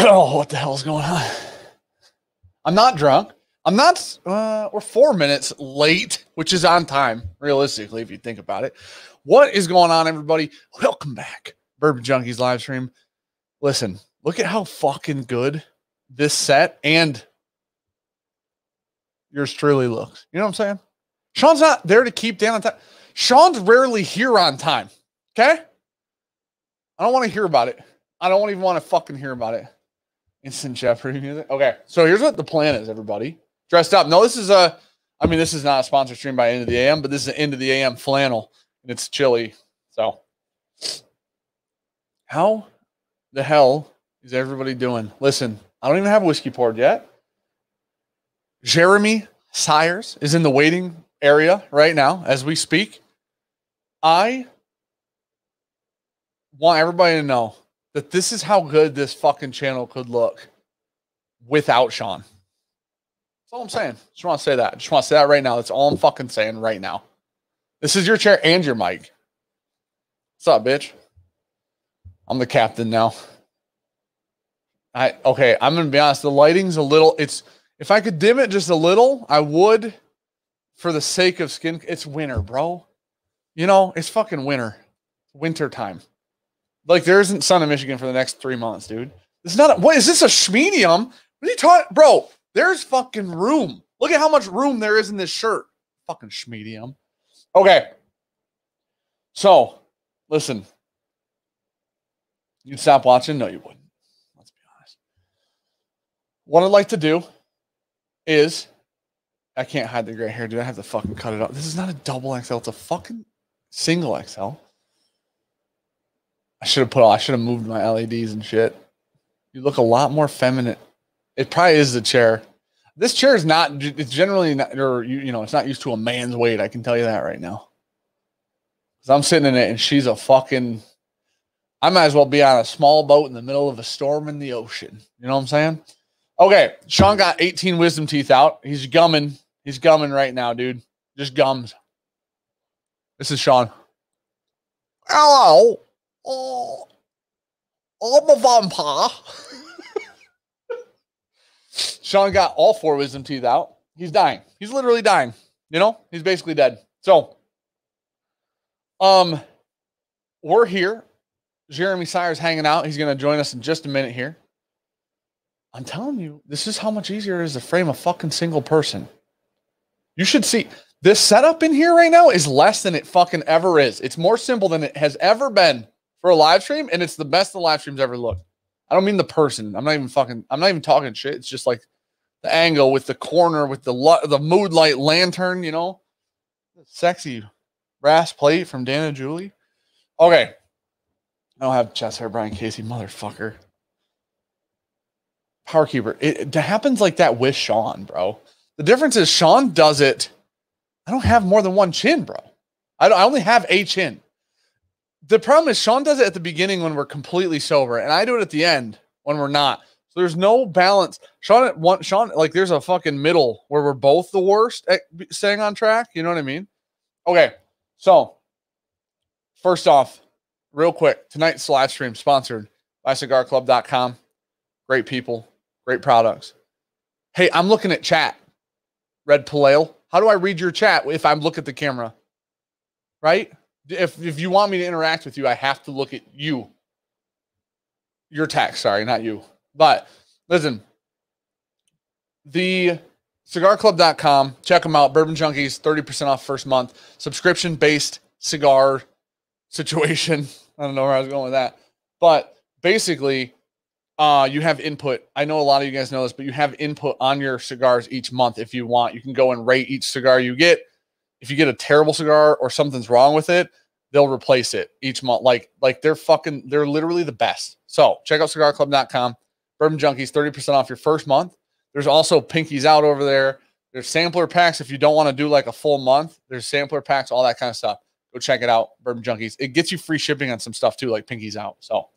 Oh, what the hell's going on? I'm not drunk. I'm not. Uh, we're four minutes late, which is on time, realistically, if you think about it. What is going on, everybody? Welcome back, Bourbon Junkies live stream. Listen, look at how fucking good this set and yours truly looks. You know what I'm saying? Sean's not there to keep Dan on time. Sean's rarely here on time. Okay. I don't want to hear about it. I don't even want to fucking hear about it. Instant Jeopardy music. Okay. So here's what the plan is, everybody. Dressed up. No, this is a, I mean, this is not a sponsor stream by End of the AM, but this is an End of the AM flannel and it's chilly. So, how the hell is everybody doing? Listen, I don't even have whiskey poured yet. Jeremy Siers is in the waiting area right now as we speak. I want everybody to know that this is how good this fucking channel could look without Sean. That's all I'm saying. Just want to say that. Just want to say that right now. That's all I'm fucking saying right now. This is your chair and your mic. What's up, bitch? I'm the captain now. I okay, I'm gonna be honest. The lighting's a little, it's if I could dim it just a little, I would for the sake of skin. It's winter, bro. You know, it's fucking winter. Winter time. Like there isn't sun in Michigan for the next three months, dude. It's not a, what is this a schmedium? What are you talking, bro? There's fucking room. Look at how much room there is in this shirt. Fucking schmedium. Okay. So, listen. You'd stop watching? No, you wouldn't. Let's be honest. What I'd like to do is I can't hide the gray hair, dude. I have to fucking cut it off. This is not a double XL, it's a fucking single XL. I should have put I should have moved my LEDs and shit. You look a lot more feminine. It probably is the chair. This chair is not. It's generally not, or you, you know, it's not used to a man's weight. I can tell you that right now. Because I'm sitting in it, and she's a fucking. I might as well be on a small boat in the middle of a storm in the ocean. You know what I'm saying? Okay, Sean got 18 wisdom teeth out. He's gumming. He's gumming right now, dude. Just gums. This is Sean. Hello. Oh, I'm a vampire. Sean got all four wisdom teeth out. He's dying. He's literally dying. You know, he's basically dead. So, um, we're here. Jeremy Siers hanging out. He's going to join us in just a minute here. I'm telling you, this is how much easier it is to frame a fucking single person. You should see this setup in here right now is less than it fucking ever is. It's more simple than it has ever been for a live stream, and it's the best the live streams ever looked. I don't mean the person. I'm not even fucking. I'm not even talking shit. It's just like the angle with the corner with the the mood light lantern. You know, sexy brass plate from Dana Julie. Okay, I don't have chest hair, Brian Casey, motherfucker. Power keeper. It, it happens like that with Sean, bro. The difference is Sean does it. I don't have more than one chin, bro. I, I only have a chin the problem is Sean does it at the beginning when we're completely sober, and I do it at the end when we're not. So there's no balance. Sean, at one, Sean, like there's a fucking middle where we're both the worst at staying on track. You know what I mean? Okay, so first off, real quick, tonight's live stream sponsored by CigarClub.com. Great people, great products. Hey, I'm looking at chat. Red Palale. How do I read your chat if I'm look at the camera? Right? If if you want me to interact with you, I have to look at you. Your text, sorry, not you. But listen, the cigarclub.com, check them out. Bourbon Junkies, 30% off first month. Subscription based cigar situation. I don't know where I was going with that. But basically, uh, you have input. I know a lot of you guys know this, but you have input on your cigars each month if you want. You can go and rate each cigar you get. If you get a terrible cigar or something's wrong with it, they'll replace it each month. Like, like they're fucking, they're literally the best. So check out cigarclub.com. Bourbon Junkies, 30% off your first month. There's also pinkies out over there. There's sampler packs if you don't want to do like a full month. There's sampler packs, all that kind of stuff. Go check it out, Bourbon Junkies. It gets you free shipping on some stuff too, like pinkies out. So,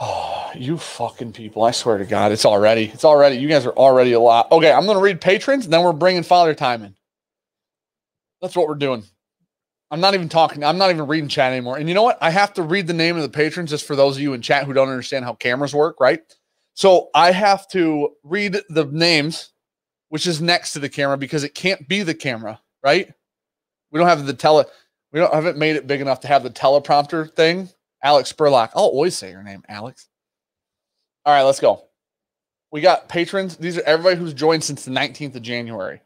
oh, you fucking people! I swear to God, it's already, it's already. You guys are already a lot. Okay, I'm gonna read patrons, and then we're bringing Father Time in. That's what we're doing. I'm not even talking. I'm not even reading chat anymore. And you know what? I have to read the name of the patrons just for those of you in chat who don't understand how cameras work, right? So I have to read the names, which is next to the camera because it can't be the camera, right? We don't have the tele. We don't haven't made it big enough to have the teleprompter thing. Alex Spurlock. I'll always say your name, Alex. All right, let's go. We got patrons. These are everybody who's joined since the 19th of January.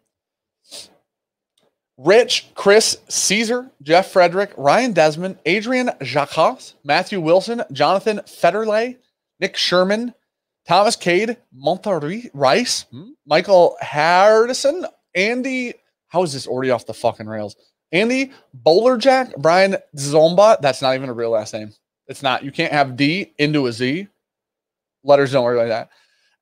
Rich, Chris, Caesar, Jeff Frederick, Ryan Desmond, Adrian Jacques, Matthew Wilson, Jonathan Federley, Nick Sherman, Thomas Cade, Monterey Rice, hmm, Michael Hardison, Andy. How is this already off the fucking rails? Andy Bowlerjack, Brian Zomba. That's not even a real last name. It's not. You can't have D into a Z. Letters don't work like that.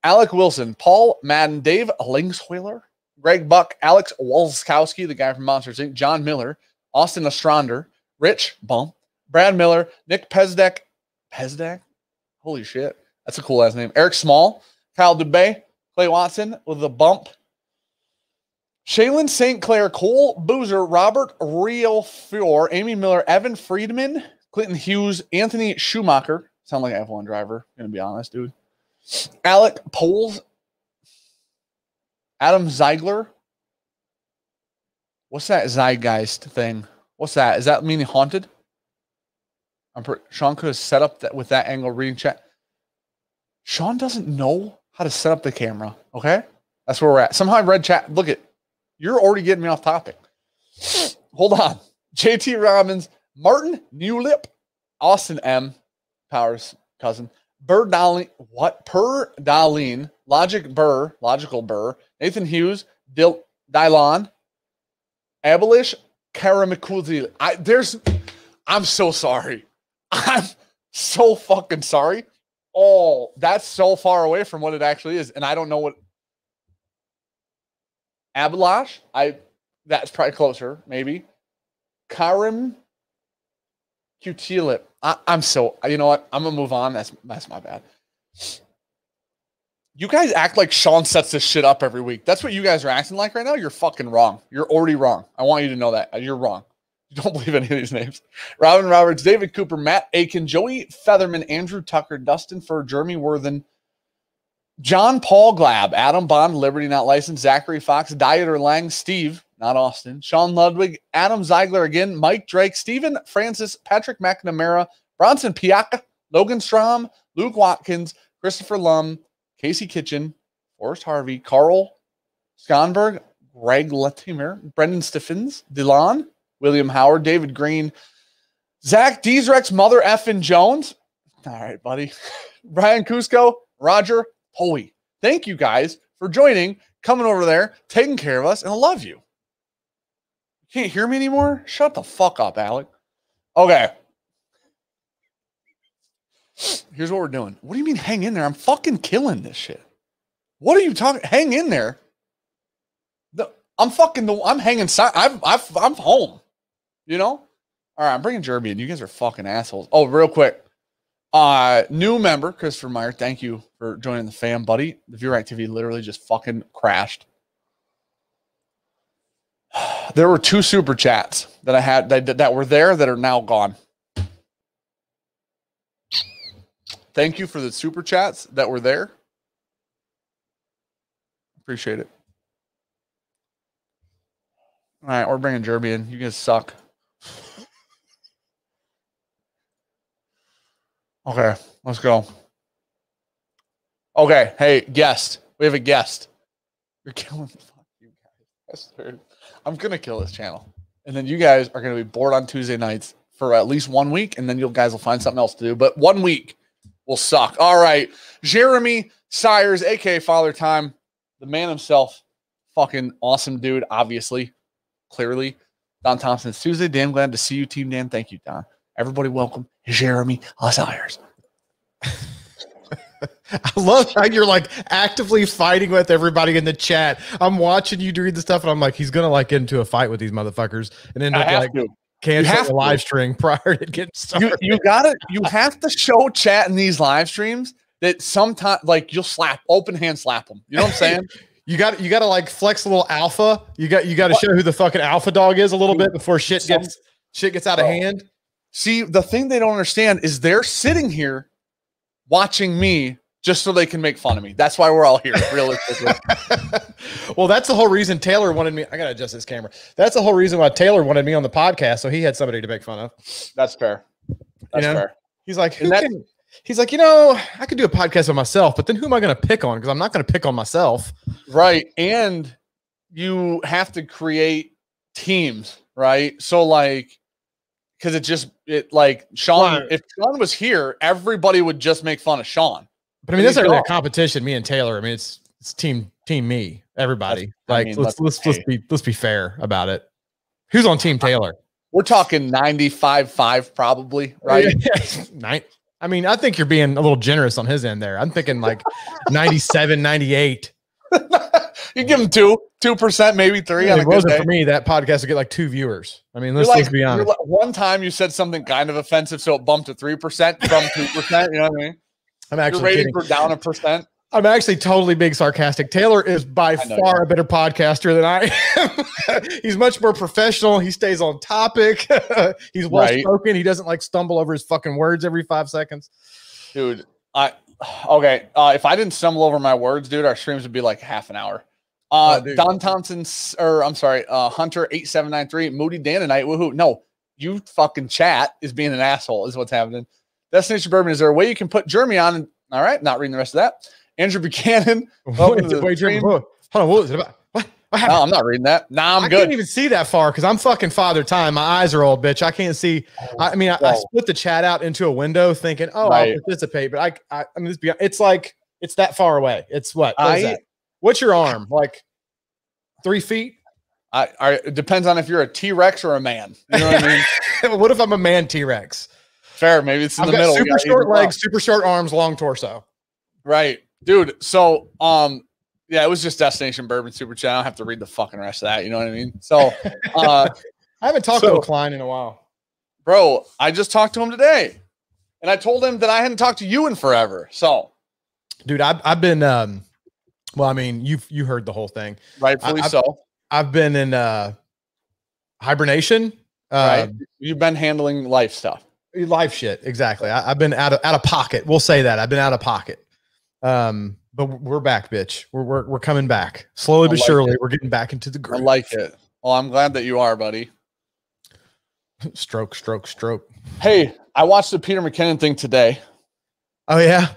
Alec Wilson, Paul Madden, Dave Lingsweiler, Greg Buck, Alex Walskowski, the guy from Monsters Inc., John Miller, Austin Ostrander, Rich Bump, Brad Miller, Nick Pezdek, Pezdek, holy shit, that's a cool last name. Eric Small, Kyle Dubay, Clay Watson with the bump. Shaylin St. Clair, Cole Boozer, Robert Real Fior, Amy Miller, Evan Friedman, Clinton Hughes, Anthony Schumacher. Sound like an F1 driver, gonna be honest, dude. Alec Poles, Adam Zeigler. What's that zeitgeist thing? What's that? Is that meaning haunted? I'm pretty, Sean could have set up that with that angle reading chat. Sean doesn't know how to set up the camera. Okay, that's where we're at. Somehow I read chat. Look at you're already getting me off topic. Hold on. JT Robbins, Martin Newlip, Austin M, Powers cousin, Bird Darlene, what? Per Darlene, Logic Burr, Logical Burr, Nathan Hughes, Dil, Dylon, Abolish, Karamikuzi. I there's I'm so sorry. I'm so fucking sorry. Oh, that's so far away from what it actually is. And I don't know what Abalash. I that's probably closer, maybe. Karim Cutilip. I, I'm so you know what? I'm gonna move on. That's that's my bad. You guys act like Sean sets this shit up every week. That's what you guys are acting like right now. You're fucking wrong. You're already wrong. I want you to know that. You're wrong. You don't believe any of these names. Robin Roberts, David Cooper, Matt Aiken, Joey Featherman, Andrew Tucker, Dustin Fur, Jeremy Worthen, John Paul Glab, Adam Bond, Liberty not licensed, Zachary Fox, Dieter Lang, Steve, not Austin, Sean Ludwig, Adam Zeigler again, Mike Drake, Stephen Francis, Patrick McNamara, Bronson Piaka, Logan Strom, Luke Watkins, Christopher Lum, Casey Kitchen, Forrest Harvey, Carl Skonberg, Greg Latimer, Brendan Stiffens, Delon, William Howard, David Green, Zach Deesrex, Mother Effin Jones. All right, buddy. Brian Cusco, Roger Holy. Thank you guys for joining, coming over there, taking care of us, and I love you. You can't hear me anymore? Shut the fuck up, Alec. Okay. Here's what we're doing. What do you mean hang in there? I'm fucking killing this shit. What are you talking? Hang in there. The, I'm fucking the. I'm hanging. I'm, I'm I'm home. You know. All right, I'm bringing Jeremy in. You guys are fucking assholes. Oh, real quick. Uh, new member, Christopher Meyer, thank you for joining the fam, buddy. The viewer activity literally just fucking crashed. There were two super chats that I had that, that were there that are now gone. Thank you for the super chats that were there. Appreciate it. All right, we're bringing Jeremy in. You guys suck. Okay, let's go. Okay, hey, guest. We have a guest. You're killing you guys. I'm gonna kill this channel. And then you guys are gonna be bored on Tuesday nights for at least one week, and then you guys will find something else to do. But one week will suck. All right. Jeremy Siers, aka Father Time, the man himself. Fucking awesome dude, obviously. Clearly. Don Thompson, Tuesday. Damn glad to see you, Team Dan. Thank you, Don. Everybody, welcome Jeremy Osiris. I love how you're like actively fighting with everybody in the chat. I'm watching you read the stuff, and I'm like, he's gonna like get into a fight with these motherfuckers, and then like to. Cancel the live stream prior to getting started. You, you gotta, you have to show chat in these live streams that sometimes like you'll slap, open hand slap them. You know what I'm saying? you got you got to like flex a little alpha. You got you got to show who the fucking alpha dog is a little bit before shit Some, gets shit gets out of hand. See, the thing they don't understand is they're sitting here watching me just so they can make fun of me. That's why we're all here, realistically. well, that's the whole reason Taylor wanted me. I gotta adjust this camera. That's the whole reason why Taylor wanted me on the podcast, so he had somebody to make fun of. That's fair. That's you know? fair. He's like, who can, he's like, you know, I could do a podcast on myself, but then who am I going to pick on? Because I'm not going to pick on myself. Right, and you have to create teams, right? So like, because it just it like Sean. If Sean was here, everybody would just make fun of Sean but I mean, this really a competition. Me and Taylor. I mean, it's it's team team me. Everybody. That's, like, I mean, let's let's let's, let's be let's be fair about it. Who's on Team Taylor? We're talking 95 5 probably, right? Nine. I mean, I think you're being a little generous on his end there. I'm thinking like 97, 98. you give him two, two percent, maybe three. Yeah, it wasn't for me. That podcast would get like two viewers. I mean, let's, like, let's be honest. Like, one time you said something kind of offensive, so it bumped to three percent from two percent. You know what I mean? I'm actually Your ratings down a percent. I'm actually totally being sarcastic. Taylor is by far a better podcaster than I am. He's much more professional. He stays on topic. He's well spoken. Right. He doesn't like stumble over his fucking words every five seconds. Dude, I okay. Uh, if I didn't stumble over my words, dude, our streams would be like half an hour. Uh, oh, Don Thompson, or I'm sorry, uh, Hunter eight seven nine three, Moody Danonite. Woohoo! No, you fucking chat is being an asshole. Is what's happening. Destination Bourbon, is there a way you can put Jeremy on? And, all right, not reading the rest of that. Andrew Buchanan. Wait, wait, Jeremy, hold on, what was it about? What? what no, I'm not reading that. Nah, I'm I good. I can't even see that far because I'm fucking father time. My eyes are old, bitch. I can't see. I, I mean, I, I, oh. split the chat out into a window thinking, oh, right. I'll participate. But I, I, I mean, it's like, it's that far away. It's what? what I, What's your arm? Like three feet? I, I, it depends on if you're a T Rex or a man. You know what I mean? what if I'm a man T Rex? Fair. Maybe it's in I've the middle. Super short legs, super short arms, long torso. Right. Dude. So um yeah, it was just Destination Bourbon Super Chat. I don't have to read the fucking rest of that. You know what I mean? So uh I haven't talked so, to Klein in a while. Bro, I just talked to him today. And I told him that I hadn't talked to you in forever. So dude, I've I've been um well, I mean, you've you heard the whole thing. Rightfully I've, so. I've been in uh hibernation. Uh, right. You've been handling life stuff life shit. Exactly. I, have been out of out of pocket. We'll say that I've been out of pocket. Um, but we're back, bitch. We're we're, we're coming back slowly but like surely. It. We're getting back into the groove. I like it. Well, I'm glad that you are, buddy. stroke, stroke, stroke. Hey, I watched the Peter McKinnon thing today. Oh yeah,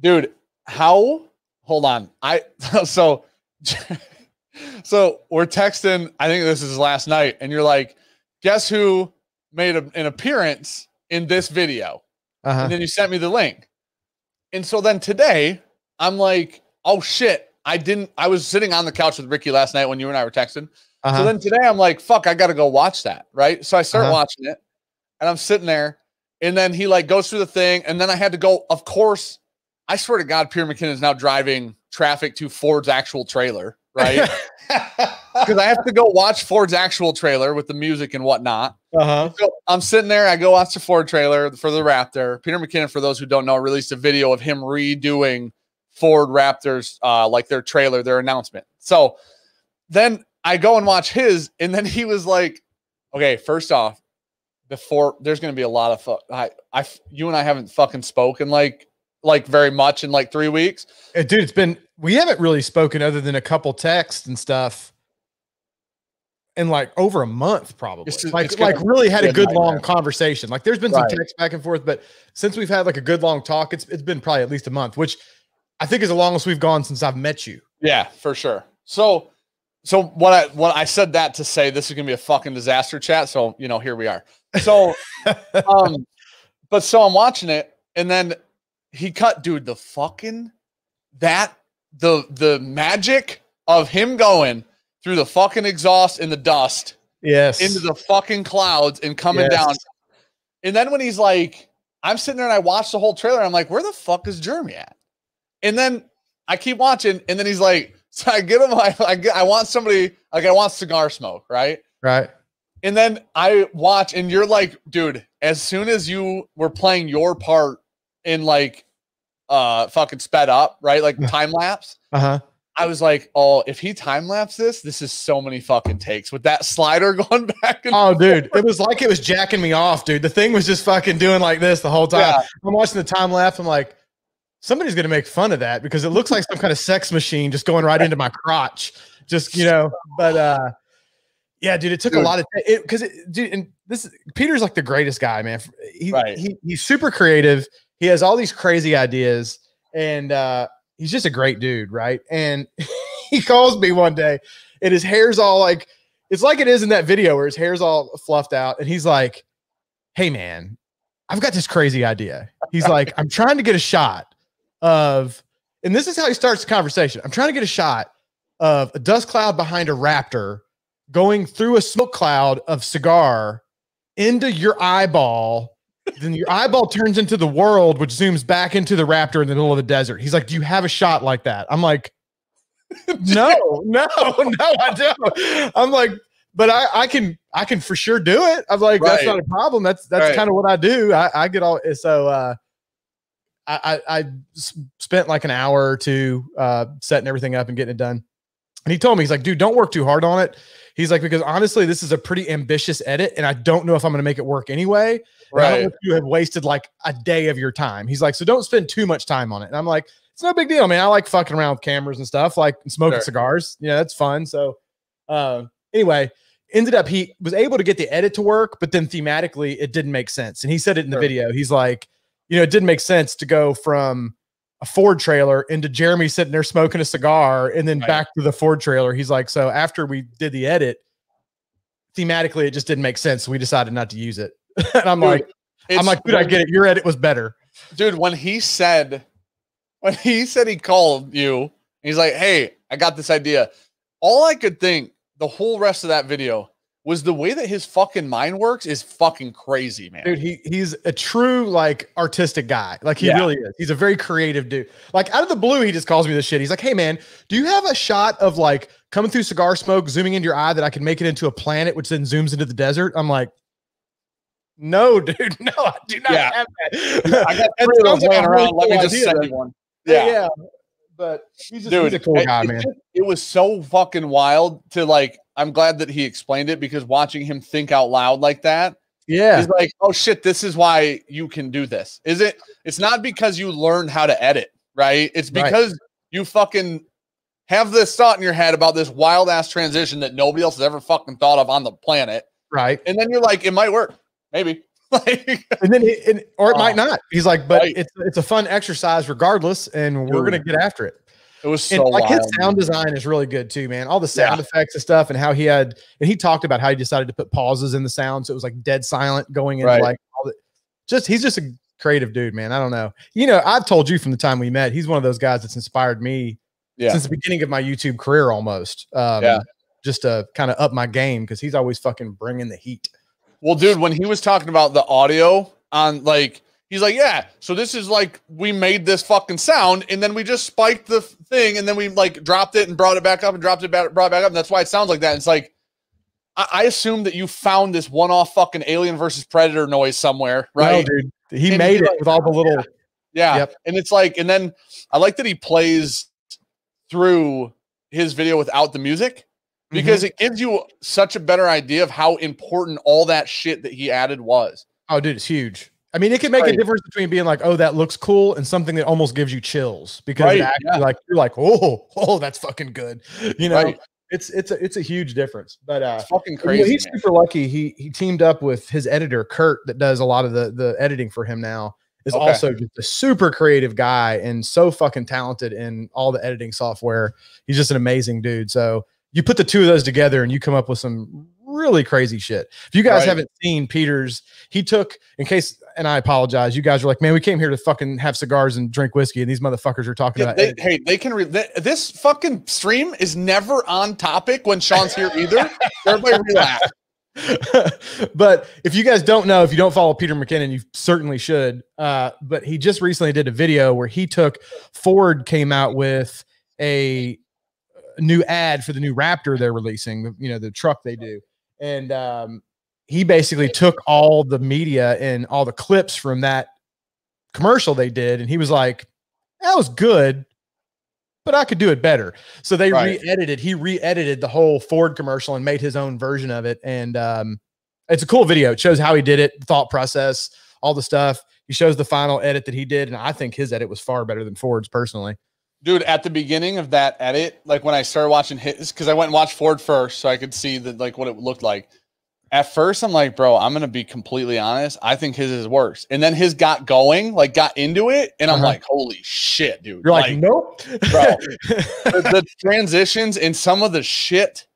dude. How? Hold on. I so so we're texting. I think this is last night, and you're like, guess who made a, an appearance in this video. Uh-huh. And then you sent me the link. And so then today, I'm like, oh shit, I didn't. I was sitting on the couch with Ricky last night when you and I were texting. Uh-huh. So then today, I'm like, fuck, I got to go watch that. Right. So I start uh-huh. watching it and I'm sitting there. And then he like goes through the thing. And then I had to go, of course, I swear to God, Peter McKinnon is now driving traffic to Ford's actual trailer. Right. Because I have to go watch Ford's actual trailer with the music and whatnot. Uh-huh. So I'm sitting there. I go watch the Ford trailer for the Raptor. Peter McKinnon, for those who don't know, released a video of him redoing Ford Raptors, uh, like their trailer, their announcement. So then I go and watch his, and then he was like, "Okay, first off, before there's going to be a lot of fu- I, I, you and I haven't fucking spoken like like very much in like three weeks, uh, dude. It's been we haven't really spoken other than a couple texts and stuff." in like over a month, probably. It's, like, it's like really had a good long conversation. Like there's been some right. text back and forth, but since we've had like a good long talk, it's it's been probably at least a month, which I think is the longest we've gone since I've met you. Yeah, for sure. So so what I what I said that to say this is gonna be a fucking disaster chat. So you know, here we are. So um but so I'm watching it and then he cut dude the fucking that the the magic of him going through the fucking exhaust in the dust. Yes. Into the fucking clouds and coming yes. down. And then when he's like, I'm sitting there and I watch the whole trailer. I'm like, where the fuck is Jeremy at? And then I keep watching, and then he's like, so I get him, I, I, get, I want somebody, like, I want cigar smoke, right? Right. And then I watch, and you're like, dude, as soon as you were playing your part in like uh fucking sped up, right? Like time lapse. Uh-huh. I was like, oh, if he time lapse this, this is so many fucking takes with that slider going back. And oh, dude, it was like it was jacking me off, dude. The thing was just fucking doing like this the whole time. Yeah. I'm watching the time lapse. I'm like, somebody's gonna make fun of that because it looks like some kind of sex machine just going right into my crotch. Just you know, but uh, yeah, dude, it took dude. a lot of it because it, dude, and this Peter's like the greatest guy, man. He, right. he he's super creative. He has all these crazy ideas, and uh he's just a great dude, right? And he calls me one day, and his hair's all like it's like it is in that video where his hair's all fluffed out, and he's like, "Hey, man, I've got this crazy idea." He's like, "I'm trying to get a shot of," and this is how he starts the conversation. I'm trying to get a shot of a dust cloud behind a raptor going through a smoke cloud of cigar into your eyeball then your eyeball turns into the world, which zooms back into the raptor in the middle of the desert. He's like, Do you have a shot like that? I'm like, No, no, no, I don't. I'm like, but I, I can I can for sure do it. I'm like, right. that's not a problem. That's that's right. kind of what I do. I, I get all so uh I, I, I spent like an hour or two uh setting everything up and getting it done. And he told me, he's like, dude, don't work too hard on it. He's like, because honestly, this is a pretty ambitious edit, and I don't know if I'm going to make it work anyway. Right. you have wasted like a day of your time. He's like, so don't spend too much time on it. And I'm like, it's no big deal, man. I like fucking around with cameras and stuff, like smoking sure. cigars. Yeah, that's fun. So, uh, anyway, ended up he was able to get the edit to work, but then thematically it didn't make sense. And he said it in the sure. video. He's like, you know, it didn't make sense to go from a Ford trailer into Jeremy sitting there smoking a cigar and then right. back to the Ford trailer. He's like, so after we did the edit, thematically it just didn't make sense. So we decided not to use it. and I'm dude, like, I'm like, dude, I get it. Your edit was better. Dude, when he said, when he said he called you, he's like, hey, I got this idea. All I could think the whole rest of that video was the way that his fucking mind works is fucking crazy, man. Dude, he he's a true like artistic guy. Like he yeah. really is. He's a very creative dude. Like out of the blue, he just calls me this shit. He's like, "Hey man, do you have a shot of like coming through cigar smoke, zooming into your eye that I can make it into a planet, which then zooms into the desert?" I'm like, "No, dude, no, I do not yeah. have that." I got three of around. Let me just send one. Yeah. yeah. But he's just dude, he's a cool guy, it, man. It was so fucking wild to like I'm glad that he explained it because watching him think out loud like that, yeah, he's like, oh shit, this is why you can do this. Is it? It's not because you learned how to edit, right? It's because right. you fucking have this thought in your head about this wild ass transition that nobody else has ever fucking thought of on the planet, right? And then you're like, it might work, maybe. and then it, or it might not. He's like, but right. it's it's a fun exercise regardless, and we're gonna get after it. It was so and, like wild. his sound design is really good too, man. All the sound yeah. effects and stuff, and how he had and he talked about how he decided to put pauses in the sound, so it was like dead silent going in. Right. Like all the, just he's just a creative dude, man. I don't know. You know, I've told you from the time we met, he's one of those guys that's inspired me yeah. since the beginning of my YouTube career, almost. Um, yeah. Just to kind of up my game because he's always fucking bringing the heat. Well, dude, when he was talking about the audio on like He's like, yeah. So this is like we made this fucking sound, and then we just spiked the thing, and then we like dropped it and brought it back up and dropped it back, brought it back up. And that's why it sounds like that. And it's like, I, I assume that you found this one-off fucking Alien versus Predator noise somewhere, right? No, dude. He and made it like, with all the little. Yeah. yeah. Yep. And it's like, and then I like that he plays through his video without the music because mm-hmm. it gives you such a better idea of how important all that shit that he added was. Oh, dude, it's huge. I mean, it can make right. a difference between being like, "Oh, that looks cool," and something that almost gives you chills because right. yeah. like you're like, "Oh, oh, that's fucking good," you know. Right. It's it's a it's a huge difference, but uh, it's fucking crazy. You know, he's man. super lucky. He he teamed up with his editor Kurt that does a lot of the the editing for him now. Is okay. also just a super creative guy and so fucking talented in all the editing software. He's just an amazing dude. So you put the two of those together and you come up with some really crazy shit. If you guys right. haven't seen Peter's, he took in case, and I apologize. You guys are like, man, we came here to fucking have cigars and drink whiskey, and these motherfuckers are talking yeah, about. They, hey, they can. Re- they, this fucking stream is never on topic when Sean's here either. Everybody relax. but if you guys don't know, if you don't follow Peter McKinnon, you certainly should. Uh, but he just recently did a video where he took Ford came out with a new ad for the new Raptor they're releasing. You know, the truck they do and um, he basically took all the media and all the clips from that commercial they did, and he was like, "That was good, but I could do it better. So they right. re-edited. He re-edited the whole Ford commercial and made his own version of it. And um, it's a cool video. It shows how he did it, thought process, all the stuff. He shows the final edit that he did, and I think his edit was far better than Ford's personally. Dude, at the beginning of that edit, like when I started watching his, because I went and watched Ford first, so I could see that like what it looked like. At first, I'm like, bro, I'm gonna be completely honest. I think his is worse. And then his got going, like got into it, and I'm uh-huh. like, holy shit, dude. You're like, like nope, bro. the, the transitions and some of the shit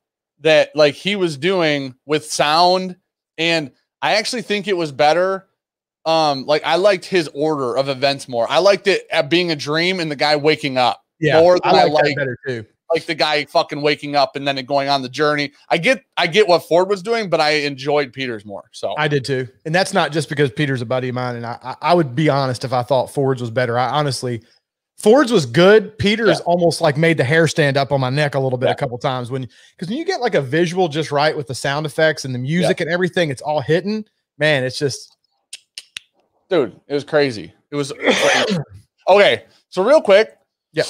that like he was doing with sound, and I actually think it was better um like I liked his order of events more. I liked it at being a dream and the guy waking up yeah, more than I like, I like better too. Like the guy fucking waking up and then going on the journey. I get I get what Ford was doing, but I enjoyed Peter's more. So I did too. And that's not just because Peter's a buddy of mine. And I I would be honest if I thought Ford's was better. I honestly Ford's was good. Peter's yeah. almost like made the hair stand up on my neck a little bit yeah. a couple times when because when you get like a visual just right with the sound effects and the music yeah. and everything, it's all hitting. Man, it's just dude, it was crazy. It was okay. So real quick, yeah.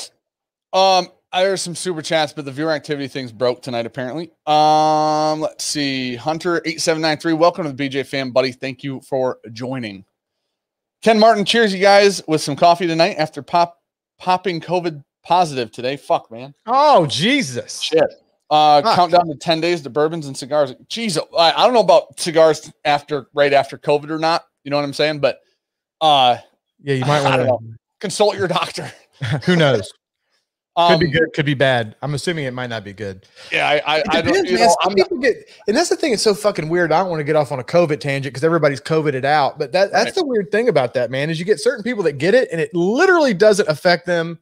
Um, there's some super chats, but the viewer activity thing's broke tonight apparently. Um, let's see. Hunter eight seven nine three. Welcome to the BJ fam, buddy. Thank you for joining. Ken Martin, cheers, you guys, with some coffee tonight after pop popping COVID positive today. Fuck, man. Oh Jesus. Shit. Uh, Fuck. countdown to 10 days to bourbons and cigars. Jeez, I, I don't know about cigars after right after COVID or not. You know what I'm saying? But uh, yeah, you might want to consult your doctor. Who knows? Um, could be um, good, could be bad. I'm assuming it might not be good. Yeah, I, I, I don't. You know, people not, get, and that's the thing. It's so fucking weird. I don't want to get off on a COVID tangent because everybody's COVIDed out. But that that's right. the weird thing about that, man. Is you get certain people that get it, and it literally doesn't affect them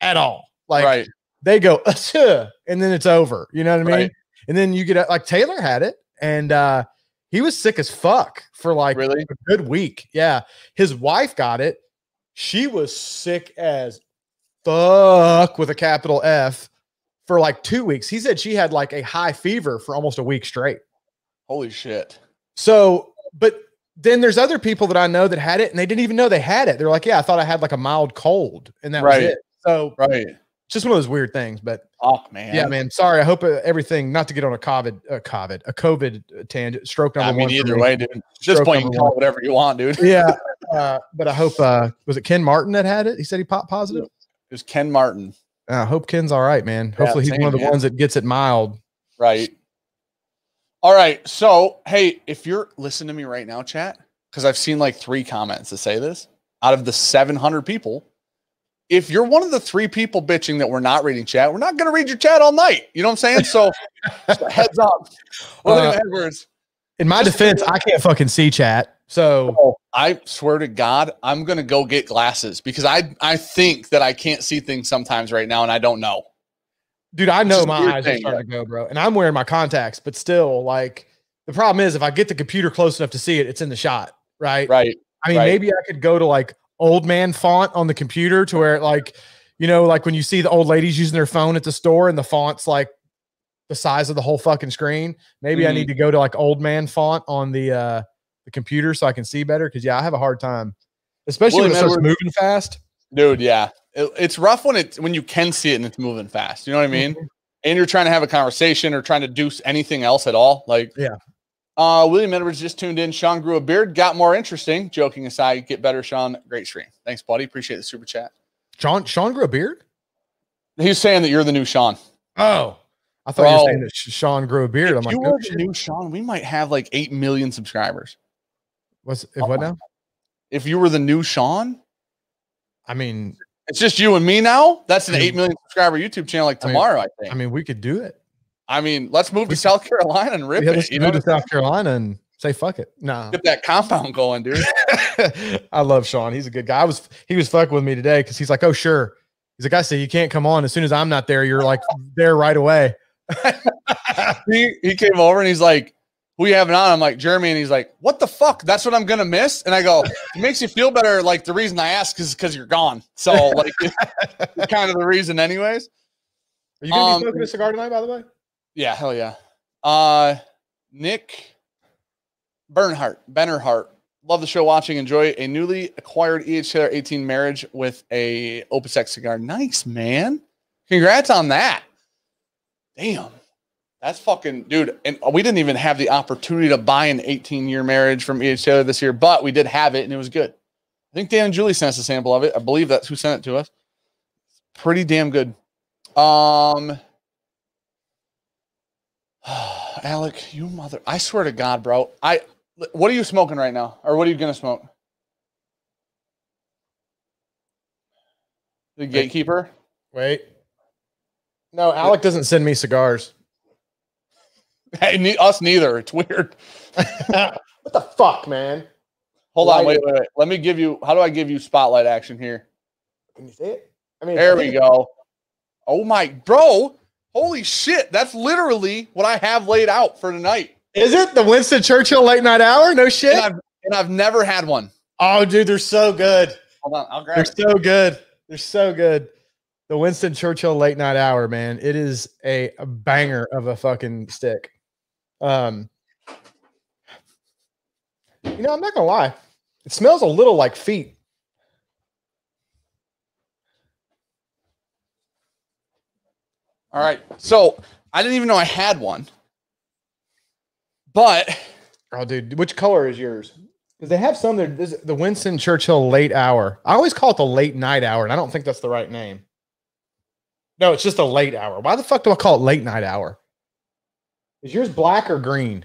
at all. Like right. they go, and then it's over. You know what I mean? Right. And then you get like Taylor had it, and uh, he was sick as fuck for like really a good week. Yeah. His wife got it. She was sick as fuck with a capital F for like two weeks. He said she had like a high fever for almost a week straight. Holy shit. So, but then there's other people that I know that had it and they didn't even know they had it. They're like, yeah, I thought I had like a mild cold and that right. was it. So, right just one of those weird things. But oh man, yeah, man. Sorry. I hope uh, everything. Not to get on a COVID, a COVID, a COVID tangent. Stroke number I mean, one. Either way, dude. Just point you call whatever you want, dude. yeah, uh, but I hope. uh Was it Ken Martin that had it? He said he popped positive. It was Ken Martin. I hope Ken's all right, man. Hopefully, yeah, he's one of the man. ones that gets it mild. Right. All right. So, hey, if you're listening to me right now, chat, because I've seen like three comments to say this out of the 700 people if you're one of the three people bitching that we're not reading chat, we're not going to read your chat all night. You know what I'm saying? So, heads up. Uh, Edwards. In my defense, I can't fucking see chat. So oh, I swear to God, I'm going to go get glasses because I I think that I can't see things sometimes right now, and I don't know. Dude, I know my eyes thing, are starting yeah. to go, bro, and I'm wearing my contacts, but still, like the problem is if I get the computer close enough to see it, it's in the shot, right? Right. I mean, right. maybe I could go to like old man font on the computer to where like you know like when you see the old ladies using their phone at the store and the font's like the size of the whole fucking screen maybe mm-hmm. i need to go to like old man font on the uh the computer so i can see better because yeah i have a hard time especially when it starts moving fast dude yeah it, it's rough when it when you can see it and it's moving fast you know what i mean mm-hmm. and you're trying to have a conversation or trying to do anything else at all like yeah uh, William Edwards just tuned in. Sean grew a beard, got more interesting. Joking aside, get better, Sean. Great stream. Thanks, buddy. Appreciate the super chat. Sean, Sean grew a beard. He's saying that you're the new Sean. Oh, I thought Bro, you were saying that Sean grew a beard. If I'm like, you were the new Sean, we might have like eight million subscribers. What's if oh what now? If you were the new Sean, I mean, it's just you and me now. That's an I mean, eight million subscriber YouTube channel like tomorrow. I, mean, I think. I mean, we could do it. I mean, let's move to South Carolina and rip yeah, it. You move to South Carolina and say fuck it. No, get that compound going, dude. I love Sean. He's a good guy. I was he was fucking with me today because he's like, oh sure. He's like, I say you can't come on as soon as I'm not there. You're like there right away. he he came over and he's like, "Who you having on?" I'm like, "Jeremy," and he's like, "What the fuck? That's what I'm gonna miss." And I go, "It makes you feel better." Like the reason I ask is because you're gone. So like, kind of the reason, anyways. Are you gonna um, be smoking a cigar tonight? By the way. Yeah, hell yeah. Uh, Nick Bernhardt, Bennerhart. Love the show. Watching, enjoy a newly acquired EH Taylor 18 marriage with a X cigar. Nice man. Congrats on that. Damn. That's fucking dude. And we didn't even have the opportunity to buy an 18 year marriage from EH Taylor this year, but we did have it and it was good. I think Dan and Julie sent us a sample of it. I believe that's who sent it to us. Pretty damn good. Um Alec, you mother I swear to God, bro. I what are you smoking right now? Or what are you gonna smoke? The gatekeeper? Wait. No, Alec doesn't send me cigars. Hey, ne- us neither. It's weird. what the fuck, man? Hold on, wait, wait, wait. Let me give you. How do I give you spotlight action here? Can you see it? I mean, there we go. Oh my, bro! Holy shit! That's literally what I have laid out for tonight. Is it the Winston Churchill late night hour? No shit. And I've, and I've never had one. Oh, dude, they're so good. Hold on, I'll grab. They're it. so good. They're so good. The Winston Churchill late night hour, man. It is a, a banger of a fucking stick. Um, you know, I'm not gonna lie. It smells a little like feet. All right. So I didn't even know I had one. But oh, dude, which color is yours? Because they have some there. This, the Winston Churchill late hour. I always call it the late night hour, and I don't think that's the right name. No, it's just a late hour. Why the fuck do I call it late night hour? Is yours black or green?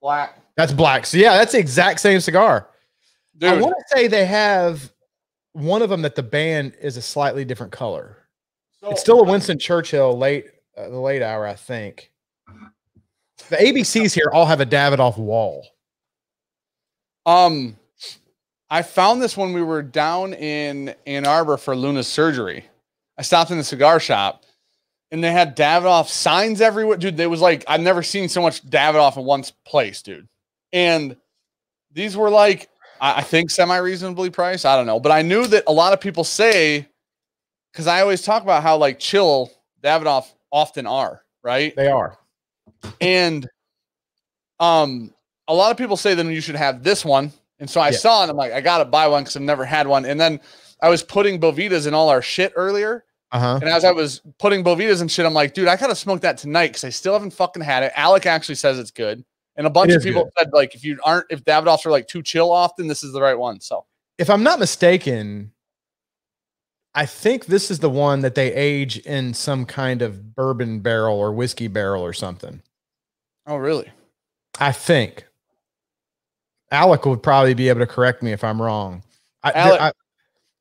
Black. That's black. So yeah, that's the exact same cigar. Dude. I want to say they have one of them that the band is a slightly different color. So, it's still a Winston Churchill late uh, the late hour, I think. The ABCs here all have a Davidoff wall. Um, I found this when we were down in Ann Arbor for Luna's surgery. I stopped in the cigar shop and they had Davidoff signs everywhere. Dude, they was like, I've never seen so much Davidoff in one place, dude. And these were like, I think semi reasonably priced. I don't know. But I knew that a lot of people say, because I always talk about how like chill Davidoff often are, right? They are. And um, a lot of people say then you should have this one. And so I yeah. saw it. I'm like, I gotta buy one because I've never had one. And then I was putting Bovedas in all our shit earlier. Uh-huh. And as I was putting Bovedas and shit, I'm like, dude, I gotta smoke that tonight because I still haven't fucking had it. Alec actually says it's good. And a bunch of people good. said, like, if you aren't, if Davidoffs are like too chill often, this is the right one. So if I'm not mistaken, I think this is the one that they age in some kind of bourbon barrel or whiskey barrel or something. Oh, really? I think. Alec would probably be able to correct me if I'm wrong. I, Alec, I,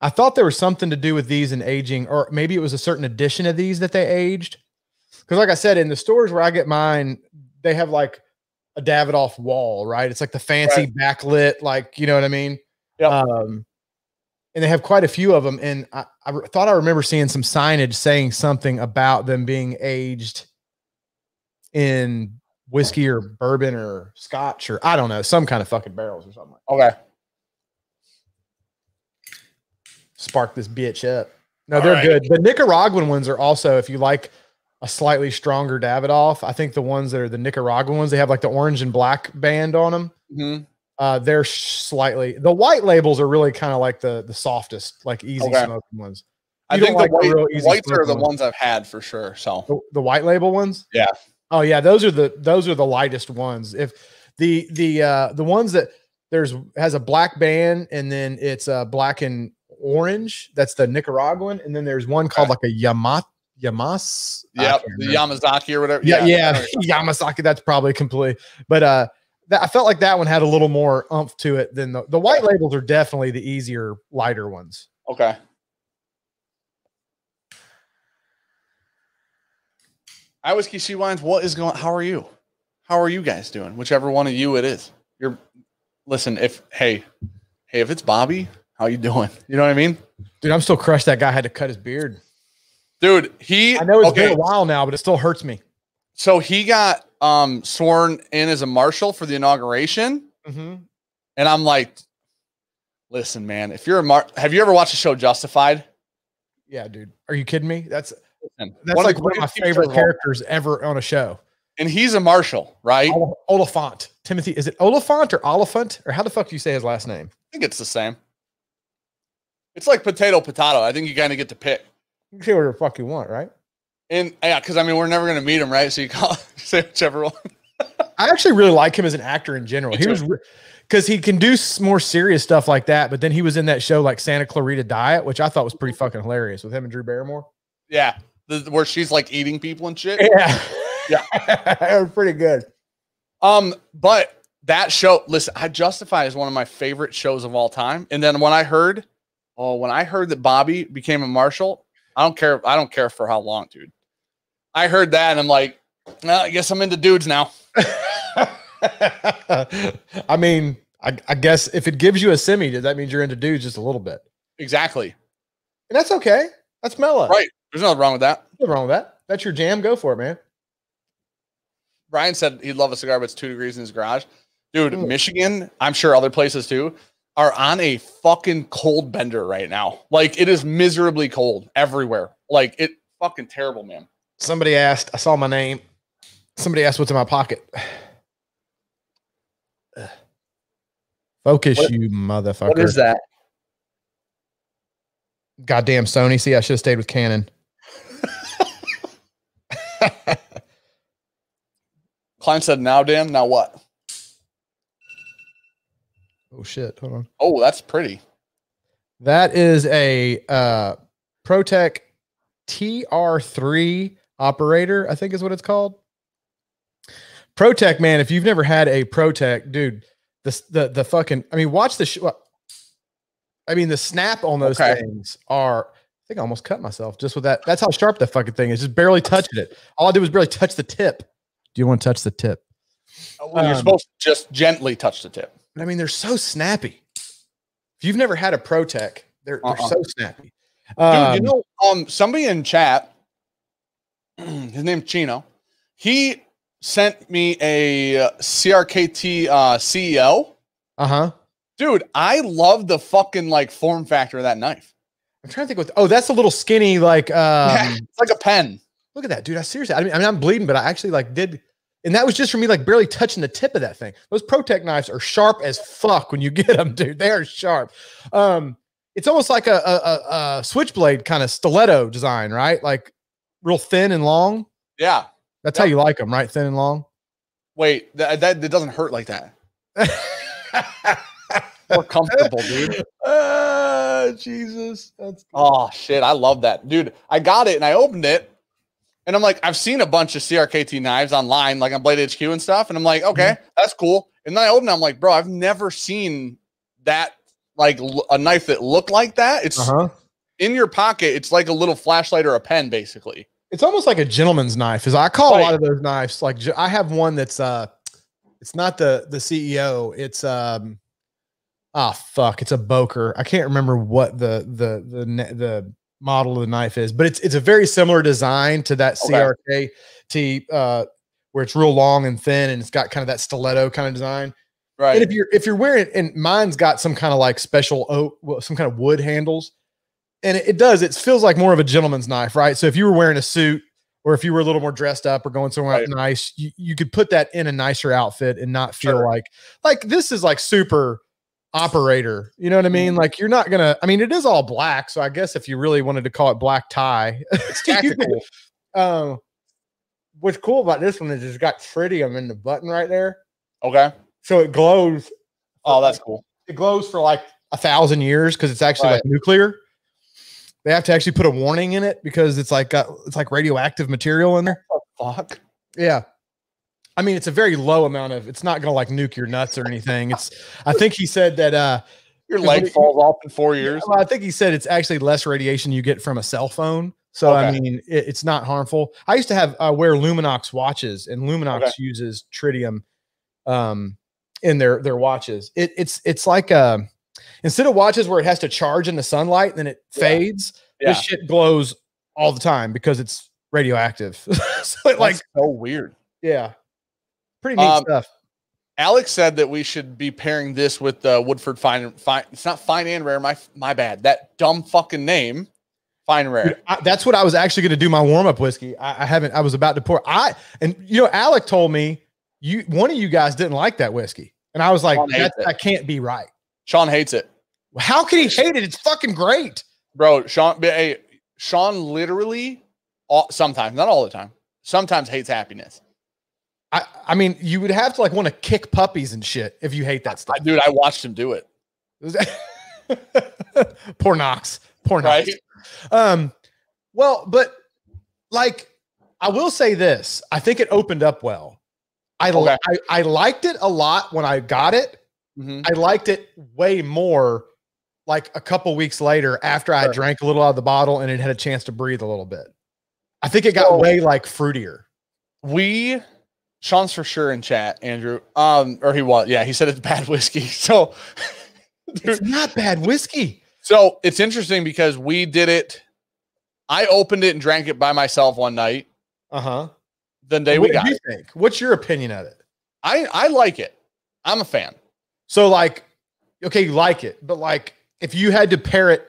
I thought there was something to do with these and aging, or maybe it was a certain edition of these that they aged. Because, like I said, in the stores where I get mine, they have like a Davidoff wall, right? It's like the fancy right. backlit, like you know what I mean. Yeah. Um, and they have quite a few of them. And I, I thought I remember seeing some signage saying something about them being aged in whiskey or bourbon or scotch or I don't know, some kind of fucking barrels or something. Like okay spark this bitch up. No, they're right. good. The Nicaraguan ones are also, if you like a slightly stronger Davidoff, I think the ones that are the Nicaraguan ones, they have like the orange and black band on them. Mm-hmm. Uh, they're slightly the white labels are really kind of like the the softest, like easy okay. smoking ones. You I think like the white, whites are the ones I've had for sure. So the, the, white label ones, yeah. Oh yeah, those are the those are the lightest ones. If the the uh the ones that there's has a black band and then it's uh black and orange. That's the Nicaraguan, and then there's one called like a Yamat Yamas. Yeah, the Yamazaki or whatever. Yeah, yeah, yeah Yamazaki. That's probably complete. But uh, that, I felt like that one had a little more umph to it than the the white labels are definitely the easier, lighter ones. Okay. I was Kishi Wines. What is going? How are you? How are you guys doing? Whichever one of you it is. You're listen. If hey, hey, if it's Bobby, how you doing? You know what I mean? Dude, I'm still crushed that guy had to cut his beard. Dude, he I know it's okay. been a while now, but it still hurts me. So he got um sworn in as a marshal for the inauguration. Mm-hmm. And I'm like, listen, man, if you're a mar have you ever watched the show Justified? Yeah, dude. Are you kidding me? That's that's one like one of my favorite characters ever on a show. And he's a marshal, right? Oliphant. Timothy, is it Oliphant or Oliphant? Or how the fuck do you say his last name? I think it's the same. It's like potato potato. I think you kind of get to pick. You can say whatever the fuck you want, right? And yeah, because I mean, we're never gonna meet him, right? So you call say whichever one. I actually really like him as an actor in general. Me he too. was because he can do more serious stuff like that. But then he was in that show like Santa Clarita Diet, which I thought was pretty fucking hilarious with him and Drew Barrymore. Yeah, the, where she's like eating people and shit. Yeah, yeah, it was pretty good. Um, but that show, listen, I Justify is one of my favorite shows of all time. And then when I heard, oh, when I heard that Bobby became a marshal, I don't care. I don't care for how long, dude. I heard that and I'm like, well, I guess I'm into dudes now. I mean, I, I, guess if it gives you a semi, does that mean you're into dudes just a little bit? Exactly. And that's okay. That's mellow. Right. There's nothing wrong with that. Nothing wrong with that. That's your jam. Go for it, man. Brian said he'd love a cigar, but it's two degrees in his garage. Dude, mm. Michigan, I'm sure other places too, are on a fucking cold bender right now. Like it is miserably cold everywhere. Like it fucking terrible, man. Somebody asked, I saw my name. Somebody asked what's in my pocket. Focus, what, you motherfucker. What is that? Goddamn Sony. See, I should have stayed with Canon. Klein said, now, Dan, now what? Oh, shit. Hold on. Oh, that's pretty. That is a uh, ProTech TR3 operator, I think is what it's called. ProTech, man, if you've never had a ProTech, dude, the the the fucking I mean, watch the sh- I mean, the snap on those okay. things are I think I almost cut myself just with that. That's how sharp the fucking thing is. Just barely touching it. All I did was barely touch the tip. Do you want to touch the tip? Well, um, you're supposed to just gently touch the tip. I mean, they're so snappy. If you've never had a ProTech, they're uh-uh. they're so snappy. Um, Dude, you know, um, somebody in chat, his name Chino. He sent me a uh, CRKT uh, CEO. Uh huh. Dude, I love the fucking like form factor of that knife. I'm trying to think what. Oh, that's a little skinny, like um, yeah, it's like a pen. Look at that, dude. I seriously, I mean, I mean, I'm bleeding, but I actually like did, and that was just for me, like barely touching the tip of that thing. Those ProTech knives are sharp as fuck when you get them, dude. They are sharp. Um, it's almost like a, a, a switchblade kind of stiletto design, right? Like real thin and long. Yeah. That's how you like them, right? Thin and long. Wait, that that, that doesn't hurt like that. More comfortable, dude. Uh, Jesus. That's good. oh shit. I love that, dude. I got it and I opened it, and I'm like, I've seen a bunch of CRKT knives online, like on Blade HQ and stuff, and I'm like, okay, mm-hmm. that's cool. And then I opened it, I'm like, bro, I've never seen that like a knife that looked like that. It's uh-huh. in your pocket. It's like a little flashlight or a pen, basically. It's almost like a gentleman's knife. Is I call a lot of those knives like I have one that's uh, it's not the the CEO. It's um, ah oh, fuck, it's a Boker. I can't remember what the the the the model of the knife is, but it's it's a very similar design to that okay. CRKT uh, where it's real long and thin and it's got kind of that stiletto kind of design. Right. And if you're if you're wearing and mine's got some kind of like special oak, some kind of wood handles and it, it does. It feels like more of a gentleman's knife, right? So if you were wearing a suit or if you were a little more dressed up or going somewhere right. nice, you, you could put that in a nicer outfit and not feel sure. like like this is like super operator. You know what I mean? Mm-hmm. Like you're not gonna. I mean, it is all black, so I guess if you really wanted to call it black tie, it's tactical. um, what's cool about this one is it's got tritium in the button right there. Okay. So it glows. Oh, that's cool. It glows for like a thousand years because it's actually right. like nuclear they have to actually put a warning in it because it's like uh, it's like radioactive material in there. Oh, fuck. Yeah. I mean, it's a very low amount of. It's not going to like nuke your nuts or anything. It's. I think he said that uh your leg falls off in four years. Well, I think he said it's actually less radiation you get from a cell phone. So okay. I mean, it, it's not harmful. I used to have uh, wear Luminox watches, and Luminox okay. uses tritium um, in their their watches. It, it's it's like a uh, instead of watches where it has to charge in the sunlight and then it yeah. fades, yeah. this shit glows all the time because it's radioactive. so it like so weird. Yeah. Pretty neat um, stuff. Alex said that we should be pairing this with the uh, Woodford Fine. Fine. It's not Fine and Rare. My my bad. That dumb fucking name. Fine Rare. Dude, I, that's what I was actually going to do my warm up whiskey. I, I, haven't. I was about to pour. I and you know, Alec told me you one of you guys didn't like that whiskey, and I was like, that, that can't be right. Sean hates it. How can he hate it? It's fucking great, bro. Sean, hey, Sean literally All, sometimes, not all the time. Sometimes hates happiness. I, I mean, you would have to like want to kick puppies and shit if you hate that stuff. Dude, I watched him do it. Poor Knox. Poor Knox. Right? Um, well, but like I will say this. I think it opened up well. I, okay. I, I liked it a lot when I got it. Mm-hmm. I liked it way more like a couple weeks later after I drank a little out of the bottle and it had a chance to breathe a little bit. I think it got so, way like fruitier. We Sean's for sure in chat, Andrew. Um, or he was, yeah, he said it's bad whiskey. So dude, it's not bad whiskey. So it's interesting because we did it. I opened it and drank it by myself one night. Uh huh. The day what we got. You think? What's your opinion of it? I I like it. I'm a fan. So like, okay, you like it, but like, if you had to pair it,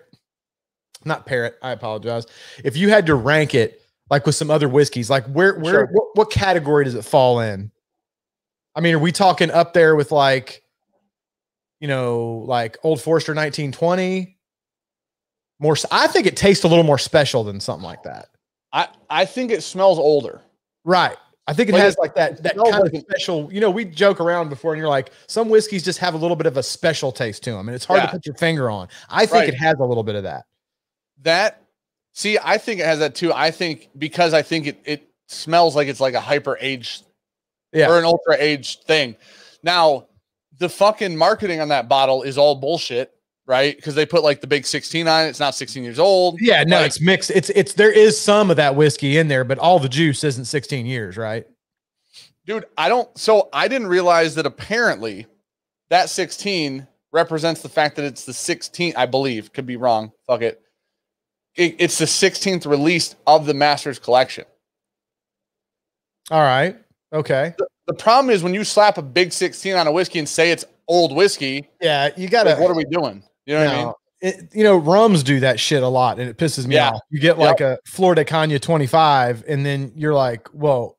not pair it. I apologize. If you had to rank it, like with some other whiskeys, like where where sure. what, what category does it fall in? I mean, are we talking up there with like, you know, like Old Forester 1920? more i think it tastes a little more special than something like that i i think it smells older right i think it like has like that that kind like of special you know we joke around before and you're like some whiskeys just have a little bit of a special taste to them and it's hard yeah. to put your finger on i think right. it has a little bit of that that see i think it has that too i think because i think it it smells like it's like a hyper aged yeah. or an ultra aged thing now the fucking marketing on that bottle is all bullshit right? Because they put like the big 16 on it. It's not 16 years old. Yeah, no, like, it's mixed. It's it's there is some of that whiskey in there, but all the juice isn't 16 years, right? Dude, I don't so I didn't realize that apparently that 16 represents the fact that it's the 16th, I believe, could be wrong. Fuck it. it it's the 16th release of the Masters collection. All right. Okay. The, the problem is when you slap a big 16 on a whiskey and say it's old whiskey. Yeah, you got to. Like, what are we doing? You know what I mean? It, you know, rums do that shit a lot, and it pisses me yeah. off. You get like yep. a Flor de Caña 25, and then you're like, "Whoa,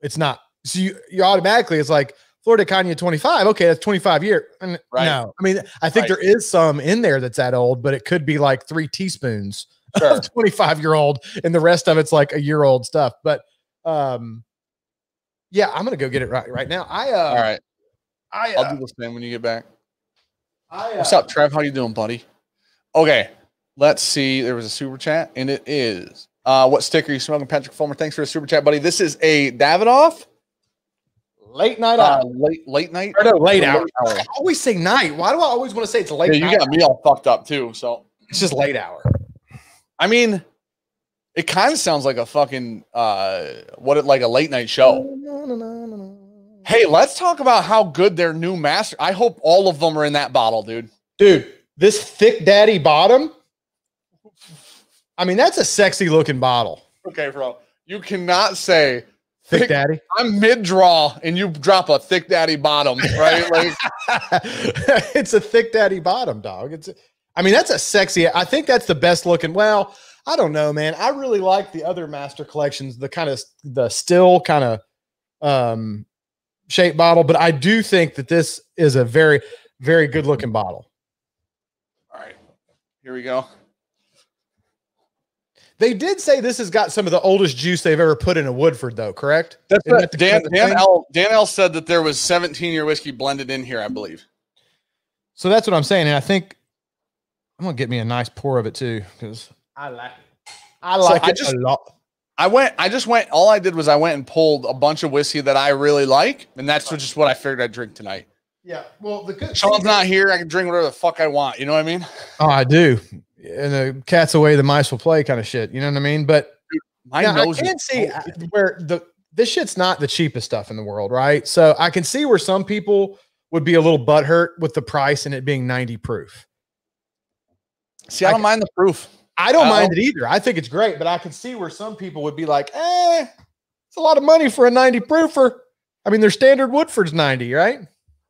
it's not." So you, you automatically, it's like Flor de Caña 25. Okay, that's 25 year. And right. No, I mean, I think right. there is some in there that's that old, but it could be like three teaspoons sure. of 25 year old, and the rest of it's like a year old stuff. But um, yeah, I'm gonna go get it right right now. I uh, all right. I uh, I'll do the same when you get back. I, uh, What's up, Trev? How you doing, buddy? Okay, let's see. There was a super chat, and it is uh, what sticker are you smoking, Patrick Fulmer? Thanks for a super chat, buddy. This is a Davidoff late night uh, late late night or no late hour. hour. I always say night. Why do I always want to say it's late? Yeah, you got me all fucked up too. So it's just late hour. I mean, it kind of sounds like a fucking uh, what it like a late night show. Hey, let's talk about how good their new master. I hope all of them are in that bottle, dude. Dude, this thick daddy bottom. I mean, that's a sexy looking bottle. Okay, bro. You cannot say thick, thick daddy. I'm mid draw and you drop a thick daddy bottom, right? Like it's a thick daddy bottom, dog. It's I mean, that's a sexy. I think that's the best looking. Well, I don't know, man. I really like the other master collections, the kind of the still kind of um shaped bottle, but I do think that this is a very, very good looking bottle. All right, here we go. They did say this has got some of the oldest juice they've ever put in a Woodford, though. Correct? That's that Dan. Dan L. Dan L. said that there was 17 year whiskey blended in here, I believe. So that's what I'm saying, and I think I'm gonna get me a nice pour of it too because I like it. I like so it I just, a lot. I went, I just went, all I did was I went and pulled a bunch of whiskey that I really like. And that's just what I figured I'd drink tonight. Yeah. Well, the good Sean's not here. I can drink whatever the fuck I want. You know what I mean? Oh, I do. And the cat's away, the mice will play kind of shit. You know what I mean? But my now, nose I can't see uh, where the, this shit's not the cheapest stuff in the world, right? So I can see where some people would be a little butthurt with the price and it being 90 proof. See, I don't I, mind the proof. I don't mind it either. I think it's great, but I can see where some people would be like, eh, it's a lot of money for a 90 proofer. I mean, their standard Woodford's 90, right?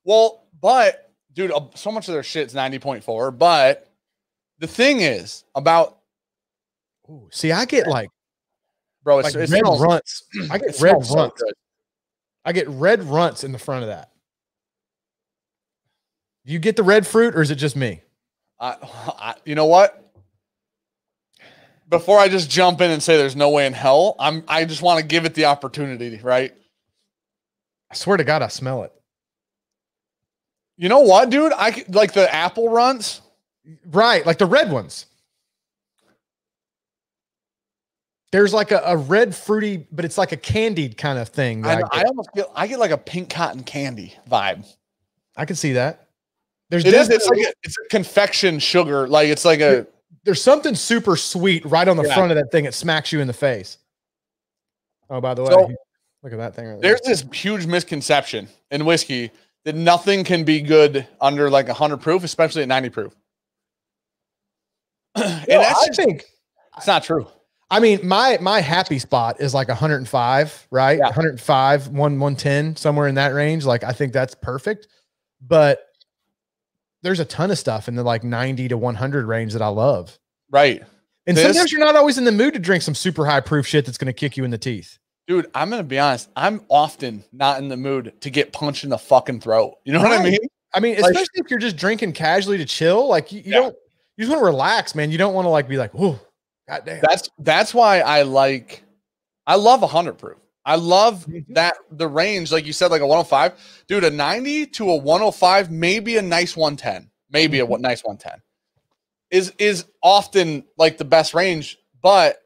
Well, but dude, uh, so much of their shit's 90.4. But the thing is about Ooh, see, I get like bro, it's, like it red smells, runts. I get red runts. So I get red runts in the front of that. You get the red fruit, or is it just me? I, I you know what? Before I just jump in and say there's no way in hell, I'm I just want to give it the opportunity, right? I swear to God, I smell it. You know what, dude? I like the apple runs. Right, like the red ones. There's like a, a red fruity, but it's like a candied kind of thing. I, I, I, almost get I get like a pink cotton candy vibe. I can see that. There's it is, it's like a, it's a confection sugar, like it's like a there's something super sweet right on the yeah. front of that thing. It smacks you in the face. Oh, by the way, so, look at that thing. Right there. There's this huge misconception in whiskey that nothing can be good under like 100 proof, especially at 90 proof. and that's I just, think it's not true. I mean, my my happy spot is like 105, right? Yeah. 105, 1 110, somewhere in that range. Like I think that's perfect. But there's a ton of stuff in the like 90 to 100 range that I love. Right. And this, sometimes you're not always in the mood to drink some super high proof shit that's going to kick you in the teeth. Dude, I'm going to be honest. I'm often not in the mood to get punched in the fucking throat. You know right. what I mean? I mean, especially like, if you're just drinking casually to chill, like you, you yeah. don't, you just want to relax, man. You don't want to like be like, oh, goddamn. That's, that's why I like, I love 100 proof. I love mm-hmm. that the range, like you said, like a 105. Dude, a 90 to a 105, maybe a nice 110, maybe mm-hmm. a nice 110 is is often like the best range, but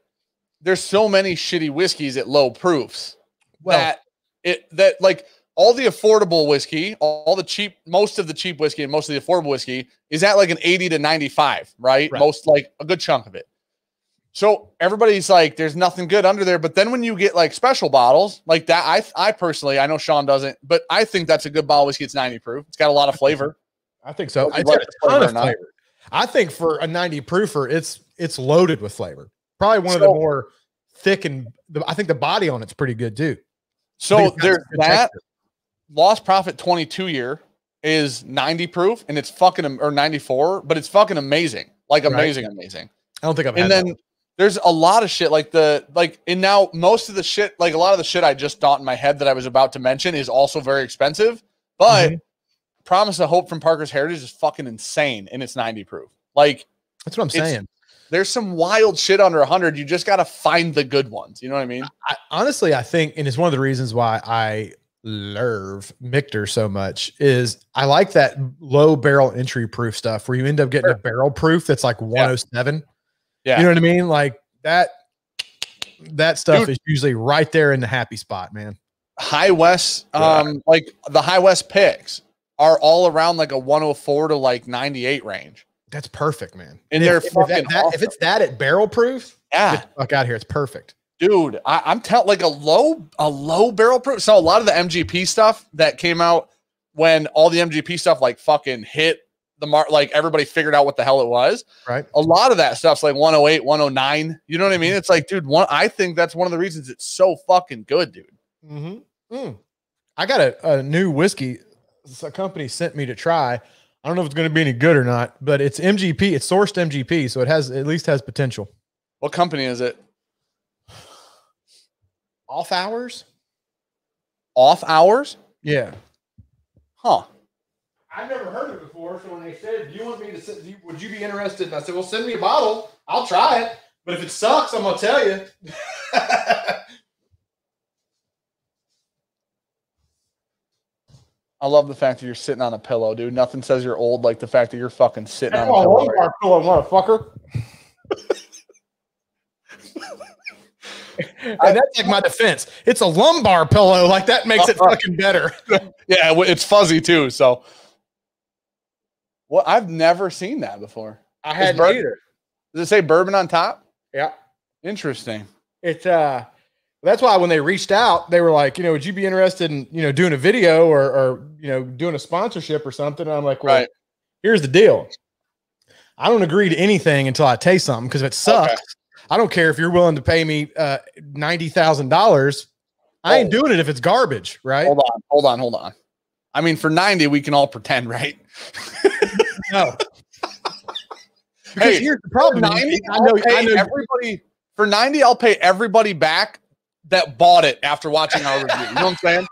there's so many shitty whiskeys at low proofs well, that it that like all the affordable whiskey, all the cheap, most of the cheap whiskey and most of the affordable whiskey is at like an 80 to 95, right? right. Most like a good chunk of it. So everybody's like, there's nothing good under there. But then when you get like special bottles like that, I I personally, I know Sean doesn't, but I think that's a good bottle whiskey. It's 90 proof. It's got a lot of flavor. I think so. A ton of flavor. I think for a 90 proofer, it's it's loaded with flavor. Probably one so, of the more thick and the, I think the body on it's pretty good too. So there's that texture. Lost Prophet 22 year is 90 proof and it's fucking or 94, but it's fucking amazing. Like amazing, right. amazing. I don't think I've and then that there's a lot of shit like the like and now most of the shit like a lot of the shit I just thought in my head that I was about to mention is also very expensive, but mm-hmm. Promise of Hope from Parker's Heritage is fucking insane and it's 90 proof. Like that's what I'm saying. There's some wild shit under 100. You just got to find the good ones. You know what I mean? I, honestly, I think, and it's one of the reasons why I love Michter so much is I like that low barrel entry proof stuff where you end up getting sure. a barrel proof that's like 107. Yeah. You know what I mean? Like that that stuff Dude. is usually right there in the happy spot, man. High West, um, yeah. like the High West picks are all around like a 104 to like 98 range. That's perfect, man. And, and they're if, fucking if, that, awesome. if it's that at barrel proof, yeah, fuck out here. It's perfect. Dude, I, am telling like a low, a low barrel proof. So a lot of the MGP stuff that came out when all the MGP stuff like fucking hit the mark, like everybody figured out what the hell it was. Right. A lot of that stuff's like 108, 109. You know what I mean? It's like, dude, one. I think that's one of the reasons it's so fucking good, dude. Mm-hmm. Mm. I got a, a new whiskey. A company sent me to try. I don't know if it's going to be any good or not, but it's MGP. It's sourced MGP, so it has at least has potential. What company is it? Off hours. Off hours. Yeah. Huh. I've never heard of it before. So when they said, "Do you want me to? Send, would you be interested?" And I said, "Well, send me a bottle. I'll try it. But if it sucks, I'm gonna tell you." I love the fact that you're sitting on a pillow, dude. Nothing says you're old like the fact that you're fucking sitting on a pillow. pillow, motherfucker. and that's like my defense. It's a lumbar pillow. Like that makes it uh-huh. fucking better. yeah, it's fuzzy too. So well, I've never seen that before. I had either. Does it say bourbon on top? Yeah. Interesting. It's uh that's why when they reached out, they were like, you know, would you be interested in, you know, doing a video or or you know, doing a sponsorship or something? And I'm like, well, right. here's the deal. I don't agree to anything until I taste something because if it sucks, okay. I don't care if you're willing to pay me uh ninety thousand dollars. I ain't doing it if it's garbage, right? Hold on, hold on, hold on. I mean, for 90, we can all pretend, right? no. hey, here's the problem. 90, I know, I know everybody for 90, I'll pay everybody back that bought it after watching our review. You know what I'm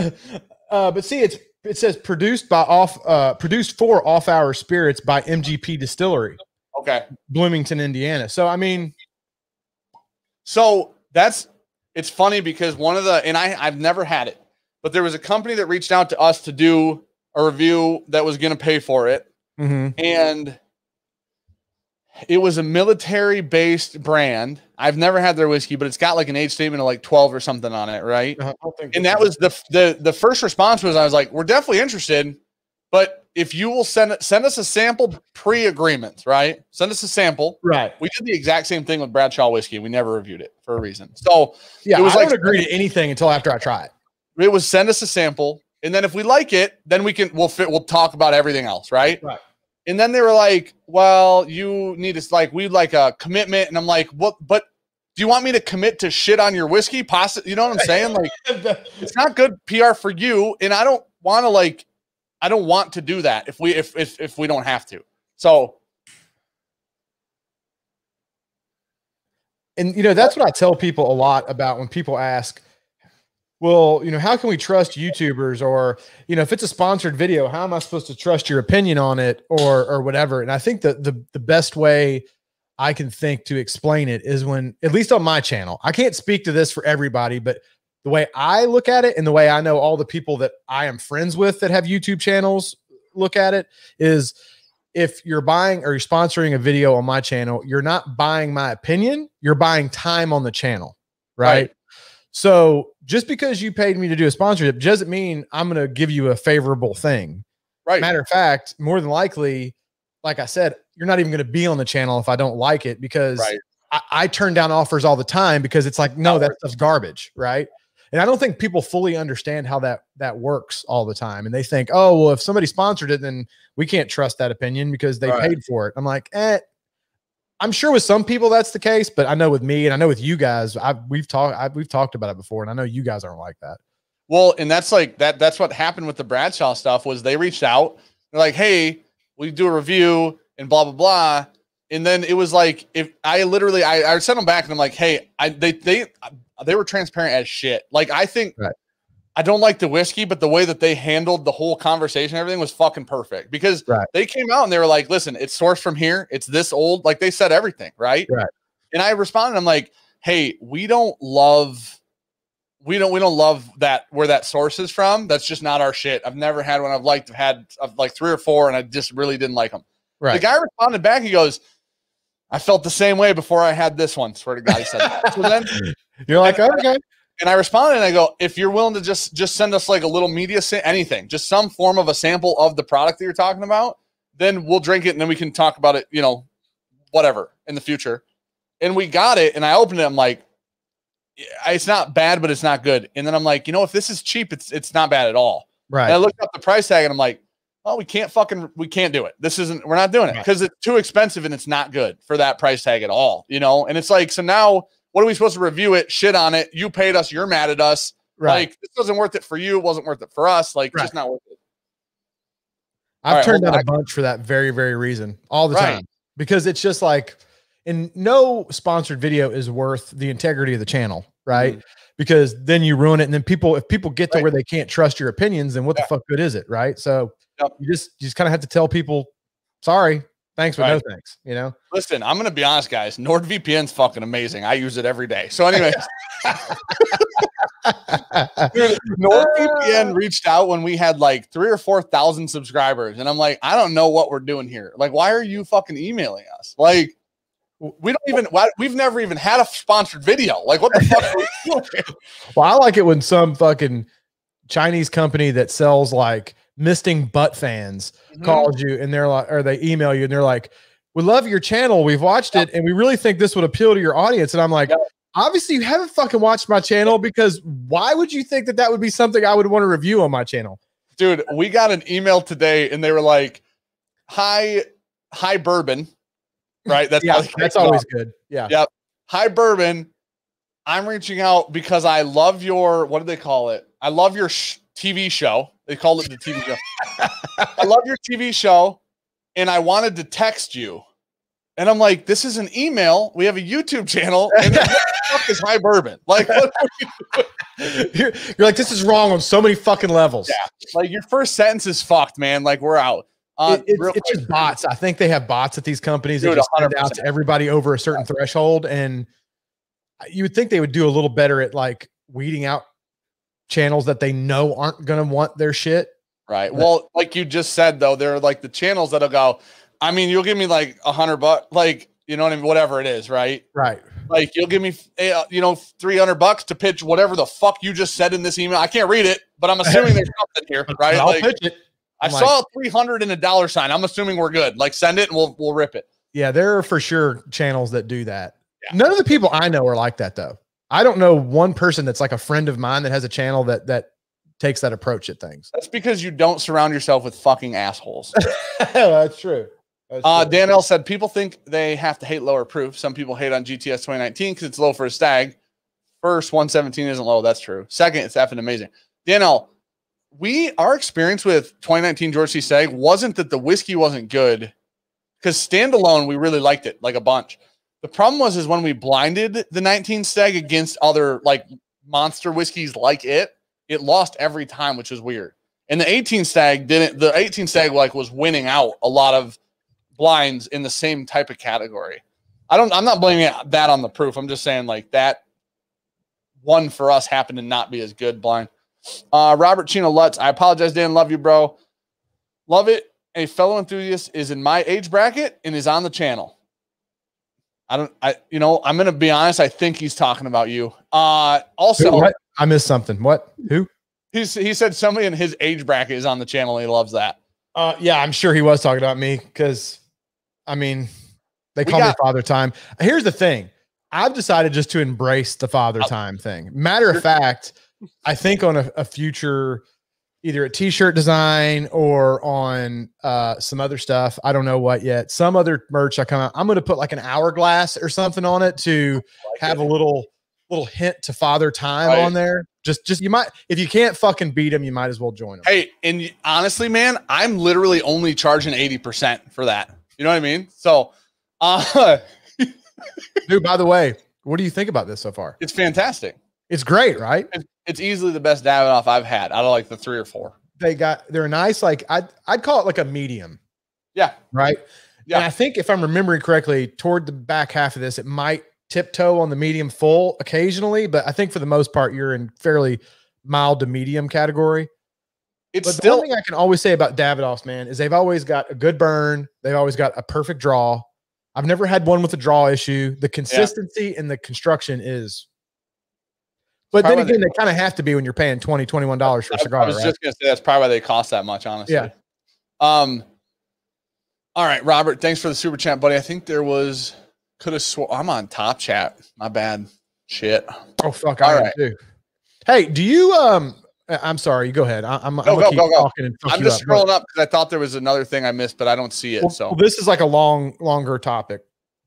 saying? Uh, but see, it's it says produced by off uh produced for off hour spirits by MGP Distillery. Okay. Bloomington, Indiana. So I mean, so that's it's funny because one of the and I I've never had it, but there was a company that reached out to us to do a review that was going to pay for it, mm-hmm. and it was a military based brand. I've never had their whiskey, but it's got like an age statement of like 12 or something on it, right? Uh, and that was the the the first response was I was like, we're definitely interested, but if you will send send us a sample pre-agreement, right? Send us a sample. Right. We did the exact same thing with Bradshaw whiskey. We never reviewed it for a reason. So yeah, it was I like, don't agree to anything until after I try it. It was send us a sample, and then if we like it, then we can we'll fit we'll talk about everything else, right? Right. And then they were like, "Well, you need to like we'd like a commitment," and I'm like, "What? But do you want me to commit to shit on your whiskey? Possibly, you know what I'm saying? Like, it's not good PR for you, and I don't want to like I don't want to do that if we if if if we don't have to. So and you know that's what I tell people a lot about when people ask, well, you know, how can we trust YouTubers or you know, if it's a sponsored video, how am I supposed to trust your opinion on it or or whatever? And I think that the the best way I can think to explain it is when at least on my channel. I can't speak to this for everybody, but the way I look at it and the way I know all the people that I am friends with that have YouTube channels look at it is if you're buying or you're sponsoring a video on my channel, you're not buying my opinion, you're buying time on the channel, right? right. So just because you paid me to do a sponsorship doesn't mean I'm going to give you a favorable thing. Right. Matter of fact, more than likely, like I said, you're not even going to be on the channel if I don't like it because right. I, I, turn down offers all the time because it's like, no, that stuff's garbage, right? and I don't think people fully understand how that that works all the time. And they think, oh, well, if somebody sponsored it, then we can't trust that opinion because they right. paid for it. I'm like, eh. I'm sure with some people that's the case, but I know with me and I know with you guys, I we've talked we've talked about it before, and I know you guys aren't like that. Well, and that's like that. That's what happened with the Bradshaw stuff. Was they reached out? They're like, hey, we do a review and blah blah blah. And then it was like if I literally I, I sent them back and I'm like, hey, I they they they were transparent as shit. Like I think right. I don't like the whiskey, but the way that they handled the whole conversation, everything was fucking perfect because right. they came out and they were like, listen, it's sourced from here. It's this old. Like they said everything, right? Right. And I responded, I'm like, hey, we don't love we don't we don't love that where that source is from. That's just not our shit. I've never had one. I've liked had I've had like three or four, and I just really didn't like them. Right. The guy responded back. He goes, "I felt the same way before I had this one." Swear to God, he said that. So then You're like, okay. And I responded and I go, if you're willing to just just send us like a little media sa- anything, just some form of a sample of the product that you're talking about, then we'll drink it and then we can talk about it, you know, whatever in the future. And we got it and I opened it. I'm like, it's not bad, but it's not good. And then I'm like, you know, if this is cheap, it's it's not bad at all. Right. And I looked up the price tag and I'm like, oh, we can't fucking we can't do it. This isn't we're not doing it because it's too expensive and it's not good for that price tag at all. You know, and it's like so now what are we supposed to review it, shit on it? You paid us, you're mad at us. Right. Like this wasn't worth it for you, it wasn't worth it for us. Like right. just not worth it. I've right, turned down a bunch for that very, very reason all the right. time because it's just like, and no sponsored video is worth the integrity of the channel, right? Mm-hmm. Because then you ruin it, and then people, if people get to where they can't trust your opinions, then what yeah. the fuck good is it, right? So yep. you just you just kind of have to tell people, sorry, Thanks, but right. no thanks. You know. Listen, I'm gonna be honest, guys. NordVPN's fucking amazing. I use it every day. So, anyway, NordVPN reached out when we had like three or four thousand subscribers, and I'm like, I don't know what we're doing here. Like, why are you fucking emailing us? Like, we don't even. We've never even had a sponsored video. Like, what the fuck? well, I like it when some fucking Chinese company that sells like misting butt fans mm-hmm. called you and they're like, or they email you and they're like, we love your channel. We've watched it and we really think this would appeal to your audience. And I'm like, obviously you haven't fucking watched my channel because why would you think that that would be something I would want to review on my channel? Dude, we got an email today and they were like, hi, hi bourbon. Right. That's, yeah, that's always good. Yeah. Yep. Hi bourbon. I'm reaching out because I love your, what do they call it? I love your sh- TV show. They called it the TV show. I love your TV show, and I wanted to text you. And I'm like, this is an email. We have a YouTube channel, and what the fuck is high bourbon? Like, you're, you're like, this is wrong on so many fucking levels. Yeah, like your first sentence is fucked, man. Like, we're out. Uh, it, it's, it's just bots. I think they have bots at these companies that just send out to everybody over a certain threshold, and you would think they would do a little better at like weeding out channels that they know aren't going to want their shit. Right. Well, like you just said, though, they're like the channels that'll go. I mean, you'll give me like a hundred bucks, like you know what I mean, whatever it is, right? Right. Like you'll give me, uh, you know, three hundred bucks to pitch whatever the fuck you just said in this email. I can't read it, but I'm assuming there's something here, right? I'll like, pitch it. I saw 300 in a dollar sign. I'm assuming we're good. Like send it and we'll we'll rip it. Yeah, there are for sure channels that do that. Yeah. None of the people I know are like that though. I don't know one person that's like a friend of mine that has a channel that that takes that approach at things. That's because you don't surround yourself with fucking assholes. that's true. That's uh, true. Dan L said people think they have to hate lower proof. Some people hate on GTS 2019 because it's low for a stag. First, 117 isn't low. That's true. Second, it's effing amazing. Dan L, we our experience with 2019 George T. Stagg wasn't that the whiskey wasn't good because standalone we really liked it like a bunch. The problem was is when we blinded the 19 Stagg against other like monster whiskeys like it, it lost every time, which was weird. And the 18 Stagg didn't. The 18 Stagg like was winning out a lot of blinds in the same type of category. I don't. I'm not blaming that on the proof. I'm just saying like that one for us happened to not be as good blind. Uh, Robert Chino Lutz, I apologize, Dan. Love you, bro. Love it. A fellow enthusiast is in my age bracket and is on the channel. I don't, I, you know, I'm going to be honest. I think he's talking about you. Uh, also, what? I missed something. What? Who? He's, he said somebody in his age bracket is on the channel. he loves that. Uh, yeah, I'm sure he was talking about me because, I mean, they call got, me Father Time. Here's the thing I've decided just to embrace the Father Time thing. Matter of fact, I think on a, a future, either a t-shirt design or on uh, some other stuff. I don't know what yet. Some other merch I come out. I'm going to put like an hourglass or something on it to like have it. a little little hint to father time right. on there. Just just you might if you can't fucking beat them, you might as well join them. Hey, and honestly, man, I'm literally only charging 80% for that. You know what I mean? So uh dude, by the way, what do you think about this so far? It's fantastic. It's great, right? It's easily the best Davidoff I've had out of like the three or four. They got they're nice. Like I'd I'd call it like a medium. Yeah. Right. Yeah. And I think if I'm remembering correctly, toward the back half of this, it might tiptoe on the medium full occasionally, but I think for the most part, you're in fairly mild to medium category. It's but still, thing I can always say about Davidoffs, man, is they've always got a good burn. They've always got a perfect draw. I've never had one with a draw issue. The consistency yeah. and the construction is but then again, they, they kind of have to be when you're paying 20 $21 for a cigar. I was right? just going to say that's probably why they cost that much, honestly. Yeah. Um, all right, Robert, thanks for the super chat, buddy. I think there was, could have swore, I'm on top chat. My bad. Shit. Oh, fuck. All I right. Too. Hey, do you, um, I'm sorry. You go ahead. I, am I'm, go, I'm, go, go, I'm just up. scrolling up because I thought there was another thing I missed, but I don't see it. Well, so well, this is like a long, longer topic.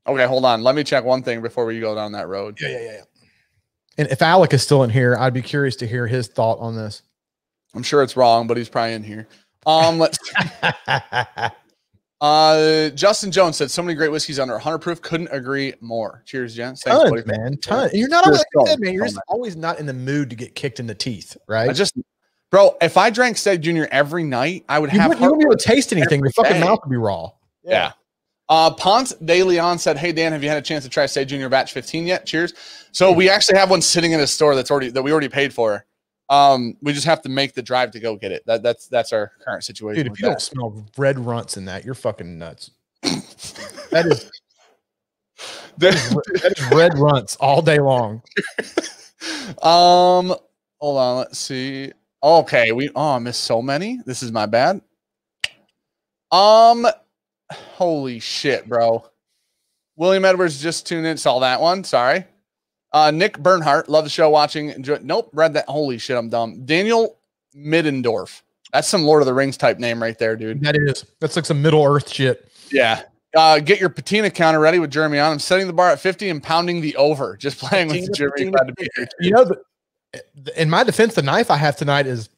Okay, hold on. Let me check one thing before we go down that road. Yeah, yeah, yeah. yeah. And if Alec is still in here, I'd be curious to hear his thought on this. I'm sure it's wrong, but he's probably in here. Um, let's. uh, Justin Jones said so many great whiskeys under 100 proof. Couldn't agree more. Cheers, gents. Thanks, Tons, buddy. man. Ton. You're not always, like man. You're just always not in the mood to get kicked in the teeth, right? I just, bro. If I drank Stagg Junior every night, I would you have. You wouldn't be able to taste anything. Your fucking mouth would be raw. yeah. yeah. Uh, Ponce De Leon said, "Hey Dan, have you had a chance to try Stagg Junior Batch 15 yet? Cheers." So we actually have one sitting in a store that's already that we already paid for. Um, we just have to make the drive to go get it. That, that's that's our current situation. Dude, if you that. don't smell red runts in that, you're fucking nuts. that is that is, that is red runts all day long. um, hold on, let's see. Okay, we oh I missed so many. This is my bad. Um, Holy shit, bro. William Edwards just tuned in, saw that one. Sorry. Uh, Nick Bernhardt, love the show, watching. Enjoy. Nope, read that. Holy shit, I'm dumb. Daniel Middendorf. That's some Lord of the Rings type name right there, dude. That is. That's like some Middle Earth shit. Yeah. Uh, get your patina counter ready with Jeremy on. I'm setting the bar at 50 and pounding the over. Just playing patina, with Jeremy. Patina, you know, the, in my defense, the knife I have tonight is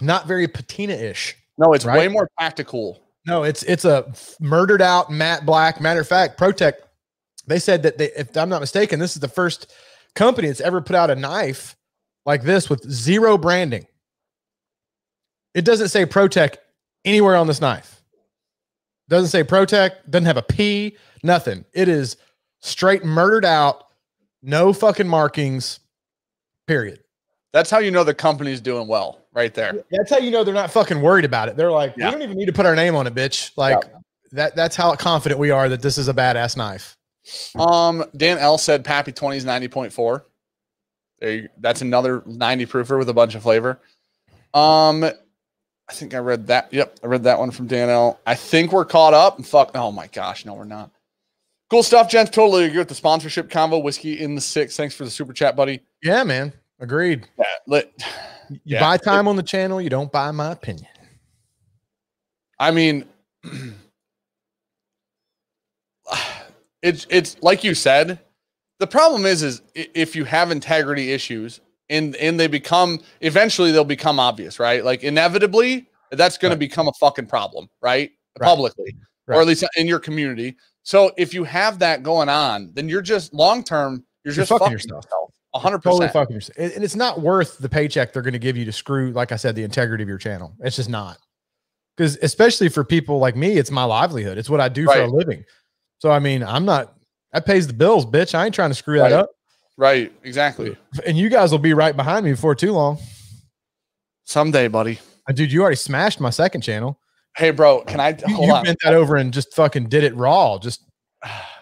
not very patina ish. No, it's right? way more tactical. No, it's it's a murdered out matte black. Matter of fact, Protech, they said that they, if I'm not mistaken, this is the first company that's ever put out a knife like this with zero branding. It doesn't say Protech anywhere on this knife. Doesn't say Protec. Doesn't have a P. Nothing. It is straight murdered out. No fucking markings. Period. That's how you know the company's doing well, right there. That's how you know they're not fucking worried about it. They're like, yeah. we don't even need to put our name on it, bitch. Like yeah. that. That's how confident we are that this is a badass knife. Um, Dan L said Pappy 20 is 90.4. There you, that's another 90 proofer with a bunch of flavor. Um, I think I read that. Yep, I read that one from Dan L. I think we're caught up. Fuck. Oh my gosh, no, we're not. Cool stuff, gents. Totally agree with the sponsorship combo. Whiskey in the six. Thanks for the super chat, buddy. Yeah, man. Agreed. Yeah, let, you yeah, buy time it, on the channel, you don't buy my opinion. I mean, it's it's like you said. The problem is, is if you have integrity issues, and and they become eventually they'll become obvious, right? Like inevitably, that's going right. to become a fucking problem, right? right. Publicly, right. or at least in your community. So if you have that going on, then you're just long term, you're, you're, just fucking, fucking yourself. yourself. 100%. Totally fucking yourself. And it's not worth the paycheck they're going to give you to screw, like I said, the integrity of your channel. It's just not. Because especially for people like me, it's my livelihood. It's what I do right. for a living. So, I mean, I'm not, that pays the bills, bitch. I ain't trying to screw that up. Right. Exactly. And you guys will be right behind me before too long. Someday, buddy. Uh, dude, you already smashed my second channel. Hey, bro, can I you, hold you on? bent that over and just fucking did it raw. Just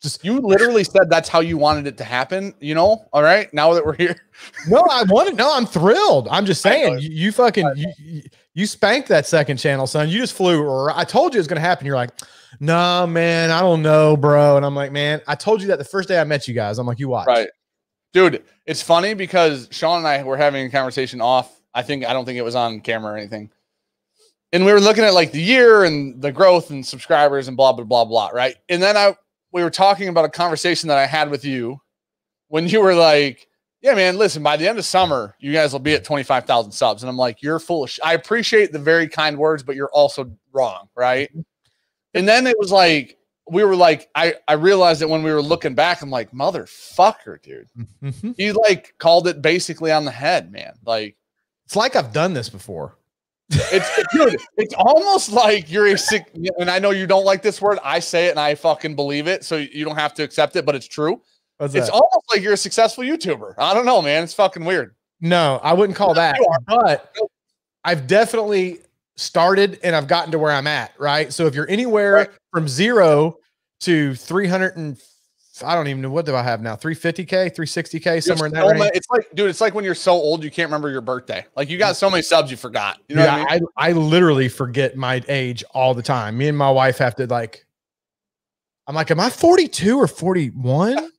just you literally said that's how you wanted it to happen, you know? All right, now that we're here. no, I wanted no, I'm thrilled. I'm just saying you, you, fucking you, you spanked that second channel, son. You just flew. I told you it was gonna happen. You're like, no, nah, man, I don't know, bro. And I'm like, man, I told you that the first day I met you guys. I'm like, you watch. Right. Dude, it's funny because Sean and I were having a conversation off. I think I don't think it was on camera or anything. And we were looking at like the year and the growth and subscribers and blah blah blah blah, right? And then I we were talking about a conversation that I had with you when you were like, "Yeah, man, listen, by the end of summer, you guys will be at 25,000 subs." And I'm like, "You're foolish. I appreciate the very kind words, but you're also wrong, right?" And then it was like we were like, I I realized that when we were looking back, I'm like, "Motherfucker, dude." Mm-hmm. You like called it basically on the head, man. Like it's like I've done this before. It's dude, it's almost like you're a sick, and I know you don't like this word. I say it and I fucking believe it, so you don't have to accept it, but it's true. What's it's that? almost like you're a successful YouTuber. I don't know, man. It's fucking weird. No, I wouldn't call that, but I've definitely started and I've gotten to where I'm at, right? So if you're anywhere right. from zero to 300 and I don't even know what do I have now 350k, 360k, somewhere in that range. It's like, dude, it's like when you're so old you can't remember your birthday. Like you got so many subs you forgot. You know yeah, I, mean? I, I literally forget my age all the time. Me and my wife have to like. I'm like, am I 42 or 41?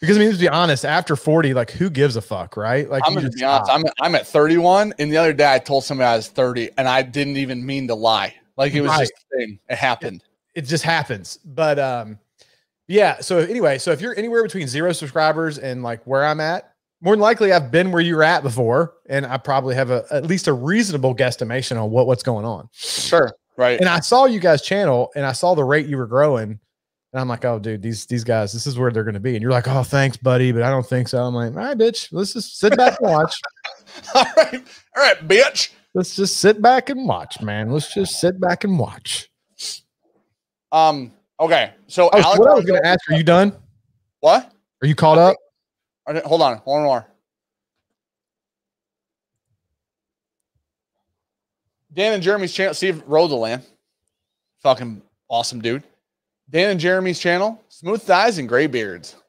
because I mean, to be honest, after 40, like who gives a fuck, right? Like I'm gonna be honest, I'm at, I'm at 31, and the other day I told somebody I was 30, and I didn't even mean to lie. Like it was right. just a thing. It happened. It, it just happens. But um yeah. So anyway, so if you're anywhere between zero subscribers and like where I'm at, more than likely I've been where you're at before, and I probably have a at least a reasonable guesstimation on what what's going on. Sure. Right. And I saw you guys channel and I saw the rate you were growing. And I'm like, oh, dude, these these guys, this is where they're going to be. And you're like, oh, thanks, buddy, but I don't think so. I'm like, all right, bitch, let's just sit back and watch. all right, all right, bitch. Let's just sit back and watch, man. Let's just sit back and watch. Um, Okay, so oh, Alex, what I was going to ask, are you done? What? Are you caught up? Hold on, one more. Dan and Jeremy's channel. Steve Rodeland, fucking awesome dude. Dan and Jeremy's channel. Smooth thighs and gray beards.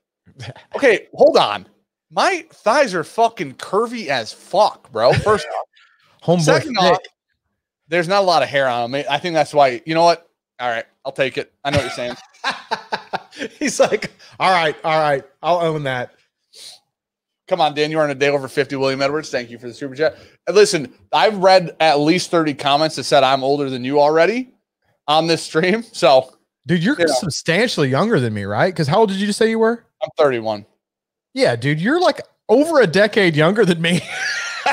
Okay, hold on. My thighs are fucking curvy as fuck, bro. First off, homeboy. Second off, there's not a lot of hair on them. I think that's why. You know what? All right, I'll take it. I know what you're saying. He's like, all right, all right, I'll own that. Come on, Dan, you are on a day over 50. William Edwards, thank you for the super chat. And listen, I've read at least 30 comments that said I'm older than you already on this stream. So, dude, you're you know. substantially younger than me, right? Because how old did you just say you were? I'm 31. Yeah, dude, you're like over a decade younger than me.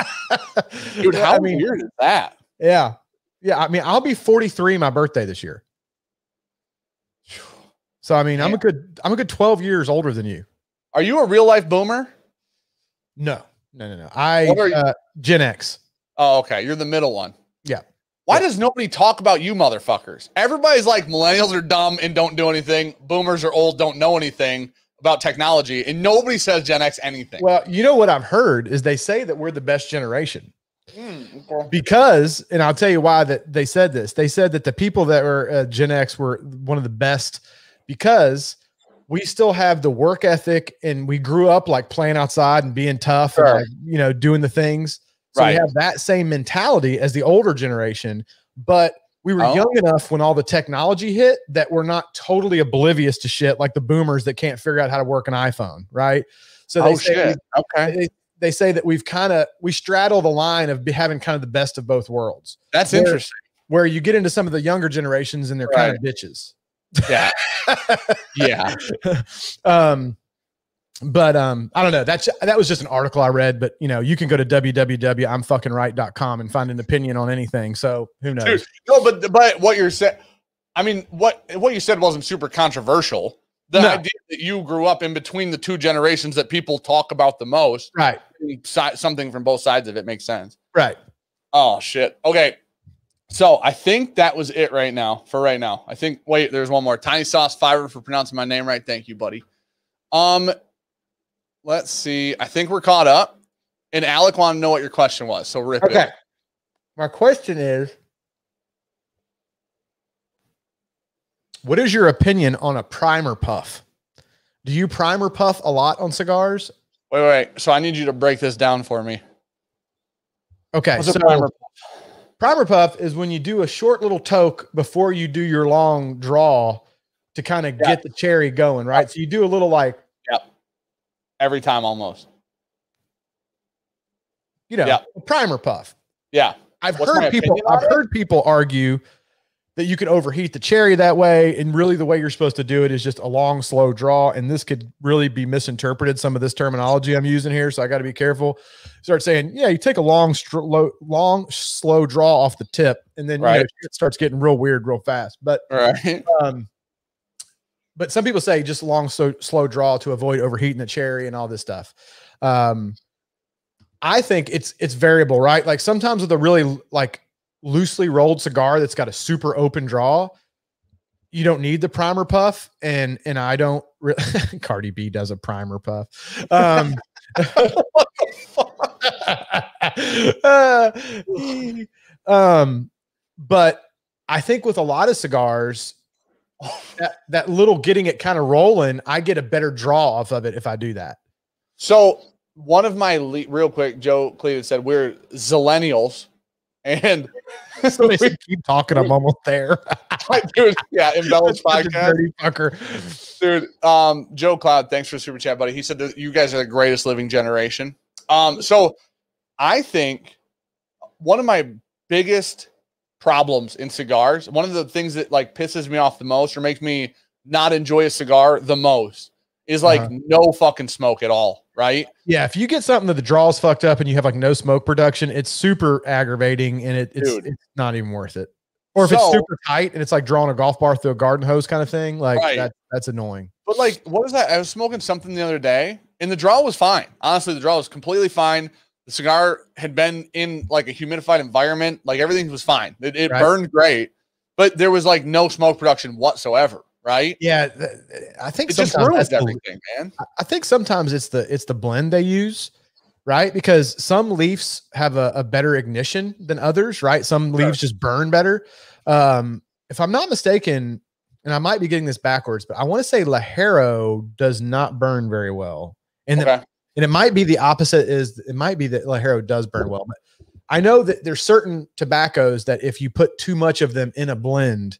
dude, how I mean, weird is that? Yeah. Yeah. I mean, I'll be 43 my birthday this year. So I mean, I'm a good I'm a good 12 years older than you. Are you a real life boomer? No. No, no, no. I uh, Gen X. Oh, okay. You're the middle one. Yeah. Why does nobody talk about you motherfuckers? Everybody's like millennials are dumb and don't do anything. Boomers are old, don't know anything about technology, and nobody says Gen X anything. Well, you know what I've heard is they say that we're the best generation. Mm, okay. Because, and I'll tell you why that they said this. They said that the people that were uh, Gen X were one of the best because we still have the work ethic and we grew up like playing outside and being tough sure. and like, you know doing the things so right. we have that same mentality as the older generation, but we were oh. young enough when all the technology hit that we're not totally oblivious to shit like the boomers that can't figure out how to work an iPhone, right? So they oh, say okay. They, they, say that we've kind of we straddle the line of having kind of the best of both worlds. That's where, interesting. Where you get into some of the younger generations and they're right. kind of bitches. Yeah. yeah. um but um, I don't know. That's that was just an article I read, but you know, you can go to www.imfuckinright.com and find an opinion on anything. So who knows? Dude, no, but but what you're saying, I mean, what what you said wasn't super controversial. The no. idea that you grew up in between the two generations that people talk about the most, right? Something from both sides of it makes sense, right? Oh shit. Okay. So I think that was it right now for right now. I think wait, there's one more. Tiny Sauce Fiber for pronouncing my name right. Thank you, buddy. Um, let's see. I think we're caught up. And Alec wanted to know what your question was. So rip okay. It. My question is What is your opinion on a primer puff? Do you primer puff a lot on cigars? Wait, wait. So I need you to break this down for me. Okay. What's so primer puff? is when you do a short little toke before you do your long draw to kind of yeah. get the cherry going, right? So you do a little like every time almost. You know, yeah. primer puff. Yeah. I've What's heard people I've heard people argue that you can overheat the cherry that way and really the way you're supposed to do it is just a long slow draw and this could really be misinterpreted some of this terminology I'm using here so I got to be careful. Start saying, yeah, you take a long stro- long slow draw off the tip and then right. you know, it starts getting real weird real fast. But right. um but some people say just long slow, slow draw to avoid overheating the cherry and all this stuff. Um, I think it's it's variable, right? Like sometimes with a really like loosely rolled cigar that's got a super open draw, you don't need the primer puff, and and I don't. Re- Cardi B does a primer puff. Um, uh, um, but I think with a lot of cigars, that, that little getting it kind of rolling, I get a better draw off of it if I do that. So one of my le- real quick, Joe Cleveland said we're zillennials, and so we, keep talking. I'm almost there, dude. Yeah, embellished podcast, fucker, dude. Um, Joe Cloud, thanks for super chat, buddy. He said that you guys are the greatest living generation. Um, so I think one of my biggest problems in cigars. One of the things that like pisses me off the most or makes me not enjoy a cigar the most is like uh-huh. no fucking smoke at all, right? Yeah, if you get something that the draw's fucked up and you have like no smoke production, it's super aggravating and it, it's, it's not even worth it. Or if so, it's super tight and it's like drawing a golf bar through a garden hose kind of thing, like right. that, that's annoying. But like, what was that? I was smoking something the other day and the draw was fine. Honestly, the draw was completely fine. The cigar had been in like a humidified environment, like everything was fine. It, it right. burned great, but there was like no smoke production whatsoever. Right? Yeah, I think it just ruins everything, man. I think sometimes it's the it's the blend they use right? Because some leaves have a, a, better ignition than others, right? Some leaves just burn better. Um, if I'm not mistaken, and I might be getting this backwards, but I want to say Ligero does not burn very well. And okay and it might be the opposite is it might be that Ligero does burn well, but I know that there's certain tobaccos that if you put too much of them in a blend,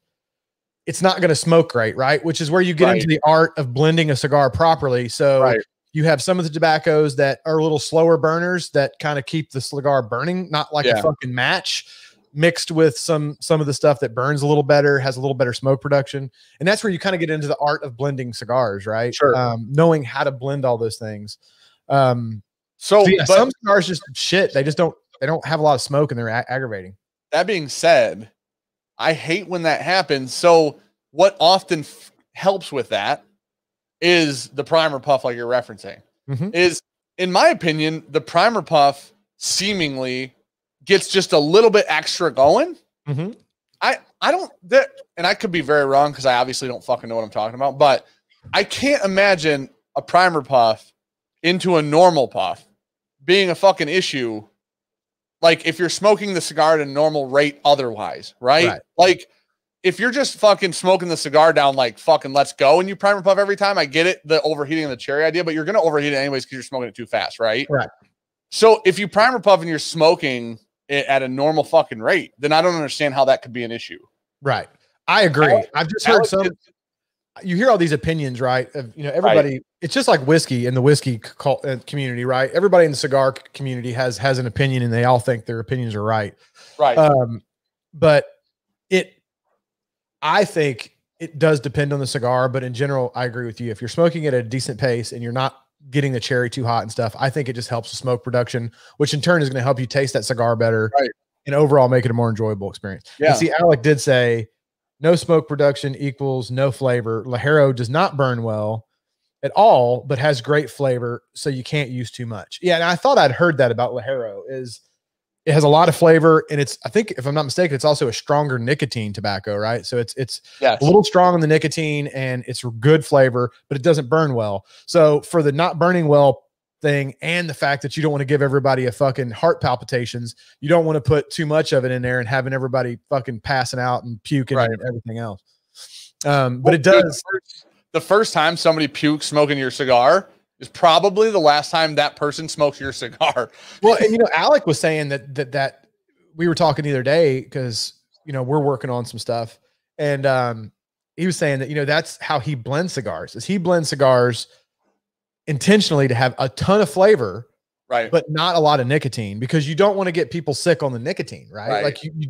it's not going to smoke right, right? Which is where you get right. into the art of blending a cigar properly. So right. you have some of the tobaccos that are a little slower burners that kind of keep the cigar burning, not like yeah. a fucking match mixed with some some of the stuff that burns a little better, has a little better smoke production, and that's where you kind of get into the art of blending cigars, right? Sure. Um, knowing how to blend all those things. Um, so, so yeah, some cigars just shit. They just don't. They don't have a lot of smoke and they're ag- aggravating. That being said, I hate when that happens. So what often f- helps with that is the primer puff, like you're referencing. Mm-hmm. Is in my opinion, the primer puff seemingly gets just a little bit extra going, Mm-hmm. I I don't that, and I could be very wrong because I obviously don't fucking know what I'm talking about, but I can't imagine a primer puff into a normal puff being a fucking issue. Like if you're smoking the cigar at a normal rate, otherwise, right? right. Like if you're just fucking smoking the cigar down like fucking let's go and you primer puff every time, I get it, the overheating of the cherry idea, but you're gonna overheat it anyways because you're smoking it too fast, right? Right. So if you primer puff and you're smoking it at a normal fucking rate, then I don't understand how that could be an issue. Right. I agree. Alex, I've just heard Alex some. You hear all these opinions, right? Of, you know, everybody. Right. It's just like whiskey in the whiskey uh, community, right? Everybody in the cigar community has has an opinion, and they all think their opinions are right. Right. Um, but it, I think it does depend on the cigar, but in general, I agree with you. If you're smoking at a decent pace and you're not getting the cherry too hot and stuff, I think it just helps the smoke production, which in turn is going to help you taste that cigar better right. and overall make it a more enjoyable experience. Yeah. And see, Alec did say no smoke production equals no flavor. Ligero does not burn well at all, but has great flavor, so you can't use too much. Yeah, and I thought I'd heard that about Ligero is it has a lot of flavor and it's I think if I'm not mistaken, it's also a stronger nicotine tobacco, right? So it's it's yes. a little strong on the nicotine and it's good flavor, but it doesn't burn well. So for the not burning well thing and the fact that you don't want to give everybody a fucking heart palpitations, you don't want to put too much of it in there and having everybody fucking passing out and puking right. and everything else. Um, but it does. The first, time somebody pukes smoking your cigar, is probably the last time that person smokes your cigar. well, and you know, Alec was saying that that that we were talking the other day because you know we're working on some stuff, and um, he was saying that you know that's how he blends cigars. Is he blends cigars intentionally to have a ton of flavor, right, but not a lot of nicotine because you don't want to get people sick on the nicotine, right? right. Like you, you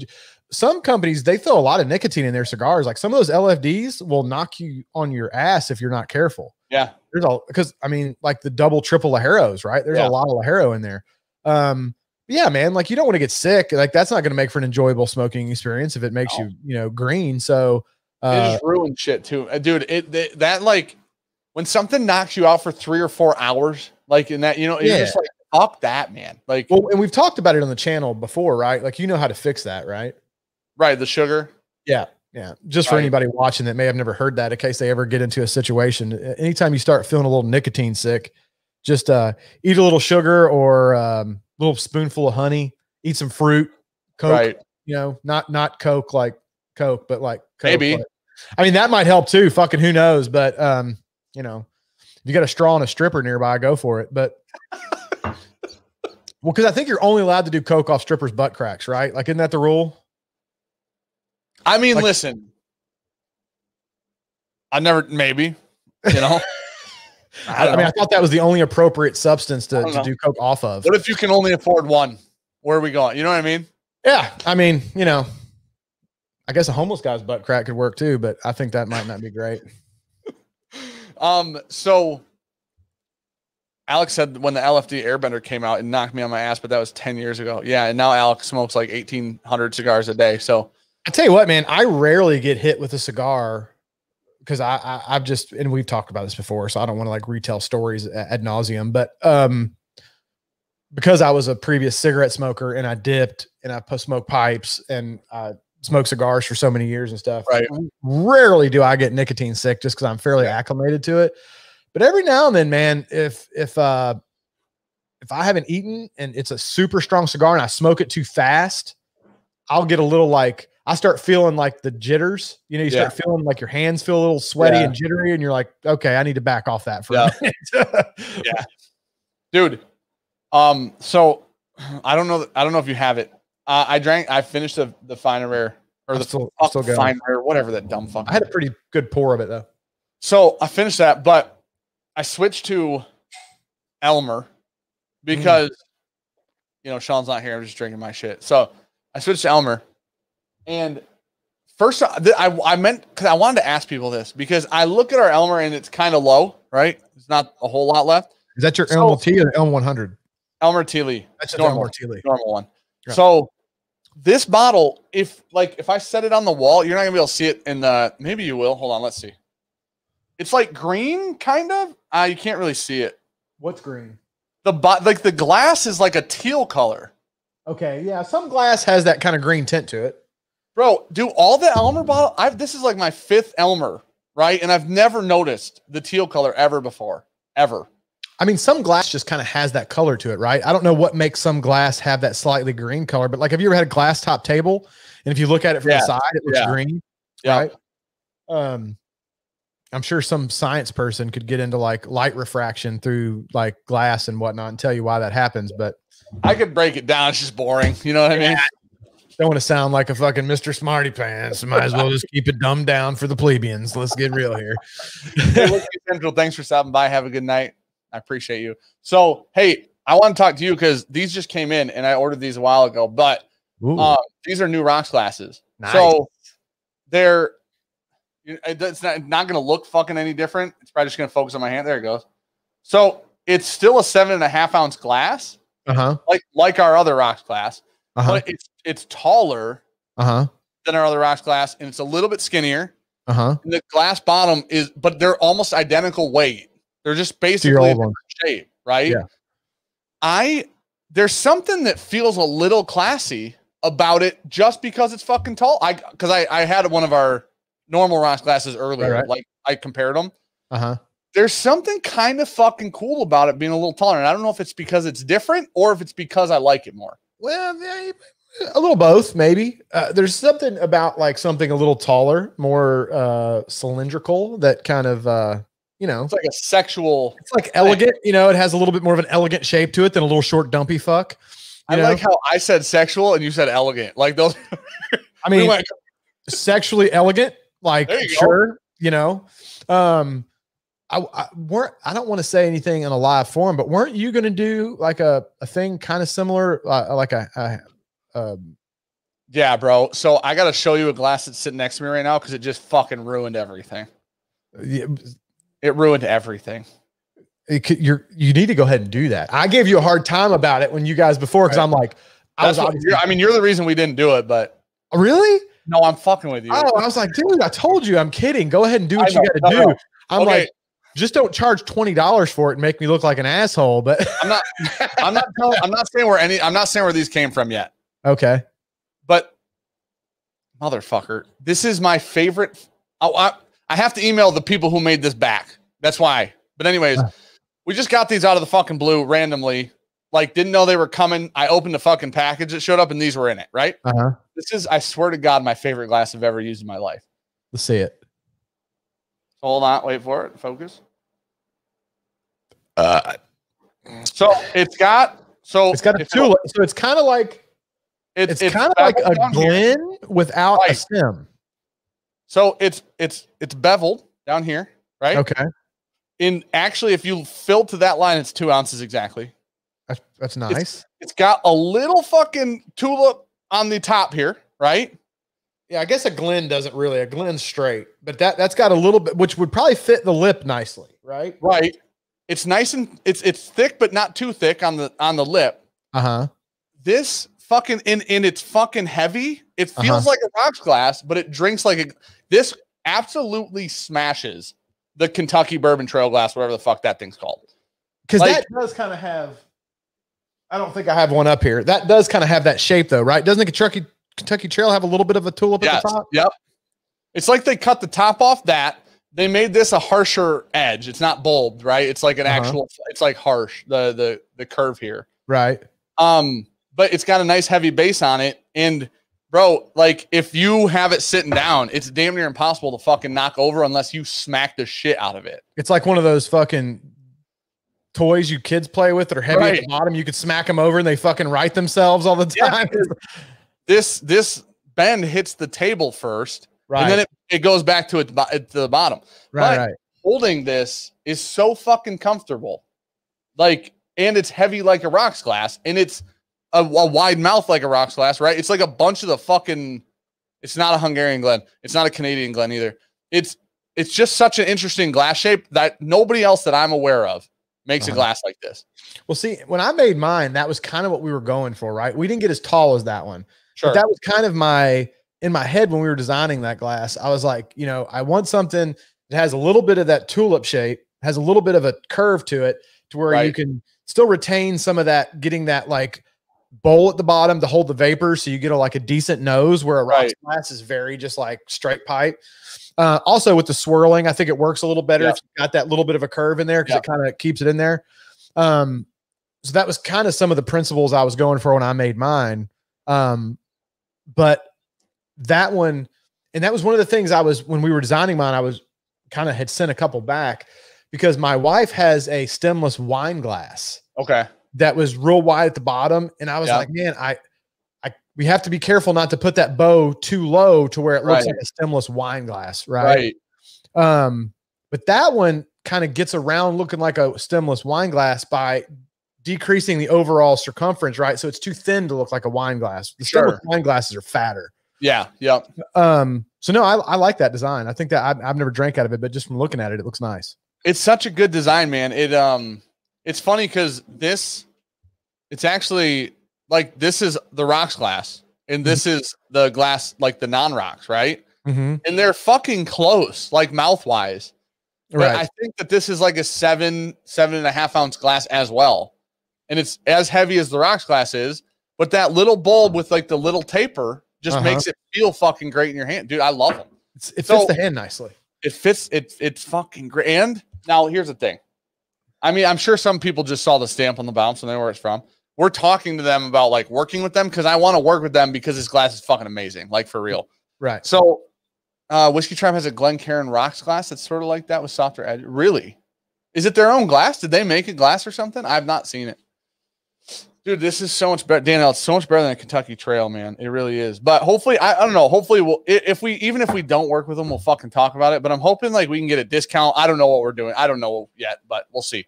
some companies they throw a lot of nicotine in their cigars. Like some of those LFDs will knock you on your ass if you're not careful. Yeah. There's a because I mean, like the double triple Ligeros, right? There's yeah. a lot of Ligero in there. Um, yeah, man, like you don't want to get sick. Like that's not going to make for an enjoyable smoking experience if it makes no. you, you know, green. So uh, it just ruins shit too, uh, dude. It, it, that like when something knocks you out for three or four hours, like in that, you know, it's yeah. just like up that man. Like, well, and we've talked about it on the channel before, right? Like you know how to fix that, right? Right, the sugar. Yeah. Yeah. Just for anybody watching that may have never heard that, in case they ever get into a situation, anytime you start feeling a little nicotine sick, just uh, eat a little sugar or um, a little spoonful of honey, eat some fruit, Coke, right. you know, not, not Coke like Coke, but like Coke, maybe. Like, I mean, that might help too. Fucking who knows? But, um, you know, if you got a straw and a stripper nearby, go for it. But, well, because I think you're only allowed to do Coke off strippers' butt cracks, right? Like, isn't that the rule? I mean, like, listen, I never maybe, you know. I, I, mean, I thought that was the only appropriate substance to, to do coke off of. What if you can only afford one? Where are we going? You know what I mean? Yeah, I mean, you know, I guess a homeless guy's butt crack could work too, but I think that might not be great. um, so Alex said when the LFD Airbender came out, it knocked me on my ass, but that was 10 years ago. Yeah, and now Alex smokes like 1,800 cigars a day. So I tell you what, man, I rarely get hit with a cigar because I, I have just and we've talked about this before, so I don't want to like retell stories ad nauseum, but um because I was a previous cigarette smoker and I dipped and I smoked pipes and I smoked cigars for so many years and stuff. Right. Rarely do I get nicotine sick just because I'm fairly acclimated to it. But every now and then, man, if if uh if I haven't eaten and it's a super strong cigar and I smoke it too fast, I'll get a little like I start feeling like the jitters. You know, you start yeah. feeling like your hands feel a little sweaty yeah. and jittery, and you're like, okay, I need to back off that for yeah. a minute. yeah, dude. Um, so I don't know. I don't know if you have it. Uh, I drank. I finished the the fine rare or I'm the still, still fine rare, whatever that dumb fuck. I had a pretty good pour of it though. So I finished that, but I switched to Elmer because mm. you know Sean's not here. I'm just drinking my shit. So I switched to Elmer and first, I, I meant because I wanted to ask people this because I look at our Elmer and it's kind of low, right? It's not a whole lot left. Is that your so, Elmer T or Elm 100? Elmer T. That's normal, Elmer T. Normal one. Yeah. So this bottle, if like if I set it on the wall, you're not gonna be able to see it in the. Maybe you will. Hold on, let's see. It's like green, kind of. Uh, you can't really see it. What's green? The but like the glass is like a teal color. Okay, yeah. Some glass has that kind of green tint to it. Bro, do all the Elmer bottle? I've this is like my fifth Elmer, right? And I've never noticed the teal color ever before, ever. I mean, some glass just kind of has that color to it, right? I don't know what makes some glass have that slightly green color, but like, have you ever had a glass top table? And if you look at it from yeah. the side, it looks yeah. green, yeah. right? Um, I'm sure some science person could get into like light refraction through like glass and whatnot and tell you why that happens. But I could break it down. It's just boring. You know what I mean? Don't want to sound like a fucking Mr. Smarty Pants. Might as well just keep it dumbed down for the plebeians. Let's get real here. hey, Central, thanks for stopping by. Have a good night. I appreciate you. So, hey, I want to talk to you because these just came in and I ordered these a while ago, but um, these are new rocks glasses. Nice. So they're it's not, not going to look fucking any different. It's probably just going to focus on my hand. There it goes. So it's still a seven and a half ounce glass, uh-huh. like like our other rocks glass, uh-huh. but it's it's taller uh-huh. than our other rocks glass, and it's a little bit skinnier. Uh-huh. And the glass bottom is, but they're almost identical weight. They're just basically shape, right? Yeah. I there's something that feels a little classy about it just because it's fucking tall. I because I I had one of our normal rocks glasses earlier, right, right. like I compared them. Uh huh. There's something kind of fucking cool about it being a little taller, and I don't know if it's because it's different or if it's because I like it more. Well, yeah, a little both, maybe. Uh, there's something about like something a little taller, more uh, cylindrical that kind of uh, you know, it's like a sexual. It's like elegant. You know, it has a little bit more of an elegant shape to it than a little short dumpy fuck. I know? like how I said sexual and you said elegant. Like those. I mean, we went, sexually elegant. Like you sure, go. you know. Um, I, I weren't. I don't want to say anything in a live form, but weren't you going to do like a a thing kind of similar, uh, like a, a um, yeah, bro. So I got to show you a glass that's sitting next to me right now because it just fucking ruined everything. Yeah, it ruined everything. It could, you're you need to go ahead and do that. I gave you a hard time about it when you guys before because right. I'm like, I was. What, I mean, you're the reason we didn't do it, but really, no, I'm fucking with you. Oh, I was like, dude, I told you, I'm kidding. Go ahead and do what know, you got to no, do. No. I'm okay. like, just don't charge twenty dollars for it and make me look like an asshole. But I'm not. I'm not. Telling, I'm not saying where any. I'm not saying where these came from yet. Okay, but motherfucker, this is my favorite. Oh, I, I have to email the people who made this back. That's why. But anyways, we just got these out of the fucking blue randomly. Like, didn't know they were coming. I opened the fucking package that showed up, and these were in it. Right. Uh-huh. This is, I swear to God, my favorite glass I've ever used in my life. Let's see it. Hold on. Wait for it. Focus. Uh. So it's got. So it's got a tulip. So it's kind of like. It's, it's, it's kind of like a Glen here. without right. a stem. So it's it's it's beveled down here, right? Okay. In actually, if you fill to that line, it's two ounces exactly. That's, that's nice. It's, it's got a little fucking tulip on the top here, right? Yeah, I guess a Glen doesn't really. A Glen's straight, but that that's got a little bit, which would probably fit the lip nicely, right? Right. It's nice and it's it's thick, but not too thick on the on the lip. Uh huh. This fucking in in it's fucking heavy. It feels uh-huh. like a rocks glass, but it drinks like a this absolutely smashes the Kentucky Bourbon Trail glass, whatever the fuck that thing's called. Because like, that does kind of have. I don't think I have one up here. That does kind of have that shape, though, right? Doesn't the Kentucky Kentucky Trail have a little bit of a tulip yes, at the top? Yep. It's like they cut the top off that. They made this a harsher edge. It's not bulbed, right? It's like an uh-huh. actual. It's like harsh. The the the curve here, right? Um, but it's got a nice heavy base on it, and bro, like if you have it sitting down, it's damn near impossible to fucking knock over unless you smack the shit out of it. It's like one of those fucking toys you kids play with that are heavy right. at the bottom. You could smack them over and they fucking right themselves all the time. Yeah, this this bend hits the table first, right? And then it, it goes back to it to the bottom. Right, but right. Holding this is so fucking comfortable, like, and it's heavy like a rocks glass, and it's a, a, wide mouth like a rocks glass, right? It's like a bunch of the fucking. It's not a Hungarian Glen. It's not a Canadian Glen either. It's it's just such an interesting glass shape that nobody else that I'm aware of makes uh-huh. a glass like this. Well, see, when I made mine, that was kind of what we were going for, right? We didn't get as tall as that one. Sure. But that was kind of my in my head when we were designing that glass. I was like, you know, I want something that has a little bit of that tulip shape, has a little bit of a curve to it, to where right. you can still retain some of that, getting that like bowl at the bottom to hold the vapor, so you get a like a decent nose. Where a rocks right. glass is very just like straight pipe. Uh, also with the swirling, I think it works a little better if you got that little bit of a curve in there because it kind of keeps it in there. Um, so that was kind of some of the principles I was going for when I made mine. Um, but that one, and that was one of the things I was when we were designing mine. I was kind of had sent a couple back because my wife has a stemless wine glass. Okay. That was real wide at the bottom, and I was like, man, I we have to be careful not to put that bow too low to where it looks right. like a stemless wine glass, right? Right. Um, but that one kind of gets around looking like a stemless wine glass by decreasing the overall circumference, right? So it's too thin to look like a wine glass. The sure. stemless wine glasses are fatter. Yeah. Yep. Um, so no, I, I like that design. I think that I've, I've never drank out of it, but just from looking at it, it looks nice. It's such a good design, man. It um, it's funny because this, it's actually like this is the rocks glass and this mm-hmm. is the glass like the non-rocks right? Mm-hmm. and they're fucking close like mouth wise right. i think that this is like a seven seven and a half ounce glass as well. And it's as heavy as the rocks glass is but that little bulb with like the little taper just uh-huh. makes it feel fucking great in your hand. Dude i love them it's, it fits so, the hand nicely. it fits it it's fucking great. And now here's the thing. I mean i'm sure some people just saw the stamp on the bounce and they know where it's from we're talking to them about like working with them because I want to work with them because this glass is fucking amazing, like for real. Right. So, uh, Whiskey Tribe has a Glencairn Rocks glass that's sort of like that with softer edge. Really? Is it their own glass? Did they make a glass or something? I've not seen it. Dude, this is so much better. Daniel, it's so much better than a Kentucky Trail, man. It really is. But hopefully, I, I don't know. Hopefully, we'll if we even if we don't work with them, we'll fucking talk about it. But I'm hoping like we can get a discount. I don't know what we're doing. I don't know yet, but we'll see.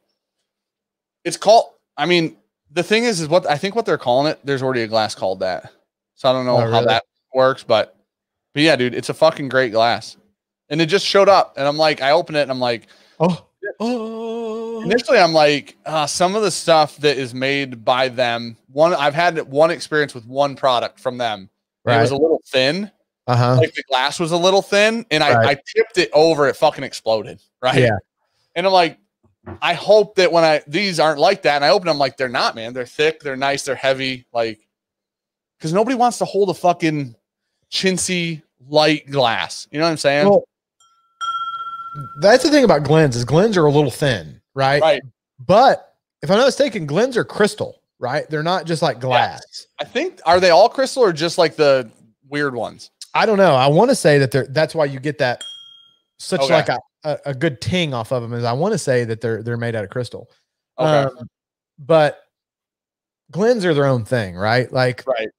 It's called. I mean, the thing is, is what I think what they're calling it. There's already a glass called that, so I don't know oh, how that works, but but yeah, dude, it's a fucking great glass, and it just showed up, and I'm like, I open it, and I'm like, oh. Oh. Initially, I'm like, uh, some of the stuff that is made by them. One, I've had one experience with one product from them. Right. It was a little thin. Uh-huh. Like the glass was a little thin, and I, right. I tipped it over. It fucking exploded. Right. Yeah. And I'm like, I hope that when I these aren't like that, and I open them like they're not, man. They're thick, they're nice, they're heavy, like because nobody wants to hold a fucking chintzy light glass. You know what I'm saying? Well, that's the thing about Glens is Glens are a little thin, right? Right. But if I'm not mistaken, Glens are crystal, right? They're not just like glass. Yes. I think are they all crystal or just like the weird ones? I don't know. I want to say that they're that's why you get that such okay. like a a, a good ting off of them is I want to say that they're they're made out of crystal. Okay. Um, but Glens are their own thing, right? Like right.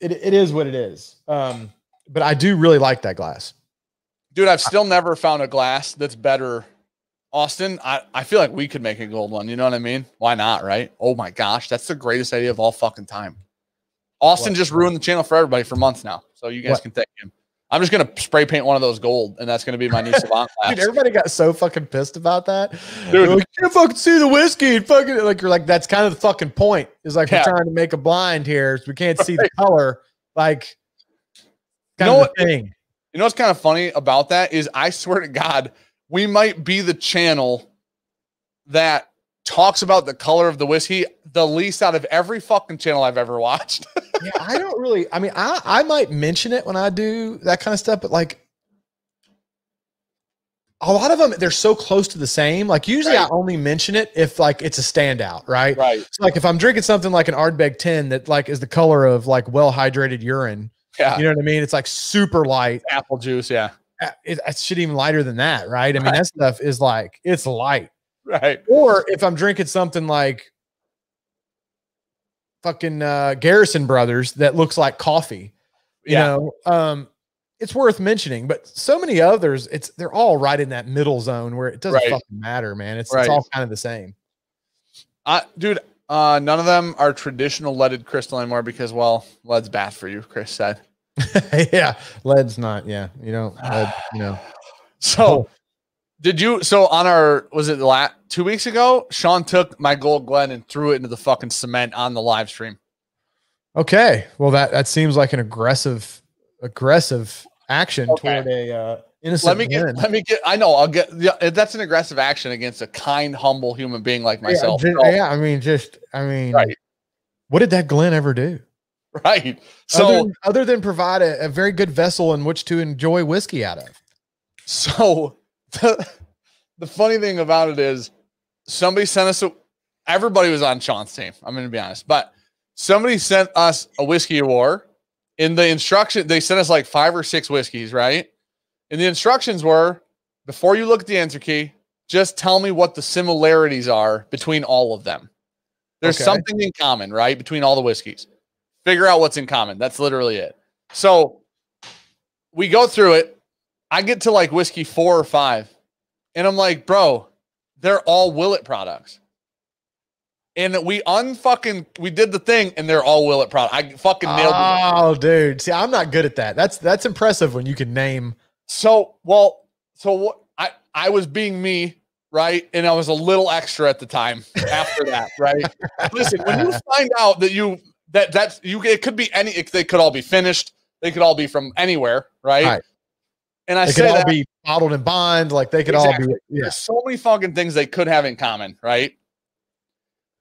It, it is what it is. Um, but I do really like that glass. Dude, I've still never found a glass that's better. Austin, I, I feel like we could make a gold one. You know what I mean? Why not? Right? Oh my gosh, that's the greatest idea of all fucking time. Austin what? just ruined the channel for everybody for months now. So you guys what? can thank him. I'm just gonna spray paint one of those gold, and that's gonna be my new savant Dude, everybody got so fucking pissed about that. Dude, like, you can't fucking see the whiskey. And fucking like you're like that's kind of the fucking point. Is like yeah. we're trying to make a blind here, so we can't see the color. Like, you know what? Thing. You know what's kind of funny about that is I swear to God, we might be the channel that talks about the color of the whiskey the least out of every fucking channel I've ever watched. yeah, I don't really. I mean, I I might mention it when I do that kind of stuff, but like a lot of them, they're so close to the same. Like usually, right. I only mention it if like it's a standout, right? Right. So like if I'm drinking something like an Ardbeg 10 that like is the color of like well hydrated urine. Yeah. You know what I mean? It's like super light. Apple juice. Yeah. Uh, it, it should even lighter than that, right? I mean, right. that stuff is like it's light. Right. Or if I'm drinking something like fucking uh, Garrison Brothers that looks like coffee, you yeah. know, um, it's worth mentioning. But so many others, it's they're all right in that middle zone where it doesn't right. fucking matter, man. It's, right. it's all kind of the same. Uh, dude, uh, none of them are traditional leaded crystal anymore because, well, lead's bad for you, Chris said. yeah, lead's not. Yeah, you know, lead, you know. So, oh. Did you? So on our was it last two weeks ago? Sean took my gold Glen and threw it into the fucking cement on the live stream. Okay, well that that seems like an aggressive aggressive action okay. toward a uh, innocent. Let me get. Let me get. I know. I'll get. Yeah, that's an aggressive action against a kind, humble human being like myself. Yeah, yeah I mean, just. I mean, right. What did that Glen ever do? Right. So other, other than provide a, a, very good vessel in which to enjoy whiskey out of. So the, the funny thing about it is somebody sent us a everybody was on Sean's team. I'm gonna be honest, but somebody sent us a whiskey war. In the instruction, they sent us like five or six whiskeys, right? And the instructions were before you look at the answer key, just tell me what the similarities are between all of them. There's okay. something in common, right? Between all the whiskeys. Figure out what's in common. That's literally it. So we go through it. I get to like whiskey four or five, and I'm like, bro, they're all Willet products. And we unfucking we did the thing, and they're all Willet product. I fucking nailed it. Oh, dude. See, I'm not good at that. That's that's impressive when you can name. So well, so what I I was being me right? And I was a little extra at the time after that, right? Listen, when you find out that you that that's you it could be any it, they could all be finished, they could all be from anywhere, right? right. And I they could all that, be bottled and bond, like they could exactly. all be yeah. There's so many fucking things they could have in common, right?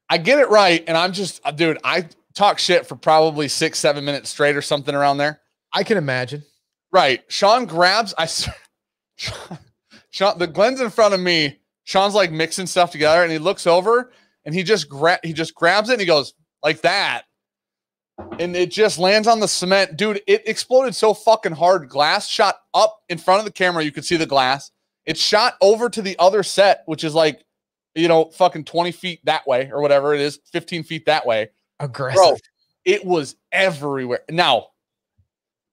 I get it right, and I'm just uh, dude, I talk shit for probably six, seven minutes straight or something around there. I can imagine. Right. Sean grabs, I Sean, the Glen's in front of me Sean's like mixing stuff together and he looks over and he just gra- he just grabs it and he goes like that. And it just lands on the cement. Dude, it exploded so fucking hard. Glass shot up in front of the camera. You could see the glass. It shot over to the other set, which is like, you know, fucking 20 feet that way or whatever it is, 15 feet that way. Aggressive. Bro, it was everywhere. Now,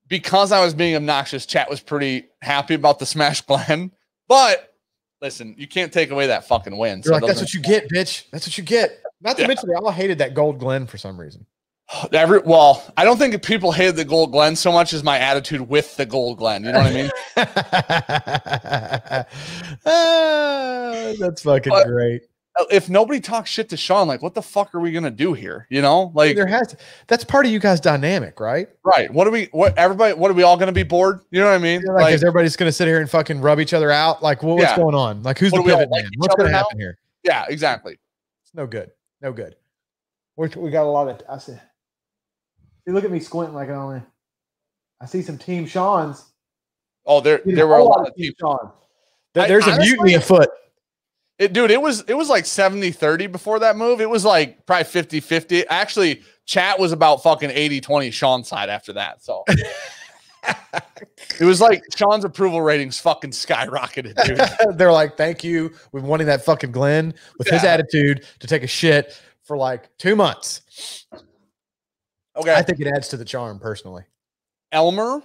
because I was being obnoxious, chat was pretty happy about the Smash Glen, but listen, you can't take away that fucking win. So like, that's what you get, bitch. That's what you get. Not to yeah. mention, they all hated that Gold Glen for some reason. Every well, I don't think people hated the Gold Glen so much as my attitude with the Gold Glen. You know what I mean? ah, that's fucking but, great if nobody talks shit to Sean, like, what the fuck are we gonna do here? You know, like there has to, that's part of you guys' dynamic, right? Right. What are we? What everybody? What are we all gonna be bored? You know what I mean? like, like, is everybody's gonna sit here and fucking rub each other out? Like, well, what's yeah. going on? Like, who's what the pivot man? Like what's gonna happen here? Yeah, exactly. It's no good. No good. we we got a lot of. I see. See, look at me squinting like I only. I see some Team Sean's. Oh, there there were a lot of Team Sean. There's I, a honestly, mutiny afoot. It, dude, it was it was like 70 30 before that move. It was like probably 50 50. Actually, chat was about fucking 80 20 Sean's side after that. So it was like Sean's approval ratings fucking skyrocketed, dude. They're like, thank you. We've wanting that fucking Glen with yeah. his attitude to take a shit for like two months. Okay. I think it adds to the charm personally. Elmer.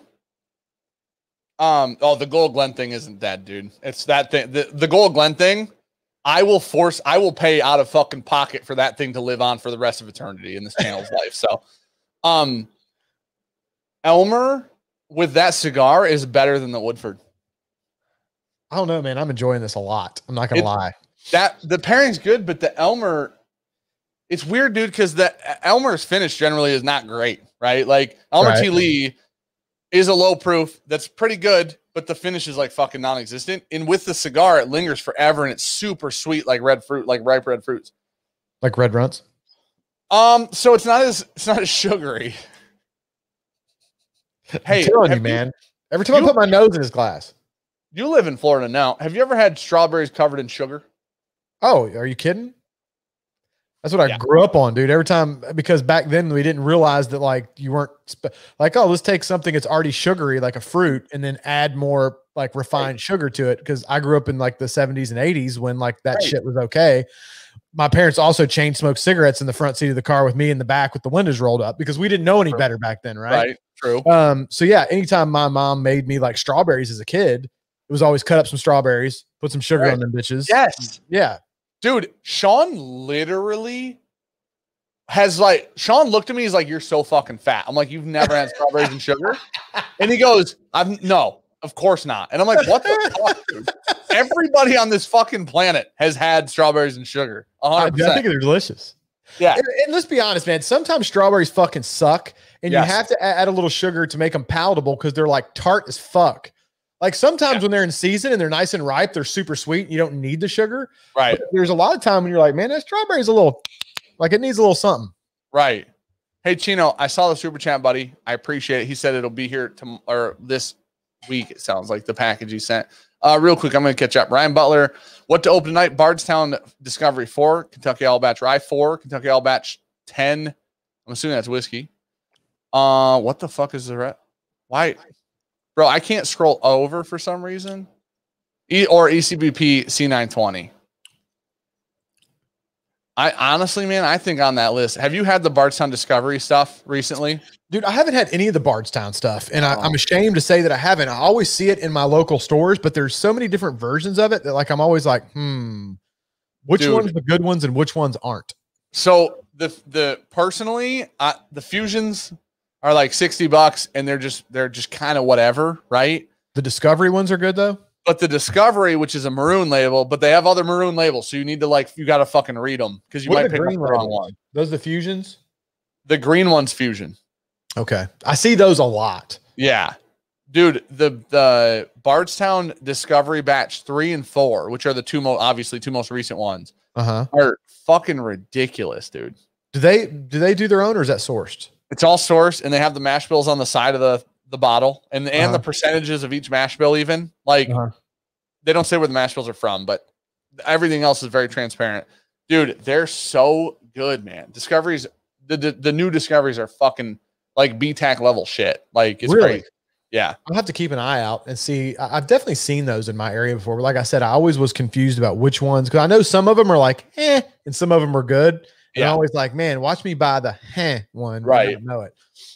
Um, oh, the Gold Glen thing isn't that, dude. It's that thing. The, the Gold Glen thing I will force, I will pay out of fucking pocket for that thing to live on for the rest of eternity in this channel's life. So, um, Elmer with that cigar is better than the Woodford. I don't know, man. I'm enjoying this a lot. I'm not gonna it, lie. That the pairing's good, but the Elmer, it's weird, dude, because the Elmer's finish generally is not great, right? Like Elmer right. T. Lee is a low proof that's pretty good, but the finish is like fucking non-existent. And with the cigar, it lingers forever and it's super sweet, like red fruit, like ripe red fruits, like red runts. Um, so it's not as it's not as sugary. Hey, you, man. Every time you, I put my nose in his glass, you live in Florida now. Have you ever had strawberries covered in sugar? Oh, are you kidding? That's what I yeah. grew up on, dude. Every time, because back then we didn't realize that like you weren't like, oh, let's take something that's already sugary, like a fruit, and then add more like refined right. sugar to it. Because I grew up in like the 70s and 80s when like that right. shit was okay. My parents also chain smoked cigarettes in the front seat of the car with me in the back with the windows rolled up because we didn't know any True. better back then, right? Right. True. Um. So yeah, anytime my mom made me like strawberries as a kid, it was always cut up some strawberries, put some sugar right. on them bitches. Yes. Yeah. Dude, Sean literally has like Sean looked at me. He's like, "You're so fucking fat." I'm like, "You've never had strawberries and sugar?" And he goes, "I've no, of course not." And I'm like, "What the fuck, dude? Everybody on this fucking planet has had strawberries and sugar. 100 I, I think they're delicious. Yeah, and, and, let's be honest, man. Sometimes strawberries fucking suck, and yes. you have to add a little sugar to make them palatable because they're like tart as fuck. Like sometimes yeah. when they're in season and they're nice and ripe, they're super sweet. You don't need the sugar. Right. But there's a lot of time when you're like, man, that strawberry's a little like it needs a little something. Right. Hey Chino, I saw the super chat, buddy. I appreciate it. He said it'll be here to or this week. It sounds like the package he sent. Uh, real quick, I'm going to catch up. Ryan Butler, what to open tonight? Bardstown Discovery four, Kentucky Owl Batch Rye four, Kentucky Owl Batch ten. I'm assuming that's whiskey. Uh, what the fuck is the red? Why, bro? I can't scroll over for some reason. E or ECBP C920. I honestly, man, I think on that list. Have you had the Bardstown Discovery stuff recently? Dude, I haven't had any of the Bardstown stuff, and I, am oh. ashamed to say that I haven't. I always see it in my local stores, but there's so many different versions of it that, like, I'm always like, hmm, which Dude. ones are the good ones and which ones aren't. So the the personally, uh, the fusions are like sixty bucks, and they're just they're just kind of whatever, right? The Discovery ones are good though. But the Discovery, which is a maroon label, but they have other maroon labels, so you need to like you got to fucking read them because you what might pick up the wrong one. Those the fusions. The green one's fusion. Okay, I see those a lot. Yeah, dude. The the Bardstown Discovery Batch three and four, which are the two most obviously two most recent ones, uh-huh. are fucking ridiculous, dude. Do they do they do their own or is that sourced? It's all sourced, and they have the mash bills on the side of the the bottle and and uh-huh. the percentages of each mash bill even like uh-huh. they don't say where the mash bills are from but everything else is very transparent. Dude they're so good man. Discoveries the the, the new discoveries are fucking like btac level shit. Like it's really? great. yeah. I'll have to keep an eye out and see. I've definitely seen those in my area before but like i said i always was confused about which ones because i know some of them are like eh and some of them are good yeah. I'm always like, man, watch me buy the heh one. Right. know it.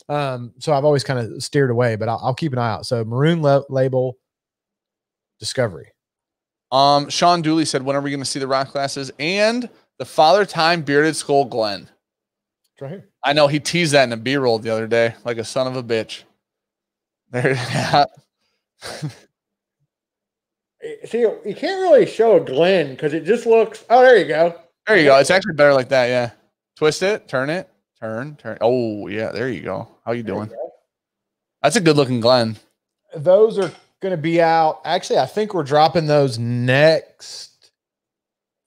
Um, so I've always kind of steered away, but I'll, I'll, keep an eye out. So maroon le- label discovery. Um, Sean Dooley said, when are we going to see the rock glasses and the father time bearded skull Glen? Right here. I know he teased that in a B roll the other day, like a son of a bitch. There, yeah. See, you can't really show a Glen because it just looks. Oh, there you go. There you go. It's actually better like that. Yeah. Twist it, turn it, turn, turn. Oh, yeah. There you go. How you doing? You That's a good looking Glen. Those are going to be out. Actually, I think we're dropping those next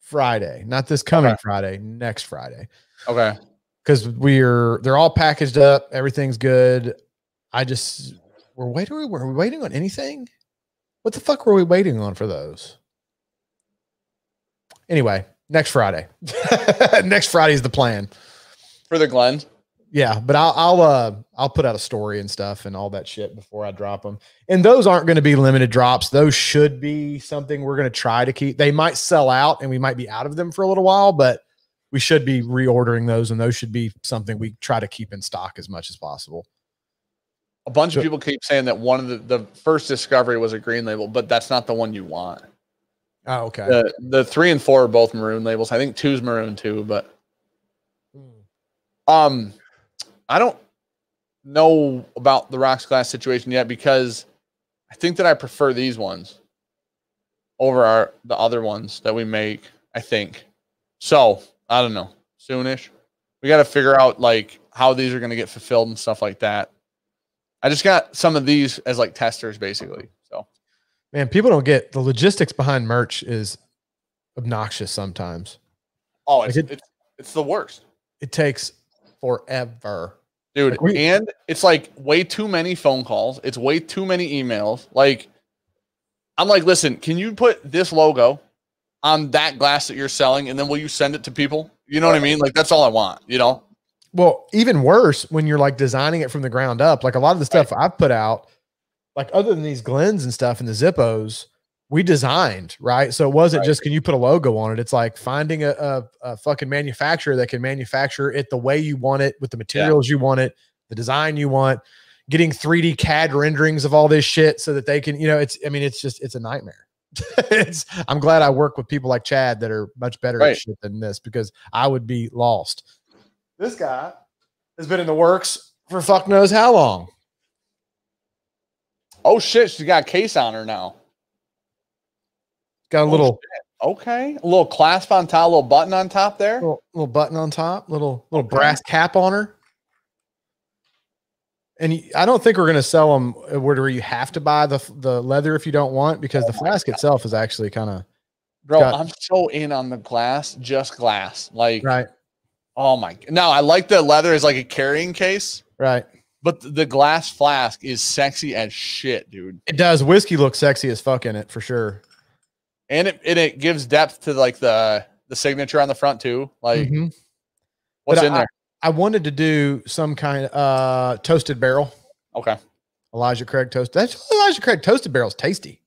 Friday, not this coming okay. Friday, next Friday. Okay. Because we're they're all packaged up. Everything's good. I just we're waiting. Were we waiting on anything? What the fuck were we waiting on for those? Anyway, next Friday. next Friday is the plan for the Glen. Yeah, but I'll I'll uh I'll put out a story and stuff and all that shit before I drop them. And those aren't going to be limited drops. Those should be something we're going to try to keep. They might sell out and we might be out of them for a little while, but we should be reordering those and those should be something we try to keep in stock as much as possible. A bunch so, of people keep saying that one of the the first discovery was a green label, but that's not the one you want. Oh, okay. The, the three and four are both maroon labels. I think two's maroon too, but hmm. um, I don't know about the rocks glass situation yet because I think that I prefer these ones over our the other ones that we make. I think so. I don't know. Soonish, we got to figure out like how these are going to get fulfilled and stuff like that. I just got some of these as like testers, basically. Man, people don't get the logistics behind merch is obnoxious sometimes. Oh, it's, like it, it's, it's the worst. It takes forever. Dude, like we, and it's like way too many phone calls. It's way too many emails. Like, I'm like, listen, can you put this logo on that glass that you're selling and then will you send it to people? You know what I mean? Like, that's all I want, you know? Well, even worse when you're like designing it from the ground up. Like a lot of the stuff right. I've put out, like other than these Glens and stuff and the Zippos, we designed, right? So it wasn't right. just can you put a logo on it? It's like finding a, a, a, fucking manufacturer that can manufacture it the way you want it with the materials yeah. you want it, the design you want, getting 3D CAD renderings of all this shit so that they can, you know, it's, I mean, it's just, it's a nightmare. it's, I'm glad I work with people like Chad that are much better right. at shit than this because I would be lost. This guy has been in the works for fuck knows how long. Oh shit, she's got a case on her now. Got a oh, little okay, a little clasp on top, a little button on top there. Little, little button on top, little little okay. brass cap on her. And I don't think we're going to sell them uh, where you have to buy the the leather if you don't want because the oh flask itself is actually kind of. Bro, got, I'm so in on the glass, just glass. Like right. Oh my! No, I like the leather as like a carrying case. Right. But the glass flask is sexy as shit, dude. It does. Whiskey looks sexy as fuck in it for sure. And it and it gives depth to like the the signature on the front too. Like mm-hmm. what's but in I, there? I wanted to do some kind of uh toasted barrel. Okay. Elijah Craig toast. That's Elijah Craig toasted barrel's tasty.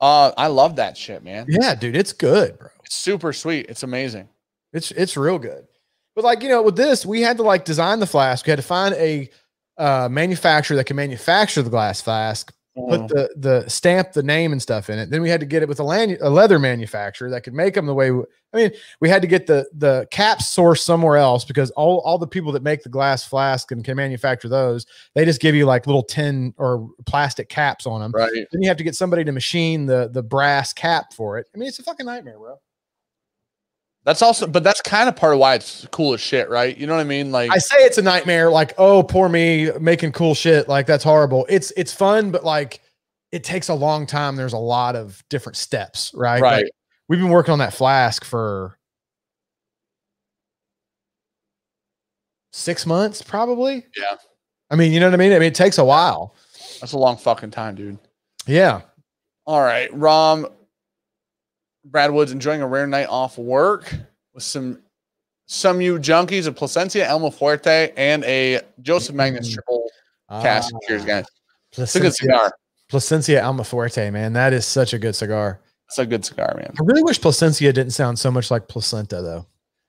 Uh I love that shit, man. Yeah, dude, it's good, bro. It's super sweet. It's amazing. It's it's real good. But like, you know, with this, we had to like design the flask. We had to find a uh, manufacturer that can manufacture the glass flask, put the the stamp the name and stuff in it. Then we had to get it with a, land, a leather manufacturer that could make them the way. We, I mean, we had to get the the caps sourced somewhere else because all all the people that make the glass flask and can manufacture those, they just give you like little tin or plastic caps on them. Right. Then you have to get somebody to machine the the brass cap for it. I mean, it's a fucking nightmare, bro. That's also, but that's kind of part of why it's cool as shit, right? You know what I mean? Like I say it's a nightmare, like, oh, poor me making cool shit. Like that's horrible. It's it's fun, but like it takes a long time. There's a lot of different steps, right? Right. Like, we've been working on that flask for six months, probably. Yeah. I mean, you know what I mean? I mean, it takes a while. That's a long fucking time, dude. Yeah. All right. Rom, Brad Woods enjoying a rare night off work with some some you junkies, of a Plasencia Almafuerte, and a Joseph Magnus mm. triple ah, cask. Cheers, guys. It's a good cigar. Plasencia Almafuerte, man. That is such a good cigar. It's a good cigar, man. I really wish Plasencia didn't sound so much like placenta, though.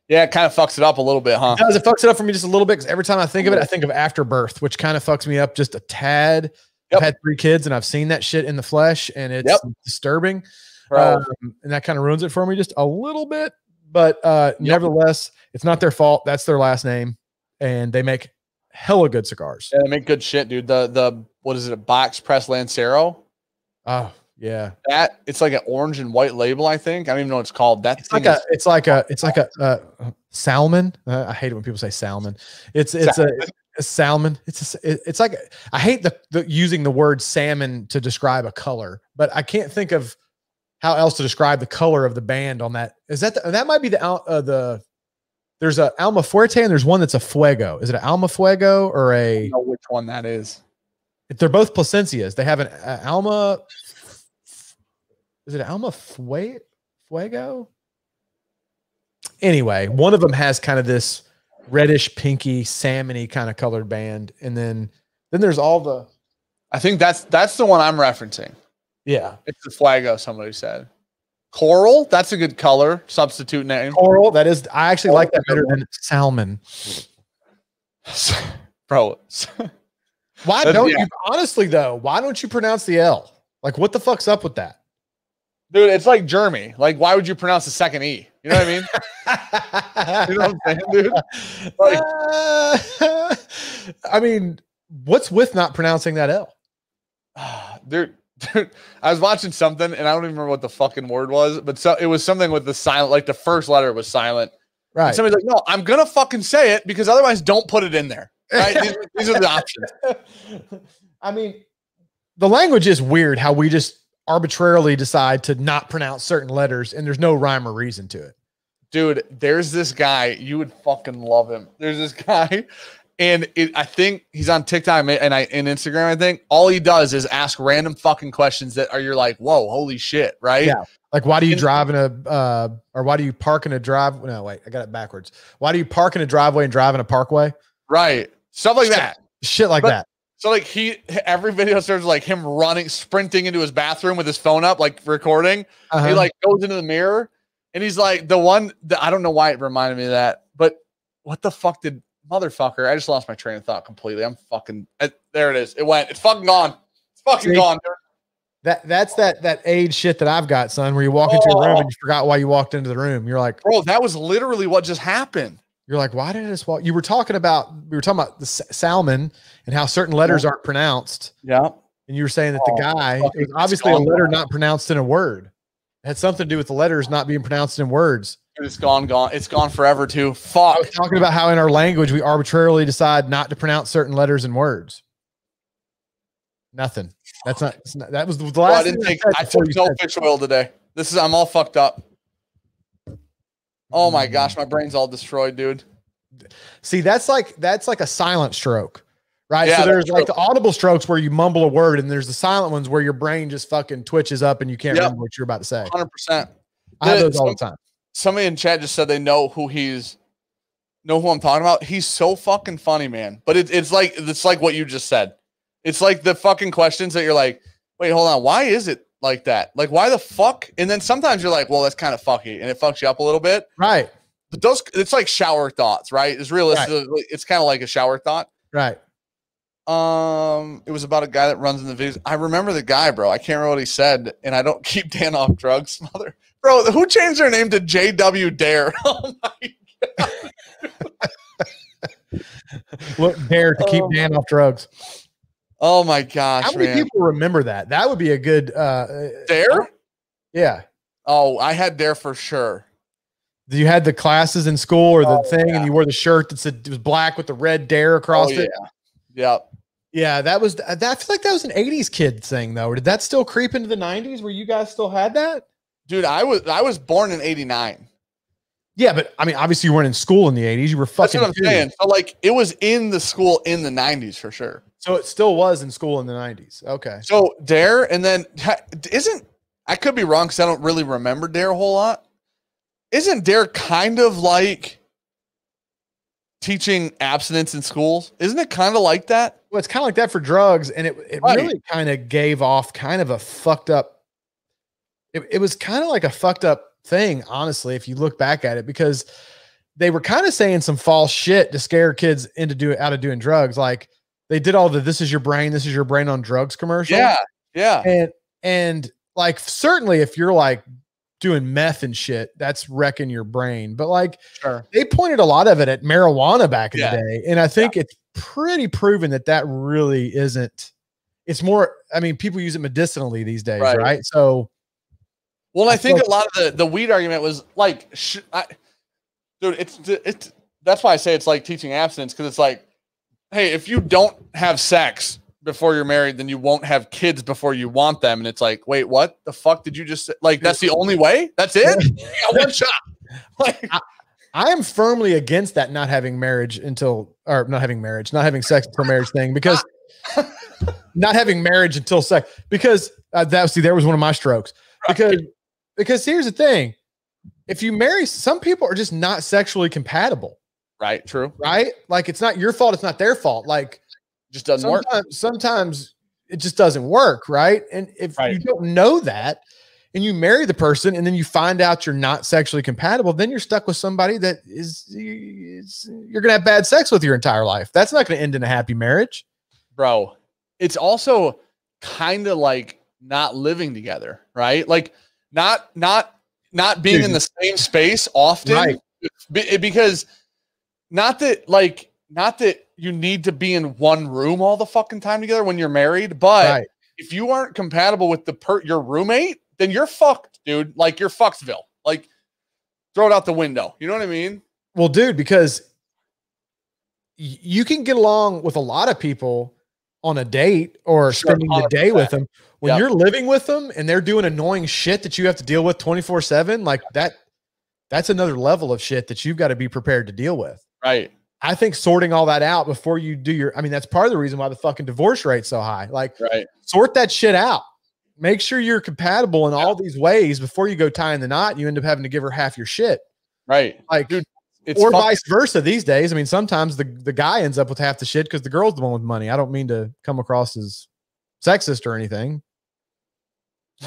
Yeah, it kind of fucks it up a little bit, huh? It does. It fucks it up for me just a little bit because every time I think of it, I think of afterbirth, which kind of fucks me up just a tad. Yep. I've had three kids and I've seen that shit in the flesh and it's yep. disturbing. Um, and that kind of ruins it for me just a little bit. But uh, yep. nevertheless, it's not their fault. That's their last name, and they make hella good cigars. Yeah, they make good shit, dude. The the what is it? A box press Lancero. Oh yeah, that it's like an orange and white label. I think I don't even know what it's called. That it's like a it's like a it's like a uh, salmon. Uh, I hate it when people say salmon. It's it's salmon. a, a salmon. It's a, it's like I hate the, the using the word salmon to describe a color, but I can't think of how else to describe the color of the band on that. Is that the, that might be the out uh, the there's a Alma Fuerte and there's one that's a Fuego. Is it an Alma Fuego or a? know which one that is. They're both Plasencias. They have an uh, Alma. Is it Alma Fue, Fuego? Anyway, one of them has kind of this reddish, pinky, salmony kind of colored band, and then then there's all the. I think that's that's the one I'm referencing. Yeah. It's the Fuego, somebody said. Coral, that's a good color substitute name. Coral, that is, I actually Coral. like that better than salmon. Bro, why don't yeah. you, honestly though, why don't you pronounce the L? Like, what the fuck's up with that? Dude, it's like Jeremy. Like, why would you pronounce the second E? You know what I mean? you know what I'm saying, dude? Like, uh, I mean, what's with not pronouncing that L? There, Dude, I was watching something and I don't even remember what the fucking word was, but so it was something with the silent, like the first letter was silent. Right. And somebody's like, no, I'm gonna fucking say it because otherwise don't put it in there. Right. these, these are the options. I mean, the language is weird how we just arbitrarily decide to not pronounce certain letters and there's no rhyme or reason to it. Dude, there's this guy, you would fucking love him. There's this guy and it, I think he's on TikTok and I in Instagram. I think all he does is ask random fucking questions that are you're like, whoa, holy shit, right? Yeah. Like, why do you drive in a, uh, or why do you park in a drive? No, wait, I got it backwards. Why do you park in a driveway and drive in a parkway? Right. Stuff like shit, that. Shit like but, that. So like he every video starts like him running, sprinting into his bathroom with his phone up, like recording. Uh-huh. He like goes into the mirror and he's like the one that I don't know why it reminded me of that, but what the fuck did motherfucker. I just lost my train of thought completely. I'm fucking I, there. It is. It went. It's fucking gone. It's fucking See, gone. Dude. That that's that that age shit that I've got, son. Where you walk into a room and oh. you forgot why you walked into the room. You're like, bro, that was literally what just happened. You're like, why did I just walk? You were talking about we were talking about the salmon and how certain letters aren't pronounced. Yeah. And you were saying that the oh, guy it was obviously a letter not pronounced in a word. Had something to do with the letters not being pronounced in words. It's gone, gone. It's gone forever too. Fuck. I was talking about how in our language we arbitrarily decide not to pronounce certain letters and words. Nothing. That's not, not that was the last. Well, I didn't take. I, I took no fish oil today. This is. I'm all fucked up. Oh my mm. gosh, my brain's all destroyed, dude. See, that's like that's like a silent stroke, right? Yeah, so there's like the audible strokes where you mumble a word, and there's the silent ones where your brain just fucking twitches up and you can't yep. remember what you're about to say. Hundred percent. I have those all the time. Somebody in chat just said they know who he's know who I'm talking about. He's so fucking funny, man. But it, it's like it's like what you just said. It's like the fucking questions that you're like, wait, hold on, why is it like that? Like, why the fuck? And then sometimes you're like, well, that's kind of fucky, and it fucks you up a little bit. Right. But those, it's like shower thoughts, right? It's realistic. Right. It's kind of like a shower thought. Right. Um, it was about a guy that runs in the videos. I remember the guy, bro. I can't remember what he said, and I don't keep Dan off drugs, mother. Bro, who changed their name to JW Dare? Oh my god. Look, dare to keep oh, Dan off drugs. Oh my gosh. How many man. people remember that? That would be a good uh Dare? Yeah. Oh, I had Dare for sure. You had the classes in school or the oh, thing, yeah. and you wore the shirt that said it was black with the red dare across oh, yeah. it. Yep. Yeah, that was that. I feel like that was an '80s kid thing, though. Did that still creep into the '90s, where you guys still had that? Dude, I was I was born in '89. Yeah, but I mean, obviously you weren't in school in the '80s. You were fucking. That's what I'm saying. So like, it was in the school in the '90s for sure. So it still was in school in the '90s. Okay. So Dare, and then isn't I could be wrong because I don't really remember Dare a whole lot. Isn't Dare kind of like teaching abstinence in schools? Isn't it kind of like that? Well, it's kind of like that for drugs, and it it right. really kind of gave off kind of a fucked up. It, it was kind of like a fucked up thing, honestly, if you look back at it, because they were kind of saying some false shit to scare kids into doing out of doing drugs. Like they did all the "this is your brain, this is your brain on drugs" commercial. Yeah, yeah, and and like certainly if you're like doing meth and shit, that's wrecking your brain. But like sure. they pointed a lot of it at marijuana back in yeah. the day, and I think yeah. it's pretty proven that that really isn't. It's more. I mean, people use it medicinally these days, right? right? So well, I, I think a lot of the the weed argument was like, sh- I, dude, it's it's that's why I say it's like teaching abstinence because it's like, hey, if you don't have sex before you're married, then you won't have kids before you want them, and it's like, wait, what the fuck did you just say? like? That's the only way. That's it. yeah, one shot. Like. I, I am firmly against that not having marriage until or not having marriage, not having sex until marriage thing because not having marriage until sex because uh, that see there was one of my strokes because because here's the thing if you marry, some people are just not sexually compatible. Right. True. Right. Like it's not your fault. It's not their fault. Like, just doesn't sometimes, work. Sometimes it just doesn't work. Right. And if right. you don't know that and you marry the person and then you find out you're not sexually compatible, then you're stuck with somebody that is, is you're going to have bad sex with your entire life. That's not going to end in a happy marriage. Bro, it's also kind of like not living together. Right. Like, not not not being in the same space often right. because not that like not that you need to be in one room all the fucking time together when you're married but right. if you aren't compatible with the per your roommate then you're fucked dude. Like you're fucksville. Like throw it out the window. You know what i mean? Well dude because you can get along with a lot of people on a date or sure, spending the day with them. When yep. you're living with them and they're doing annoying shit that you have to deal with 24 7 like that that's another level of shit that you've got to be prepared to deal with. Right i think sorting all that out before you do your i mean that's part of the reason why the fucking divorce rate's so high like right sort that shit out make sure you're compatible in all these ways before you go tying the knot you end up having to give her half your shit right like dude it's or fun. vice versa these days. I mean, sometimes the, the guy ends up with half the shit because the girl's the one with money. I don't mean to come across as sexist or anything.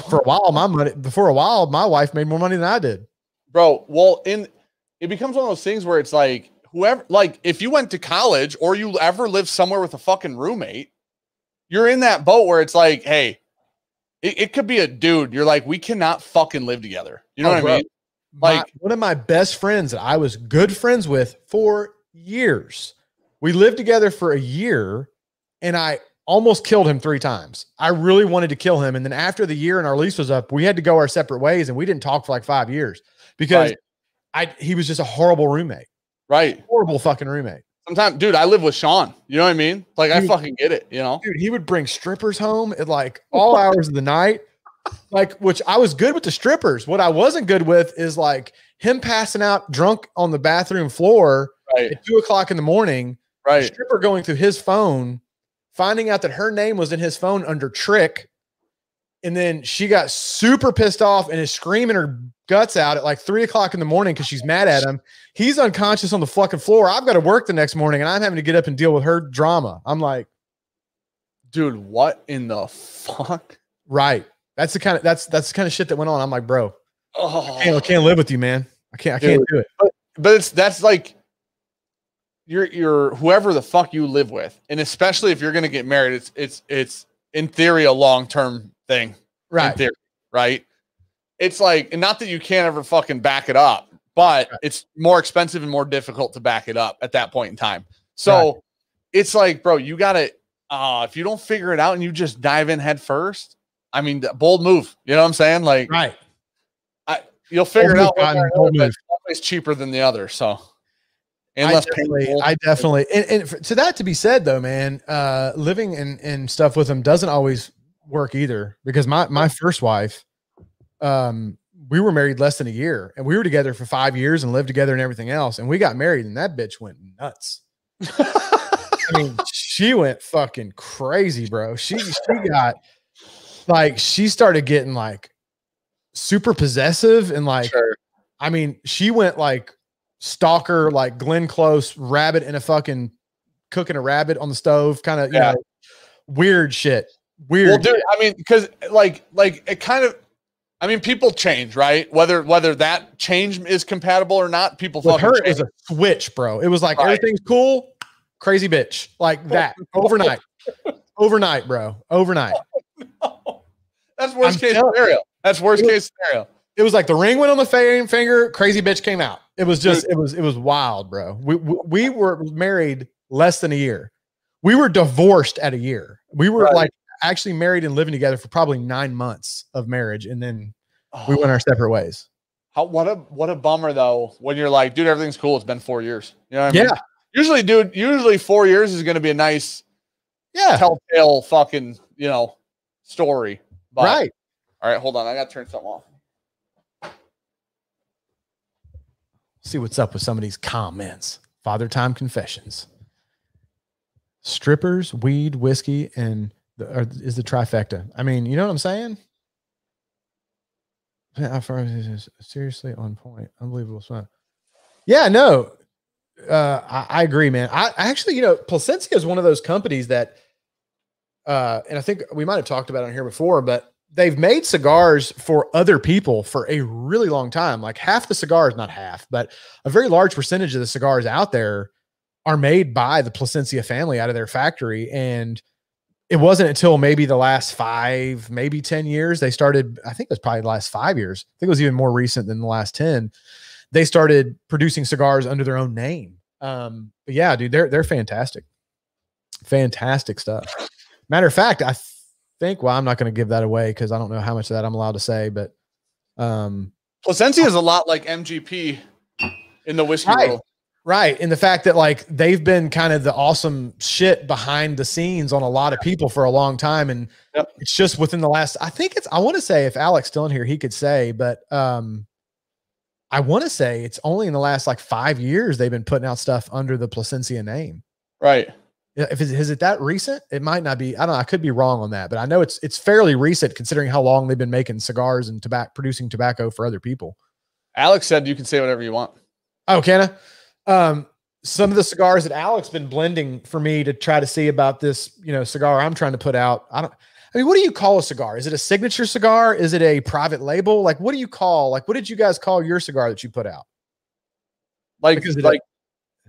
For a while, my money before a while, my wife made more money than I did. Bro, well, in it becomes one of those things where it's like whoever like if you went to college or you ever lived somewhere with a fucking roommate, you're in that boat where it's like, hey, it, it could be a dude. You're like, we cannot fucking live together. You know oh, what bro. I mean? Like my, one of my best friends that I was good friends with for years. We lived together for a year and I almost killed him three times. I really wanted to kill him. And then after the year and our lease was up, we had to go our separate ways and we didn't talk for like five years because right. I he was just a horrible roommate. Right. Horrible fucking roommate. Sometimes, dude, I live with Sean. You know what I mean? Like dude, I fucking get it, you know? Dude, he would bring strippers home at like all hours of the night. Like, which I was good with the strippers. What I wasn't good with is like him passing out drunk on the bathroom floor right. at two o'clock in the morning. Right. stripper going through his phone, finding out that her name was in his phone under trick. And then she got super pissed off and is screaming her guts out at like three o'clock in the morning because she's mad at him. He's unconscious on the fucking floor. I've got to work the next morning and I'm having to get up and deal with her drama. I'm like, dude, what in the fuck? Right. That's the kind of that's that's the kind of shit that went on. I'm like, bro, oh. I, can't, I oh. can't live with you, man. I can't. I dude, can't do it. But, but it's that's like you're you're whoever the fuck you live with, and especially if you're gonna get married, it's it's it's in theory a long term thing, right? Theory, right? It's like, and not that you can't ever fucking back it up, but right. it's more expensive and more difficult to back it up at that point in time. So right. it's like, bro, you gotta uh, if you don't figure it out and you just dive in head first, I mean, bold move. You know what I'm saying? Like, right. I, you'll figure bold it out. One but always cheaper than the other. So, and I less definitely, painful. I definitely, and, and to that to be said though, man, uh, living and, and stuff with them doesn't always work either because my, my first wife, um, we were married less than a year and we were together for five years and lived together and everything else. And we got married and that bitch went nuts. I mean, she went fucking crazy, bro. She she got like she started getting like super possessive and like sure. I mean, she went like stalker, like Glenn Close, rabbit in a fucking cooking a rabbit on the stove, kind of yeah. you know, weird shit. Weird. Well, dude, I mean, because like like it kind of I mean, people change, right? Whether whether that change is compatible or not, people With her, change. it was a switch, bro. It was like right. everything's cool, crazy bitch, like that overnight, overnight, bro, overnight. That's worst I'm case scenario. That's worst case scenario. It was like the ring went on the finger, crazy bitch came out. It was just, it was, it was wild, bro. We, we, we were married less than a year. We were divorced at a year. We were right. like actually married and living together for probably nine months of marriage, and then oh. we went our oh. separate ways. How what a what a bummer though when you're like, dude, everything's cool. It's been four years. You know what I mean? Yeah. Usually, dude, usually four years is going to be a nice, yeah, telltale fucking you know story. But, right. All right, hold on. I got to turn something off. See what's up with some of these comments. Father Time Confessions. Strippers, weed, whiskey, and the, is the trifecta. I mean, you know what I'm saying? Seriously on point. Unbelievable smile. Yeah, no. Uh, I, I, agree, man. I, I actually, you know, Plasencia is one of those companies that uh, and I think we might have talked about it here before, but they've made cigars for other people for a really long time. Like half the cigars, not half, but a very large percentage of the cigars out there are made by the Plasencia family out of their factory. And it wasn't until maybe the last five, maybe 10 years, they started, I think it was probably the last five years. I think it was even more recent than the last 10. They started producing cigars under their own name. Um, but yeah, dude, they're they're fantastic. Fantastic stuff. Matter of fact, I think, well, I'm not going to give that away because I don't know how much of that I'm allowed to say, but um Plasencia is a lot like MGP in the whiskey right. world. Right. And the fact that like they've been kind of the awesome shit behind the scenes on a lot of people for a long time. And yep. it's just within the last, I think it's, I want to say if Alex still in here, he could say, but um I want to say it's only in the last like five years they've been putting out stuff under the Plasencia name. Right. If it's, is it that recent? It might not be. I don't know. I could be wrong on that, but I know it's it's fairly recent considering how long they've been making cigars and tobacco producing tobacco for other people. Alex said you can say whatever you want. Oh, can I? Um, some of the cigars that Alex been blending for me to try to see about this, you know, cigar I'm trying to put out. I don't. I mean, what do you call a cigar? Is it a signature cigar? Is it a private label? Like, what do you call? Like, what did you guys call your cigar that you put out? Like, like,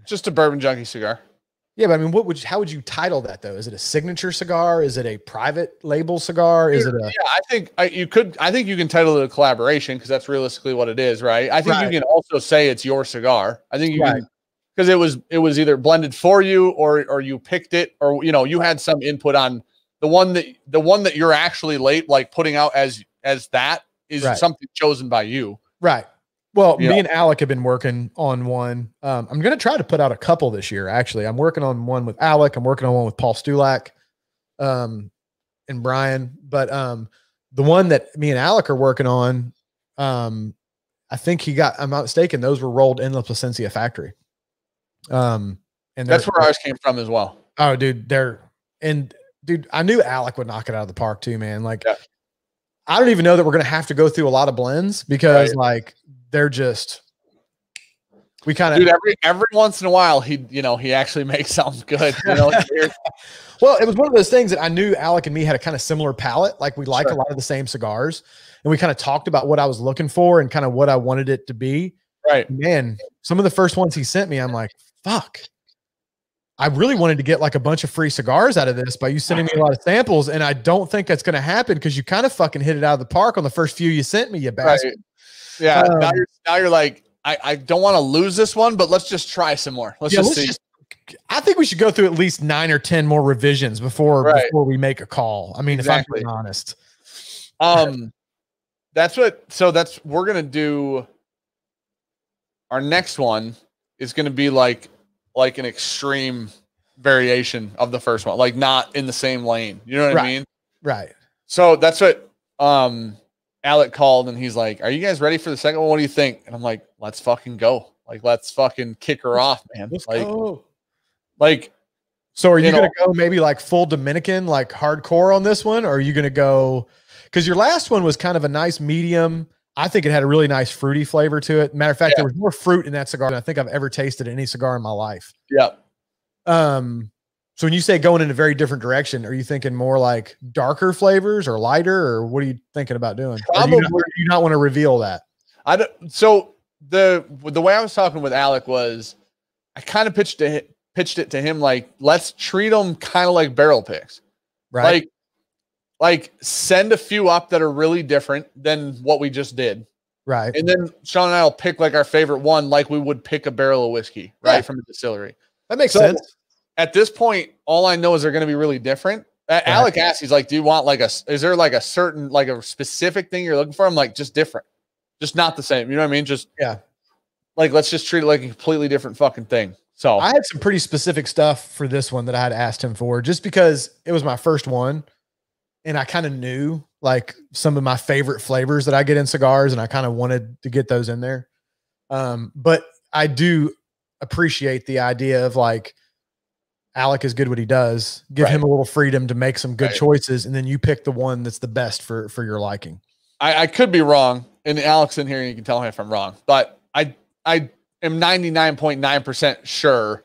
just a bourbon junkie cigar. Yeah, but I mean, what would you, how would you title that though? Is it a signature cigar? Is it a private label cigar? Is it a? Yeah, I think I, you could. I think you can title it a collaboration because that's realistically what it is, right? I think right. you can also say it's your cigar. I think you right. can because it was it was either blended for you or or you picked it or you know you had some input on the one that the one that you're actually late like putting out as as that is right. something chosen by you. Right. Well, me and Alec have been working on one. Um, I'm going to try to put out a couple this year. Actually, I'm working on one with Alec. I'm working on one with Paul Stulak, um, and Brian. But um, the one that me and Alec are working on, um, I think he got. I'm not mistaken. Those were rolled in the Plasencia factory. Um, and that's where ours came from as well. Oh, dude, they're and dude, I knew Alec would knock it out of the park too, man. Like, yeah. I don't even know that we're gonna have to go through a lot of blends because right. like they're just we kind of dude every every once in a while he you know he actually makes something good. You know, well, it was one of those things that I knew Alec and me had a kind of similar palate. Like we like sure. a lot of the same cigars, and we kind of talked about what I was looking for and kind of what I wanted it to be. Right, man. Some of the first ones he sent me, I'm like, fuck. I really wanted to get like a bunch of free cigars out of this by you sending me a lot of samples, and I don't think that's going to happen because you kind of fucking hit it out of the park on the first few you sent me, you bastard. Right. Yeah, um, now you're now you're like, I, I don't want to lose this one, but let's just try some more. Let's yeah, just let's see. Just, I think we should go through at least nine or ten more revisions before right. before we make a call. I mean, exactly. if I'm being honest. Um, that's what. So that's we're gonna do. Our next one is gonna be like like an extreme variation of the first one, like not in the same lane. You know what right. I mean? Right. So that's what um Alec called and he's like, Are you guys ready for the second one? What do you think? And I'm like, Let's fucking go. Like, let's fucking kick her off, man. Let's like, go. Like, so are you, you gonna go maybe like full Dominican, like hardcore on this one, or are you gonna go because your last one was kind of a nice medium. I think it had a really nice fruity flavor to it. Matter of fact, yeah. there was more fruit in that cigar than I think I've ever tasted any cigar in my life. Yeah. Um, so when you say going in a very different direction, are you thinking more like darker flavors or lighter, or what are you thinking about doing? Probably. Do you, not, do you not want to reveal that? I don't. So the the way I was talking with Alec was, I kind of pitched to pitched it to him like, let's treat them kind of like barrel picks, right? Like, like send a few up that are really different than what we just did, right? And then Sean and I will pick like our favorite one, like we would pick a barrel of whiskey, right, yeah. from the distillery. That makes so, sense at this point, all I know is they're going to be really different. Uh, Alec asked, he's like, "Do you want like a? Is there like a certain like a specific thing you're looking for?" I'm like, "Just different, just not the same." You know what I mean? Just yeah, like let's just treat it like a completely different fucking thing. So I had some pretty specific stuff for this one that I had asked him for, just because it was my first one, and I kind of knew like some of my favorite flavors that I get in cigars, and I kind of wanted to get those in there. Um, but I do appreciate the idea of like Alec is good what he does. Give right. him a little freedom to make some good right. choices, and then you pick the one that's the best for for your liking. I, I could be wrong, and Alec's in here, and you can tell me if I'm wrong. But I I am 99.9 percent sure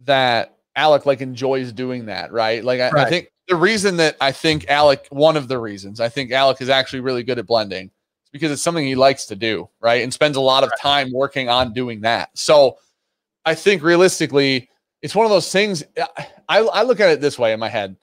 that Alec like enjoys doing that, right? Like I, right. I think the reason that I think Alec, one of the reasons I think Alec is actually really good at blending, is because it's something he likes to do, right? And spends a lot of time working on doing that. So I think realistically it's one of those things. Uh, I, I look at it this way in my head.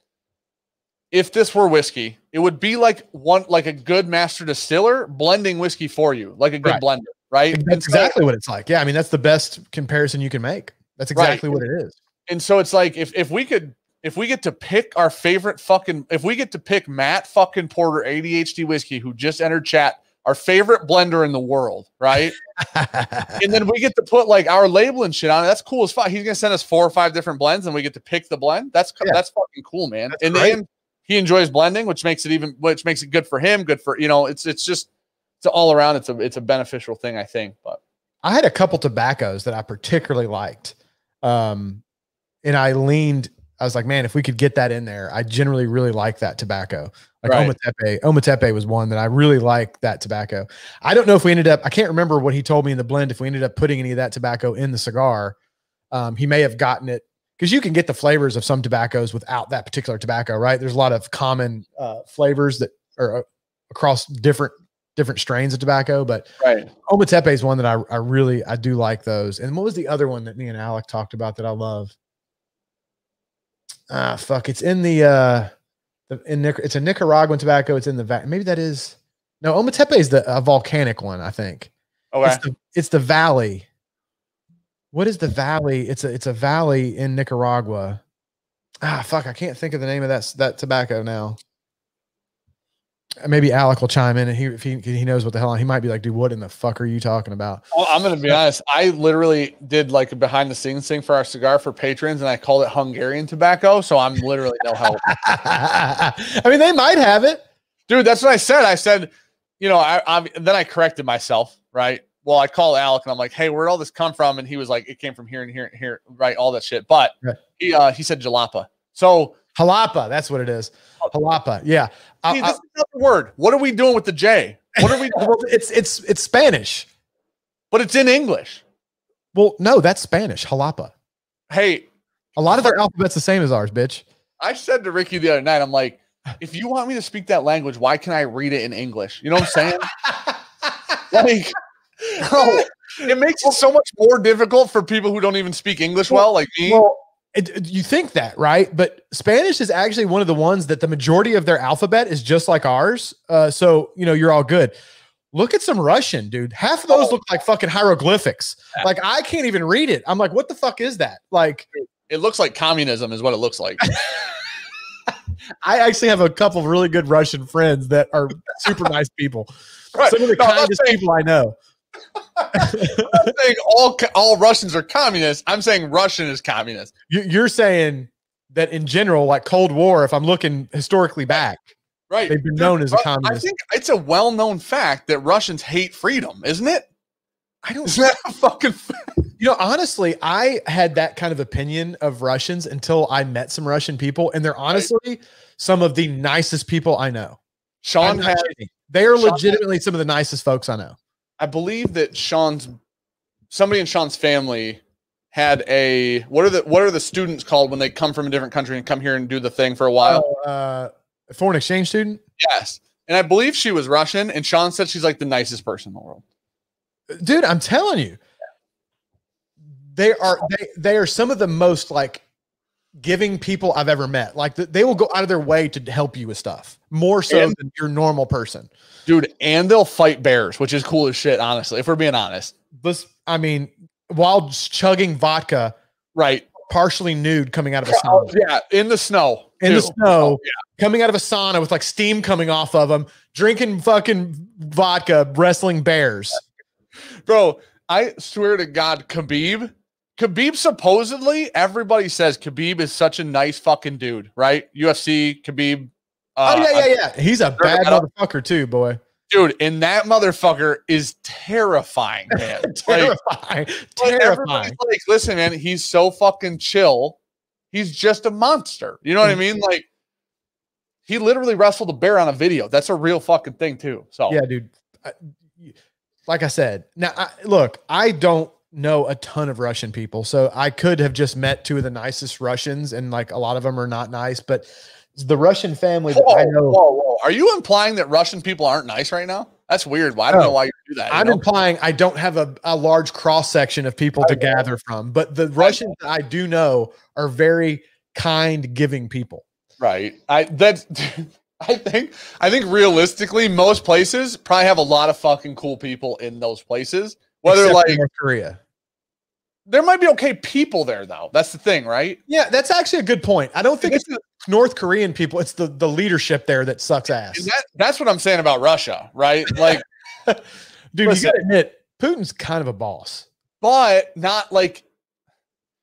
If this were whiskey, it would be like one like a good master distiller blending whiskey for you, like a good right. blender, right? That's so, exactly what it's like. Yeah, I mean that's the best comparison you can make. That's exactly right. what it is. And so it's like if if we could if we get to pick our favorite fucking if we get to pick Matt fucking Porter ADHD whiskey who just entered chat our favorite blender in the world, right? and then we get to put like our label and shit on it. That's cool as fuck. He's gonna send us four or five different blends, and we get to pick the blend. That's yeah. that's fucking cool, man. That's and then he enjoys blending, which makes it even which makes it good for him. Good for you know, it's it's just it's all around. It's a it's a beneficial thing, I think. But I had a couple tobaccos that I particularly liked, um, and I leaned. I was like, man, if we could get that in there, I generally really like that tobacco. Like right. Ometepe. Ometepe was one that I really like that tobacco. I don't know if we ended up, I can't remember what he told me in the blend, if we ended up putting any of that tobacco in the cigar. Um, he may have gotten it because you can get the flavors of some tobaccos without that particular tobacco, right? There's a lot of common uh, flavors that are uh, across different different strains of tobacco, but right. Ometepe is one that I, I really I do like those. And what was the other one that me and Alec talked about that I love? Ah, fuck, it's in the uh in it's a Nicaraguan tobacco. It's in the va- maybe that is no Ometepe is the a volcanic one. I think. Okay. It's the, it's the valley. What is the valley? It's a it's a valley in Nicaragua. Ah, fuck! I can't think of the name of that that tobacco now maybe Alec will chime in and he if he, he knows what the hell he might be like, dude, what in the fuck are you talking about? Well, I'm gonna be honest. I literally did like a behind the scenes thing for our cigar for patrons, and I called it Hungarian tobacco. So I'm literally no help. I mean, they might have it, dude. That's what I said. I said, you know, I, I then I corrected myself, right? well, I called Alec and I'm like, hey, where'd all this come from? And he was like, it came from here and here and here, right? All that shit. But right. he uh he said jalapa. So Jalapa, that's what it is. Oh. Jalapa. Yeah. See, uh, this uh, is another word. What are we doing with the J? What are we it's it's it's Spanish. But it's in English. Well, no, that's Spanish. Jalapa. Hey, a lot of their alphabet's the same as ours, bitch. I said to Ricky the other night, I'm like, if you want me to speak that language, why can I read it in English? You know what I'm saying? like, bro, it makes it so much more difficult for people who don't even speak English well, like me. Well, it, you think that, right? But Spanish is actually one of the ones that the majority of their alphabet is just like ours. Uh, so, you know, you're all good. Look at some Russian, dude. Half of those oh. look like fucking hieroglyphics. Yeah. Like I can't even read it. I'm like, what the fuck is that? Like, it looks like communism, is what it looks like. I actually have a couple of really good Russian friends that are super nice people. Right. Some of the no, kindest saying, people I know. I'm saying all all Russians are communists. I'm saying Russian is communist. You're saying that in general, like Cold War, if I'm looking historically back, right, they've been known as a communist. I think it's a well known fact that Russians hate freedom, isn't it? I don't. Isn't that a fucking fact? You know, honestly, I had that kind of opinion of Russians until I met some Russian people, and they're honestly right. some of the nicest people I know. Sean had, they are Sean legitimately had, some of the nicest folks I know. I believe that Sean's somebody in Sean's family had a what are the what are the students called when they come from a different country and come here and do the thing for a while? Oh, uh, foreign exchange student. Yes, and I believe she was Russian, and Sean said she's like the nicest person in the world. Dude, I'm telling you, they are they they are some of the most like giving people I've ever met. Like they will go out of their way to help you with stuff more so and, than your normal person, dude. And they'll fight bears, which is cool as shit. Honestly, if we're being honest, this I mean, while chugging vodka, right, partially nude, coming out of a sauna. yeah, in the snow, in too. the snow, oh, yeah. coming out of a sauna with like steam coming off of them, drinking fucking vodka, wrestling bears, bro. I swear to God, Khabib Khabib supposedly everybody says Khabib is such a nice fucking dude, right? UFC Khabib. Uh, oh yeah, yeah, yeah. He's a bad motherfucker too, boy. Dude, and that motherfucker is terrifying, man. terrifying, like, terrifying. Like, listen, man, he's so fucking chill. He's just a monster. You know what I mean? Like, he literally wrestled a bear on a video. That's a real fucking thing too. So yeah, dude. like I said, now I, look, I don't know a ton of Russian people. So I could have just met two of the nicest Russians, and like a lot of them are not nice, but the Russian family whoa, I know. Whoa, whoa. Are you implying that Russian people aren't nice right now? That's weird. Well, I don't know why you do that. I'm know? implying I don't have a, a large cross section of people to gather from, but the Russians I, I do know are very kind, giving people. Right. I that's I think I think realistically, most places probably have a lot of fucking cool people in those places. Whether Except like North Korea. There might be okay people there though. That's the thing, right? Yeah, that's actually a good point. I don't think it's North Korean people. It's the the leadership there that sucks ass. That, that's what I'm saying about Russia, right? Like, dude, listen, you gotta admit, Putin's kind of a boss, but not like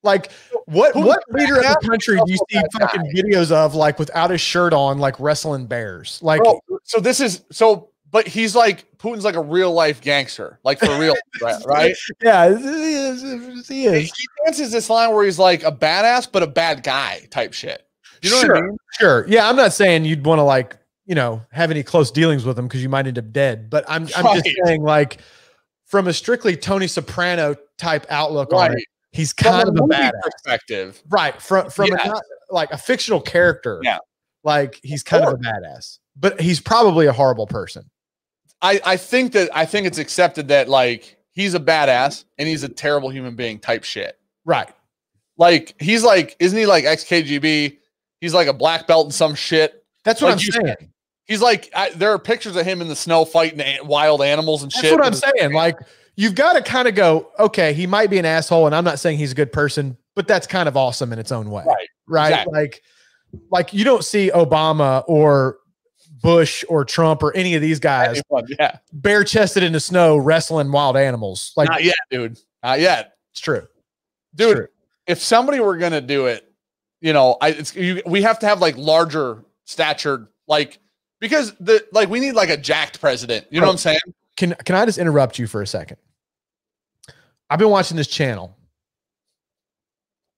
like what Putin what leader of the country do you see fucking guy. videos of like without his shirt on, like wrestling bears? Like, Bro, so this is so but he's like Putin's like a real life gangster, like for real, right? Yeah, he is. He is. He dances this line where he's like a badass, but a bad guy type shit. You know sure, I mean? Sure. Yeah, I'm not saying you'd want to like you know have any close dealings with him because you might end up dead. But I'm I'm right. just saying like from a strictly Tony Soprano type outlook right. on it, he's kind from of a, badass perspective, right? From from yeah. a, like a fictional character, yeah. Like he's kind of a badass, but he's probably a horrible person. I, I think that I think it's accepted that like he's a badass and he's a terrible human being type shit. Right. Like he's like, isn't he like XKGB? He's like a black belt and some shit. That's what like I'm saying. He's like, I, there are pictures of him in the snow fighting wild animals and That's shit. That's what I'm saying. Like, you've got to kind of go, okay, he might be an asshole, and I'm not saying he's a good person, but that's kind of awesome in its own way. Right. Right. Exactly. Like, like you don't see Obama or Bush or Trump or any of these guys, yeah, bare chested in the snow wrestling wild animals. Like, not yet, dude. Not yet. It's true, dude. It's true. If somebody were gonna do it, you know, I it's you, we have to have like larger statured, like because the like we need like a jacked president. You know oh, what I'm saying? Can can I just interrupt you for a second? I've been watching this channel.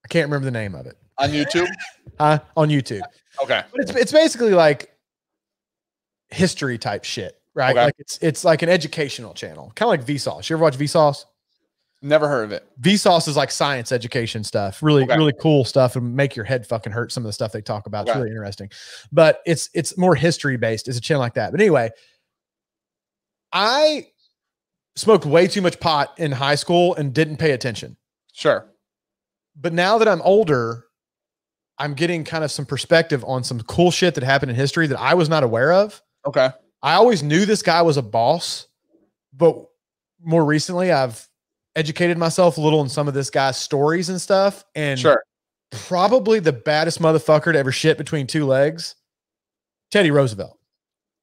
I can't remember the name of it. On YouTube? uh, on YouTube. Okay. But it's it's basically like history type shit, right? Okay. Like it's it's like an educational channel, kind of like Vsauce. You ever watch Vsauce? Never heard of it. Vsauce is like science education stuff, really, okay. really cool stuff, and make your head fucking hurt. Some of the stuff they talk about, okay. it's really interesting. But it's it's more history based. It's a channel like that. But anyway, I smoked way too much pot in high school and didn't pay attention. Sure. But now that I'm older, I'm getting kind of some perspective on some cool shit that happened in history that I was not aware of. Okay. I always knew this guy was a boss, but more recently I've educated myself a little in some of this guy's stories and stuff. And sure. probably the baddest motherfucker to ever shit between two legs, Teddy Roosevelt.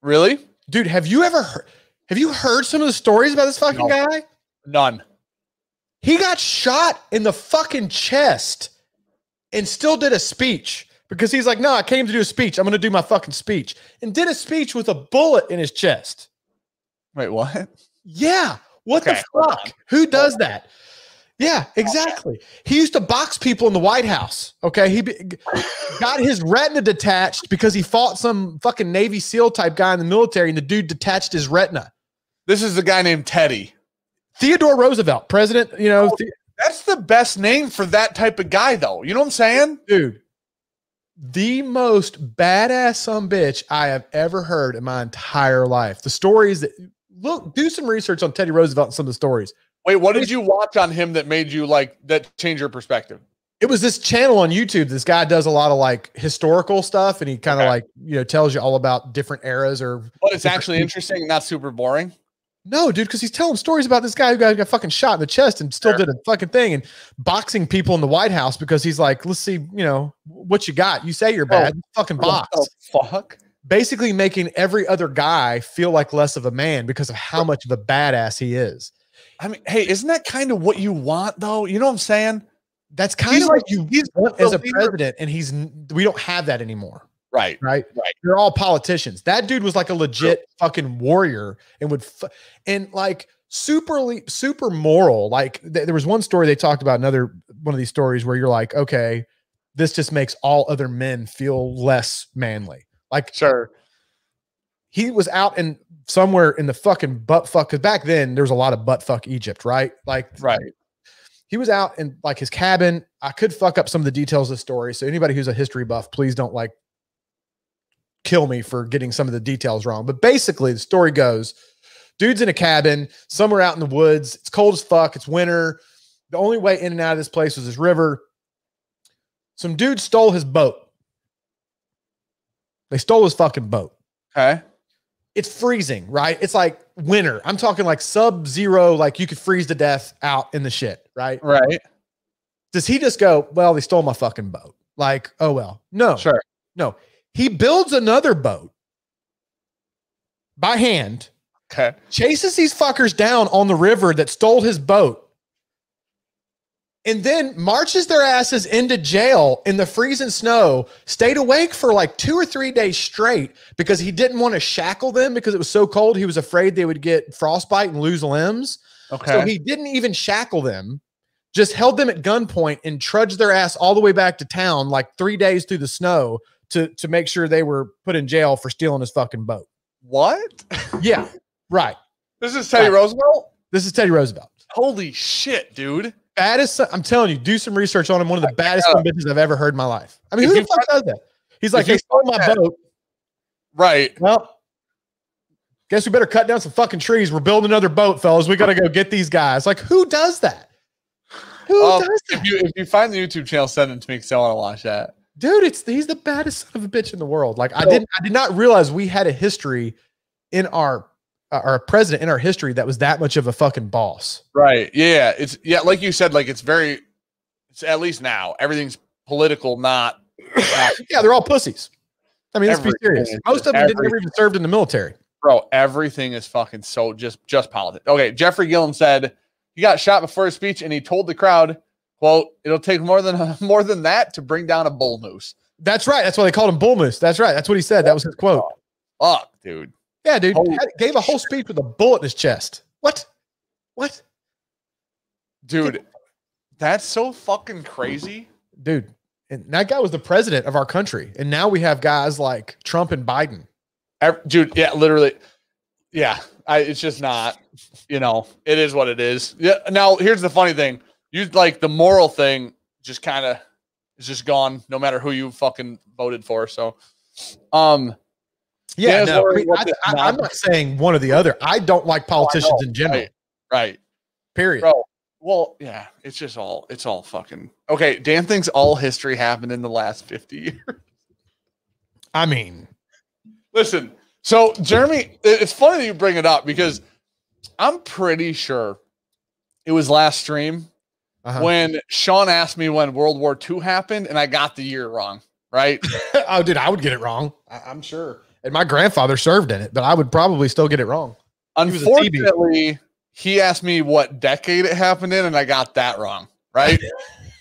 Really? Dude, have you ever heard have you heard some of the stories about this fucking no. guy? None. He got shot in the fucking chest and still did a speech because he's like, no, I came to do a speech. I'm going to do my fucking speech. And did a speech with a bullet in his chest. Wait, what? Yeah. What okay, the fuck? Who does that? Yeah, exactly. He used to box people in the White House. Okay. He got his retina detached because he fought some fucking Navy SEAL type guy in the military and the dude detached his retina. This is the guy named Teddy. Theodore Roosevelt, president, you know. Oh, that's the best name for that type of guy, though. You know what I'm saying? Dude, the most badass some bitch I have ever heard in my entire life. The stories that look, do some research on Teddy Roosevelt and some of the stories. Wait, what did you watch on him that made you like that change your perspective? It was this channel on YouTube. This guy does a lot of like historical stuff and he kind of okay. like, you know, tells you all about different eras or But it's actually interesting, not super boring. No, dude, because he's telling stories about this guy who got, got fucking shot in the chest and still sure. did a fucking thing and boxing people in the White House because he's like, let's see, you know, what you got. You say you're oh, bad, oh, fucking box. fuck? Basically making every other guy feel like less of a man because of how much of a badass he is. I mean, hey, isn't that kind of what you want though? You know what I'm saying? That's kind he's of like, what you want as a president, and he's we don't have that anymore. Right. Right. Right. They're all politicians. That dude was like a legit sure. fucking warrior and would, f- and like super, super moral. Like th- there was one story they talked about, another one of these stories where you're like, okay, this just makes all other men feel less manly. Like, sure. He was out in somewhere in the fucking butt fuck. Cause back then there was a lot of butt fuck Egypt, right? Like, right. He was out in like his cabin. I could fuck up some of the details of the story. So anybody who's a history buff, please don't like kill me for getting some of the details wrong. But basically, the story goes dude's in a cabin somewhere out in the woods. It's cold as fuck. It's winter. The only way in and out of this place was this river. Some dude stole his boat. They stole his fucking boat. Okay. It's freezing, right? It's like winter. I'm talking like sub zero, like you could freeze to death out in the shit, right? Right. Does he just go, well, they stole my fucking boat? Like, oh, well. No. Sure. No. He builds another boat by hand. Okay. Chases these fuckers down on the river that stole his boat. And then marches their asses into jail in the freezing snow, stayed awake for like two or three days straight because he didn't want to shackle them because it was so cold. He was afraid they would get frostbite and lose limbs. Okay. So he didn't even shackle them, just held them at gunpoint and trudged their ass all the way back to town like three days through the snow to to make sure they were put in jail for stealing his fucking boat. What? yeah, right. This is Teddy right. Roosevelt. This is Teddy Roosevelt. Holy shit, dude! Baddest. I'm telling you, do some research on him. One of the baddest bitches I've ever heard in my life. I mean, if who the fuck does that? He's like, they stole my boat. Right. Well, guess we better cut down some fucking trees. We're building another boat, fellas. We got to go get these guys. Like, who does that? Who um, does that? If you if you find the YouTube channel, send it to me because I want to watch that dude, it's he's the baddest son of a bitch in the world. Like I didn't, I did not realize we had a history in our uh, our president in our history that was that much of a fucking boss. Right. Yeah. It's yeah, like you said, like it's very. It's at least now everything's political, not. yeah, they're all pussies. I mean, let's be serious. Most of them didn't ever even served in the military. Bro, everything is fucking so just just politics. Okay, Jeffrey Gillum said he got shot before his speech, and he told the crowd Quote, it'll take more than more than that to bring down a bull moose. That's right. That's why they called him bull moose. That's right. That's what he said. That was his quote. Oh, fuck, dude. Yeah, dude. Holy gave a whole speech with a bullet in his chest. What? What? dude, that's so fucking crazy, dude. And that guy was the president of our country, and now we have guys like Trump and Biden. Dude, yeah, literally, yeah. I, it's just not, you know, it is what it is. Yeah. Now, here's the funny thing: you like the moral thing, just kind of is just gone, no matter who you fucking voted for. So, um, yeah, no, I am not saying one or the other. I don't like oh, politicians oh, in general. Right. right. Period. Bro, well, yeah, it's just all it's all fucking okay. Dan thinks all history happened in the last 50 years. I mean, listen, so Jeremy, it's funny that you bring it up because I'm pretty sure it was last stream uh-huh. when Sean asked me when World War II happened, and I got the year wrong, right? oh, dude, I would get it wrong. I- am sure. And my grandfather served in it, but I would probably still get it wrong. Unfortunately, he asked me what decade it happened in, and I got that wrong. Right.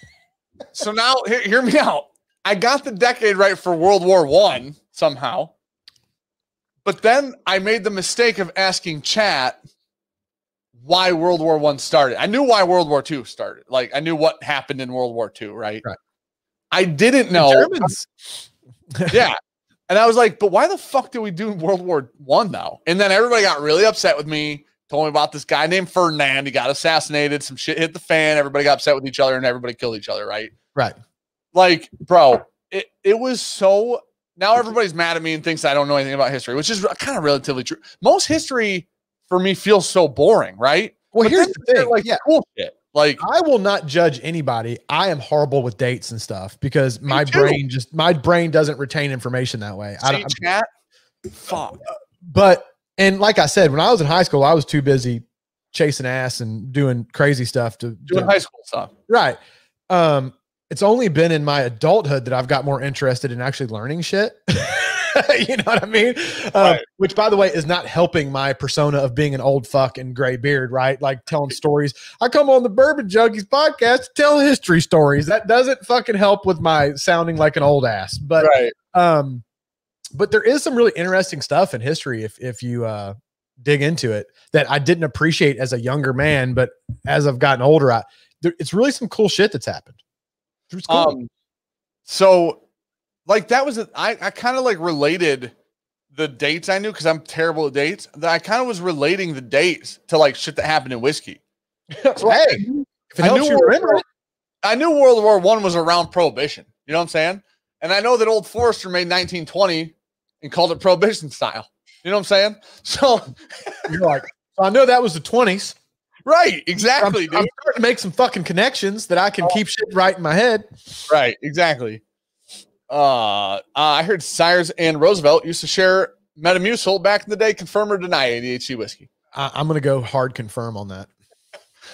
so now, hear, hear me out. I got the decade right for World War One somehow, but then I made the mistake of asking chat why World War One started. I knew why World War Two started. Like I knew what happened in World War Two, right? Right. I didn't know. Germans. yeah. And I was like, but why the fuck did we do World War One now? And then everybody got really upset with me told me about this guy named Ferdinand. He got assassinated. Some shit hit the fan. Everybody got upset with each other and everybody killed each other, right? Right. Like, bro, it, it was so. Now everybody's mad at me and thinks I don't know anything about history, which is kind of relatively true. Most history for me feels so boring, right? Well, but here's the thing. Like, yeah. cool shit. Like I will not judge anybody. I am horrible with dates and stuff because my brain just my brain doesn't retain information that way. See, I don't chat. Fuck. But and like I said, when I was in high school, I was too busy chasing ass and doing crazy stuff to doing to, high school stuff. Right. Um, it's only been in my adulthood that I've got more interested in actually learning shit. you know what I mean? Um. Which, by the way, is not helping my persona of being an old fuck and gray beard, right? Like telling stories. I come on the Bourbon Junkies podcast to tell history stories. That doesn't fucking help with my sounding like an old ass. But right. um, but there is some really interesting stuff in history if if you uh, dig into it that I didn't appreciate as a younger man, but as I've gotten older, I there, it's really some cool shit that's happened. Cool. Um, so like that was a, I I kind of like related the dates I knew because I'm terrible at dates. That I kind of was relating the dates to like shit that happened in whiskey. So hey, I knew World War, I knew World War One was around Prohibition. You know what I'm saying? And I know that Old Forester made 1920 and called it prohibition style. You know what I'm saying? So you're like, I know that was the 20s. Right, exactly. I'm, I'm, starting to make some fucking connections that I can oh. keep shit right in my head. Right, exactly. Uh, uh, I heard Siers and Roosevelt used to share Metamucil back in the day. Confirm or deny ADHD whiskey? I, am going to go hard confirm on that.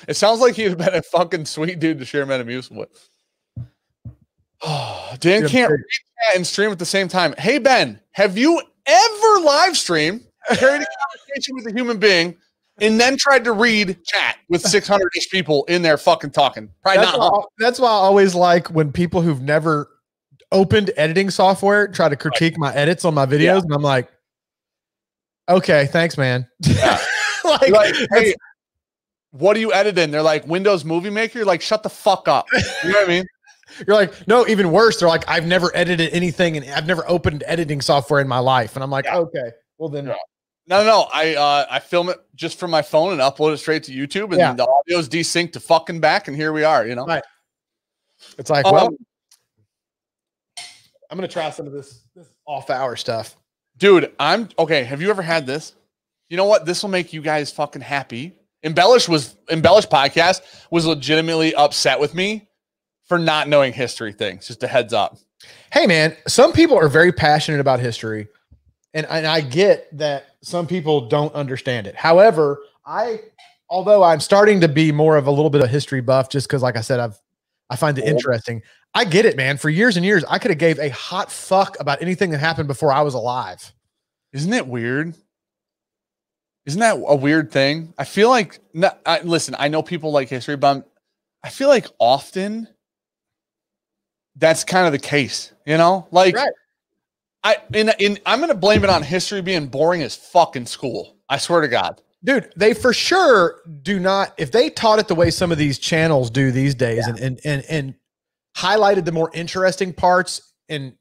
It sounds like he'd been a fucking sweet dude to share Metamucil with. Oh, Dan can't read chat and stream at the same time. Hey Ben, have you ever live streamed, carried a conversation with a human being, and then tried to read chat with 600 ish people in there fucking talking? Probably that's not. Why, that's why I always like when people who've never opened editing software try to critique right. my edits on my videos, yeah. and I'm like, okay, thanks, man. Yeah. like, like hey, what do you edit in? They're like Windows Movie Maker. You're like, shut the fuck up. You know what I mean? You're like, no, even worse. They're like, I've never edited anything and I've never opened editing software in my life. And I'm like, yeah. okay, well then. No, no, no. I uh, I film it just from my phone and upload it straight to YouTube, and yeah. the audio is desynced to fucking back, and here we are. You know, right? It's like, um, well, I'm gonna try some of this this off hour stuff, dude. I'm okay. Have you ever had this? You know what? This will make you guys fucking happy. Embellish was embellish podcast was legitimately upset with me for not knowing history things. Just a heads up. Hey, man, some people are very passionate about history, and, and I get that some people don't understand it. However, I, although I'm starting to be more of a little bit of history buff, just because, like I said, I've I find it interesting. I get it, man. For years and years, I could have gave a hot fuck about anything that happened before I was alive. Isn't it weird? Isn't that a weird thing? I feel like, I, listen, I know people like history, but I'm, I feel like often that's kind of the case, you know? Like right. I in in I'm gonna blame it on history being boring as fucking school. I swear to God. dude, they for sure do not. If they taught it the way some of these channels do these days, yeah. and, and and and highlighted the more interesting parts and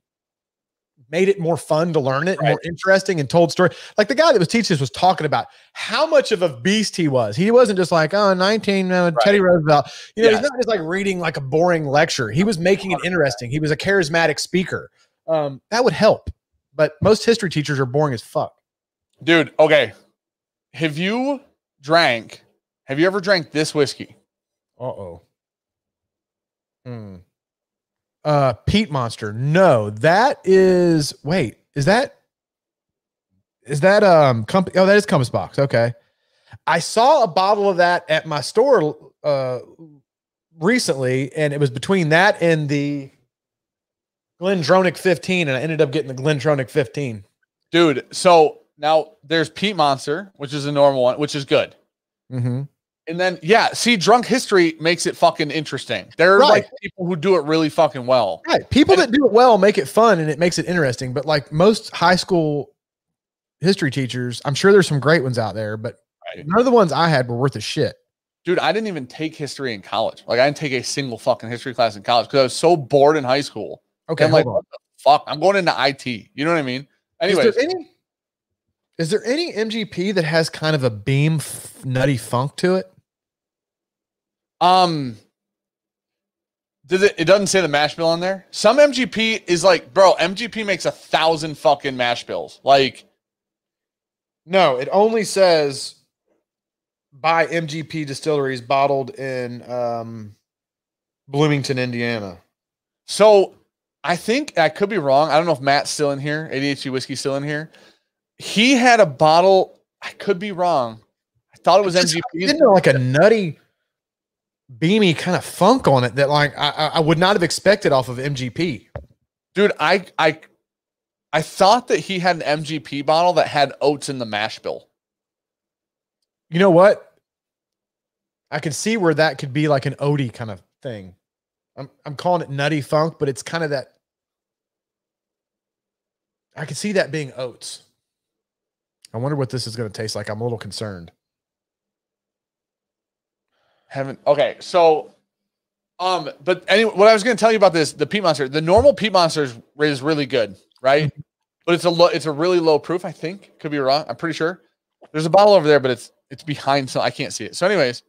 made it more fun to learn it, right. more interesting, and told story. Like the guy that was teaching us was talking about how much of a beast he was. He wasn't just like, oh, 19, uh, right. Teddy Roosevelt. You know, he's not just like reading like a boring lecture. He was making it interesting. He was a charismatic speaker. Um, that would help. But most history teachers are boring as fuck. Dude, okay. Have you drank? Have you ever drank this whiskey? Uh oh. Hmm. Uh, Peat Monster. No, that is. Wait, is that? Is that um? Comp- oh, that is Compass Box. Okay. I saw a bottle of that at my store uh recently, and it was between that and the GlenDronach 15, and I ended up getting the GlenDronach 15. Dude, so now there's Peat Monster, which is a normal one, which is good. Mm-hmm. And then, yeah, see, drunk history makes it fucking interesting. There are right. like people who do it really fucking well. Right. People and, that do it well make it fun and it makes it interesting. But like most high school history teachers, I'm sure there's some great ones out there, but right. none of the ones I had were worth a shit. Dude, I didn't even take history in college. Like, I didn't take a single fucking history class in college because I was so bored in high school. Okay. I'm like, what the fuck? I'm going into IT. You know what I mean? Anyway. Is there any, is there any MGP that has kind of a beam f- nutty funk to it? Um, does it? It doesn't say the mash bill on there. Some MGP is like, bro. MGP makes a thousand fucking mash bills. Like, no, it only says by MGP distilleries bottled in um, Bloomington, Indiana. So I think I could be wrong. I don't know if Matt's still in here. ADHD whiskey still in here. He had a bottle. I could be wrong. I thought it was MGP. Didn't know like a nutty beamy kind of funk on it that like I, I would not have expected off of MGP. Dude, I I I thought that he had an MGP bottle that had oats in the mash bill. You know what? I can see where that could be like an Odie kind of thing. I'm I'm calling it nutty funk, but it's kind of that. I can see that being oats. I wonder what this is going to taste like. I'm a little concerned. Haven't okay, so um, but anyway, what I was going to tell you about this, the peat monster, the normal peat monster is, is really good, right? Mm-hmm. But it's a low, it's a really low proof. I think could be wrong. I'm pretty sure. There's a bottle over there, but it's it's behind, so I can't see it. So, anyways,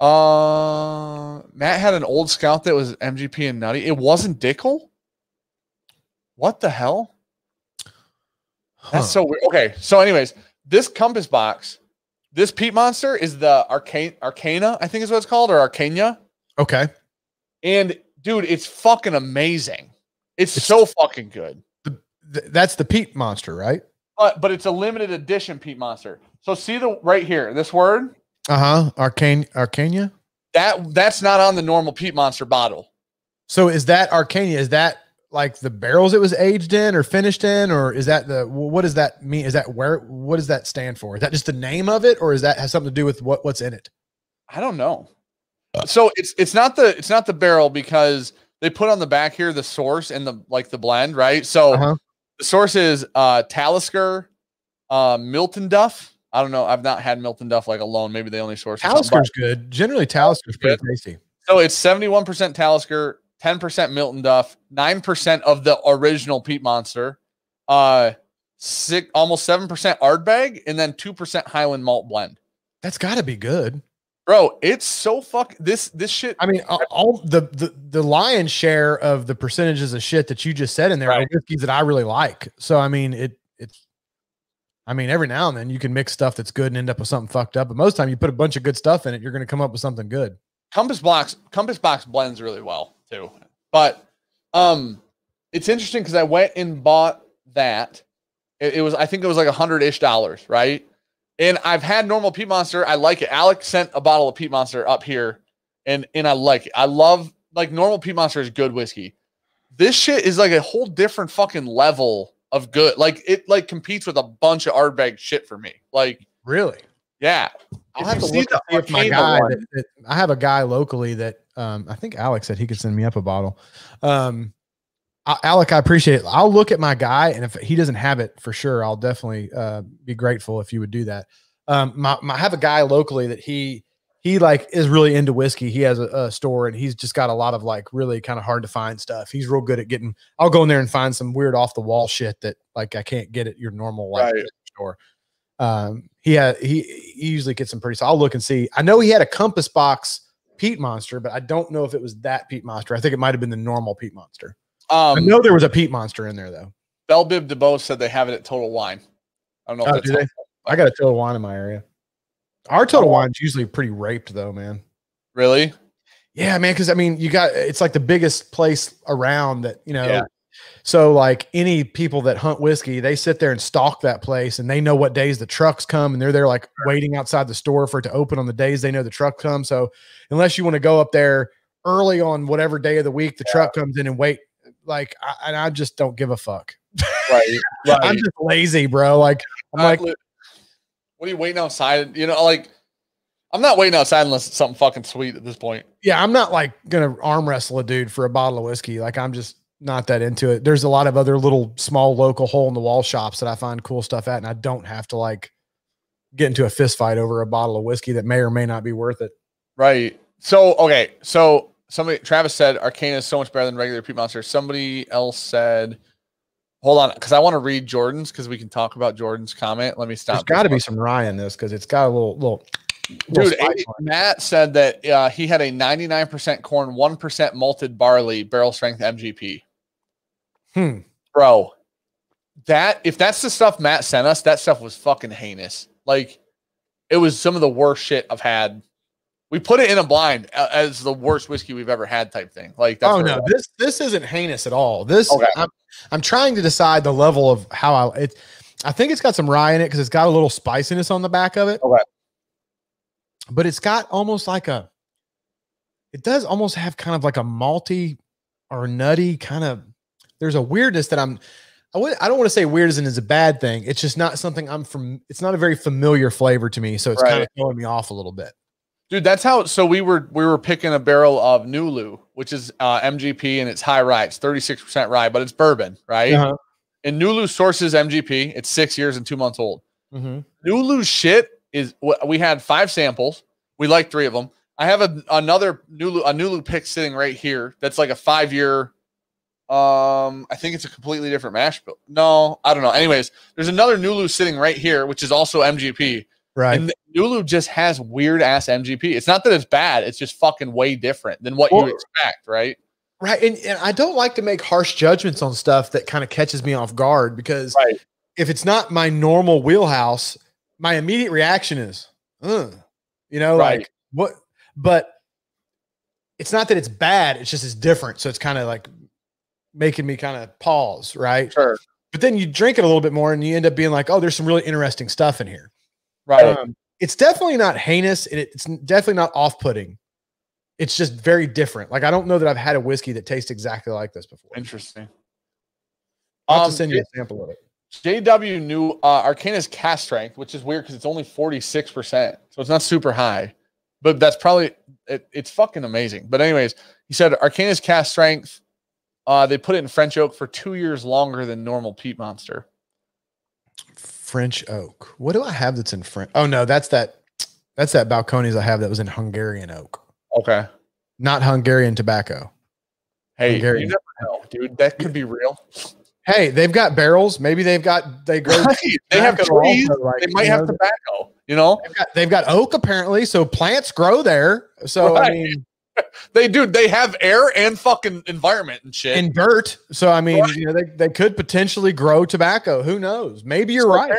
uh, Matt had an old scout that was MGP and nutty. It wasn't Dickel. What the hell? Huh. That's so weird. Okay, so anyways, this compass box this peat monster is the Arcane Arcana, I think is what it's called, or Arcania. Okay. And dude, it's fucking amazing. It's, it's so fucking good. The, the, that's the peat monster, right? But but it's a limited edition peat monster. So see the right here, this word. Uh huh. Arcane Arcania. That that's not on the normal peat monster bottle. So is that Arcania? Is that like the barrels it was aged in or finished in, or is that the what does that mean? Is that where what does that stand for? Is that just the name of it, or is that has something to do with what what's in it? I don't know. So it's it's not the it's not the barrel because they put on the back here the source and the like the blend, right? So uh-huh. the source is uh Talisker, uh Miltonduff. I don't know. I've not had Miltonduff like alone. Maybe they only source Talisker's good. Generally, Talisker's pretty tasty. So it's 71% Talisker, 10% Miltonduff, 9% of the original Peat Monster, uh, six, almost 7% Ardbeg, and then 2% Highland Malt Blend. That's got to be good. Bro, it's so fuck this this shit. I mean, all the the the lion's share of the percentages of shit that you just said in there right. are whiskeys that I really like. So I mean, it. I mean, every now and then you can mix stuff that's good and end up with something fucked up, but most time you put a bunch of good stuff in it, you're going to come up with something good. Compass Box Compass Box blends really well too. But um, it's interesting because I went and bought that. It, it was I think it was like a hundred ish dollars, right? And I've had normal Peat Monster. I like it. Alex sent a bottle of Peat Monster up here, and and I like it. I love like normal Peat Monster is good whiskey. This shit is like a whole different fucking level of good. Like it like competes with a bunch of Ardbeg shit for me. Like really, yeah. I'll have to look to see if my guy. That, that, I have a guy locally that um, I think Alex said he could send me up a bottle. Um, I, Alec, I appreciate it. I'll look at my guy, and if he doesn't have it for sure, I'll definitely uh, be grateful if you would do that. Um, my, my I have a guy locally that he he like is really into whiskey. He has a, a, store and he's just got a lot of like really kind of hard to find stuff. He's real good at getting. I'll go in there and find some weird off the wall shit that like I can't get at your normal like right. store. Um, he had he, he usually gets some pretty. So I'll look and see. I know he had a compass box peat monster, but I don't know if it was that peat monster. I think it might have been the normal peat monster. Um, I know there was a peat monster in there though. Bell Bib said they have it at Total Wine. I don't know. Oh, do they? I got a Total Wine in my area. Our total oh. wine's usually pretty raped though, man. Really? Yeah, man. Because I mean, you got it's like the biggest place around that you know. Yeah. So like any people that hunt whiskey, they sit there and stalk that place, and they know what days the trucks come, and they're there like waiting outside the store for it to open on the days they know the truck comes. So unless you want to go up there early on whatever day of the week the yeah. truck comes in and wait, like, I, and I just don't give a fuck. Right. right. I'm just lazy, bro. Like I'm like what are you waiting outside? You know, like I'm not waiting outside unless it's something fucking sweet at this point. Yeah, I'm not like gonna arm wrestle a dude for a bottle of whiskey. Like I'm just not that into it. There's a lot of other little small local hole in the wall shops that I find cool stuff at, and I don't have to like get into a fist fight over a bottle of whiskey that may or may not be worth it. Right. So okay. So somebody Travis said Arcana is so much better than regular Peat Monster. Somebody else said Hold on, because I want to read Jordan's because we can talk about Jordan's comment. Let me stop. There's got to be some rye in this because it's got a little little. Dude, Matt said that uh, he had a 99% corn, 1% malted barley barrel strength MGP. Hmm. Bro, that if that's the stuff Matt sent us, that stuff was fucking heinous. Like, it was some of the worst shit I've had we put it in a blind uh, as the worst whiskey we've ever had type thing. Like, oh no, this this isn't heinous at all. This okay. I'm, I'm trying to decide the level of how I it. I think it's got some rye in it because it's got a little spiciness on the back of it. Okay, but it's got almost like a. It does almost have kind of like a malty or nutty kind of. There's a weirdness that I'm. I I don't want to say weird isn't is a bad thing. It's just not something I'm from. It's not a very familiar flavor to me, so it's right. kind of throwing me off a little bit. Dude, that's how. So we were we were picking a barrel of Nulu, which is uh, MGP, and it's high rye. It's thirty six percent rye, but it's bourbon, right? Uh-huh. And Nulu sources MGP. It's six years and two months old. Mm-hmm. Nulu shit is. What we had five samples. We like three of them. I have a, another Nulu a Nulu pick sitting right here. That's like a five year. Um, I think it's a completely different mash bill. No, I don't know. Anyways, there's another Nulu sitting right here, which is also MGP. Right. And Nulu just has weird ass MGP. It's not that it's bad, it's just fucking way different than what well, you expect, right? Right. And, and I don't like to make harsh judgments on stuff that kind of catches me off guard because right. if it's not my normal wheelhouse, my immediate reaction is, Ugh. you know, right. like what, but it's not that it's bad, it's just it's different. So it's kind of like making me kind of pause, right? Sure. But then you drink it a little bit more and you end up being like, oh, there's some really interesting stuff in here. Right. Um, it's definitely not heinous and it's definitely not off putting. It's just very different. Like I don't know that I've had a whiskey that tastes exactly like this before. Interesting. I'll um, send you a sample of it. JW knew uh, Arcana's cask strength, which is weird because it's only 46%. So it's not super high, but that's probably, it, it's fucking amazing. But, anyways, he said Arcana's cask strength, uh, they put it in French oak for two years longer than normal peat monster. French oak. What do I have that's in French? Oh no, that's that. That's that Balcones I have that was in Hungarian oak. Okay. Not Hungarian tobacco. Hey, Hungarian. you never know, dude. That could be real. Hey, they've got barrels. Maybe they've got they grow. Right. They have trees. Also, like, they might have know, tobacco. You know, they've got, they've got, oak apparently. So plants grow there. So right. I mean, they do. They have air and fucking environment and shit and dirt. So I mean, right. you know, they, they could potentially grow tobacco. Who knows? Maybe you're so right.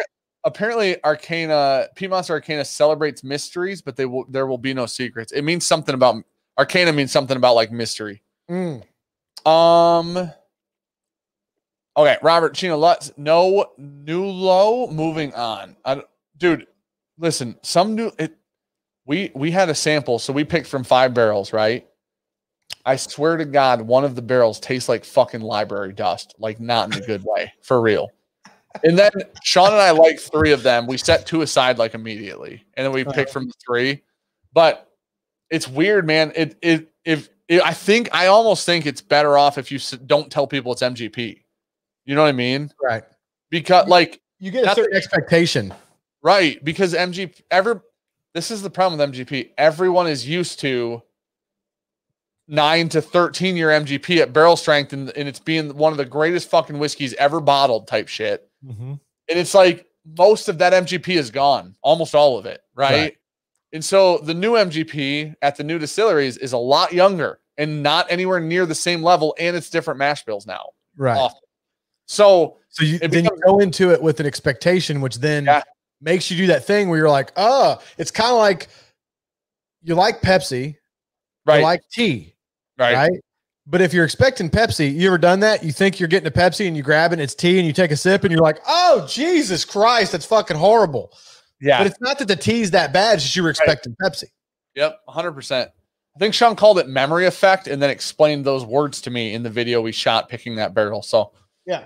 Apparently, Arcana Peat Monster Arcana celebrates mysteries, but they will there will be no secrets. It means something about Arcana means something about like mystery. Mm. Um. Okay, Robert Chino Lutz. No new low. Moving on. I, dude, listen. Some new. It, we we had a sample, so we picked from five barrels, right? I swear to God, one of the barrels tastes like fucking library dust, like not in a good way, for real. And then Sean and I like three of them. We set two aside like immediately, and then we picked from the three. But it's weird, man. It it if it, I think I almost think it's better off if you don't tell people it's MGP. You know what I mean? Right. Because like you get a certain expectation Right, because MGP ever this is the problem with MGP. Everyone is used to nine to 13 year MGP at barrel strength, and, and it's being one of the greatest fucking whiskeys ever bottled type shit. Mm-hmm. And it's like most of that MGP is gone, almost all of it, right? right? And so the new MGP at the new distilleries is a lot younger and not anywhere near the same level, and it's different mash bills now. Right. Often. So, so you then you go into it with an expectation, which then yeah. Makes you do that thing where you're like, oh, it's kind of like you like Pepsi, right? like tea, right? Right. But if you're expecting Pepsi, you ever done that? You think you're getting a Pepsi and you grab it, and it's tea, and you take a sip, and you're like, "Oh Jesus Christ, that's fucking horrible." Yeah. But it's not that the tea's that bad; it's just you were expecting right. Pepsi. Yep, 100. percent I think Sean called it memory effect, and then explained those words to me in the video we shot picking that barrel. So yeah.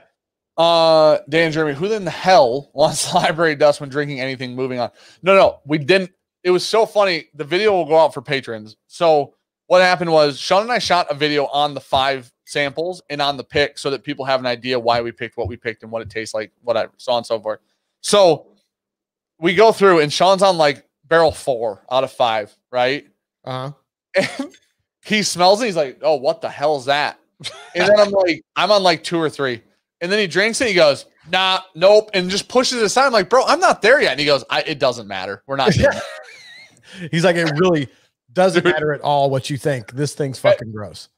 Uh, Dan Jeremy, who in the hell wants library dust when drinking anything? Moving on. No, no, we didn't. It was so funny. The video will go out for patrons. So what happened was Sean and I shot a video on the five samples and on the pick so that people have an idea why we picked what we picked and what it tastes like, whatever, so on and so forth. So we go through and Sean's on like barrel four out of five, right? Uh-huh. And he smells it. He's like, oh, what the hell is that? And then I'm like, I'm on like two or three. And then he drinks it. He goes, nah, nope. And just pushes it aside. I'm like, bro, I'm not there yet. And he goes, it doesn't matter. We're not He's like, it really doesn't matter at all what you think. This thing's fucking gross.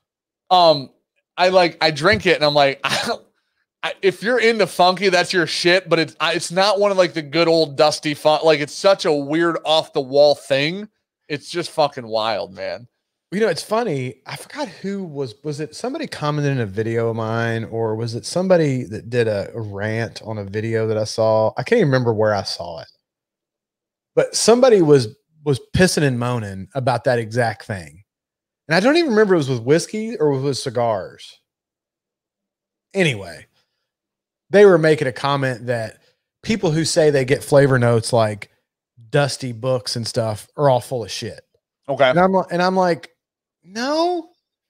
Um, I like I drink it and I'm like, I, I, if you're into funky, that's your shit. But it's I, it's not one of like the good old dusty fun. Like it's such a weird off the wall thing. It's just fucking wild, man. You know, it's funny. I forgot who was was it somebody commented in a video of mine, or was it somebody that did a, a rant on a video that I saw? I can't even remember where I saw it. But somebody was was pissing and moaning about that exact thing. And I don't even remember it was with whiskey or with cigars. Anyway, they were making a comment that people who say they get flavor notes like dusty books and stuff are all full of shit. Okay. And I'm and I'm like, no,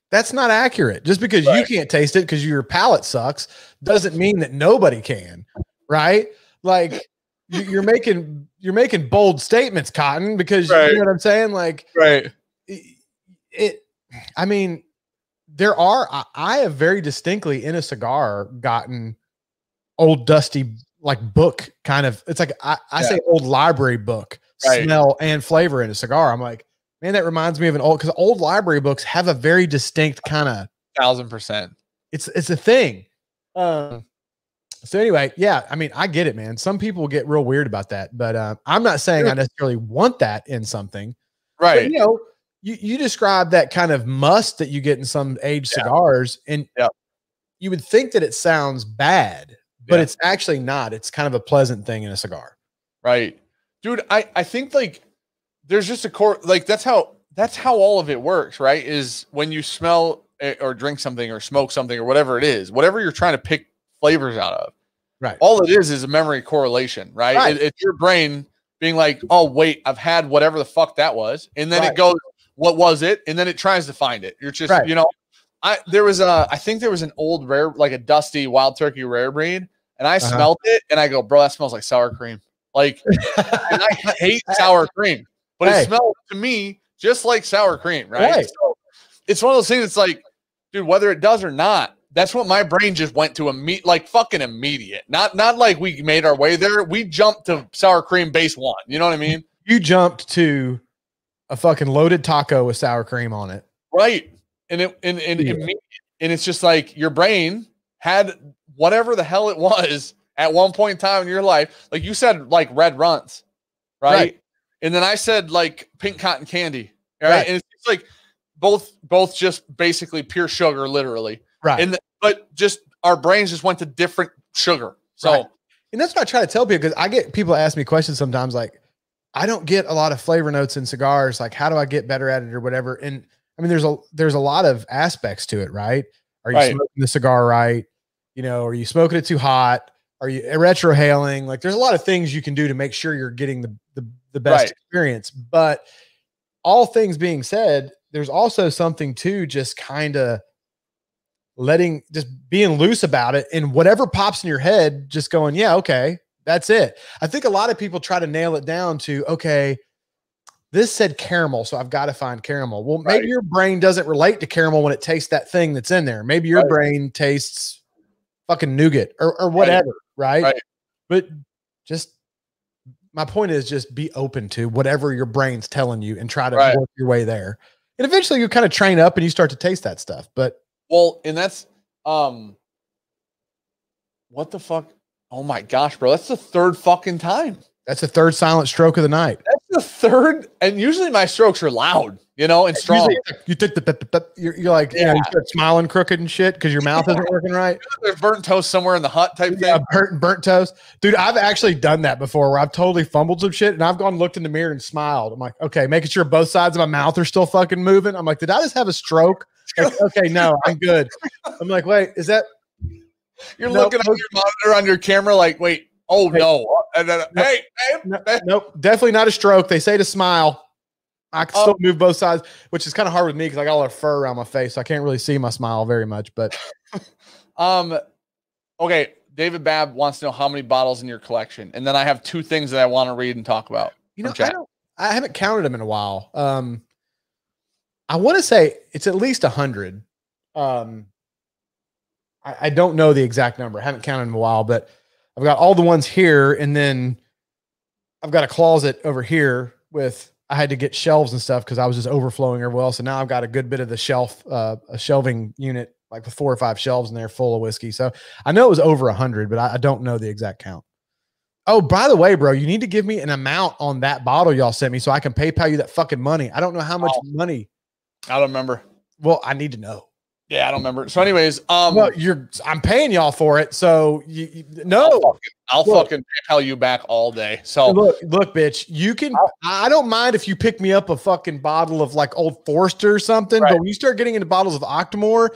that's not accurate. Just because right. you can't taste it because your palate sucks doesn't mean that nobody can. Right. Like you're making you're making bold statements, Cotton, because right. you know what I'm saying. Like, right? It, I mean, there are. I, I, have very distinctly in a cigar gotten old dusty like book kind of. It's like I, I yeah. say old library book right. smell and flavor in a cigar. I'm like, man, that reminds me of an old because old library books have a very distinct kind of thousand percent. It's it's a thing. Um, so anyway, yeah, I mean, I get it, man. Some people get real weird about that, but uh, I'm not saying I necessarily want that in something. Right. But, you know, you, you describe that kind of must that you get in some aged yeah. cigars, and yeah. you would think that it sounds bad, but yeah. it's actually not. It's kind of a pleasant thing in a cigar. Right. Dude, I, I think like there's just a core like that's how that's how all of it works, right? Is when you smell or drink something or smoke something or whatever it is, whatever you're trying to pick flavors out of. Right. All it is is a memory correlation, right? right. It, it's your brain being like, oh, wait, I've had whatever the fuck that was. And then right. it goes, what was it? And then it tries to find it. You're just, right. you know, I there was a I think there was an old rare, like a dusty wild turkey rare breed, and I uh-huh. smelled it and I go, bro, that smells like sour cream. Like and I hate sour cream, but hey. it smelled to me just like sour cream, right? right. So it's one of those things it's like, dude, whether it does or not, that's what my brain just went to immediate, like fucking immediate. Not not like we made our way there. We jumped to sour cream base one. You know what I mean? You jumped to a fucking loaded taco with sour cream on it, right? And it and and, yeah. and it's just like your brain had whatever the hell it was at one point in time in your life. Like you said, like red runs, right? right. And then I said like pink cotton candy, right? right. And it's like both both just basically pure sugar, literally. Right. And the, but just our brains just went to different sugar. So right. and that's what I try to tell people because I get people ask me questions sometimes like I don't get a lot of flavor notes in cigars. Like, how do I get better at it or whatever? And I mean, there's a there's a lot of aspects to it, right? Are you right. smoking the cigar right? You know, are you smoking it too hot? Are you retrohaling? Like, there's a lot of things you can do to make sure you're getting the the, the best right. experience. But all things being said, there's also something to just kind of letting just being loose about it and whatever pops in your head, just going, yeah, okay, That's it. I think a lot of people try to nail it down to okay, this said caramel, so I've got to find caramel. Well, maybe right. your brain doesn't relate to caramel when it tastes that thing that's in there. Maybe your right. brain tastes fucking nougat or, or whatever, right. right? But just my point is just be open to whatever your brain's telling you and try to work your way there. And eventually you kind of train up and you start to taste that stuff. But well, and that's um what the fuck? Oh my gosh, bro. That's the third fucking time. That's the third silent stroke of the night. That's the third. And usually my strokes are loud, you know, and strong. You take the, you're, you're like, yeah, you, you start smiling crooked and shit because your mouth isn't working right. There's burnt toast somewhere in the hut type yeah, thing. Burnt, burnt toast. Dude, I've actually done that before where I've totally fumbled some shit and I've gone looked in the mirror and smiled. I'm like, okay, making sure both sides of my mouth are still fucking moving. I'm like, did I just have a stroke? Like, okay, no, I'm good. I'm like, wait, is that you're nope, looking at your monitor on your camera, like, wait, oh hey, no. And then, nope, hey, hey, hey, nope, definitely not a stroke. They say to smile. I can still oh. move both sides, which is kind of hard with me because I got all the fur around my face. So I can't really see my smile very much. But um okay, David Babb wants to know how many bottles in your collection. And then I have two things that I want to read and talk about. You know, I, don't, I haven't counted them in a while. Um I want to say it's at least a hundred. Um I, I don't know the exact number. I haven't counted in a while, but I've got all the ones here, and then I've got a closet over here with I had to get shelves and stuff because I was just overflowing everywhere else. So now I've got a good bit of the shelf, uh, a shelving unit, like with four or five shelves in there full of whiskey. So I know it was over a hundred, but I, I, don't know the exact count. Oh, by the way, bro, you need to give me an amount on that bottle y'all sent me so I can PayPal you that fucking money. I don't know how much oh, money. I don't remember. Well, I need to know. Yeah, I don't remember. So, anyways, um, well, you're I'm paying y'all for it, so you, you no, I'll fucking, I'll look, fucking PayPal you back all day. So look, look, bitch, you can. I don't mind if you pick me up a fucking bottle of like Old Forester or something, right. but when you start getting into bottles of Octomore,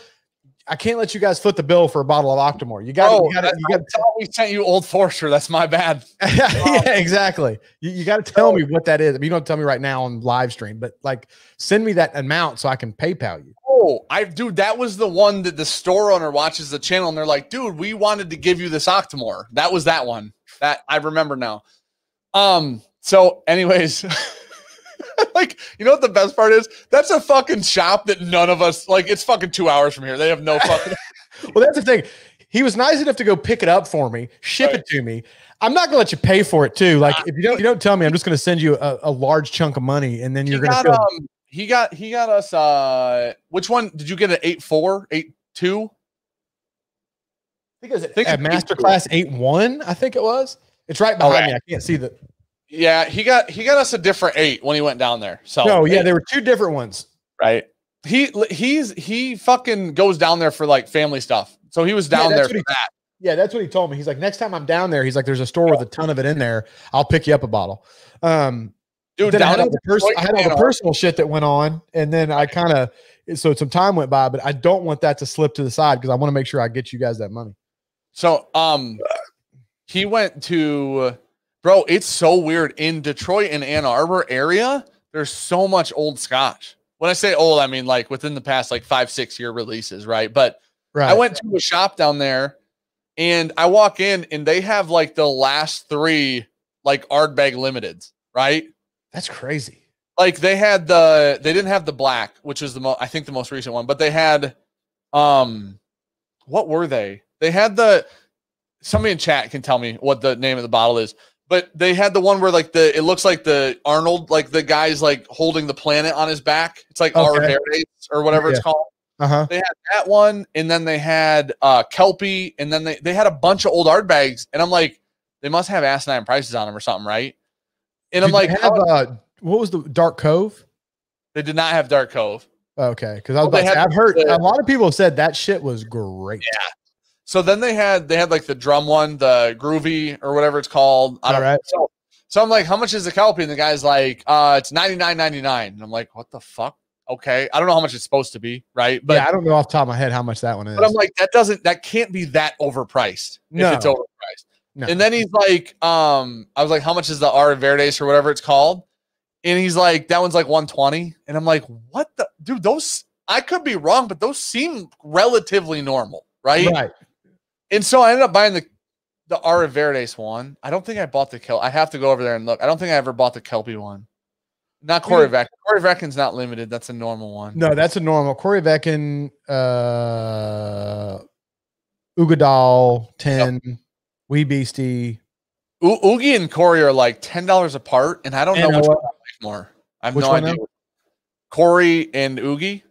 I can't let you guys foot the bill for a bottle of Octomore. You got oh, to, you got to. We sent you Old Forester. That's my bad. yeah, exactly. You, you got to tell me what that is. I mean, you don't tell me right now on live stream, but like, send me that amount so I can PayPal you. Oh, I dude, that was the one that the store owner watches the channel and they're like, dude, we wanted to give you this Octomore. That was that one. That I remember now. Um, so, anyways, like, you know what the best part is? That's a fucking shop that none of us like. It's fucking two hours from here. They have no fucking. well, that's the thing. He was nice enough to go pick it up for me, ship right. it to me. I'm not gonna let you pay for it too. Like, if you don't, you don't tell me, I'm just gonna send you a, a large chunk of money, and then you're gonna. Got, um, he got he got us uh which one did you get an eight four, eight two? I think it was think at masterclass eight one, I think it was. It's right behind okay. me. I can't see the yeah, he got he got us a different eight when he went down there. So no, yeah, there were two different ones. Right. He he's he fucking goes down there for like family stuff. So he was down yeah, there for he, that. Yeah, that's what he told me. He's like, next time I'm down there, he's like, there's a store with a ton of it in there. I'll pick you up a bottle. Um, Dude, then I had, all the, pers- I had all the personal shit that went on, and then I kind of so some time went by, but I don't want that to slip to the side because I want to make sure I get you guys that money. So, um, he went to, bro. It's so weird in Detroit and Ann Arbor area. There's so much old Scotch. When I say old, I mean like within the past like five, six year releases, right? But right. I went to a shop down there, and I walk in, and they have like the last three like Ardbeg limiteds, right? That's crazy. Like they had the they didn't have the black, which was the most I think the most recent one, but they had um what were they? They had the somebody in chat can tell me what the name of the bottle is. But they had the one where like the it looks like the Arnold, like the guy's like holding the planet on his back. It's like okay. our heritage or whatever yeah. it's called. Uh-huh. They had that one, and then they had uh Kelpie, and then they, they had a bunch of old Ardbegs, and I'm like, they must have asinine prices on them or something, right? And I'm like, have, uh, what was the Dark Cove? They did not have Dark Cove. Okay, because I was well, about to, I've heard the, a lot of people have said that shit was great. Yeah. So then they had they had like the drum one, the groovy or whatever it's called. I don't All right. So, so I'm like, how much is the Kelpie? And the guy's like, uh, it's 99.99. And I'm like, what the fuck? Okay. I don't know how much it's supposed to be, right? But yeah, I don't know off top of my head how much that one is. But I'm like, that doesn't that can't be that overpriced no. if it's overpriced. No. And then he's like, um, I was like, how much is the R Verdes or whatever it's called? And he's like, that one's like 120. And I'm like, what the dude, those I could be wrong, but those seem relatively normal, right? Right. And so I ended up buying the the Auriverdes one. I don't think I bought the Kel. I have to go over there and look. I don't think I ever bought the Kelpie one. Not Corryvreckan. Corey Vekin's not limited. That's a normal one. No, that's a normal. Corryvreckan, uh, Uigeadail, 10, yep. Wee Beastie. U- Oogie and Corey are like $10 apart, and I don't and know which one I like more. I have which no idea. Now? Corey and Oogie.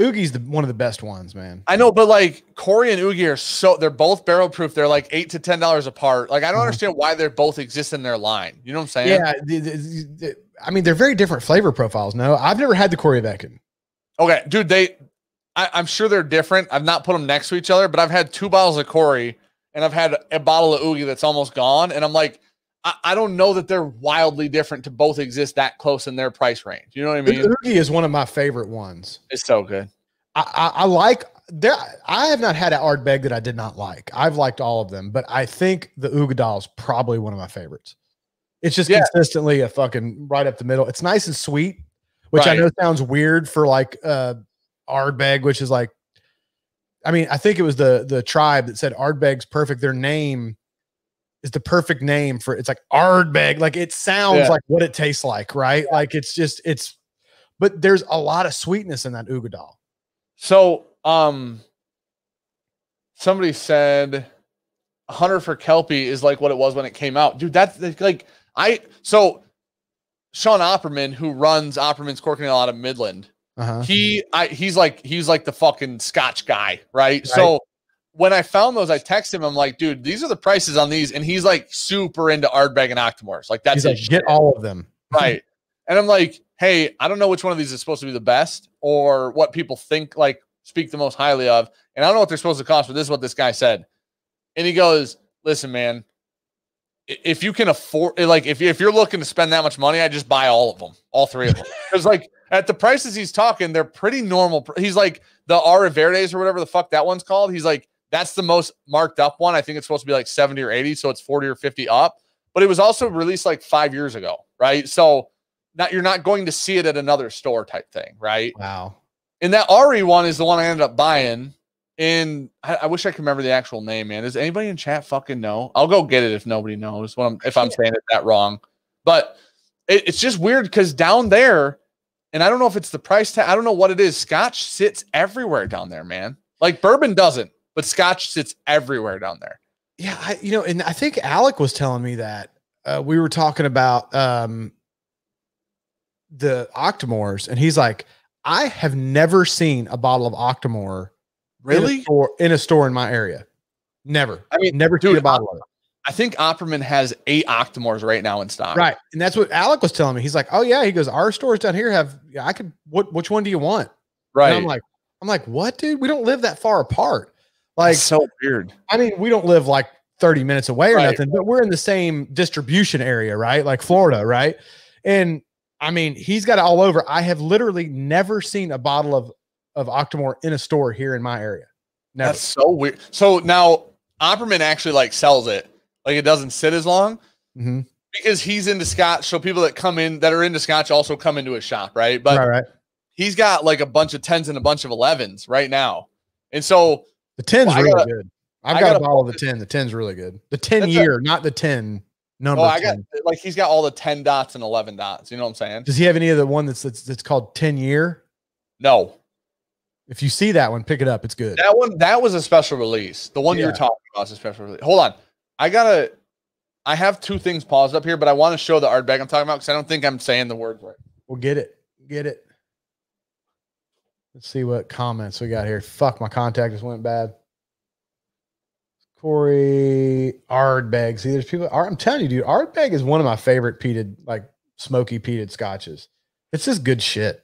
Oogie's the one of the best ones, man. I know, but like Corey and Oogie are so they're both barrel proof. They're like eight to ten dollars apart. Like I don't uh-huh. understand why they're both exist in their line. You know what I'm saying? Yeah, the, the, the, I mean they're very different flavor profiles. No, I've never had the Corryvreckan. Okay, dude, they I, am sure they're different. I've not put them next to each other, but I've had two bottles of Corey and I've had a bottle of Oogie that's almost gone, and I'm like, I, I, don't know that they're wildly different to both exist that close in their price range. You know what I mean? Oogie is one of my favorite ones. It's so good. I, I, I like there. I have not had an Ardbeg that I did not like. I've liked all of them, but I think the Uigeadail is probably one of my favorites. It's just yeah. consistently a fucking right up the middle. It's nice and sweet, which right. I know sounds weird for like uh Ardbeg, which is like I mean, I think it was the the tribe that said Ardbeg's perfect. Their name is the perfect name for it's like Ardbeg. Like it sounds yeah. like what it tastes like, right? Yeah. Like it's just it's but there's a lot of sweetness in that Uigeadail. So um somebody said Hunter for Kelpie is like what it was when it came out. Dude, that's like I so Sean Opperman, who runs Opperman's Corking out of Midland, uh-huh. He I he's like he's like the fucking Scotch guy, right? right? So when I found those, I texted him. I'm like, dude, these are the prices on these, and he's like super into Ardbeg and Octomores. Like that's like, get all of them, right? and I'm like, hey, I don't know which one of these is supposed to be the best or what people think like speak the most highly of, and I don't know what they're supposed to cost. But this is what this guy said, and he goes, listen, man, if you can afford eh, like if, if you're looking to spend that much money i just buy all of them all three of them because like at the prices he's talking, they're pretty normal. He's like the Auriverdes or whatever the fuck that one's called. He's like, that's the most marked up one. I think it's supposed to be like 70 or 80, so it's 40 or 50 up. But it was also released like five years ago, right? So not you're not going to see it at another store type thing, right? Wow. And that Ari one is the one I ended up buying. And I, I, wish I could remember the actual name, man. Does anybody in chat fucking know? I'll go get it if nobody knows. What I'm, if I'm saying it that wrong, but it, it's just weird because down there and I don't know if it's the price tag. I don't know what it is. Scotch sits everywhere down there, man. Like bourbon doesn't, but Scotch sits everywhere down there. Yeah, I, you know, and I think Alec was telling me that uh, we were talking about um, the Octomores, and he's like, I have never seen a bottle of Octomore really in a store in, a store in my area. Never. I mean, never dude, a bottle of it. I think Opperman has eight Octomores right now in stock. Right. And that's what Alec was telling me. He's like, Oh yeah. He goes, Our stores down here have Yeah, I could what which one do you want? Right. And I'm like, I'm like, what, dude? We don't live that far apart. Like that's so weird. I mean, we don't live like 30 minutes away or right. nothing, but we're in the same distribution area, right? Like Florida, right? And I mean, he's got it all over. I have literally never seen a bottle of of Octomore in a store here in my area. Never. That's so weird. So now Opperman actually like sells it like it doesn't sit as long mm-hmm. because he's into scotch. So people that come in that are into scotch also come into his shop, right? But right, right. he's got like a bunch of tens and a bunch of elevens right now, and so the ten's well, really gotta, good. I've got a bottle of the ten. The ten's really good. The ten year, a, not the ten number. Oh, I 10. got like he's got all the ten dots and eleven dots. You know what I'm saying? Does he have any of the one that's that's, that's called ten year? No. If you see that one, pick it up. It's good. That one, that was a special release. The one yeah. you're talking about is a special release. Hold on. I gotta. I have two things paused up here, but I want to show the Ardbeg I'm talking about because I don't think I'm saying the words right. We'll get it. Get it. Let's see what comments we got here. Fuck, my contact just went bad. Corey Ardbeg. See, there's people. I'm telling you, dude, Ardbeg is one of my favorite peated, like smoky peated scotches. It's just good shit.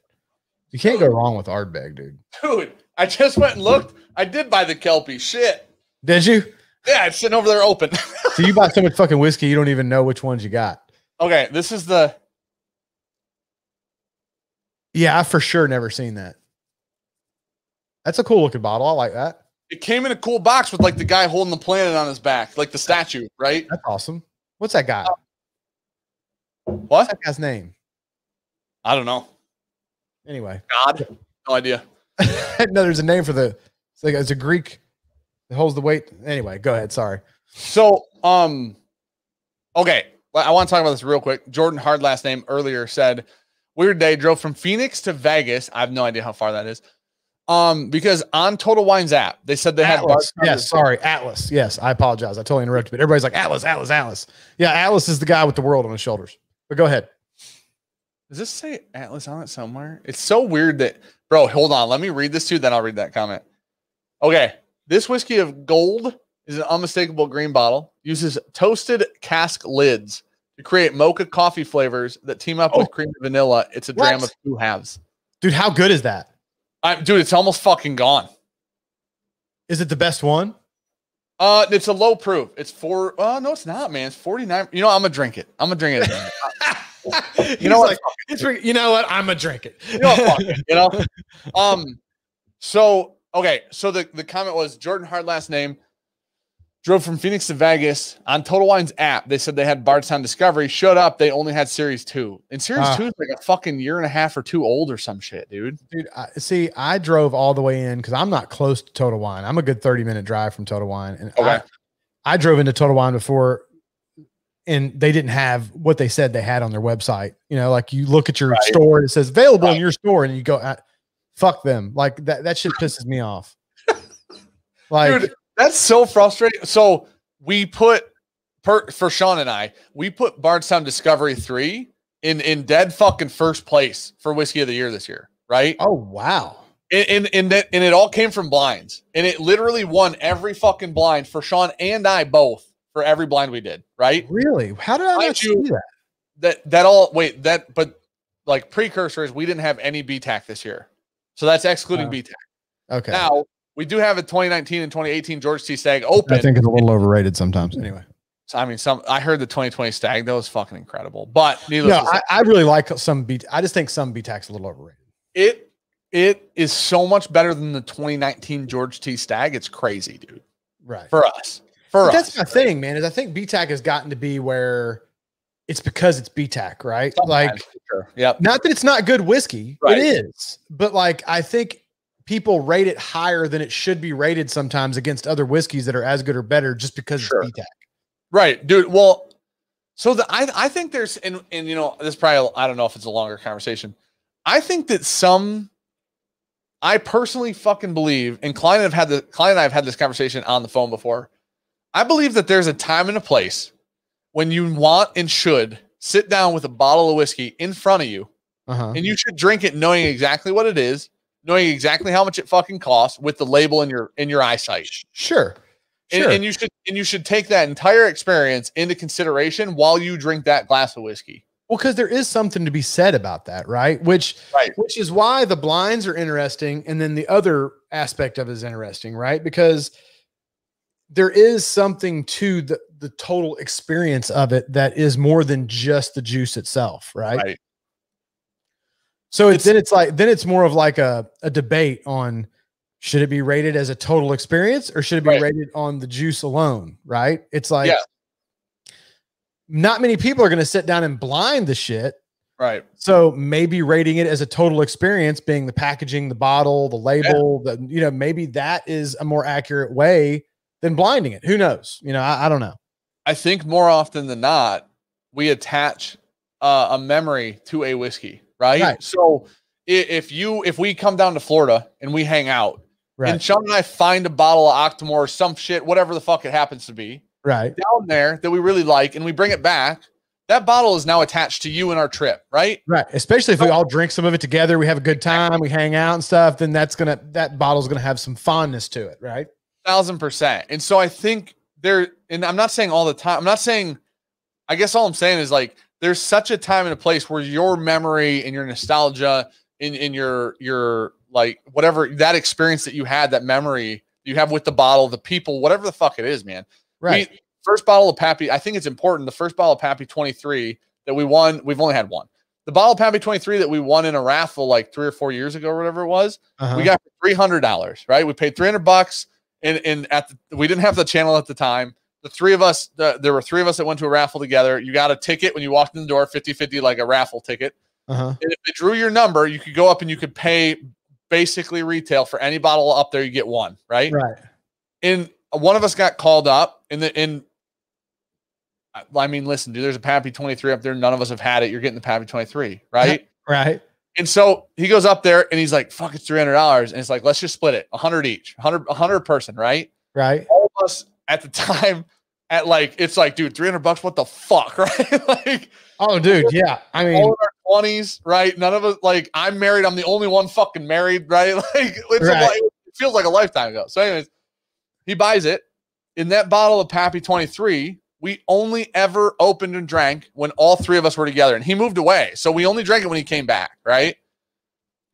You can't go wrong with Ardbeg, dude. Dude, I just went and looked. I did buy the Kelpie. Shit. Did you? Yeah, it's sitting over there open. so you bought so much fucking whiskey, you don't even know which ones you got. Okay, this is the. Yeah, I for sure never seen that. That's a cool looking bottle. I like that. It came in a cool box with like the guy holding the planet on his back, like the statue, right? That's awesome. What's that guy? Uh, what? What's that guy's name? I don't know. Anyway, God, no idea. no, there's a name for the. It's like it's a Greek it holds the weight. Anyway, go ahead. Sorry. So Um, okay, I want to talk about this real quick. Jordan Hard last name earlier said, "Weird day. Drove from Phoenix to Vegas. I have no idea how far that is. Um, because on Total Wines app, they said they Atlas. had yes, sorry, Atlas. Yes, I apologize. I totally interrupted, but everybody's like Atlas, Atlas, Atlas. Yeah, Atlas is the guy with the world on his shoulders. But go ahead. Does this say Atlas on it somewhere? It's so weird that, bro. Hold on, let me read this too. Then I'll read that comment. Okay, this whiskey of gold is an unmistakable green bottle. Uses toasted cask lids to create mocha coffee flavors that team up oh. with cream and vanilla. It's a dram of two halves. Dude, how good is that? I, dude, it's almost fucking gone. Is it the best one? Uh, it's a low proof. It's four. Oh no, it's not, man. It's forty nine. You know, I'm gonna drink it. I'm gonna drink it. you know what? Like, you know what? I'm gonna drink it. you know, it, you know. Um. So okay. So the the comment was Jordan Hard last name drove from Phoenix to Vegas on Total Wine's app. They said they had Bardstown Discovery. Showed up, they only had Series Two, and Series uh, Two is like a fucking year and a half or two old or some shit, dude. Dude, I, see, I drove all the way in because I'm not close to Total Wine. I'm a good 30 minute drive from Total Wine, and okay. I, I drove into Total Wine before. And they didn't have what they said they had on their website. You know, like you look at your right. store and it says available right. in your store, and you go, ah, "Fuck them!" Like that. That shit pisses me off. Like, Dude, that's so frustrating. So we put per, for Sean and I, we put Bardstown Discovery three in in dead fucking first place for whiskey of the year this year, right? Oh wow. And, and and that and it all came from blinds, and it literally won every fucking blind for Sean and I both for every blind we did, right? Really? How did I not see that? That that all wait that but like precursors, we didn't have any BTAC this year, so that's excluding uh, BTAC. Okay. Now we do have a 2019 and 2018 George T. Stagg Open. I think it's a little overrated sometimes. Anyway. So I mean, some I heard the 2020 Stagg that was fucking incredible, but. No, I, I, really like some B. I just think some BTAC's a little overrated. It it is so much better than the 2019 George T. Stagg. It's crazy, dude. Right for us. For. That's my thing, man. Is I think BTAC has gotten to be where it's because it's BTAC, right? Sometimes, like, sure. yeah. Not that it's not good whiskey, right. it is, but like I think people rate it higher than it should be rated sometimes against other whiskeys that are as good or better just because sure. it's BTAC. Right, dude. Well, so the I I think there's and and you know this probably I don't know if it's a longer conversation. I think that some I personally fucking believe, and Klein and I've had the Klein and I have had this conversation on the phone before. I believe that there's a time and a place when you want and should sit down with a bottle of whiskey in front of you, uh-huh. and you should drink it knowing exactly what it is knowing exactly how much it fucking costs with the label in your in your eyesight. Sure. And, sure. and you should and you should take that entire experience into consideration while you drink that glass of whiskey. Well, because there is something to be said about that, right? Which right. which is why the blinds are interesting, and then the other aspect of it is interesting, right? Because there is something to the the total experience of it that is more than just the juice itself, right? Right. So it's, then it's like then it's more of like a, a debate on should it be rated as a total experience or should it be right. rated on the juice alone, right? It's like yeah. not many people are going to sit down and blind the shit. Right. So maybe rating it as a total experience being the packaging, the bottle, the label, yeah. the you know, maybe that is a more accurate way than blinding it. Who knows? You know, I, I don't know. I think more often than not, we attach uh, a memory to a whiskey right? right. So if you if we come down to Florida and we hang out, right. and Sean and I find a bottle of Octomore or some shit, whatever the fuck it happens to be, right down there that we really like, and we bring it back. That bottle is now attached to you and our trip, right? Right. Especially if we all drink some of it together, we have a good time, we hang out and stuff. Then that's gonna that bottle's gonna have some fondness to it, right? Thousand percent. And so I think there, and I'm not saying all the time. I'm not saying. I guess all I'm saying is like there's such a time and a place where your memory and your nostalgia in in your your like whatever that experience that you had, that memory you have with the bottle, the people, whatever the fuck it is, man. Right. We, first bottle of Pappy, I think it's important. The first bottle of Pappy 23 that we won, we've only had one. The bottle of Pappy 23 that we won in a raffle like three or four years ago or whatever it was, uh-huh. we got three hundred dollars. Right, we paid three hundred bucks, and and at the, we didn't have the channel at the time the three of us, the, there were three of us that went to a raffle together. You got a ticket when you walked in the door, 50 50, like a raffle ticket. Uh-huh. And if they drew your number, you could go up and you could pay basically retail for any bottle up there, you get one, right? Right. And one of us got called up, and the in. I mean, listen, dude, there's a Pappy 23 up there. None of us have had it. You're getting the Pappy 23, right? right. And so he goes up there and he's like, fuck, it's $300. And it's like, let's just split it 100 each, 100, 100 person, right? Right. All of us at the time, at like, it's like, dude, 300 bucks, what the fuck, right? like, oh, dude, yeah. I mean, all in our 20s, right? None of us, like, I'm married. I'm the only one fucking married, right? Like, it's right. a, it feels like a lifetime ago. So, anyways, he buys it. In that bottle of Pappy 23, we only ever opened and drank when all three of us were together and he moved away. So we only drank it when he came back, right?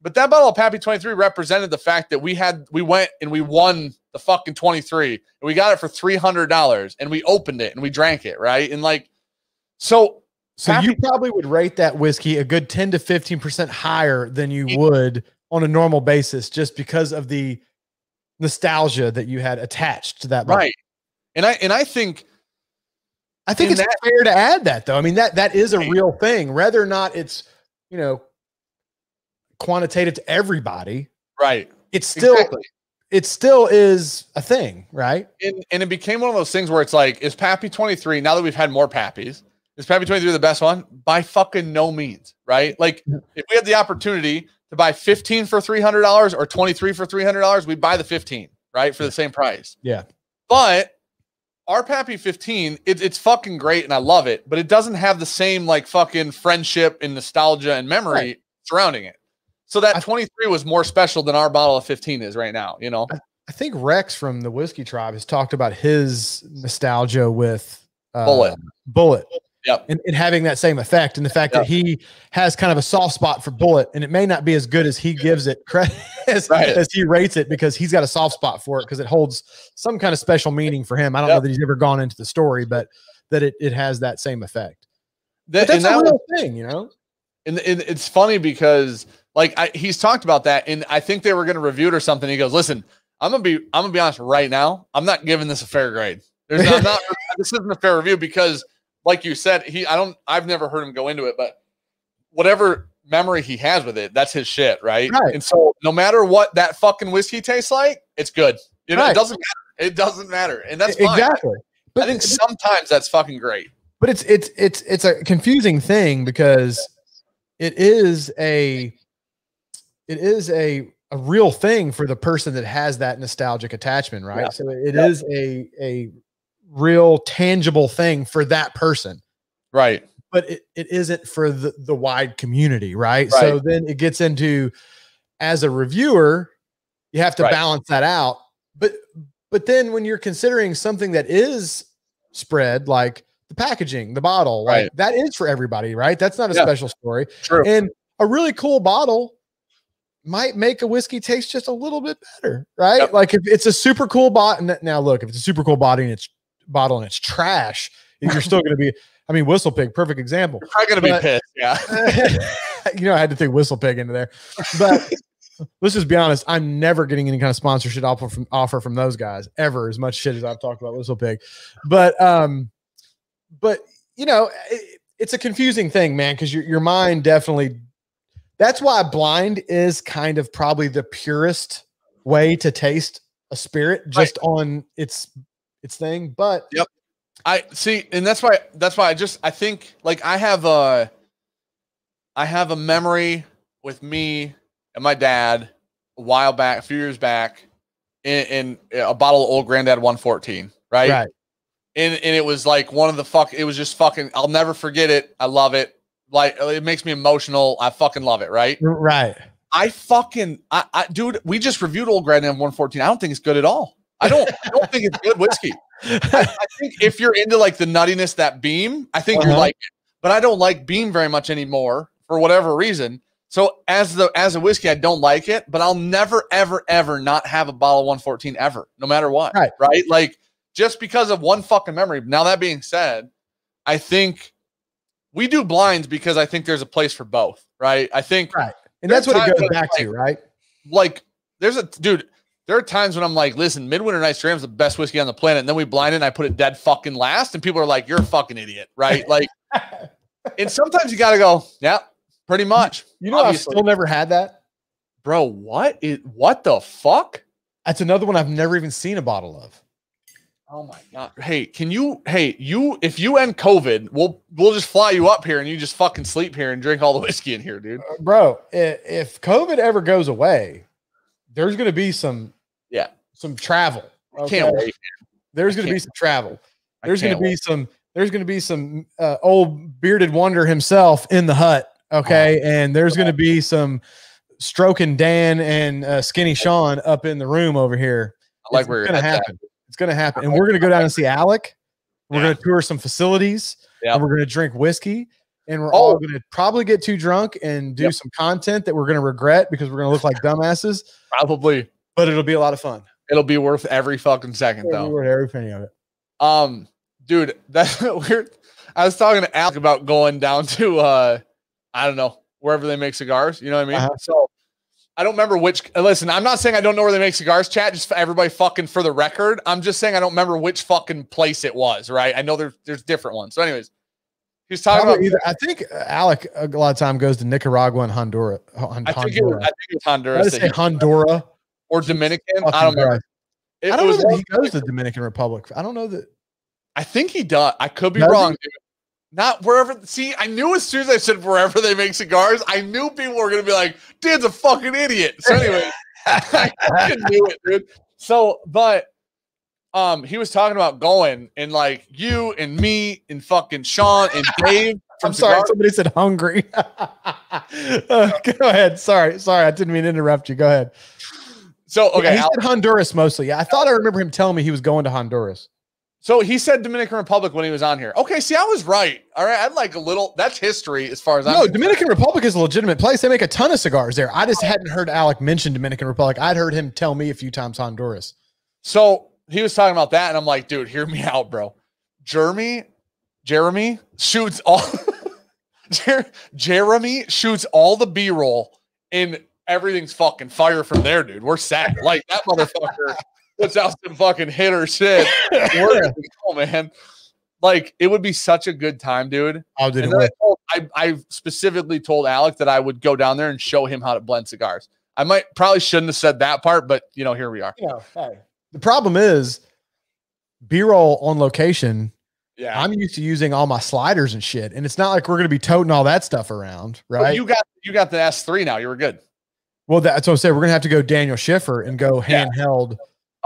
But that bottle of Pappy 23 represented the fact that we had we went and we won the fucking 23 and we got it for $300 and we opened it and we drank it, right? And like so so Pappy, you probably would rate that whiskey a good 10 to 15% higher than you would on a normal basis just because of the nostalgia that you had attached to that bottle. Right. And I and I think I think it's that, fair to add that though. I mean that that is a real thing, whether or not it's you know quantitative to everybody. Right. It's still exactly. it still is a thing, right? And and it became one of those things where it's like, is Pappy 23, now that we've had more Pappies, is Pappy 23 the best one? By fucking no means, right? Like mm-hmm. if we had the opportunity to buy 15 for $300 or 23 for $300, we'd buy the 15, right? For the same price. Yeah. But our Pappy 15, it, it's fucking great and I love it, but it doesn't have the same like fucking friendship and nostalgia and memory right. surrounding it. So that 23 was more special than our bottle of 15 is right now, you know? I think Rex from the Whiskey Tribe has talked about his nostalgia with uh, Bullet. Bulleit. Yep. And, and, having that same effect, and the fact yep. that he has kind of a soft spot for Bulleit, and it may not be as good as he gives it credit as, right. as he rates it because he's got a soft spot for it because it holds some kind of special meaning for him. I don't yep. know that he's ever gone into the story, but that it, it has that same effect. That, that's a that real was, thing, you know. And, and it's funny because like I, he's talked about that, and I think they were going to review it or something. He goes, "Listen, I'm gonna be I'm gonna be honest right now. I'm not giving this a fair grade. There's not, not this isn't a fair review because." Like you said, he I don't I've never heard him go into it, but whatever memory he has with it, that's his shit, right? right. And so no matter what that fucking whiskey tastes like, it's good. You know, right. it doesn't matter. It doesn't matter. And that's fine. exactly. But I think sometimes that's fucking great. But it's it's it's it's a confusing thing because it is a it is a a real thing for the person that has that nostalgic attachment, right? Yeah. So it yeah. is a a real tangible thing for that person. Right. But it, it isn't for the, the wide community, right? right? So then it gets into as a reviewer, you have to right. balance that out. But but then when you're considering something that is spread like the packaging, the bottle, right. like that is for everybody, right? That's not a yeah. special story. True. And a really cool bottle might make a whiskey taste just a little bit better, right? Yep. Like if it's a super cool bot. Now, look, if it's a super cool bottle and it's bottle and it's trash, you're still going to be. I mean, Whistle Pig, perfect example. You're probably going to be pissed. Yeah. you know, I had to take Whistle Pig into there, but let's just be honest. I'm never getting any kind of sponsorship offer from offer from those guys ever. As much shit as I've talked about Whistle Pig, but um, but you know, it, it's a confusing thing, man, because your your mind definitely. That's why blind is kind of probably the purest way to taste a spirit, just right. on its its thing. But yep, I see, and that's why that's why I just I think like I have a I have a memory with me and my dad a while back, a few years back, in, in uh, a bottle of Old Granddad 114, right? Right. And and it was like one of the fuck. It was just fucking. I'll never forget it. I love it. Like it makes me emotional. I fucking love it. Right. Right. I fucking I, I dude. We just reviewed Old Granddad 114. I don't think it's good at all. I don't I don't think it's good whiskey. I, I, think if you're into like the nuttiness that beam, I think uh-huh. you're like it. but I don't like beam very much anymore for whatever reason. So as the as a whiskey, I don't like it, but I'll never, ever, ever not have a bottle of 114 ever, no matter what. Right. Right. Like just because of one fucking memory. Now that being said, I think we do blinds because I think there's a place for both. Right. I think right. And that's what it goes back like, to, right? Like there's a dude, there are times when I'm like, listen, Midwinter Night's Dram is the best whiskey on the planet. And then we blind it and I put it dead fucking last. And people are like, you're a fucking idiot. Right. Like, and sometimes you got to go, yeah, pretty much. You know, I've still never had that. Bro, what is, what the fuck? That's another one I've never even seen a bottle of. Oh my god! Hey, can you? Hey, you. If you end COVID, we'll we'll just fly you up here and you just fucking sleep here and drink all the whiskey in here, dude. Uh, bro, if COVID ever goes away, there's going to be some yeah some travel. Okay? Can't wait. There's going to be some travel. There's going to be some. There's going to be some uh, old bearded wonder himself in the hut. Okay, oh. and there's going to be some stroking Dan and uh, skinny Sean up in the room over here. I like it's where going to happen. That. It's going to happen. And we're going to go down and see Alec. We're yeah. going to tour some facilities. Yeah. And we're going to drink whiskey. And we're oh. all going to probably get too drunk and do yep. some content that we're going to regret because we're going to look like dumbasses. Probably. But it'll be a lot of fun. It'll be worth every fucking 2nd though. Worth every penny of it. Um, dude, that's weird. I was talking to Alec about going down to uh I don't know, wherever they make cigars. You know what I mean? Uh-huh. So I don't remember which. Listen, I'm not saying I don't know where they make cigars. Chat, just for everybody fucking for the record. I'm just saying I don't remember which fucking place it was. Right? I know there's there's different ones. So, anyways, he's talking Probably about. Either, I think uh, Alec a lot of time goes to Nicaragua and Honduras. Honduras. I think it was, I think it's Honduras. I say Honduras or Dominican. I don't know. I don't know that he goes to the Dominican Republic. I don't know that. I think he does. I could be wrong, dude. Not wherever. See, I knew as soon as I said wherever they make cigars, I knew people were going to be like, "Dan's a fucking idiot." So anyway, I knew it, dude. So, but um, he was talking about going and like you and me and fucking Sean and Dave. I'm sorry, somebody said hungry. uh, go ahead. Sorry, sorry, I didn't mean to interrupt you. Go ahead. So okay, yeah, he said Honduras mostly. Yeah, I thought I remember him telling me he was going to Honduras. So he said Dominican Republic when he was on here. Okay, see, I was right. All right, I'd like a little. That's history as far as I'm. No, Dominican Republic is a legitimate place. They make a ton of cigars there. I just hadn't heard Alec mention Dominican Republic. I'd heard him tell me a few times Honduras. So he was talking about that, and I'm like, dude, hear me out, bro. Jeremy, Jeremy shoots all. Jer- Jeremy shoots all the B roll, and everything's fucking fire from there, dude. We're set. Like that motherfucker puts out some fucking hitter shit. We're go, man. Like it would be such a good time, dude. Oh, dude, I, told, I, I specifically told Alec that I would go down there and show him how to blend cigars. I might probably shouldn't have said that part, but you know, here we are. You know, hey. The problem is B-roll on location. Yeah. I'm used to using all my sliders and shit. And it's not like we're gonna be toting all that stuff around, right? Well, you got you got the S3 now. You were good. Well, that's what I'm saying. We're gonna have to go Daniel Schiffer and go handheld. Yeah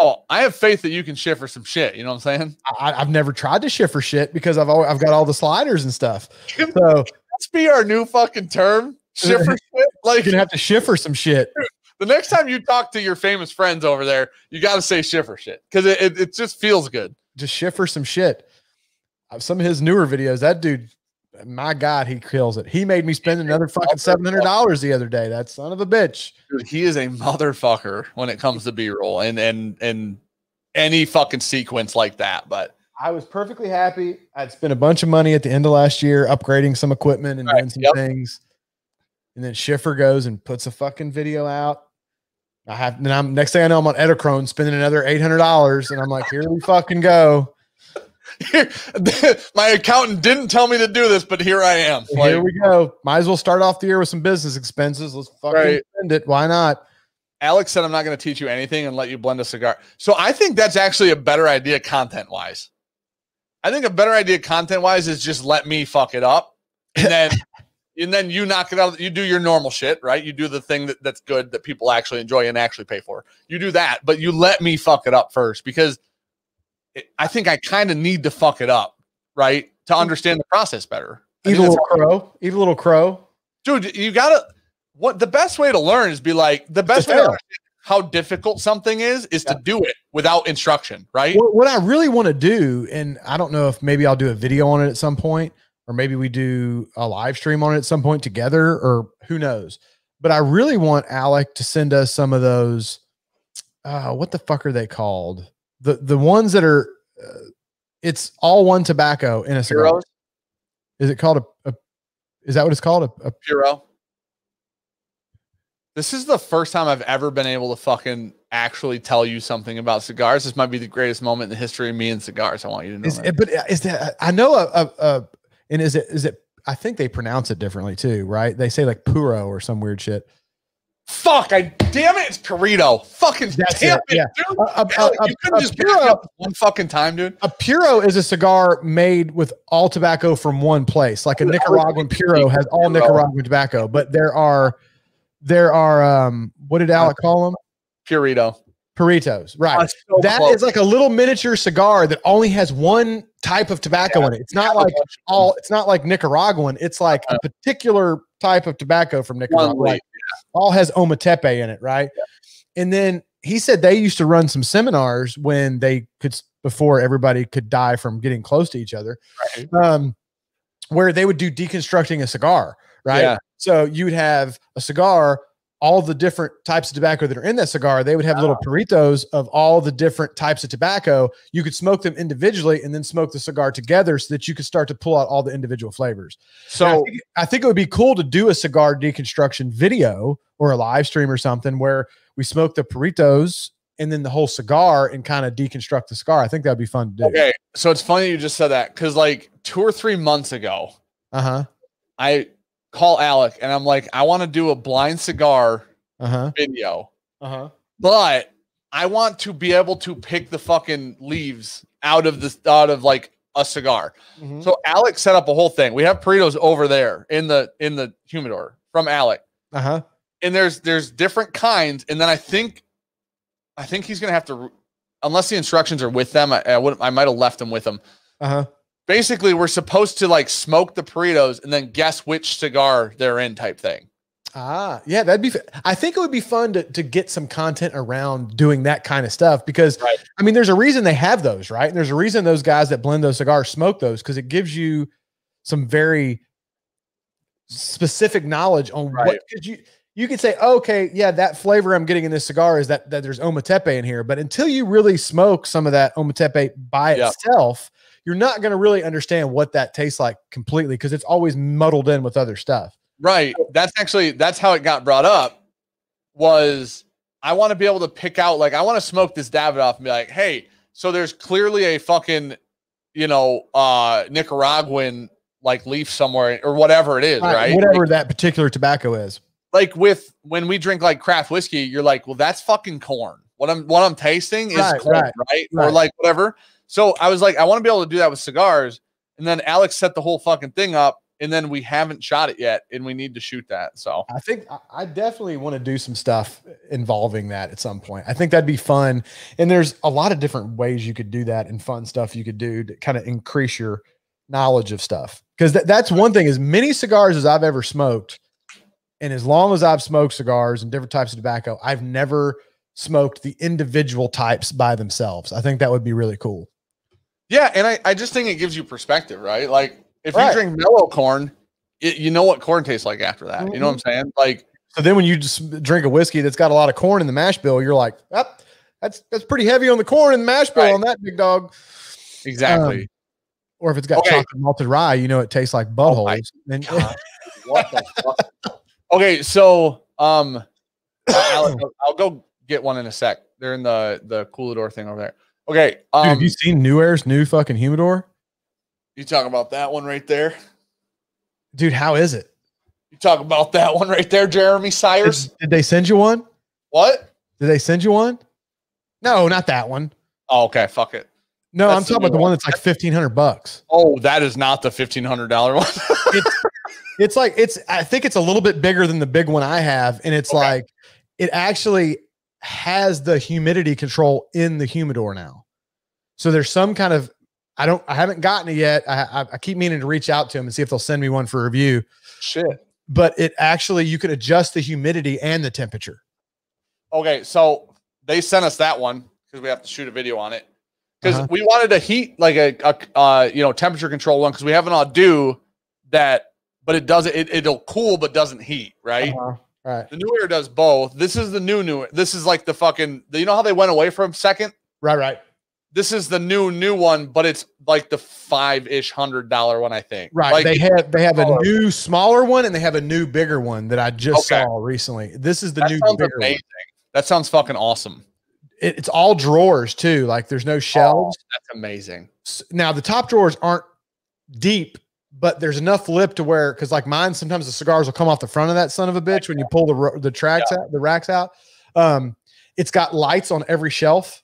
Oh, I have faith that you can shiffer some shit. You know what I'm saying? I, have never tried to shiffer shit because I've always, I've got all the sliders and stuff. So let's be our new fucking term. Shiffer shit. Like you're gonna have to shiffer some shit. the next time you talk to your famous friends over there, you got to say shiffer shit because it, it, it just feels good. Just shiffer some shit. Uh, some of his newer videos, that dude my God, he kills it. He made me spend another fucking seven hundred dollars the other day. That son of a bitch. Dude, he is a motherfucker when it comes to B roll and and and any fucking sequence like that. But I was perfectly happy. I'd spent a bunch of money at the end of last year upgrading some equipment and doing some yep. things. And then Schiffer goes and puts a fucking video out. I have then I'm next thing I know I'm on Edelkrone spending another eight hundred dollars, and I'm like, here we fucking go. my accountant didn't tell me to do this, but here I am. Like, here we go. Might as well start off the year with some business expenses. Let's fucking right. spend it. Why not? Alex said, I'm not going to teach you anything and let you blend a cigar. So I think that's actually a better idea content wise. I think a better idea content wise is just let me fuck it up. And then and then you knock it out. You do your normal shit, right? You do the thing that, that's good that people actually enjoy and actually pay for. You do that, but you let me fuck it up first because I think I kind of need to fuck it up, right? To understand the process better. Eat a little crow. Eat a little crow. Dude, you gotta what the best way to learn is be like the best way to how difficult something is is yeah. to do it without instruction, right? What, what I really want to do, and I don't know if maybe I'll do a video on it at some point, or maybe we do a live stream on it at some point together, or who knows. But I really want Alec to send us some of those. Uh, what the fuck are they called? The the ones that are uh, it's all one tobacco in a cigar. Puros? Is it called a, a, Is that what it's called? A, a Puro. This is the first time I've ever been able to fucking actually tell you something about cigars. This might be the greatest moment in the history of me and cigars. I want you to know. Is, that. But uh, is that I know a, a, a and is it is it I think they pronounce it differently too, right? They say like puro or some weird shit. Fuck! I damn it! It's Purito. Fucking That's damn it, it yeah. dude. A, a, a, you couldn't just Puro, up one fucking time, dude. A Puro is a cigar made with all tobacco from one place. Like a Nicaraguan Puro has all Nicaraguan tobacco, but there are there are um what did Alec call them? Purito. Puritos, right? So that close. is like a little miniature cigar that only has one type of tobacco yeah. in it. It's not like all. It's not like Nicaraguan. It's like uh, a particular type of tobacco from Nicaragua. Like, all has ometepe in it, right? Yeah. And then he said they used to run some seminars when they could before everybody could die from getting close to each other, right. um, where they would do deconstructing a cigar, right? Yeah. So you would have a cigar all the different types of tobacco that are in that cigar, they would have little puritos of all the different types of tobacco. You could smoke them individually and then smoke the cigar together so that you could start to pull out all the individual flavors. So I think, I think, it would be cool to do a cigar deconstruction video or a live stream or something where we smoke the puritos and then the whole cigar and kind of deconstruct the cigar. I think that'd be fun to do. Okay. So it's funny you just said that because like two or three months ago, uh-huh. I call Alec and I'm like, I want to do a blind cigar uh-huh. video. Uh-huh. But I want to be able to pick the fucking leaves out of this out of like a cigar. Mm-hmm. So Alec set up a whole thing. We have Puritos over there in the in the humidor from Alec. Uh-huh. And there's there's different kinds. And then I think I think he's gonna have to unless the instructions are with them. I, I would I might have left them with them. Uh-huh basically we're supposed to like smoke the Puritos and then guess which cigar they're in type thing. Ah, yeah, that'd be. I think it would be fun to to get some content around doing that kind of stuff because right. I mean, there's a reason they have those, right? And there's a reason those guys that blend those cigars smoke those because it gives you some very specific knowledge on right. what could you you could say, okay, yeah, that flavor I'm getting in this cigar is that that there's ometepe in here, but until you really smoke some of that ometepe by itself, you're not going to really understand what that tastes like completely because it's always muddled in with other stuff. Right. That's actually that's how it got brought up. Was I want to be able to pick out like I want to smoke this Davidoff and be like, hey, so there's clearly a fucking, you know, uh Nicaraguan like leaf somewhere or whatever it is, right? right? Whatever like, that particular tobacco is. Like with when we drink like craft whiskey, you're like, well, that's fucking corn. What I'm what I'm tasting is right, corn, right, right? right? Or like whatever. So I was like, I want to be able to do that with cigars. And then Alec set the whole fucking thing up. And then we haven't shot it yet, and we need to shoot that. So I think I definitely want to do some stuff involving that at some point. I think that'd be fun. And there's a lot of different ways you could do that and fun stuff you could do to kind of increase your knowledge of stuff. Because th- that's one thing, as many cigars as I've ever smoked, and as long as I've smoked cigars and different types of tobacco, I've never smoked the individual types by themselves. I think that would be really cool. Yeah, and I, I just think it gives you perspective, right? Like if right. you drink mellow corn, it, you know what corn tastes like after that. Mm-hmm. You know what I'm mm-hmm. saying? Like so then when you just drink a whiskey that's got a lot of corn in the mash bill, you're like, oh, that's that's pretty heavy on the corn and the mash bill right. on that big dog. Exactly. Um, or if it's got okay. chocolate malted rye, you know it tastes like buttholes. Oh what the fuck? Okay, so um, I'll, I'll, go get one in a sec. They're in the the coolador thing over there. Okay. Um, Dude, have you seen NewAir's new fucking humidor? You talk about that one right there, dude. How is it? You talk about that one right there, Jeremy Siers. Did, did they send you one? What? Did they send you one? No, not that one. Oh, okay. Fuck it. No, that's I'm talking about the one that's like fifteen hundred bucks. Oh, that is not the fifteen hundred dollar one. it's, it's like it's. I think it's a little bit bigger than the big one I have, and it's okay. like it actually has the humidity control in the humidor now. So there's some kind of I don't I haven't gotten it yet. I, I, I keep meaning to reach out to them and see if they'll send me one for review. Shit. But it actually you can adjust the humidity and the temperature. Okay, so they sent us that one because we have to shoot a video on it because uh-huh. we wanted a heat like a, a uh, you know temperature control one because we have an Audu that but it doesn't it, it'll cool but doesn't heat right. Uh-huh. Right. The NewAir does both. This is the new new. This is like the fucking. You know how they went away from second? Right, right. This is the new new one, but it's like the five ish hundred dollar one, I think. Right. Like, they have they have a new smaller one and they have a new bigger one that I just okay. saw recently. This is the that new bigger amazing. one. That sounds fucking awesome. It, it's all drawers too. Like there's no shelves. Oh, that's amazing. Now the top drawers aren't deep but there's enough lip to where because like mine, sometimes the cigars will come off the front of that son of a bitch when you pull the the tracks yeah. out, the racks out. Um, it's got lights on every shelf.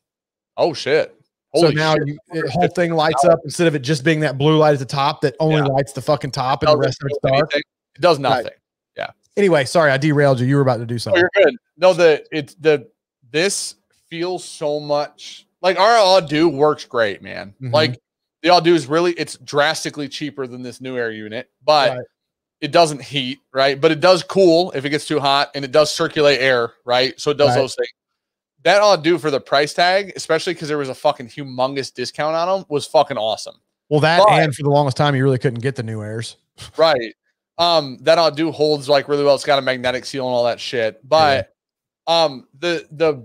Oh shit! Holy so now you, the whole thing lights up instead of it just being that blue light at the top that only yeah. lights the fucking top and the rest of it's dark. Anything. It does nothing. Right. Yeah. Anyway, sorry, I derailed you. You were about to do something. Oh, you're good. No, the it's the this feels so much like our all do works great, man. Mm-hmm. Like the Audu is really it's drastically cheaper than this NewAir unit, but right. it doesn't heat, right? But it does cool if it gets too hot and it does circulate air, right? So it does right. those things that I'll do for the price tag, especially because there was a fucking humongous discount on them, was fucking awesome. Well, that but, and for the longest time, you really couldn't get the NewAirs. right. Um, that all do holds like really well. It's got a magnetic seal and all that shit. But yeah. um the the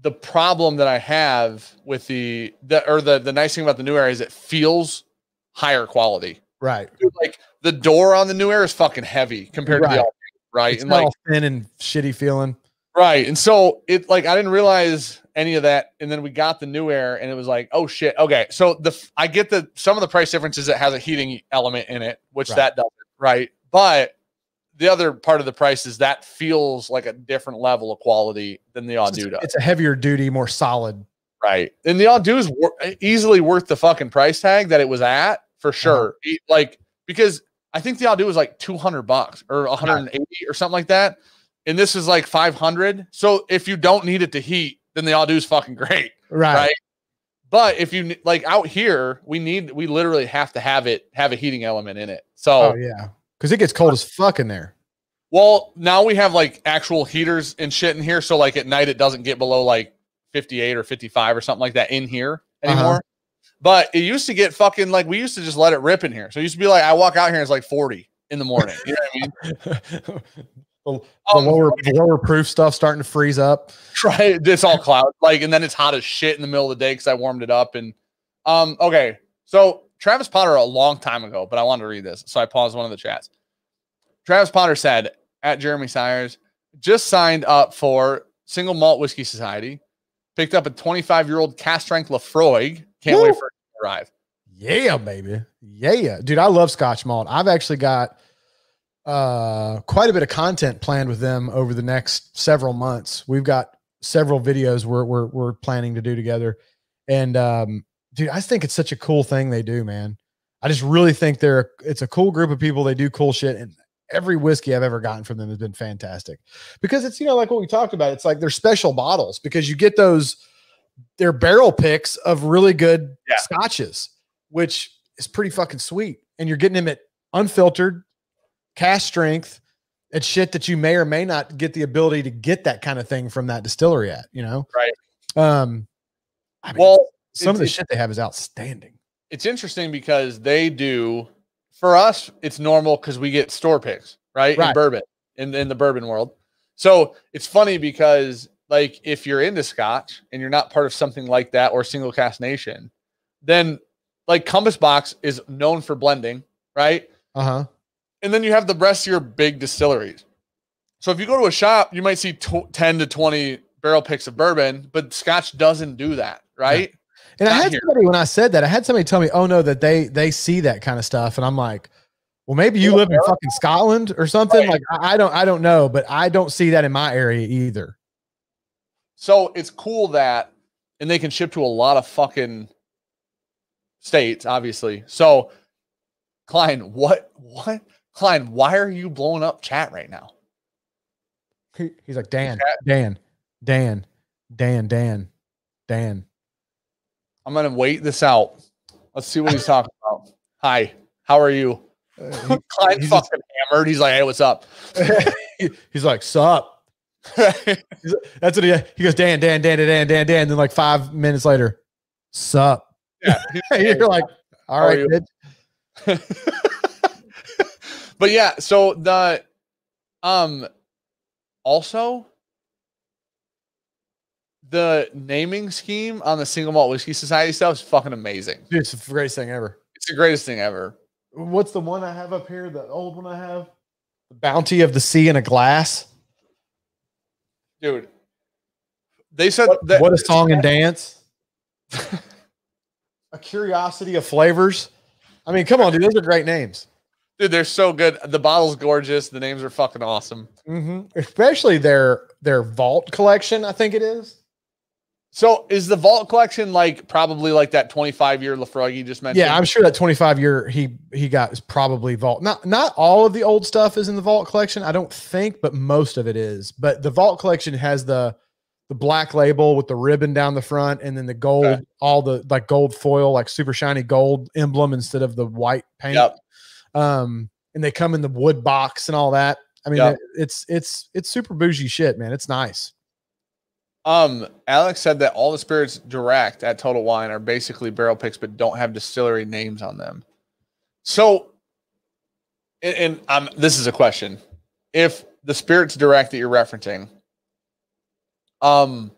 the problem that I have with the the or the the nice thing about the NewAir is it feels higher quality. Right. Dude, like the door on the NewAir is fucking heavy compared right. to the old, right? It's and like thin and shitty feeling. Right. And so it like I didn't realize any of that. And then we got the NewAir and it was like, oh shit. Okay. So the I get the some of the price differences it has a heating element in it, which right. that doesn't, right? But the other part of the price is that feels like a different level of quality than the Audu does. It's a heavier duty, more solid. Right. And the Audu is wor- easily worth the fucking price tag that it was at for uh-huh. sure. Uh-huh. Like because I think the Audu was like 200 bucks or 180 yeah. or something like that and this is like 500. So if you don't need it to heat, then the all do is fucking great. Right. Right. But if you like out here, we need, we literally have to have it have a heating element in it. So, oh, yeah. Cause it gets cold as fuck in there. Well, now we have like actual heaters and shit in here. So, like at night, it doesn't get below like 58 or 55 or something like that in here uh-huh. anymore. Uh-huh. But it used to get fucking like we used to just let it rip in here. So it used to be like I walk out here and it's like 40 in the morning. You know what I mean? The, the um, lower the lower proof stuff starting to freeze up. Right, it's all cloud like, and then it's hot as shit in the middle of the day because I warmed it up. And um, okay, so Travis Potter a long time ago, but I wanted to read this, so I paused one of the chats. Travis Potter said at Jeremy Siers just signed up for Single Malt Whiskey Society, picked up a 25 year old cask strength Laphroaig. Can't Woo! wait for it to arrive. Yeah, baby. Yeah, dude, I love Scotch malt. I've actually got uh, quite a bit of content planned with them over the next several months. We've got several videos we're we're, we're planning to do together, and um, dude, I think it's such a cool thing they do, man. I just really think they're it's a cool group of people. They do cool shit, and every whiskey I've ever gotten from them has been fantastic because it's you know like what we talked about. It's like they're special bottles because you get those they're barrel picks of really good yeah. scotches, which is pretty fucking sweet, and you're getting them at unfiltered cask strength and shit that you may or may not get the ability to get that kind of thing from that distillery at, you know? Right. Um, I mean, well, some of the shit they have is outstanding. It's interesting because they do for us, it's normal because we get store picks, right? right. In bourbon, in, in the bourbon world. So it's funny because like if you're into scotch and you're not part of something like that or Single Cask Nation, then like Compass Box is known for blending, right? Uh-huh and then you have the rest of your big distilleries. So if you go to a shop, you might see 10 to 20 barrel picks of bourbon, but Scotch doesn't do that, right? Yeah. And Not I had here. somebody when I said that, I had somebody tell me, "Oh no, that they they see that kind of stuff," and I'm like, "Well, maybe you live in fucking Scotland or something." Right. Like I, I don't I don't know, but I don't see that in my area either. So it's cool that, and they can ship to a lot of fucking states, obviously. So, Klein, what what Klein, why are you blowing up chat right now? He, he's like, Dan, Dan, Dan, Dan, Dan, Dan. I'm going to wait this out. Let's see what he's talking about. Hi, how are you? Uh, Klein fucking just, hammered. He's like, hey, what's up? he's like, sup. That's what he he goes, Dan, Dan, Dan, Dan, Dan, Dan. Then like five minutes later, sup. Yeah. You're like, all right, but yeah, so the um also the naming scheme on the single malt whiskey society stuff is fucking amazing. Dude, it's the greatest thing ever. It's the greatest thing ever. What's the one I have up here? The old one I have? The bounty of the sea in a glass. Dude. They said what, that what a song and dance. a curiosity of flavors. I mean, come on, dude. Those are great names. Dude, they're so good. The bottle's gorgeous. The names are fucking awesome. Mm-hmm. Especially their their vault collection, I think it is. So is the vault collection like probably like that 25 year Laphroaig you just mentioned? Yeah, I'm sure that 25 year he he got is probably vault. Not not all of the old stuff is in the vault collection, I don't think, but most of it is. But the vault collection has the the black label with the ribbon down the front and then the gold, okay. all the like gold foil, like super shiny gold emblem instead of the white paint. Yep. Um, and they come in the wood box and all that. I mean, yep. it, it's it's it's super bougie shit, man. It's nice. Um, Alex said that all the spirits direct at Total Wine are basically barrel picks, but don't have distillery names on them. So, and, and um, this is a question: If the spirits direct that you're referencing, um,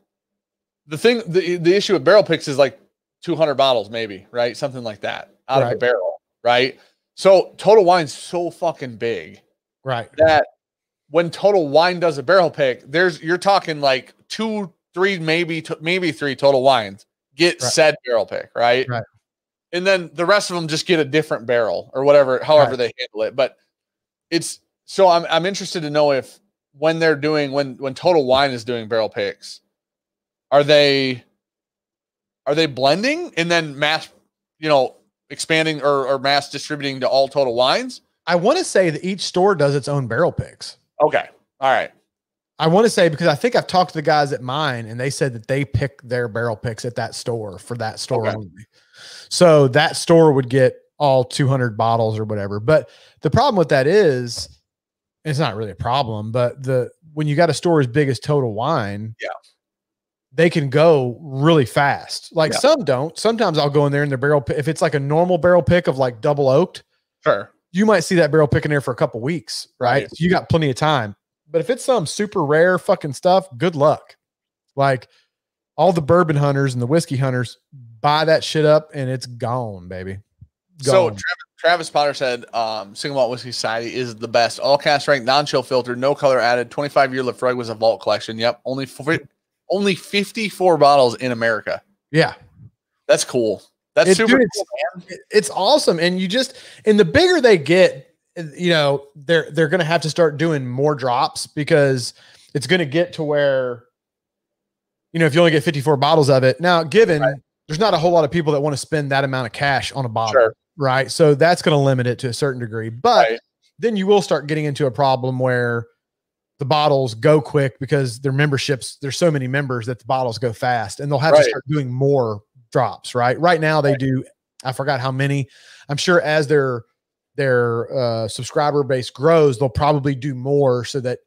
the thing, the the issue with barrel picks is like 200 bottles, maybe, right? Something like that out right. of a barrel, right? So Total Wine's so fucking big, right? That when Total Wine does a barrel pick, there's you're talking like two three, maybe maybe three total wines get right. said barrel pick, right? Right. And then the rest of them just get a different barrel or whatever, however right. they handle it. But it's so I'm I'm interested to know if when they're doing when when Total Wine is doing barrel picks, are they are they blending and then mass, you know, expanding or, or mass distributing to all Total Wines? I want to say that each store does its own barrel picks. Okay. All right. I want to say because I think I've talked to the guys at mine and they said that they pick their barrel picks at that store for that store okay. only. So that store would get all 200 bottles or whatever. But the problem with that is it's not really a problem, but the when you got a store as big as Total Wine, yeah. They can go really fast. Like yeah. some don't. Sometimes I'll go in there and the barrel if it's like a normal barrel pick of like double oaked. Sure. You might see that barrel pick in there for a couple weeks, right? right. So you got plenty of time but if it's some super rare fucking stuff, good luck. Like all the bourbon hunters and the whiskey hunters buy that shit up and it's gone, baby. Gone. So Travis, Travis, Potter said, um, Single Malt Whiskey Society is the best. All cast rank, non-chill filter, no color added. 25 year Laphroaig was a vault collection. Yep. Only, only 54 bottles in America. Yeah. That's cool. That's it, super dude, cool, it's, it's awesome. And you just, and the bigger they get, you know they're they're going to have to start doing more drops because it's going to get to where you know if you only get 54 bottles of it now given right. there's not a whole lot of people that want to spend that amount of cash on a bottle sure. right so that's going to limit it to a certain degree but right. then you will start getting into a problem where the bottles go quick because their memberships there's so many members that the bottles go fast and they'll have right. to start doing more drops right right now they do i forgot how many i'm sure as they're their uh, subscriber base grows, they'll probably do more so that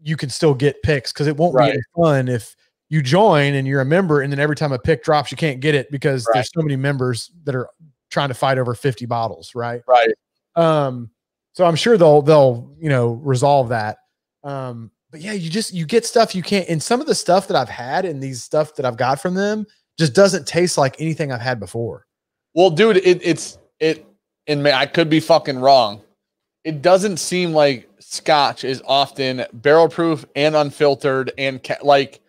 you can still get picks because it won't right. be fun if you join and you're a member and then every time a pick drops you can't get it because right. there's so many members that are trying to fight over 50 bottles right right um so i'm sure they'll they'll you know resolve that um but yeah you just you get stuff you can't and some of the stuff that i've had and these stuff that i've got from them just doesn't taste like anything i've had before well dude it, it's it and I could be fucking wrong. It doesn't seem like Scotch is often barrel proof and unfiltered and ca- like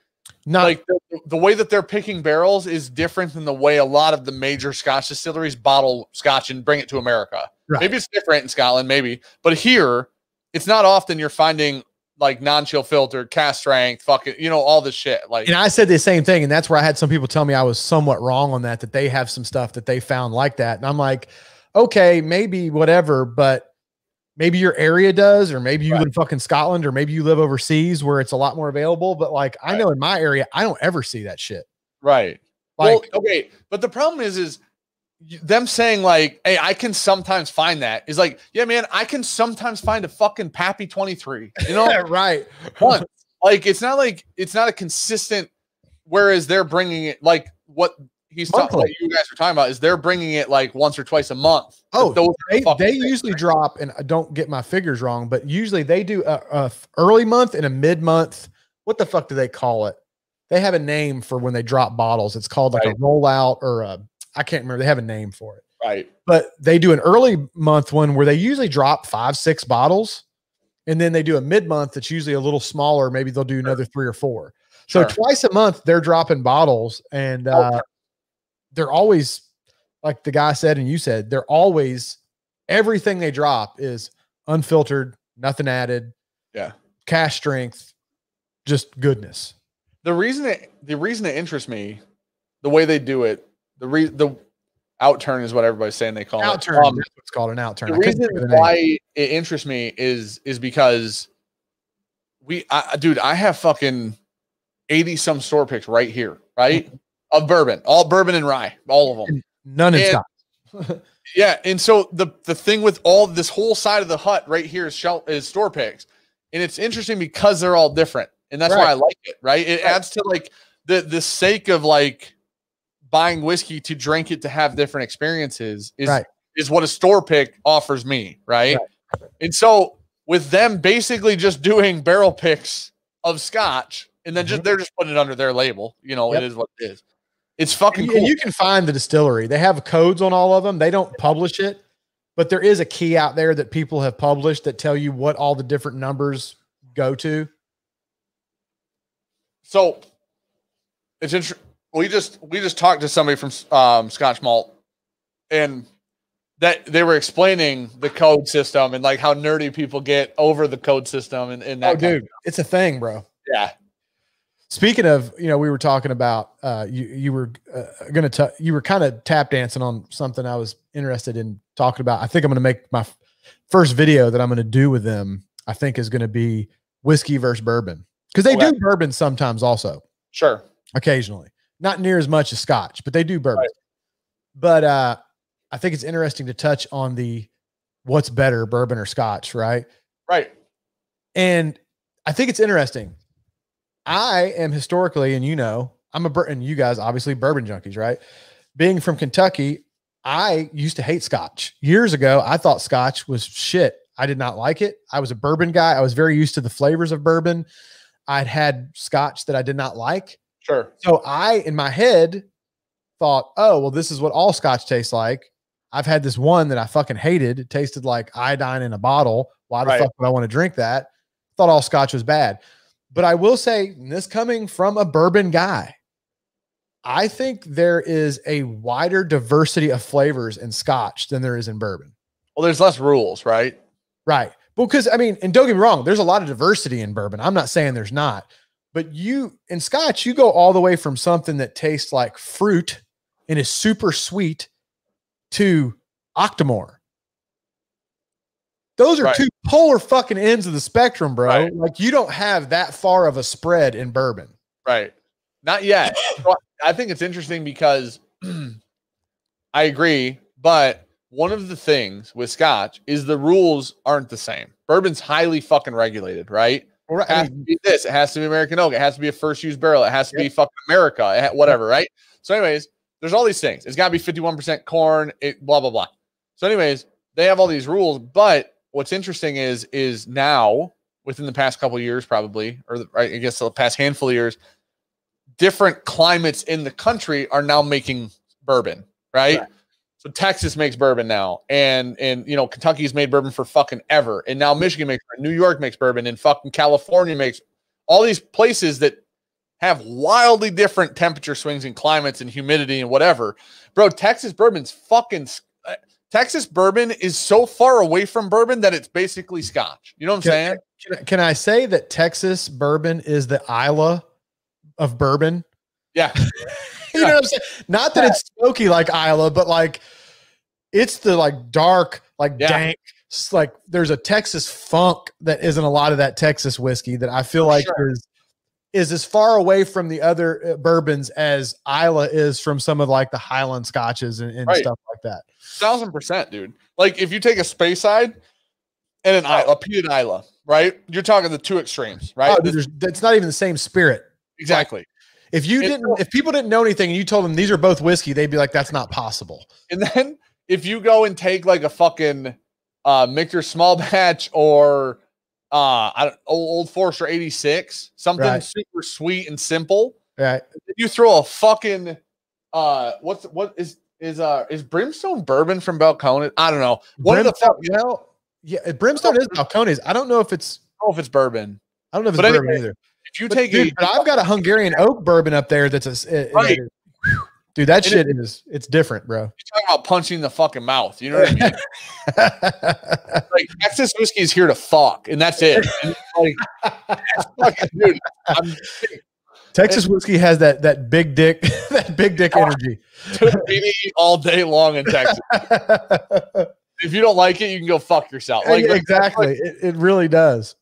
not like the, the, way that they're picking barrels is different than the way a lot of the major Scotch distilleries bottle Scotch and bring it to America. Right. Maybe it's different in Scotland, maybe, but here it's not often you're finding like non-chill filtered, cask strength, fucking, you know, all this shit. Like, and I said the same thing, and that's where I had some people tell me I was somewhat wrong on that. That they have some stuff that they found like that, and I'm like, okay, maybe whatever, but maybe your area does, or maybe you right. live in fucking Scotland, or maybe you live overseas where it's a lot more available. But like, right. I know in my area, I don't ever see that shit. Right. Like, well, okay, but the problem is, is them saying like, "Hey, I can sometimes find that," is like, yeah, man, I can sometimes find a fucking Pappy twenty three. You know, right? One, like it's not like it's not a consistent. Whereas they're bringing it like what he's talking like you guys are talking about is they're bringing it like once or twice a month. Oh, those they, they usually drop, and I don't get my figures wrong, but usually they do a, a early month and a mid month. What the fuck do they call it? They have a name for when they drop bottles. It's called like right. a rollout or a I can't remember. They have a name for it. Right. But they do an early month one where they usually drop five, six bottles. And then they do a mid month that's usually a little smaller. Maybe they'll do another three or four. So sure. twice a month they're dropping bottles and uh, they're always like the guy said and you said, they're always everything they drop is unfiltered, nothing added. Yeah. Cask strength, just goodness. The reason it the reason it interests me, the way they do it, the re the outturn is what everybody's saying they call outturn, it. Um, that's what's called an outturn. The reason why it interests me is is because we, I, dude, I have fucking eighty some store picks right here, right, mm-hmm. of bourbon, all bourbon and rye, all of them, none in stock. yeah, and so the the thing with all this whole side of the hut right here is shell is store picks, and it's interesting because they're all different, and that's right. why I like it. Right, it right. adds to like the the sake of like buying whiskey to drink it to have different experiences is right. is what a store pick offers me, right? right? And so with them basically just doing barrel picks of scotch and then just mm-hmm. they're just putting it under their label, you know, yep. it is what it is. It's fucking and, cool. And you can find the distillery. They have codes on all of them. They don't publish it, but there is a key out there that people have published that tell you what all the different numbers go to. So it's interesting we just we just talked to somebody from um, Scotch Malt, and that they were explaining the code system and like how nerdy people get over the code system and, and that. Oh, dude, it's a thing, bro. Yeah. Speaking of, you know, we were talking about uh, you. You were uh, gonna t- you were kind of tap dancing on something I was interested in talking about. I think I'm gonna make my f- first video that I'm gonna do with them. I think is gonna be whiskey versus bourbon because they okay. do bourbon sometimes also. Sure. Occasionally not near as much as Scotch, but they do bourbon. Right. But uh, I think it's interesting to touch on the what's better, bourbon or Scotch, right? Right. And I think it's interesting. I am historically, and you know, I'm a and you guys obviously bourbon junkies, right? Being from Kentucky, I used to hate Scotch years ago. I thought Scotch was shit. I did not like it. I was a bourbon guy. I was very used to the flavors of bourbon. I'd had Scotch that I did not like. Sure. So I, in my head, thought, oh, well, this is what all scotch tastes like. I've had this one that I fucking hated. It tasted like iodine in a bottle. Why the right. fuck would I want to drink that? Thought all scotch was bad. But I will say, this coming from a bourbon guy, I think there is a wider diversity of flavors in scotch than there is in bourbon. Well, there's less rules, right? Right. Well, because I mean, and don't get me wrong, there's a lot of diversity in bourbon. I'm not saying there's not, but you in scotch, you go all the way from something that tastes like fruit and is super sweet to Octomore. Those are right. two polar fucking ends of the spectrum, bro. Right. Like you don't have that far of a spread in bourbon. Right. Not yet. I think it's interesting because I agree, but one of the things with scotch is the rules aren't the same. Bourbon's highly fucking regulated, right? Right. It has to be this. It has to be American oak. It has to be a first use barrel. It has to yep. be fucking America. whatever, right? So, anyways, there's all these things. It's got to be 51% corn. It blah blah blah. So, anyways, they have all these rules. But what's interesting is is now within the past couple years, probably, or the, I guess the past handful of years, different climates in the country are now making bourbon, right? right. So Texas makes bourbon now, and and you know Kentucky's made bourbon for fucking ever, and now Michigan makes New York makes bourbon, and fucking California makes all these places that have wildly different temperature swings and climates and humidity and whatever. Bro, Texas bourbon's fucking uh, Texas bourbon is so far away from bourbon that it's basically Scotch. You know what I'm can, saying? Can, can I say that Texas bourbon is the Islay of bourbon? Yeah. you know what I'm saying? Not that it's smoky like Islay, but like it's the like dark, like yeah. dank. Like there's a Texas funk that isn't a lot of that Texas whiskey that I feel For like sure. is is as far away from the other uh, bourbons as Islay is from some of like the Highland scotches and, and right. stuff like that. Thousand percent, dude. Like if you take a Speyside and an oh. a peated Islay, right? You're talking the two extremes, right? Oh, it's not even the same spirit. Exactly. If you didn't, if people didn't know anything and you told them these are both whiskey, they'd be like, "That's not possible." And then if you go and take like a fucking uh Michter small batch or uh I don't, old Forester 86, something right. super sweet and simple. Right. You throw a fucking uh what's what is is uh is brimstone bourbon from Balcones? I don't know. What brimstone, the fuck you know? Yeah, brimstone is Balcones. I don't know if it's I don't know if it's bourbon. I don't know if it's but bourbon anyway, either. If you but take dude, I've got a Hungarian oak bourbon up there that's a right. Dude, that shit it, is it's different, bro. You're talking about punching the fucking mouth. You know what I mean? like Texas whiskey is here to fuck, and that's it. And like, fucking, dude, I'm, Texas whiskey has that that big dick, that big dick energy. all day long in Texas. if you don't like it, you can go fuck yourself. Like exactly, like, it, it really does.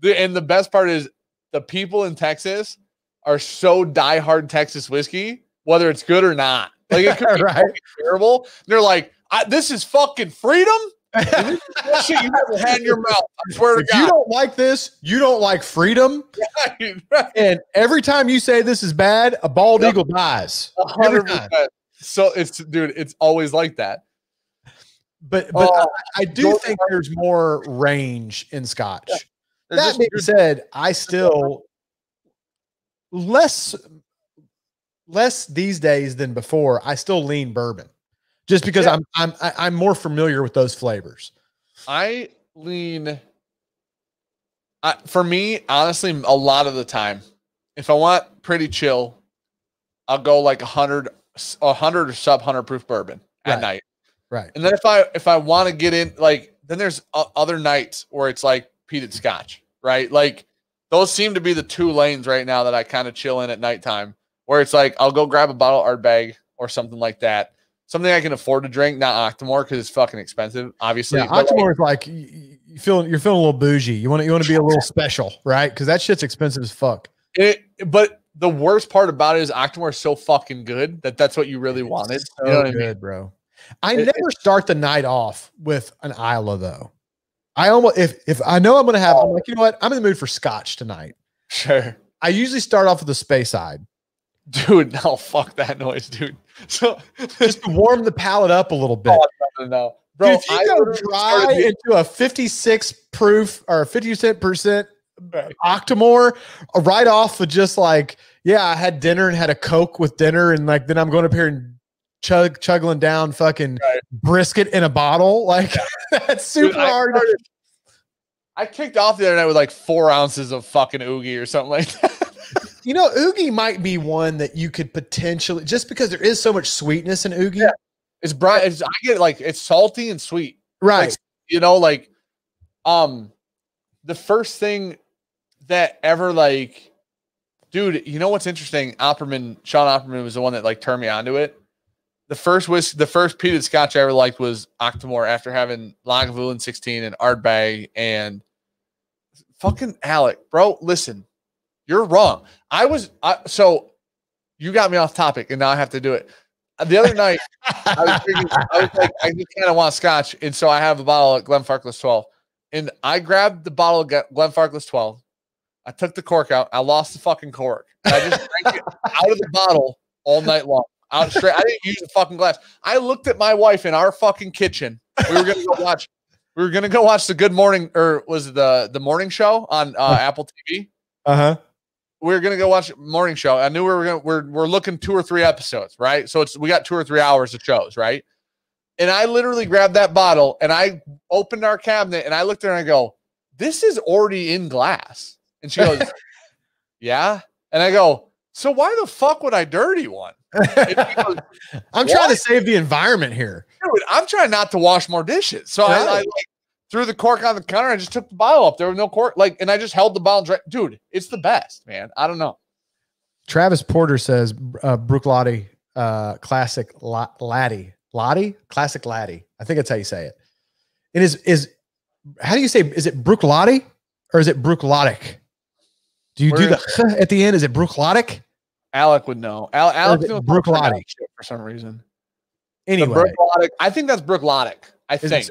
The, and the best part is the people in Texas are so diehard Texas whiskey, whether it's good or not. Like it could be right. terrible. They're like, this is fucking freedom. shit you never had in your mouth. I swear if to God. You don't like this. You don't like freedom. Right, right. And every time you say this is bad, a bald yep. eagle dies. hundred percent. So it's dude, it's always like that. But but oh, I, I, do think there's more range in Scotch. That being said, I still less less these days than before. I still lean bourbon, just because yeah. I'm I'm I'm more familiar with those flavors. I lean. I, for me, honestly, a lot of the time, if I want pretty chill, I'll go like a hundred, a hundred or sub hundred proof bourbon at right. night. Right. And then if I if I want to get in, like, then there's other nights where it's like peated scotch, right? Like those seem to be the two lanes right now that I kind of chill in at nighttime, where it's like I'll go grab a bottle of bag or something like that, something I can afford to drink, not Octomore because it's fucking expensive. Obviously, yeah, Octomore is like you feel you're feeling a little bougie. You want to you want to be a little special, right? Because that shit's expensive as fuck. It, but the worst part about it is Octomore is so fucking good that that's what you really wanted. So you know good, I mean? bro. I it, never start the night off with an Islay though. I almost if if I know I'm gonna have, I'm like, you know what? I'm in the mood for scotch tonight. Sure. I usually start off with the Speyside. Dude, no, fuck that noise, dude. So just to warm the palate up a little bit. Oh, no, Bro, dude, if you I go dry into a 56 proof or 50 percent Octomore uh, right off of just like, yeah, I had dinner and had a Coke with dinner, and like then I'm going up here and chug chuggling down fucking right. brisket in a bottle. Like that's super Dude, I hard. Started, I kicked off the other night with like four ounces of fucking oogie or something like that. you know, oogie might be one that you could potentially just because there is so much sweetness in oogie. Yeah. It's bright. It's, I get like it's salty and sweet. Right. Like, you know, like um the first thing that ever like dude, you know what's interesting? Opperman, Sean Opperman was the one that like turned me onto it the first whiskey, the first peated scotch I ever liked was Octomore after having Lagavulin 16 and Ardbeg and fucking Alec, bro. Listen, you're wrong. I was I, so you got me off topic and now I have to do it. The other night, I was, drinking, I was like, I just kind of want scotch, and so I have a bottle of Glenfarclas 12, and I grabbed the bottle of Glenfarclas 12. I took the cork out. I lost the fucking cork. I just drank it out of the bottle all night long out straight. I didn't use the fucking glass. I looked at my wife in our fucking kitchen. We were gonna go watch. We were gonna go watch the Good Morning or was it the the morning show on uh, Apple TV. Uh huh. We were gonna go watch morning show. I knew we were gonna we're we're looking two or three episodes, right? So it's we got two or three hours of shows, right? And I literally grabbed that bottle and I opened our cabinet and I looked at her and I go, "This is already in glass." And she goes, "Yeah." And I go, "So why the fuck would I dirty one?" I'm trying to save the environment here. Dude, I'm trying not to wash more dishes. So right. I, I like, threw the cork on the counter. I just took the bottle up. There was no cork. Like, and I just held the bottle. Dry. Dude, it's the best, man. I don't know. Travis Porter says uh, Bruichladdich uh, classic laddie. Laddie? Classic laddie. I think that's how you say it. It is, is how do you say, is it Bruichladdich or is it Bruichladdich? Do you Where do the at the end? Is it Bruichladdich? Alec would know. Al- Alec Bruichladdich for some reason. Anyway, I think that's Bruichladdich. I think.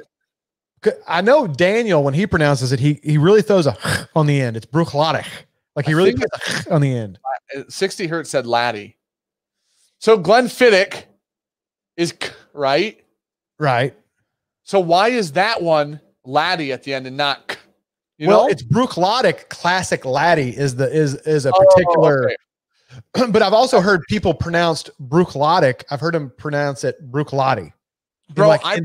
I know Daniel when he pronounces it, he he really throws a on the end. It's Brook Bruichladdich. Like he I really puts a on the end. Uh, 60 hertz said Laddie. So Glenfiddich is right. Right. So why is that one Laddie at the end and not? You well, know? it's Bruichladdich. Classic Laddie is the is is a particular. Oh, okay. but I've also heard people pronounced Bruichladdich. I've heard them pronounce it Bruichladi. Bro, like, I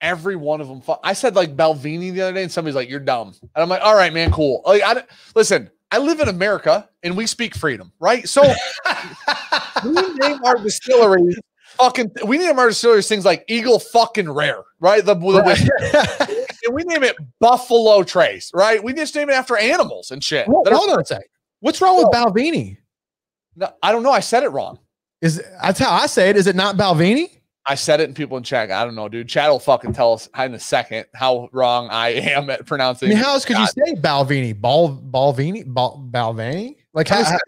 every one of them. I said like Balvini the other day, and somebody's like, "You're dumb," and I'm like, "All right, man, cool." Like, I listen. I live in America, and we speak freedom, right? So, we name our distillery fucking. We name our distillery things like Eagle fucking Rare, right? The, the and we name it Buffalo Trace, right? We just name it after animals and shit. Well, hold on a sec. What's wrong with Balvenie? No, I don't know. I said it wrong. Is that's how I say it? Is it not Balvini? I said it, and people in chat. I don't know, dude. Chad will fucking tell us in a second how wrong I am at pronouncing. I mean, how else could God. you say Balvini? Bal Balvenie? Bal Balvenie? Like how, how,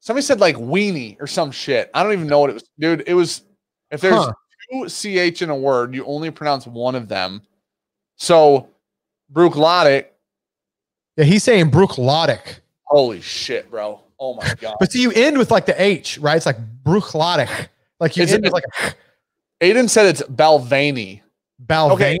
somebody said like weenie or some shit. I don't even know what it was, dude. It was if there's huh. two ch in a word, you only pronounce one of them. So Bruichladdich. Yeah, he's saying Bruichladdich. Holy shit, bro. Oh my god. but see, you end with like the H, right? It's like Bruichladdich. Like you Is end it, with like a Aiden said it's. Balvenie? Okay.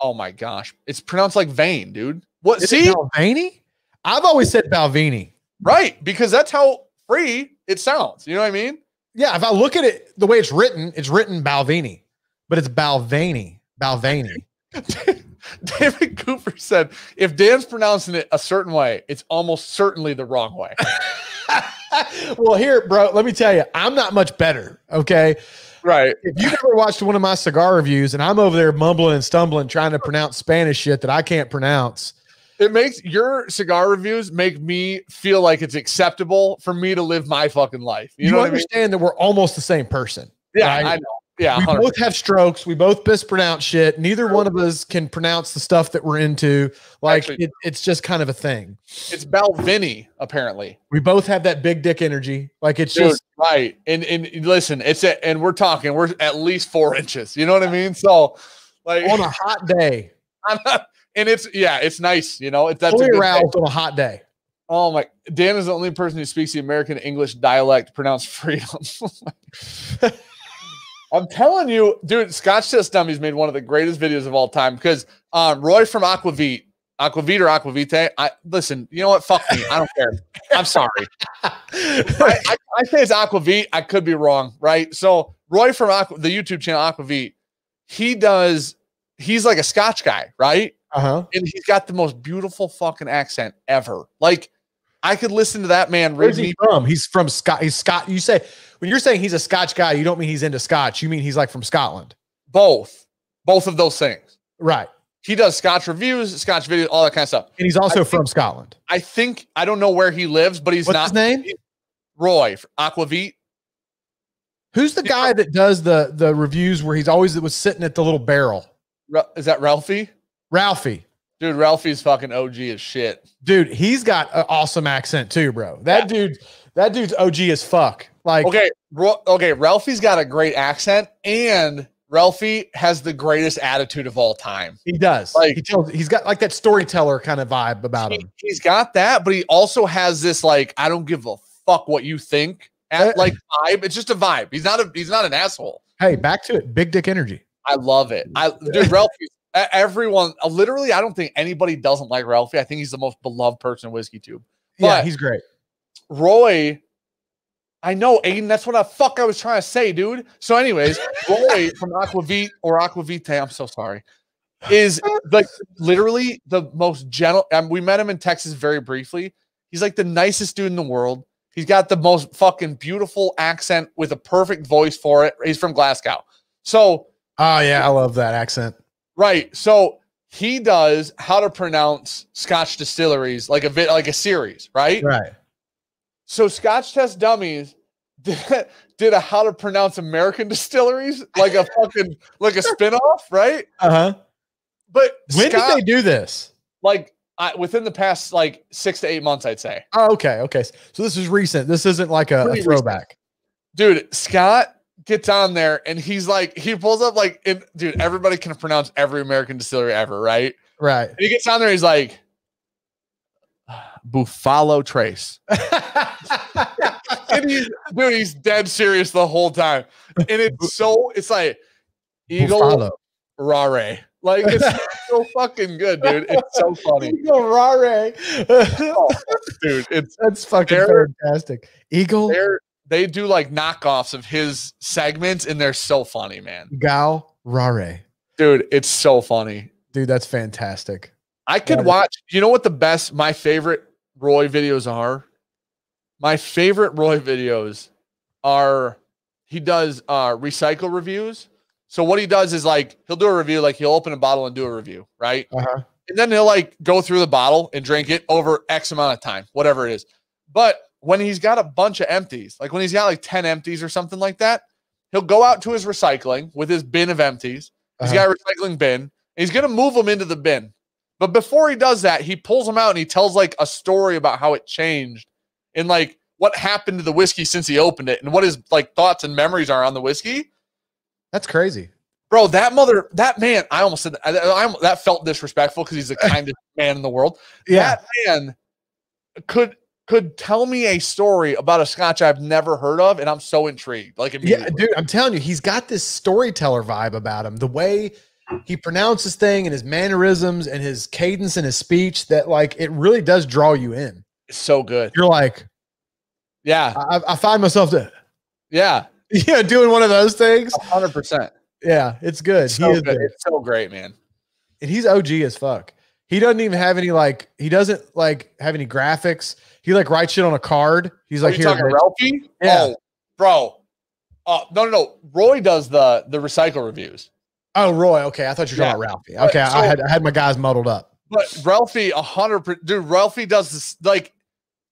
Oh my gosh. It's pronounced like vein, dude. What Is see? Balvenie? I've always said Balvenie. Right, because that's how free it sounds. You know what I mean? Yeah, if I look at it the way it's written, it's written Balvenie, but it's Balvenie. Balvenie. David Cooper said, if Dan's pronouncing it a certain way, it's almost certainly the wrong way. well, here, bro, let me tell you, I'm not much better. Okay. Right. If you've ever watched one of my cigar reviews and I'm over there mumbling and stumbling trying to pronounce Spanish shit that I can't pronounce, it makes your cigar reviews make me feel like it's acceptable for me to live my fucking life. You, you know understand I mean? that we're almost the same person. Yeah, right? I know. Yeah, we 100%. both have strokes. We both mispronounce shit. Neither one of us can pronounce the stuff that we're into. Like Actually, it, it's just kind of a thing. It's Balvenie, apparently. We both have that big dick energy. Like it's Dude, just right. And and listen, it's a, and we're talking. We're at least four inches. You know what I mean? So, like on a hot day. and it's yeah, it's nice. You know, it's that's fully aroused on a hot day. Oh my! Dan is the only person who speaks the American English dialect pronounced freedom. I'm telling you, dude, Scotch Test Dummies made one of the greatest videos of all time because um, Roy from Aquavit, Aquavit or Aquavite, I listen, you know what? Fuck me. I don't care. I'm sorry. I, I, I, say it's Aquavit. I could be wrong, right? So Roy from Aqua, the YouTube channel Aquavit, he does, he's like a Scotch guy, right? Uh-huh. And he's got the most beautiful fucking accent ever. Like, I could listen to that man. Where's he from? He's from Scott. He's Scott. You say when you're saying he's a Scotch guy, you don't mean he's into Scotch. You mean he's like from Scotland. Both, both of those things. Right. He does Scotch reviews, Scotch videos, all that kind of stuff. And he's also I from think, Scotland. I think I don't know where he lives, but he's What's not. His name? Roy Aquavit. Who's the guy that does the the reviews where he's always was sitting at the little barrel? Is that Ralfy? Ralfy. Dude, Ralfy's fucking OG as shit. Dude, he's got an awesome accent too, bro. That yeah. dude, that dude's OG as fuck. Like, okay, okay, Ralfy's got a great accent, and Ralfy has the greatest attitude of all time. He does. Like, he tells, he's got like that storyteller kind of vibe about he, him. He's got that, but he also has this like, I don't give a fuck what you think. At, eh. like vibe, it's just a vibe. He's not a he's not an asshole. Hey, back to it. Big dick energy. I love it. I dude, Ralfy's everyone uh, literally i don't think anybody doesn't like ralfy. I think he's the most beloved person in whiskey tube. But yeah he's great. Roy i know aiden that's what the fuck i was trying to say dude. So anyways roy from aquavit or aquavite i'm so sorry is like literally the most gentle um, we met him in texas very briefly. He's like the nicest dude in the world. He's got the most fucking beautiful accent with a perfect voice for it. He's from glasgow. So oh yeah i love that accent Right. So he does how to pronounce Scotch distilleries like a bit like a series, right? Right. So Scotch Test Dummies did, did a how to pronounce American distilleries like a fucking like a spinoff, right? Uh huh. But when Scott, did they do this? Like I, within the past like six to eight months, I'd say. Oh, okay, okay. So this is recent. This isn't like a, a throwback. Recent. Dude, Scott gets on there and he's like, he pulls up like, in, dude, everybody can pronounce every American distillery ever, right? Right. And he gets on there, he's like, Buffalo Trace. and he's, dude, he's dead serious the whole time. And it's so, it's like Eagle Buffalo. Rare. Like it's so fucking good, dude. It's so funny. Eagle Rare. oh, dude, it's that's fucking fantastic. Eagle they do like knockoffs of his segments, and they're so funny, man. Gal Rare. Dude, it's so funny. Dude, that's fantastic. I could watch, you know what the best, my favorite Roy videos are? My favorite Roy videos are he does uh recycle reviews. So what he does is like he'll do a review, like he'll open a bottle and do a review, right? Uh-huh. And then he'll like go through the bottle and drink it over X amount of time, whatever it is. But when he's got a bunch of empties, like when he's got like 10 empties or something like that, he'll go out to his recycling with his bin of empties. He's uh-huh. got a recycling bin. he's going to move them into the bin. But before he does that, he pulls them out and he tells like a story about how it changed and like what happened to the whiskey since he opened it and what his like thoughts and memories are on the whiskey. That's crazy. Bro, that mother, that man, I almost said I, I, that felt disrespectful because he's the kindest man in the world. Yeah. That man could could tell me a story about a scotch I've never heard of, and I'm so intrigued. Like, yeah, dude, I'm telling you, he's got this storyteller vibe about him. The way he pronounces thing and his mannerisms and his cadence and his speech that like it really does draw you in. It's so good. You're like, yeah, I, I find myself to, yeah, yeah, doing one of those things. Hundred percent. Yeah, it's good. It's so he is good. It's so great, man. And he's OG as fuck. He doesn't even have any like he doesn't like have any graphics. He like writes shit on a card. He's like, here, talking Ralfy? Yeah. Oh, bro. Uh, no, no, no. Roy does the the recycle reviews. Oh, Roy. Okay, I thought you were yeah. talking about Ralfy. Okay, so, I had I had my guys muddled up. But Ralfy, a hundred dude. Ralfy does this like.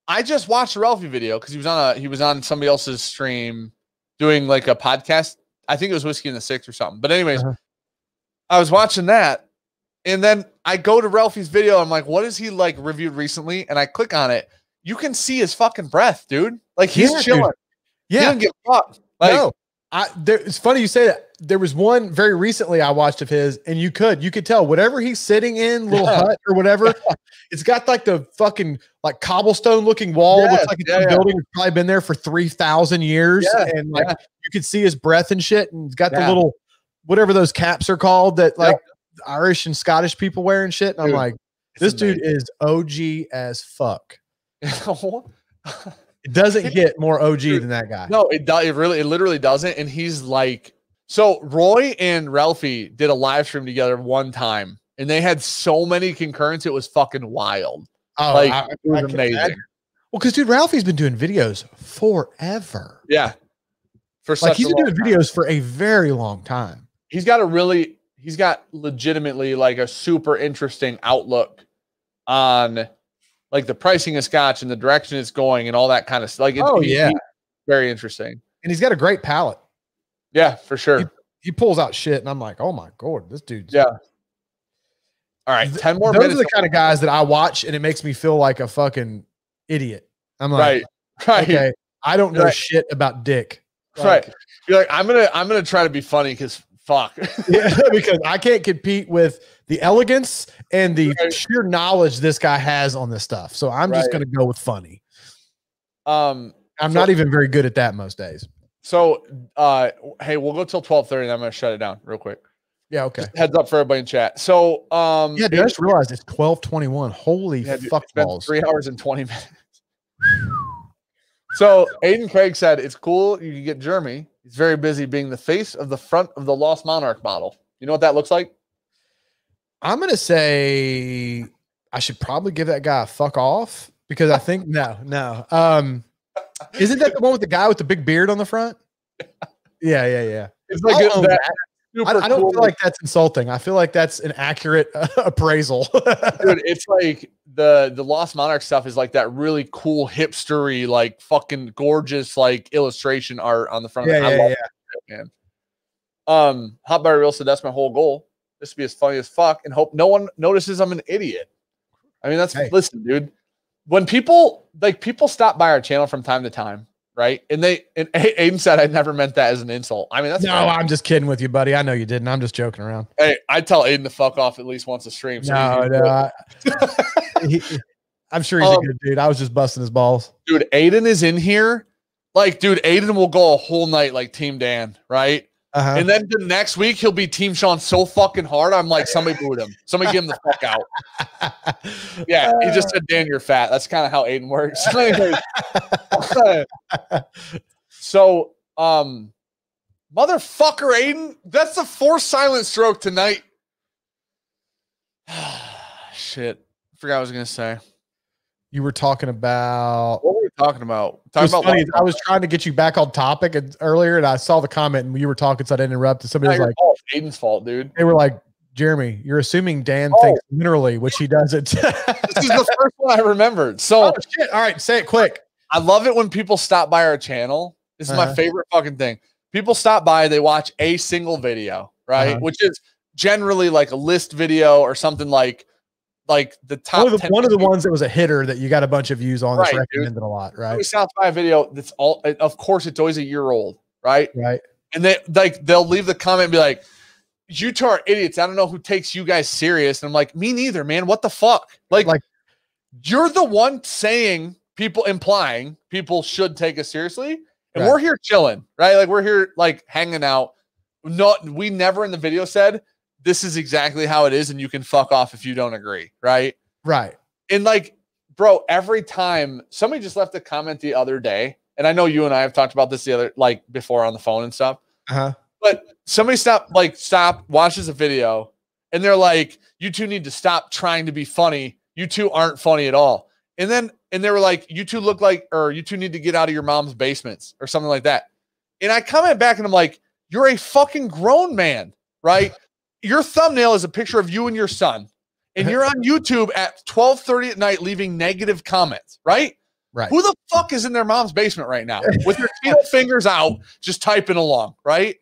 I just watched a Ralfy video because he was on a he was on somebody else's stream doing like a podcast. I think it was Whiskey in the Six or something. But anyways, uh-huh. I was watching that, and then I go to Ralfy's video. I'm like, what is he like reviewed recently? And I click on it. You can see his fucking breath, dude. Like he's yeah, chilling. Dude. Yeah, he doesn't get fucked. Like, no, I, there, it's funny you say that. There was one very recently I watched of his, and you could you could tell whatever he's sitting in, little yeah. hut or whatever, it's got like the fucking like cobblestone looking wall. Yes, looks like it's yeah, a building that's probably been there for three thousand years, yeah, and like you could see his breath and shit, and he's got the little whatever those caps are called that like. Irish and Scottish people wear and shit. And dude, I'm like, this amazing. dude is OG as fuck. It doesn't get more OG than that guy. No, it does. It really, it literally doesn't. And he's like, so Roy and Ralfy did a live stream together one time, and they had so many concurrents. It was fucking wild. Oh, like I, it was amazing. Well, because dude, Ralfy's been doing videos forever. Yeah, for like he's been doing time. videos for a very long time. He's got a really, he's got legitimately like a super interesting outlook on like the pricing of scotch and the direction it's going and all that kind of stuff. Like, oh yeah, very interesting. And he's got a great palate. Yeah, for sure. He, he, pulls out shit, and I'm like, oh my god, this dude's yeah. All right, ten more. Those minutes. are the kind of guys that I watch, and it makes me feel like a fucking idiot. I'm like, right, right. okay, I don't know right. shit about dick. Like, right. You're like, I'm gonna, I'm gonna try to be funny because fuck. yeah, because I can't compete with the elegance and the right. sheer knowledge this guy has on this stuff. So I'm right. just going to go with funny. Um, I'm so, not even very good at that most days. So, uh, hey, we'll go till 12:30 and I'm going to shut it down real quick. Yeah, okay. Just heads up for everybody in chat. So, um, yeah, dude, I just realized it's 12:21. Holy yeah, dude, fuck balls! Three hours and 20 minutes. so, Aiden Craig said it's cool. You can get Jeremy. He's very busy being the face of the front of the Lost Monarch model. You know what that looks like? I'm gonna say I should probably give that guy a fuck off because I think no, no. Um, isn't that the one with the guy with the big beard on the front? Yeah, yeah, yeah. It's like that, I, I, don't cool. feel like that's insulting. I feel like that's an accurate uh, appraisal. Dude, it's like the the Lost Monarch stuff is like that really cool hipstery, like fucking gorgeous, like illustration art on the front. Yeah, yeah, yeah. It, man. Um, Hot Butter Real said that's my whole goal. This be as funny as fuck and hope no one notices I'm an idiot. I mean, that's hey. listen, dude. When people like people stop by our channel from time to time, right? And they and Aiden said I never meant that as an insult. I mean, that's no, I'm just kidding with you, buddy. I know you didn't. I'm just joking around. Hey, I tell Aiden to fuck off at least once a stream. So no, no, I, I'm sure he's um, a good dude. I was just busting his balls, dude. Aiden is in here. Like, dude, Aiden will go a whole night like Team Dan, right? Uh-huh. And then the next week he'll be Team Sean so fucking hard. I'm like, somebody booed him. Somebody give him the fuck out. yeah, he just said, Dan, you're fat. That's kind of how Aiden works. so, um, motherfucker, Aiden, that's the fourth silent stroke tonight. Shit. I forgot what I was gonna say. You were talking about what were we talking about? Talking about funny, I was trying to get you back on topic and, earlier, and I saw the comment and you were talking, so I didn't interrupt. And somebody was like, fault. Aiden's fault, dude." They were like, "Jeremy, you're assuming Dan oh. thinks literally, which he doesn't." this is the first one I remembered. So, oh, shit. all right, say it quick. I love it when people stop by our channel. This is uh-huh. my favorite fucking thing. People stop by, they watch a single video, right? Uh-huh. Which is generally like a list video or something like like the top one of the, one of the ones that was a hitter that you got a bunch of views on right, that's recommended dude. a lot, right? South by a video that's all of course it's always a year old, right? Right. And they like they'll leave the comment and be like, You two are idiots. I don't know who takes you guys serious. And I'm like, me neither, man. What the fuck? Like, like you're the one saying people implying people should take us seriously. And right. we're here chilling, right? Like we're here like hanging out. Not we never in the video said this is exactly how it is, and you can fuck off if you don't agree, right? Right. And like, bro, every time somebody just left a comment the other day, and I know you and I have talked about this the other like before on the phone and stuff. Uh-huh. But somebody stop, like, stop, watches a video, and they're like, you two need to stop trying to be funny. You two aren't funny at all. And then, and they were like, you two look like, or you two need to get out of your mom's basements or something like that. And I comment back and I'm like, you're a fucking grown man, right? Your thumbnail is a picture of you and your son, and you're on YouTube at 12:30 at night leaving negative comments, right? Right. Who the fuck is in their mom's basement right now with their fingers out, just typing along, right?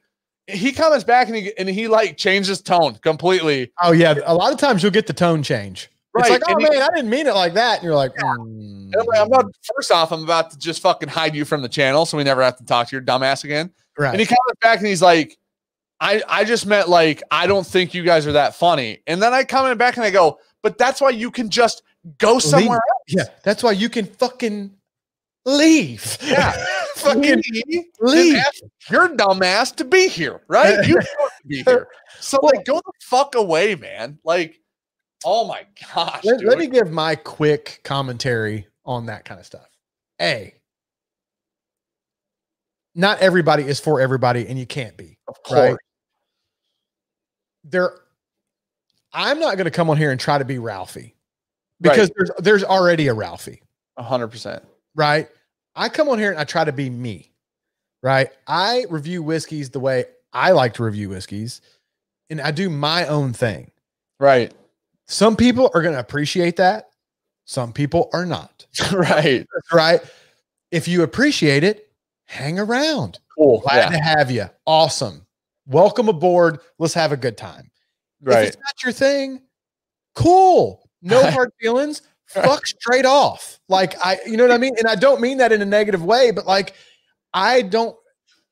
He comments back and he and he like changes tone completely. Oh yeah, a lot of times you'll get the tone change. Right. It's like, oh and man, he, I didn't mean it like that. And you're like, yeah. mm. I'm, like, I'm about first off, I'm about to just fucking hide you from the channel so we never have to talk to your dumbass again. Right. And he comes back and he's like, I, I just meant like, I don't think you guys are that funny. And then I comment back and I go, but that's why you can just go somewhere leave. else. Yeah. That's why you can fucking leave. Yeah. fucking leave. Your dumbass to be here, right? You to be here. So like go the fuck away, man. Like, oh my gosh. Let, let me give my quick commentary on that kind of stuff. A not everybody is for everybody, and you can't be. Of course. Right? There, I'm not going to come on here and try to be Ralfy because right. there's there's already a Ralfy. A hundred percent. Right. I come on here and I try to be me. Right. I review whiskeys the way I like to review whiskeys, and I do my own thing. Right. Some people are going to appreciate that. Some people are not. right. Right. If you appreciate it, hang around. Cool. Glad yeah. to have you. Awesome. Welcome aboard. Let's have a good time. Right. If it's not your thing, cool. No hard feelings. Fuck straight off. Like I, you know what I mean? And I don't mean that in a negative way, but like I don't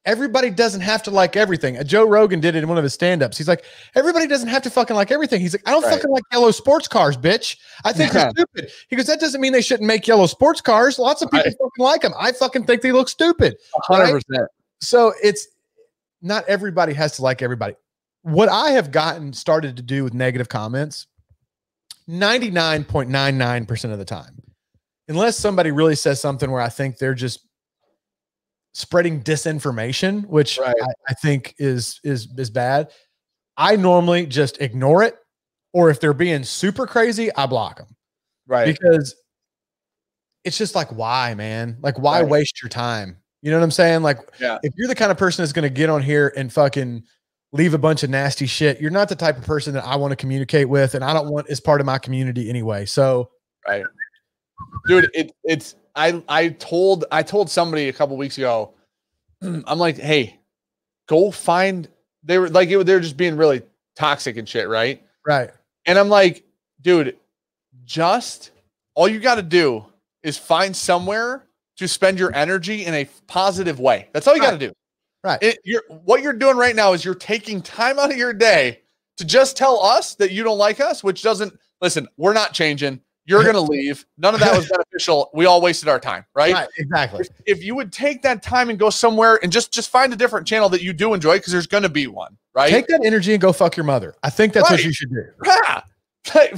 everybody doesn't have to like everything. Uh, Joe Rogan did it in one of his stand-ups. He's like, everybody doesn't have to fucking like everything. He's like, I don't right. fucking like yellow sports cars, bitch. I think they're stupid. He goes, that doesn't mean they shouldn't make yellow sports cars. Lots of people right. fucking like them. I fucking think they look stupid. 100%. Right? So it's not everybody has to like everybody. What I have gotten started to do with negative comments, 99.99% of the time, unless somebody really says something where I think they're just spreading disinformation, which right. I, I, think is is is bad. I normally just ignore it, or if they're being super crazy, I block them. Right. Because it's just like, why, man? Like, why right. waste your time? You know what I'm saying? Like, yeah. if you're the kind of person that's going to get on here and fucking leave a bunch of nasty shit, you're not the type of person that I want to communicate with, and I don't want as part of my community anyway. So, right, dude, it, it's I I told I told somebody a couple weeks ago, I'm like, hey, go find. They were like it, they were just being really toxic and shit, right? Right. And I'm like, dude, just all you got to do is find somewhere to spend your energy in a positive way. That's all you right. got to do. Right. It, you're, what you're doing right now is you're taking time out of your day to just tell us that you don't like us, which doesn't listen. We're not changing. You're going to leave. None of that was beneficial. We all wasted our time, right? right exactly. If, if, you would take that time and go somewhere and just just find a different channel that you do enjoy, because there's going to be one, right? Take that energy and go fuck your mother. I think that's right. what you should do. Yeah.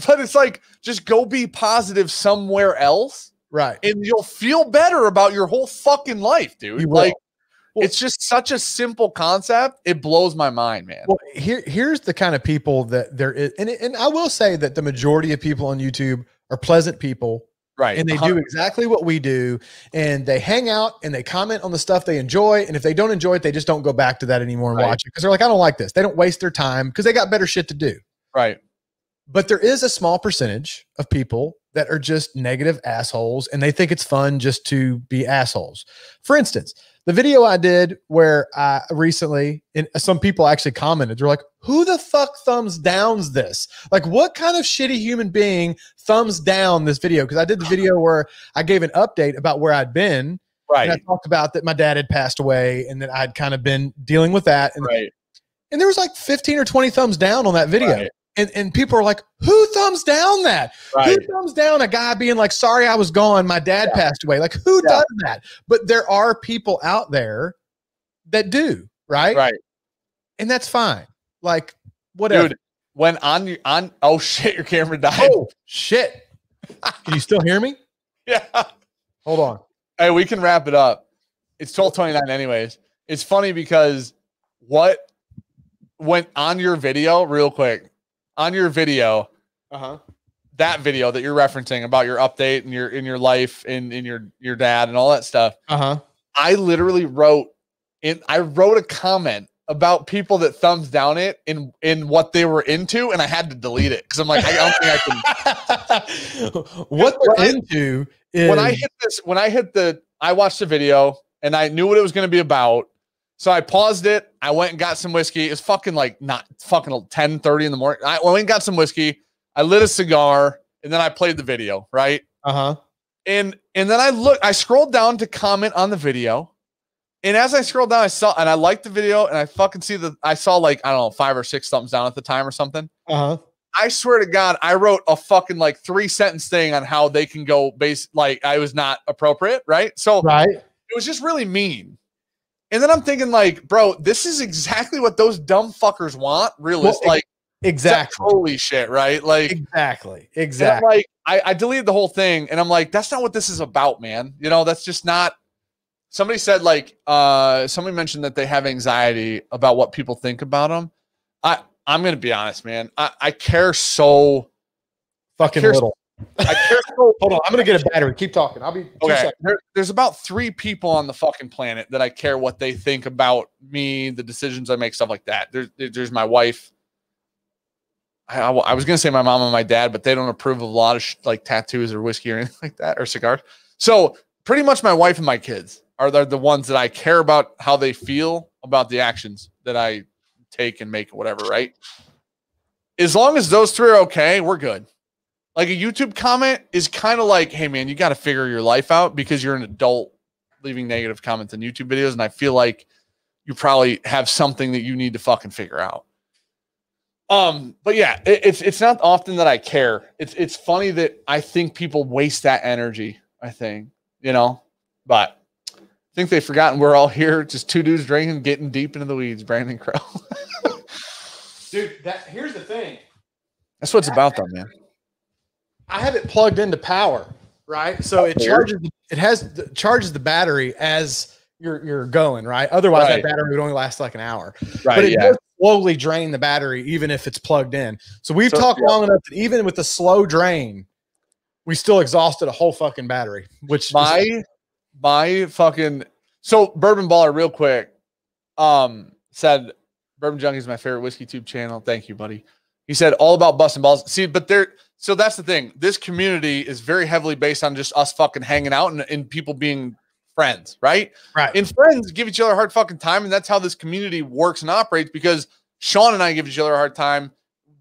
But it's like just go be positive somewhere else, right? And you'll feel better about your whole fucking life, dude. Like well, it's just such a simple concept. It blows my mind, man. Well, here here's the kind of people that there is, and and I will say that the majority of people on YouTube are pleasant people Right. And they 100%. do exactly what we do. And they hang out and they comment on the stuff they enjoy. And if they don't enjoy it, they just don't go back to that anymore and right. watch it because they're like, I don't like this. They don't waste their time because they got better shit to do. Right. But there is a small percentage of people that are just negative assholes and they think it's fun just to be assholes. For instance, the video I did where I recently, and some people actually commented, they're like, who the fuck thumbs downs this? Like, what kind of shitty human being thumbs down this video? Because I did the video where I gave an update about where I'd been. Right. And I talked about that my dad had passed away and that I'd kind of been dealing with that. And, right. and there was like 15 or 20 thumbs down on that video. Right. And, and people are like, who thumbs down that? Right. Who thumbs down a guy being like, sorry, I was gone. My dad yeah. passed away. Like, who yeah. does that? But there are people out there that do, right? Right. And that's fine. Like, whatever. Dude, when on your on oh shit, your camera died. Oh shit. Can you still hear me? Yeah. Hold on. Hey, we can wrap it up. It's 1229 anyways. It's funny because what went on your video real quick on your video, uh-huh. that video that you're referencing about your update and your in your life and in your your dad and all that stuff. Uh-huh. I literally wrote in I wrote a comment about people that thumbs down it in in what they were into, and I had to delete it because I'm like, I don't think I can. what they're into is when I hit this, when I hit the, I watched the video and I knew what it was going to be about, so I paused it. I went and got some whiskey. It's fucking like not fucking 10 30 in the morning. I went and got some whiskey. I lit a cigar and then I played the video, right? Uh-huh. And and then I look, I scrolled down to comment on the video. And as I scrolled down, I saw and I liked the video and I fucking see the I saw like, I don't know, five or six thumbs down at the time or something. Uh-huh. I swear to God, I wrote a fucking like three sentence thing on how they can go base like I was not appropriate, right? So right. it was just really mean. And then I'm thinking, like, bro, this is exactly what those dumb fuckers want. Realist, well, like, exactly. Holy shit, right? Like, exactly, exactly. Like, I, I deleted the whole thing, and I'm like, that's not what this is about, man. You know, that's just not. Somebody said, like, uh, somebody mentioned that they have anxiety about what people think about them. I, I'm gonna be honest, man. I, I care so fucking care little. I care so. Hold on, I'm gonna get a battery. Keep talking. I'll be okay. There, there's about three people on the fucking planet that I care what they think about me, the decisions I make, stuff like that. There's there's my wife. I, I, I was gonna say my mom and my dad, but they don't approve of a lot of sh- like tattoos or whiskey or anything like that or cigars. So pretty much my wife and my kids are the, the ones that I care about how they feel about the actions that I take and make whatever. Right. As long as those three are okay, we're good. Like a YouTube comment is kind of like, hey man, you got to figure your life out because you're an adult leaving negative comments on YouTube videos. And I feel like you probably have something that you need to fucking figure out. Um, but yeah, it, it's it's not often that I care. It's it's funny that I think people waste that energy. I think you know, but I think they've forgotten we're all here, just two dudes drinking, getting deep into the weeds. Brandon Crow, dude. That here's the thing. That's what it's about, though, man. I have it plugged into power, right? So it charges. It has charges the battery as you're you're going, right? Otherwise, right. that battery would only last like an hour. Right. But it yeah. does slowly drain the battery, even if it's plugged in. So we've so, talked yeah. long enough that even with the slow drain, we still exhausted a whole fucking battery. Which my is- my fucking so bourbon baller, real quick, um, said Bourbon Junkie is my favorite whiskey tube channel. Thank you, buddy. He said all about busting balls. See, but there so that's the thing. This community is very heavily based on just us fucking hanging out and, and people being friends, right? Right. And friends give each other a hard fucking time. And that's how this community works and operates because Sean and I give each other a hard time.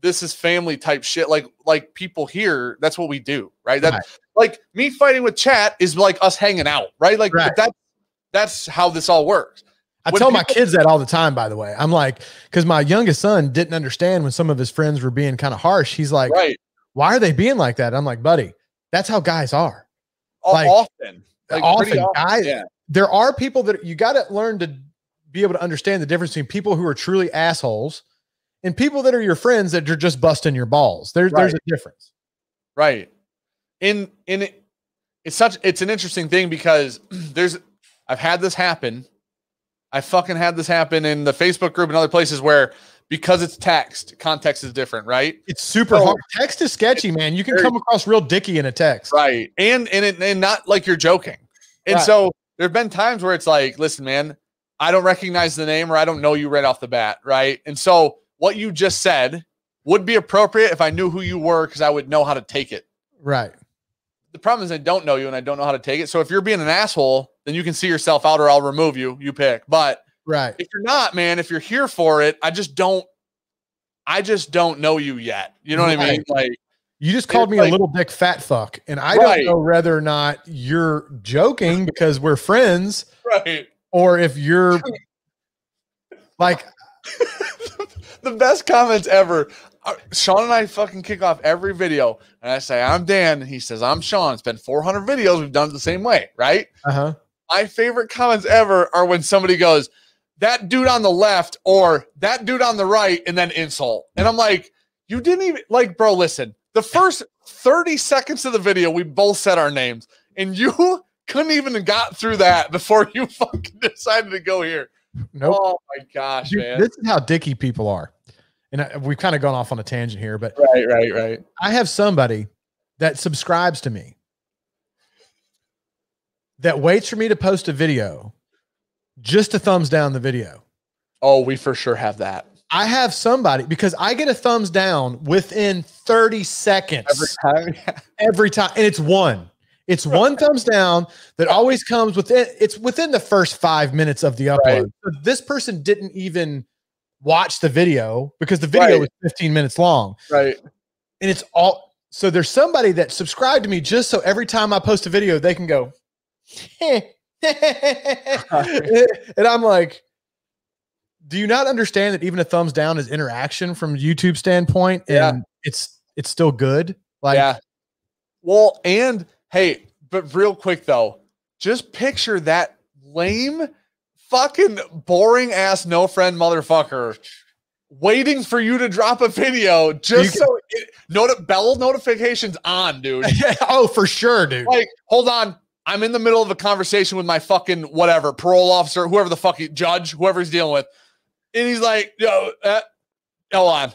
This is family type shit. Like, like people here, that's what we do, right? That right. like me fighting with chat is like us hanging out, right? Like right. that that's how this all works. I when tell people- my kids that all the time, by the way. I'm like, because my youngest son didn't understand when some of his friends were being kind of harsh. He's like, right why are they being like that? I'm like, buddy, that's how guys are. Like, often, like often, often, guys. Yeah. There are people that you got to learn to be able to understand the difference between people who are truly assholes and people that are your friends that are just busting your balls. There's right. there's a difference. Right. In in it, it's such it's an interesting thing because there's I've had this happen. I fucking had this happen in the Facebook group and other places where because it's text, context is different, right? It's super so, hard. Text is sketchy, man. You can come across real dicky in a text. Right. And and it, and not like you're joking. And right. so there've been times where it's like, listen, man, I don't recognize the name or I don't know you right off the bat, right? And so what you just said would be appropriate if I knew who you were because I would know how to take it. Right. The problem is I don't know you and I don't know how to take it. So if you're being an asshole, then you can see yourself out or I'll remove you. You pick. But right. If you're not, man, if you're here for it, I just don't I just don't know you yet. You know right. what I mean? Like you just called me like, a little dick fat fuck. And I right. don't know whether or not you're joking because we're friends. Right. Or if you're like the best comments ever. Uh, Sean and I fucking kick off every video, and I say, I'm Dan. And he says, I'm Sean. It's been 400 videos. We've done it the same way, right? Uh huh. My favorite comments ever are when somebody goes, that dude on the left or that dude on the right, and then insult. And I'm like, you didn't even, like, bro, listen, the first 30 seconds of the video, we both said our names, and you couldn't even got through that before you fucking decided to go here. Nope. Oh my gosh, Dude, man. This is how dicky people are. And I, we've kind of gone off on a tangent here, but right, right, right. I have somebody that subscribes to me that waits for me to post a video just a thumbs down the video. Oh, we for sure have that. I have somebody because I get a thumbs down within 30 seconds every time. every time. And it's one. It's one thumbs down that always comes within it's within the first five minutes of the upload. Right. So this person didn't even watch the video because the video right. was 15 minutes long. Right. And it's all so there's somebody that subscribed to me just so every time I post a video, they can go, and I'm like, do you not understand that even a thumbs down is interaction from YouTube standpoint? And yeah. it's it's still good. Like yeah. Well, and hey, but real quick though, just picture that lame fucking boring ass no friend motherfucker waiting for you to drop a video just so it, note bell notifications on, dude. oh, for sure, dude. Like, hold on. I'm in the middle of a conversation with my fucking whatever parole officer, whoever the fuck judge, whoever he's dealing with, and he's like, "Yo, uh, hold on,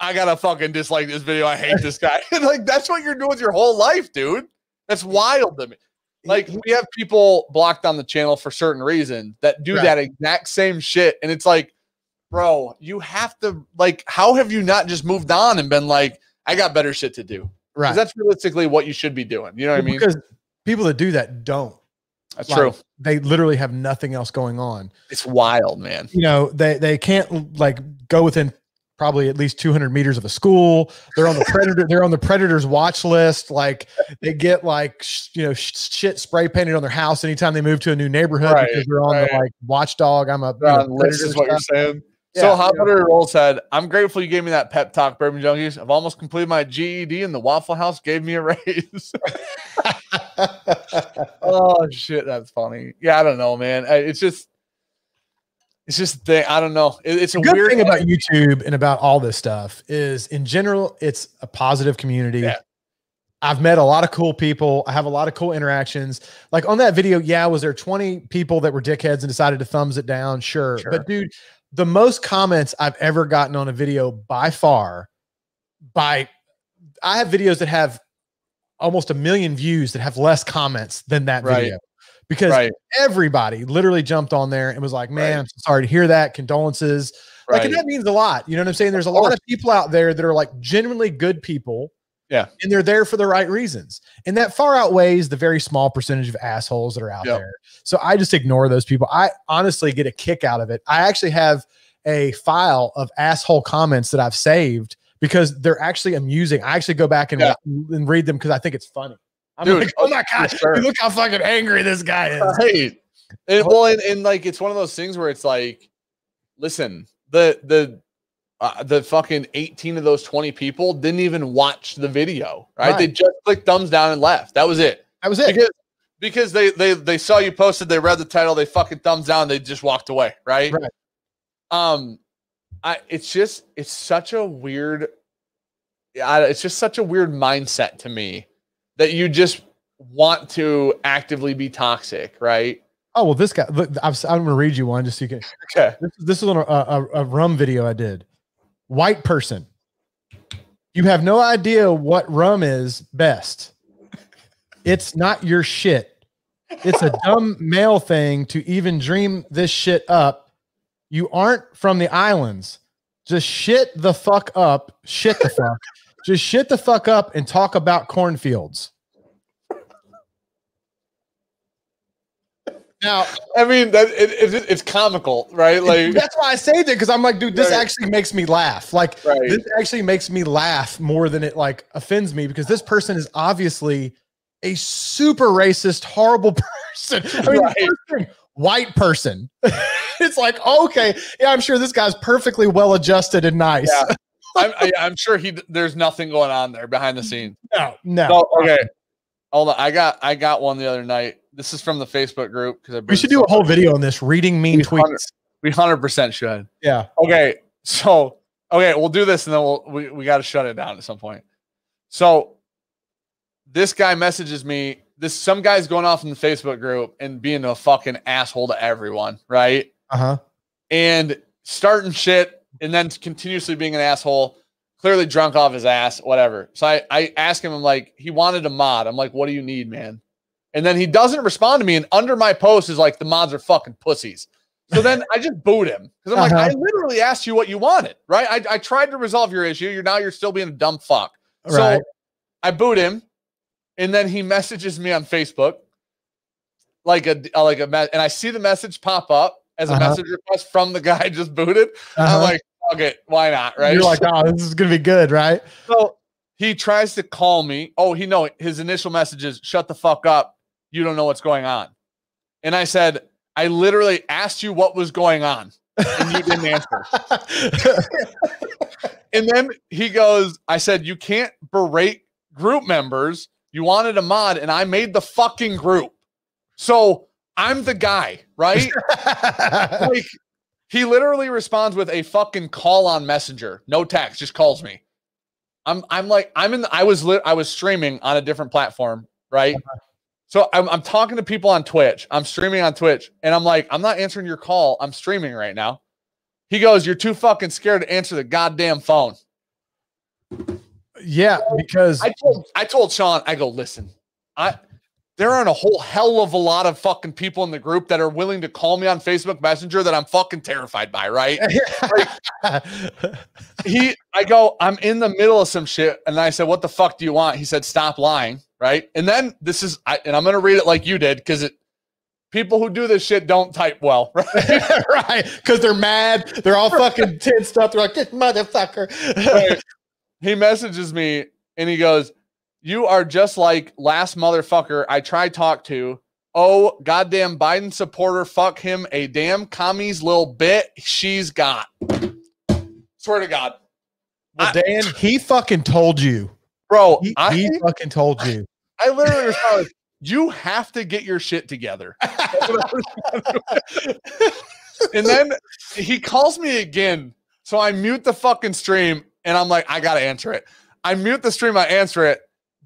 I gotta fucking dislike this video. I hate this guy." like that's what you're doing with your whole life, dude. That's wild to me. Like we have people blocked on the channel for certain reasons that do right. that exact same shit. And it's like, bro, you have to like, how have you not just moved on and been like, I got better shit to do? Right. That's realistically what you should be doing. You know what well, I mean? Because people that do that don't. That's like, true. They literally have nothing else going on. It's wild, man. You know, they they can't like go within probably at least 200 meters of a school. They're on the predator. they're on the predators watch list. Like they get like you know sh- shit spray painted on their house anytime they move to a new neighborhood right, because they're on right. the like watchdog. I'm a know, list is what you're saying. Yeah, so Hot Butter Roll said, "I'm grateful you gave me that pep talk, Bourbon Junkies. I've almost completed my GED, and the Waffle House gave me a raise." oh shit, that's funny. Yeah, I don't know, man. It's just it's just the I don't know. It, it's a good weird thing about YouTube and about all this stuff is in general, it's a positive community. Yeah. I've met a lot of cool people. I have a lot of cool interactions. Like on that video, yeah, was there 20 people that were dickheads and decided to thumbs it down? Sure. sure. But dude, the most comments I've ever gotten on a video by far, by I have videos that have almost a million views that have less comments than that right. video because right. everybody literally jumped on there and was like, "Man, right. I'm sorry to hear that. Condolences." Like, and that means a lot. You know what I'm saying? There's a lot of people out there that are like genuinely good people. Yeah. And they're there for the right reasons. And that far outweighs the very small percentage of assholes that are out yep. there. So I just ignore those people. I honestly get a kick out of it. I actually have a file of asshole comments that I've saved because they're actually amusing. I actually go back and, yeah. and read them because I think it's funny. I'm Dude, like, oh my god, sure. look how fucking angry this guy is. Right. And, well, and, and like it's one of those things where it's like, listen, the the uh, the fucking 18 of those 20 people didn't even watch the video, right? right? They just clicked thumbs down and left. That was it. That was it. Because, because they they they saw you posted, they read the title, they fucking thumbs down, they just walked away, right? Right. Um, I it's just it's such a weird, I, it's just such a weird mindset to me that you just want to actively be toxic, right? Oh well, this guy. Look, I'm, I'm going to read you one just so you can. Okay. This, this is on a, a, a, rum video I did. white person. You have no idea what rum is best. It's not your shit. It's a dumb male thing to even dream this shit up. You aren't from the islands. Just shit the fuck up. Shit the fuck. Just shit the fuck up and talk about cornfields. Now, I mean, that it, it, it's comical, right? Like that's why I say it because I'm like, dude, this right. actually makes me laugh. Like, right. this actually makes me laugh more than it like offends me because this person is obviously a super racist, horrible person. I mean, right. person, white person. it's like, oh, okay, yeah, I'm sure this guy's perfectly well adjusted and nice. Yeah. I'm, I, am sure he. There's nothing going on there behind the scenes. No, no. So, okay, hold on. I got I got one the other night this is from the Facebook group because we should do a whole video on this reading mean we tweets. We hundred percent should. Yeah. Okay. So okay, we'll do this and then we'll we, we got to shut it down at some point. So this guy messages me. This some guy's going off in the Facebook group and being a fucking asshole to everyone, right? Uh huh. And starting shit and then continuously being an asshole. Clearly drunk off his ass, whatever. So I I ask him, I'm like, he wanted a mod. I'm like, what do you need, man? And then he doesn't respond to me. And under my post is like, the mods are fucking pussies. So then I just boot him because I'm uh-huh. like, I literally asked you what you wanted, right? I, I tried to resolve your issue. You're now you're still being a dumb fuck. So I boot him, and then he messages me on Facebook, like a like a and I see the message pop up as a uh-huh. message request from the guy just booted. Uh-huh. I'm like, okay, why not? Right? You're like, oh, this is gonna be good, right? So he tries to call me. Oh, he know his initial message is shut the fuck up you don't know what's going on. And I said, I literally asked you what was going on and you didn't answer. and then he goes, I said, you can't berate group members. You wanted a mod and I made the fucking group. So I'm the guy, right? like he literally responds with a fucking call on messenger, no text, just calls me. I'm I'm like I'm in the, I was lit I was streaming on a different platform, right? Uh-huh. So I'm, I'm talking to people on Twitch. I'm streaming on Twitch, and I'm like, I'm not answering your call. I'm streaming right now. He goes, You're too fucking scared to answer the goddamn phone. Yeah, because I told I told Sean, I go, listen, I there aren't a whole hell of a lot of fucking people in the group that are willing to call me on Facebook Messenger that I'm fucking terrified by, right? like, he I go, I'm in the middle of some shit, and I said, What the fuck do you want? He said, Stop lying right? And then this is, I, and I'm going to read it like you did because it, people who do this shit don't type well, right? right. Because they're mad. They're all fucking tensed up. They're like, this motherfucker. right. He messages me and he goes, You are just like last motherfucker I tried talk to. Oh, goddamn Biden supporter. Fuck him. A damn commie's little bit she's got. Swear to God. Well, Dan, I, he fucking told you. Bro, he, I, he fucking told you. I literally responded, you have to get your shit together. and then he calls me again. So I mute the fucking stream and I'm like, I gotta answer it. I mute the stream, I answer it.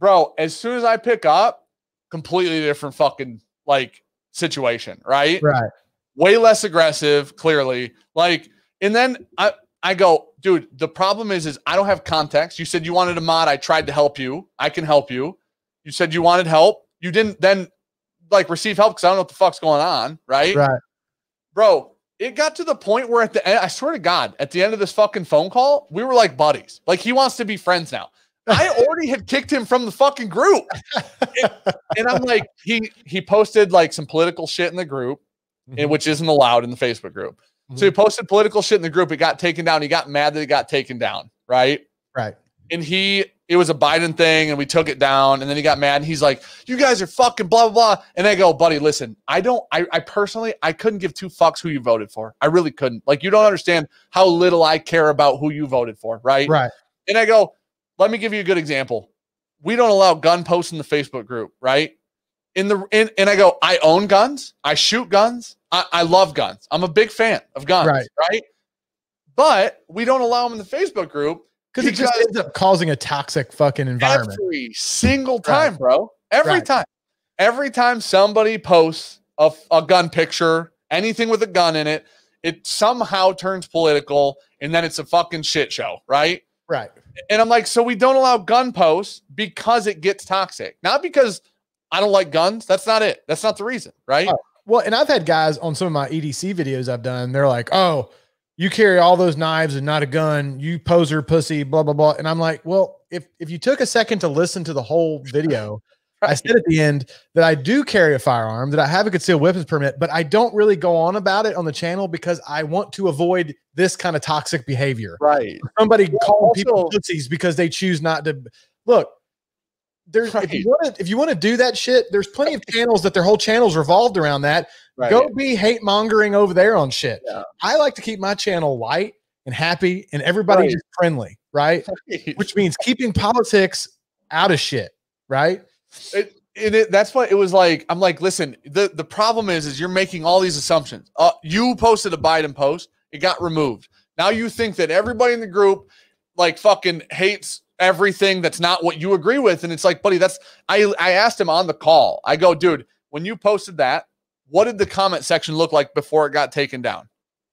Bro, as soon as I pick up, completely different fucking like situation, right? Right. Way less aggressive, clearly. Like, and then I I go, dude, the problem is, is I don't have context. You said you wanted a mod. I tried to help you. I can help you. You said you wanted help. You didn't then like receive help because I don't know what the fuck's going on. Right. Right. Bro, it got to the point where at the end, I swear to God, at the end of this fucking phone call, we were like buddies. Like he wants to be friends now. I already had kicked him from the fucking group. and, and, I'm like, he he posted like some political shit in the group, mm-hmm. and, which isn't allowed in the Facebook group. Mm-hmm. So he posted political shit in the group. It got taken down. He got mad that it got taken down. Right. Right. And he, it was a Biden thing and we took it down. And then he got mad and he's like, you guys are fucking blah, blah, blah. And I go, buddy, listen, I don't, I, I personally, I couldn't give two fucks who you voted for. I really couldn't. Like, you don't understand how little I care about who you voted for. Right. Right. And I go, let me give you a good example. We don't allow gun posts in the Facebook group. Right. In the, in, and I go, I own guns. I shoot guns. I, I love guns. I'm a big fan of guns, right? right? But we don't allow them in the Facebook group because it just ends up causing a toxic fucking environment every single time, right. bro. Every right. time, every time somebody posts a, a gun picture, anything with a gun in it, it somehow turns political and then it's a fucking shit show, right? Right. And I'm like, so we don't allow gun posts because it gets toxic, not because I don't like guns. That's not it. That's not the reason, right? Oh, well, and I've had guys on some of my EDC videos I've done. They're like, "Oh, you carry all those knives and not a gun. You poser pussy." Blah blah blah. And I'm like, well, if if you took a second to listen to the whole video. I said at the end that I do carry a firearm, that I have a concealed weapons permit, but I don't really go on about it on the channel because I want to avoid this kind of toxic behavior. Right. Somebody yeah, calling also, people pussies because they choose not to look there's right. if you want to if you want to do that shit, there's plenty of channels that their whole channels revolved around that. Right. Go be hate mongering over there on shit. Yeah. I like to keep my channel light and happy and everybody right. just friendly, right? Which means keeping politics out of shit, right? It, it, that's what it was like. I'm like, listen, the, the problem is, is you're making all these assumptions. Uh, you posted a Biden post, it got removed. Now you think that everybody in the group like fucking hates everything that's not what you agree with. And it's like, buddy, that's I I asked him on the call. I go, dude, when you posted that, what did the comment section look like before it got taken down?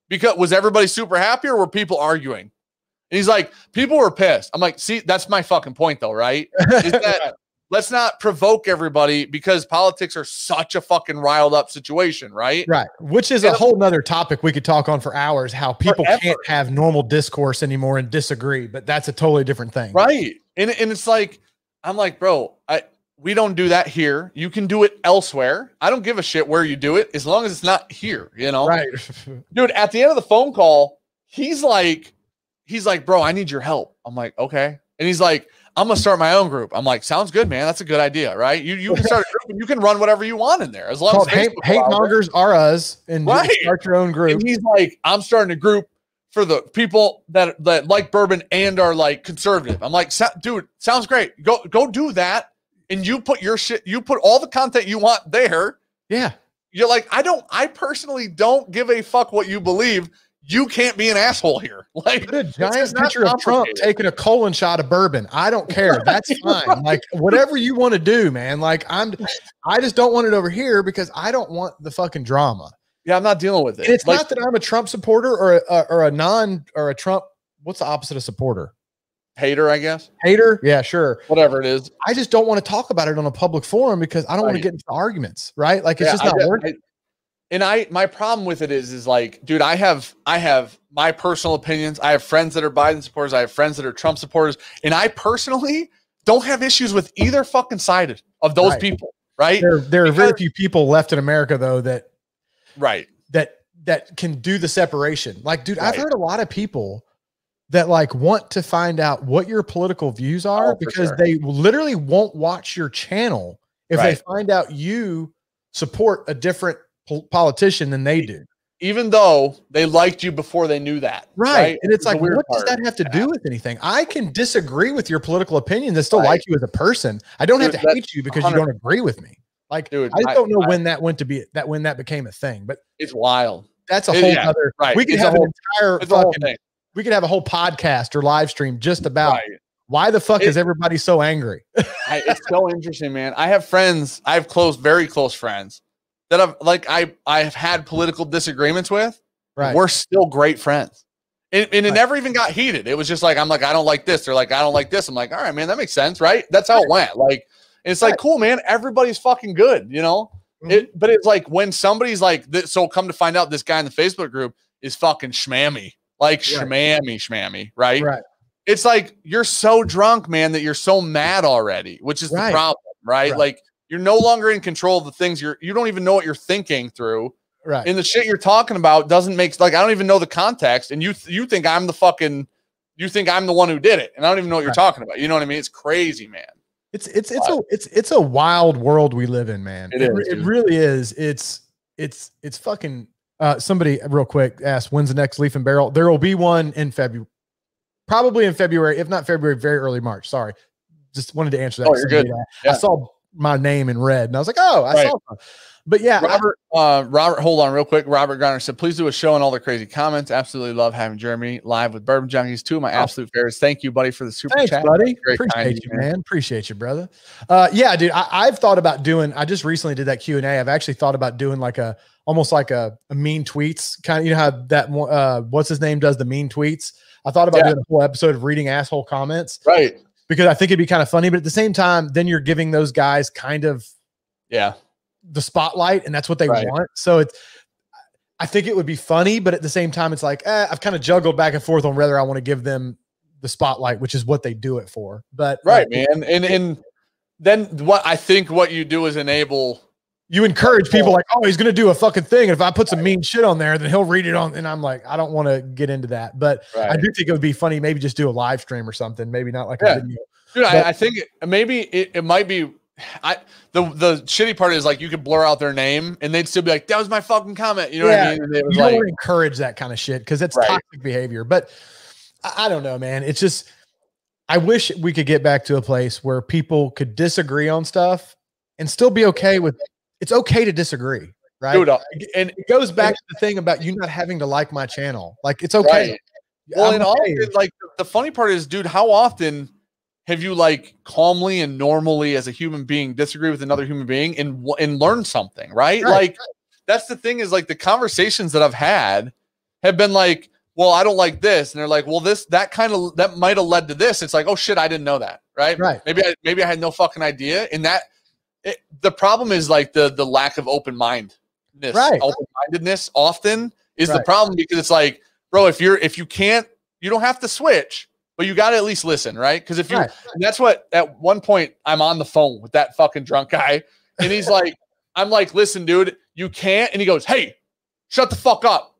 Because was everybody super happy or were people arguing? And he's like, people were pissed. I'm like, see, that's my fucking point though, right? Is that let's not provoke everybody because politics are such a fucking riled up situation, right? Right. Which is and a whole nother topic we could talk on for hours, how people forever. can't have normal discourse anymore and disagree, but that's a totally different thing. Right. And, and it's like, I'm like, bro, I we don't do that here. You can do it elsewhere. I don't give a shit where you do it as long as it's not here, you know? Right. Dude, at the end of the phone call, he's like, he's like, bro, I need your help. I'm like, okay. And he's like, I'm gonna start my own group. I'm like, sounds good, man. That's a good idea, right? You you can start a group and you can run whatever you want in there as long as hate, hate mongers are us and right. start your own group. And he's like, I'm starting a group for the people that that like bourbon and are like conservative. I'm like, dude, sounds great. Go go do that, and you put your shit. You put all the content you want there. Yeah. You're like, I don't. I personally don't give a fuck what you believe you can't be an asshole here. Like Put a giant picture of Trump taking a colon shot of bourbon. I don't care. That's fine. right. Like whatever you want to do, man. Like I'm I just don't want it over here because I don't want the fucking drama. Yeah, I'm not dealing with it. And it's like, not that I'm a Trump supporter or a, or a non or a Trump. What's the opposite of supporter? Hater, I guess. Hater, yeah, sure. Whatever it is. I just don't want to talk about it on a public forum because I don't right. want to get into arguments, right? Like it's yeah, just not worth working and I my problem with it is is like, dude, I have I have my personal opinions. I have friends that are Biden supporters. I have friends that are Trump supporters, and I personally don't have issues with either fucking side of those right. people. Right? There, there because, are very few people left in America though that right that that can do the separation. Like, dude, right. I've heard a lot of people that like want to find out what your political views are oh, because sure. they literally won't watch your channel if right. they find out you support a different politician than they do. Even though they liked you before they knew that. Right. right? And it's, it's like, what does that have to do with anything? I can disagree with your political opinion and still right. like you as a person. I don't Dude, have to hate you because 100. you don't agree with me. Like, Dude, I don't know I, when that went to be that when that became a thing, but it's wild. That's a whole yeah, other right. We could it's have whole, an entire fucking, we could have a whole podcast or live stream just about right. why the fuck it, is everybody so angry? I, it's so interesting, man. I have friends, I have close, very close friends that I've like I I have had political disagreements with, right. we're still great friends. And, and it right. never even got heated. It was just like I'm like I don't like this. They're like I don't like this. I'm like all right, man, that makes sense, right? That's how it went. Like it's like cool, man. Everybody's fucking good, you know. Mm-hmm. It, but it's like when somebody's like, this, so come to find out, this guy in the Facebook group is fucking schmammy, like right. schmammy, schmammy, right? Right. It's like you're so drunk, man, that you're so mad already, which is right. the problem, right? right? Like you're no longer in control of the things you're you don't even know what you're thinking through. Right. And the shit you're talking about doesn't make like I don't even know the context. And you you think I'm the fucking you think I'm the one who did it. And I don't even know what you're talking about. You know what I mean? It's crazy, man. It's it's it's a it's it's a wild world we live in, man. It, it is. It really is. It's it's it's fucking uh somebody real quick asked when's the next leaf and barrel? There will be one in February. Probably in February, if not February, very early March. Sorry. Just wanted to answer that. Oh, you're good. Yeah. I saw my name in red. And I was like, oh, I right. saw but yeah, Robert, uh, Robert, hold on real quick. Robert Garner said, please do a show and all the crazy comments. Absolutely love having Jeremy live with Bourbon Junkies. Two of my oh. absolute favorites. Thank you, buddy, for the super Thanks, chat. buddy. Appreciate you, man. Appreciate you, brother. Uh, yeah, dude, I, have thought about doing, I just recently did that Q and A. I've actually thought about doing like a, almost like a, a mean tweets kind of, you know how that, uh, what's his name does the mean tweets. I thought about yeah. doing a whole episode of reading asshole comments. Right. Because I think it'd be kind of funny, but at the same time, then you're giving those guys kind of, yeah, the spotlight and that's what they right. want. So it's I think it would be funny, but at the same time, it's like eh, I've kind of juggled back and forth on whether I want to give them the spotlight, which is what they do it for. But right, man, and and then what I think what you do is enable. You encourage people like, oh, he's gonna do a fucking thing, and if I put some mean shit on there, then he'll read it on. And I'm like, I don't want to get into that, but right. I do think it would be funny. Maybe just do a live stream or something. Maybe not like yeah. a video. Dude, but, I, I, think maybe it, it might be I the the shitty part is like you could blur out their name and they'd still be like, that was my fucking comment. You know yeah, what I mean? you like, don't encourage that kind of shit because it's right. toxic behavior. But I, I don't know, man. It's just I wish we could get back to a place where people could disagree on stuff and still be okay with it's okay to disagree. Right. Dude, uh, and it goes back to the thing about you not having to like my channel. Like it's okay. Right. Well, I'm and okay. often, like the funny part is, dude, how often have you like calmly and normally as a human being disagree with another human being and and learn something, right? right. Like that's the thing is like the conversations that I've had have been like, well, I don't like this, and they're like, well, this that kind of that might have led to this. It's like, oh shit, I didn't know that, right? Right. Maybe I maybe I had no fucking idea, and that it, the problem is like the the lack of open mindedness, right? Open mindedness often is right. the problem because it's like, bro, if you're if you can't, you don't have to switch but you got to at least listen, right? Because if you, right. that's what at one point I'm on the phone with that fucking drunk guy, and he's like, I'm like, listen, dude, you can't. And he goes, hey, shut the fuck up.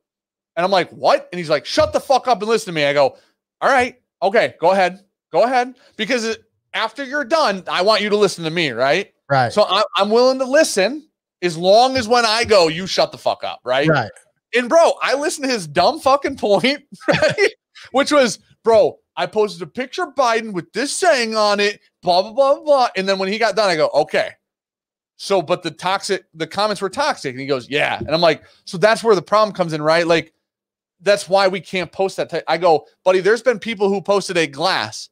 And I'm like, what? And he's like, shut the fuck up and listen to me. I go, all right, okay, go ahead, go ahead. Because after you're done, I want you to listen to me, right? Right. So I'm, I'm willing to listen as long as when I go, you shut the fuck up, right? Right. And bro, I listened to his dumb fucking point, right? Which was, bro, I posted a picture of Biden with this saying on it, blah, blah, blah, blah. And then when he got done, I go, okay. So, but the toxic, the comments were toxic. And he goes, yeah. And I'm like, so that's where the problem comes in, right? Like, that's why we can't post that. I go, buddy, there's been people who posted a glass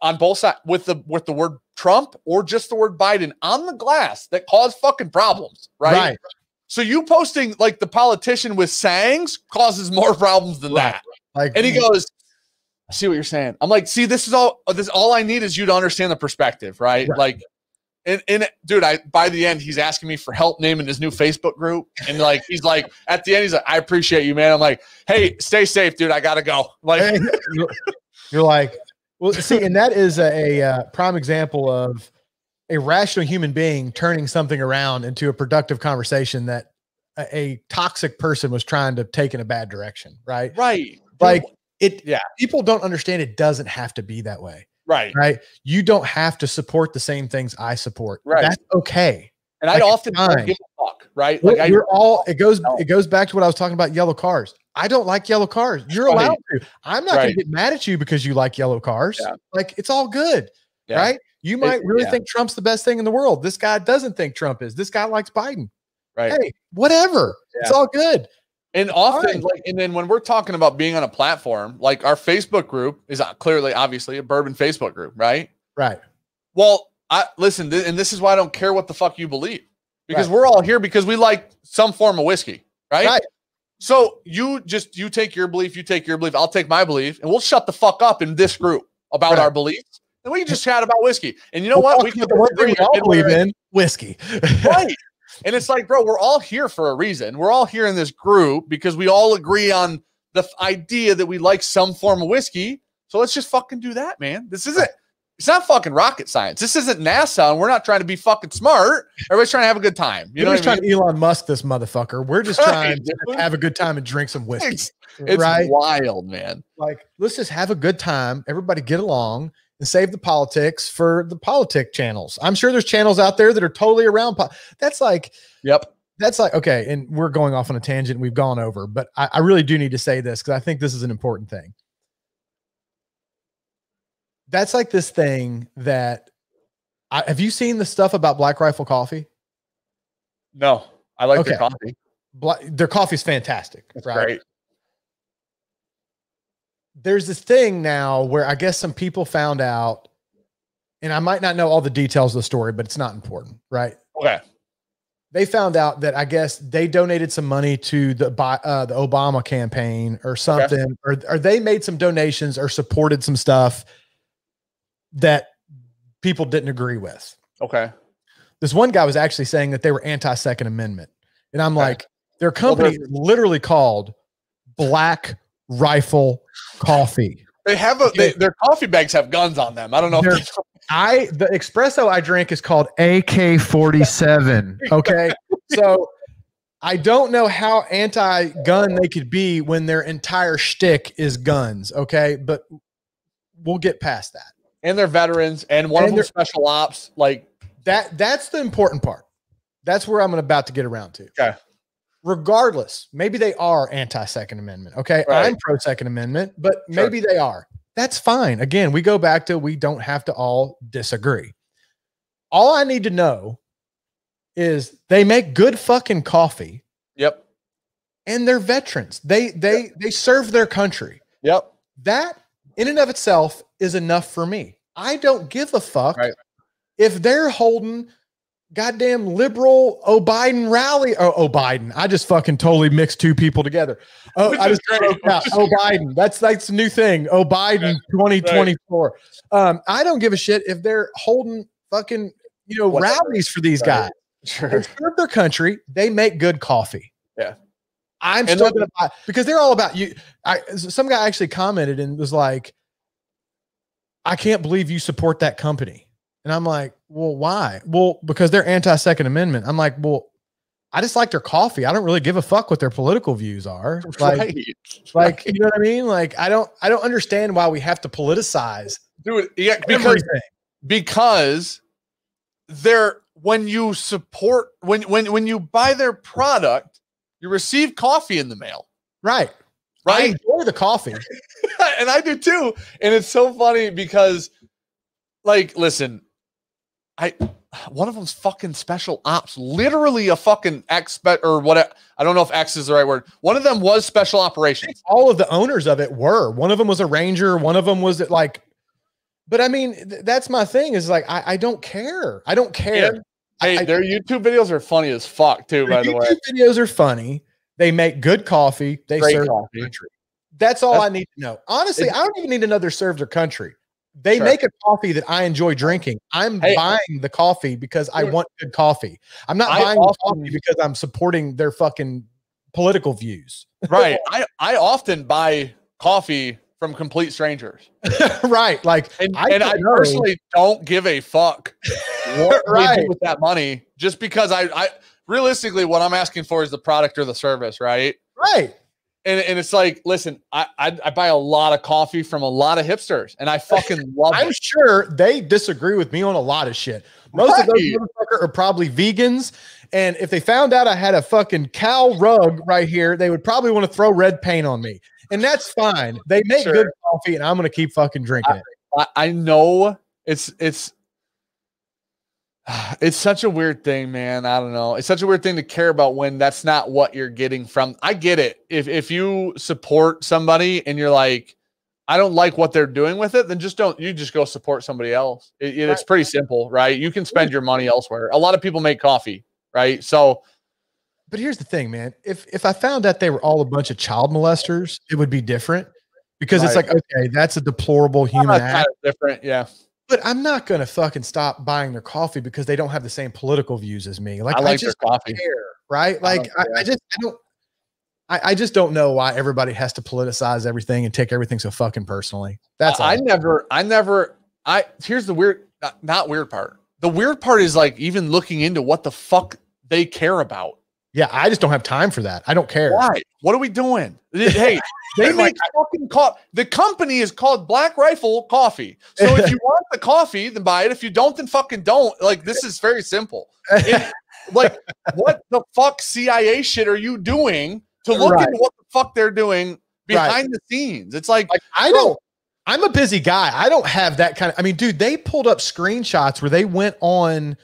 on both sides with the with the word Trump or just the word Biden on the glass that caused fucking problems, right? right. So you posting like the politician with sayings causes more problems than right. that. Like, and he goes, I see what you're saying. I'm like, see, this is all this all I need is you to understand the perspective, right? right. Like and, and dude, I by the end he's asking me for help naming his new Facebook group. And like he's like at the end, he's like, I appreciate you, man. I'm like, hey, stay safe, dude. I gotta go. Like you're like, well, see, and that is a, a uh, prime example of a rational human being turning something around into a productive conversation that a, a toxic person was trying to take in a bad direction, right? Right. Like it yeah. people don't understand it doesn't have to be that way right. right? You don't have to support the same things i support. Right. That's okay and like, i often give a fuck right like we're, I, all it goes no. it goes back to what i was talking about yellow cars i don't like yellow cars you're right. allowed to i'm not right. gonna get mad at you because you like yellow cars yeah. like it's all good yeah. right you might it, really yeah. think trump's the best thing in the world this guy doesn't think trump is this guy likes biden right hey whatever it's all good and often, like, and then when we're talking about being on a platform, like our Facebook group is uh, clearly, obviously, a bourbon Facebook group, right? Right. Well, I listen, th- and this is why I don't care what the fuck you believe, because right. we're all here because we like some form of whiskey, right? Right. So you just you take your belief, you take your belief, I'll take my belief, and we'll shut the fuck up in this group about right. our beliefs, and we can just chat about whiskey. And you know we'll what? We can we all believe in whiskey, right? And it's like, bro, we're all here for a reason. We're all here in this group because we all agree on the idea that we like some form of whiskey. So let's just fucking do that, man. This isn't it's not fucking rocket science. This isn't NASA, and we're not trying to be fucking smart. Everybody's trying to have a good time. You know, trying mean? to Elon Musk this motherfucker. We're just trying right, to have a good time and drink some whiskey. It's, it's right? wild, man. Like, let's just have a good time. Everybody get along and save the politics for the politic channels. I'm sure there's channels out there that are totally around. That's like, yep. That's like, okay. And we're going off on a tangent. We've gone over, but I, I really do need to say this because I think this is an important thing. That's like this thing that I, have you seen the stuff about Black Rifle Coffee? No, I like okay. their coffee. Their is fantastic. That's right? Great. There's this thing now where I guess some people found out, and I might not know all the details of the story, but it's not important, right? Okay. They found out that I guess they donated some money to the uh, the Obama campaign or something, okay. or, or they made some donations or supported some stuff that people didn't agree with. Okay. This one guy was actually saying that they were anti Second Amendment. And I'm like, their company well, literally called Black Rifle Coffee. They have a they, their coffee bags have guns on them. I don't know. If I the espresso I drink is called AK forty seven. Okay, so I don't know how anti-gun they could be when their entire shtick is guns. Okay, but we'll get past that. And they're veterans, and one and of them special ops. Like that. That's the important part. That's where I'm about to get around to. Okay. Regardless, maybe they are anti Second Amendment. Okay. Right. I'm pro Second Amendment, but sure. maybe they are. That's fine. Again, we go back to we don't have to all disagree. All I need to know is they make good fucking coffee. Yep. And they're veterans. They they yep. they serve their country. Yep. That in and of itself is enough for me. I don't give a fuck right. if they're holding goddamn liberal Oh Biden rally. Oh, oh Biden. I just fucking totally mixed two people together. Oh, I just out. Oh Biden. That's that's a new thing. Oh Biden 2024. Um, I don't give a shit if they're holding fucking you know Whatever. rallies for these guys. Sure. They serve their country. They make good coffee. Yeah. I'm and still gonna buy because they're all about you. I some guy actually commented and was like, I can't believe you support that company. And I'm like, well, why? Well, because they're anti Second Amendment. I'm like, well, I just like their coffee. I don't really give a fuck what their political views are. Like, right. like you know what I mean? Like, I don't, I don't understand why we have to politicize. Dude, yeah, because everything. because they're when you support when when when you buy their product, you receive coffee in the mail. Right. Right. I enjoy the coffee. and I do too. And it's so funny because like, listen, I one of them's fucking special ops, literally a fucking X or what I don't know if X is the right word. One of them was special operations. All of the owners of it were. One of them was a ranger. One of them was like, but I mean, th- that's my thing is like, I, I don't care. I don't care. Yeah. Hey, I, their YouTube videos are funny as fuck too. By the way, videos are funny. They make good coffee. They Great serve coffee. country. That's all that's, I need to know. Honestly, I don't even need another serve their country. They sure. make a coffee that I enjoy drinking. I'm hey, buying the coffee because I want good coffee. I'm not I buying often, coffee because I'm supporting their fucking political views. right. I, I often buy coffee from complete strangers. right. Like and I, and I personally don't give a fuck what right. do with that money just because I I realistically what I'm asking for is the product or the service, right? Right and, and it's like, listen, I, I, I buy a lot of coffee from a lot of hipsters, and I fucking love. I'm it. sure they disagree with me on a lot of shit. Most right. of those motherfuckers are probably vegans, and if they found out I had a fucking cow rug right here, they would probably want to throw red paint on me, and that's fine. They make sure. good coffee, and I'm gonna keep fucking drinking I, it. I, I know it's it's it's such a weird thing, man. I don't know. It's such a weird thing to care about when that's not what you're getting from. I get it. If if you support somebody and you're like, I don't like what they're doing with it, then just don't. You just go support somebody else. It, it, it's pretty simple, right? You can spend your money elsewhere. A lot of people make coffee, right? So, but here's the thing, man. If if I found out they were all a bunch of child molesters, it would be different because right. it's like, okay, that's a deplorable human act. different, yeah. But I'm not gonna fucking stop buying their coffee because they don't have the same political views as me. Like I, like I just their coffee, care, right? Like I, I, just I don't. I, I just don't know why everybody has to politicize everything and take everything so fucking personally. That's I, I never, I never, I here's the weird, not weird part. The weird part is like even looking into what the fuck they care about. Yeah, I just don't have time for that. I don't care. Why? What are we doing? Hey, they make fucking coffee. The company is called Black Rifle Coffee. So if you want the coffee, then buy it. If you don't, then fucking don't. Like this is very simple. It, like what the fuck CIA shit are you doing to look right. into what the fuck they're doing behind right. the scenes? It's like, like I don't. I'm a busy guy. I don't have that kind of. I mean, dude, they pulled up screenshots where they went on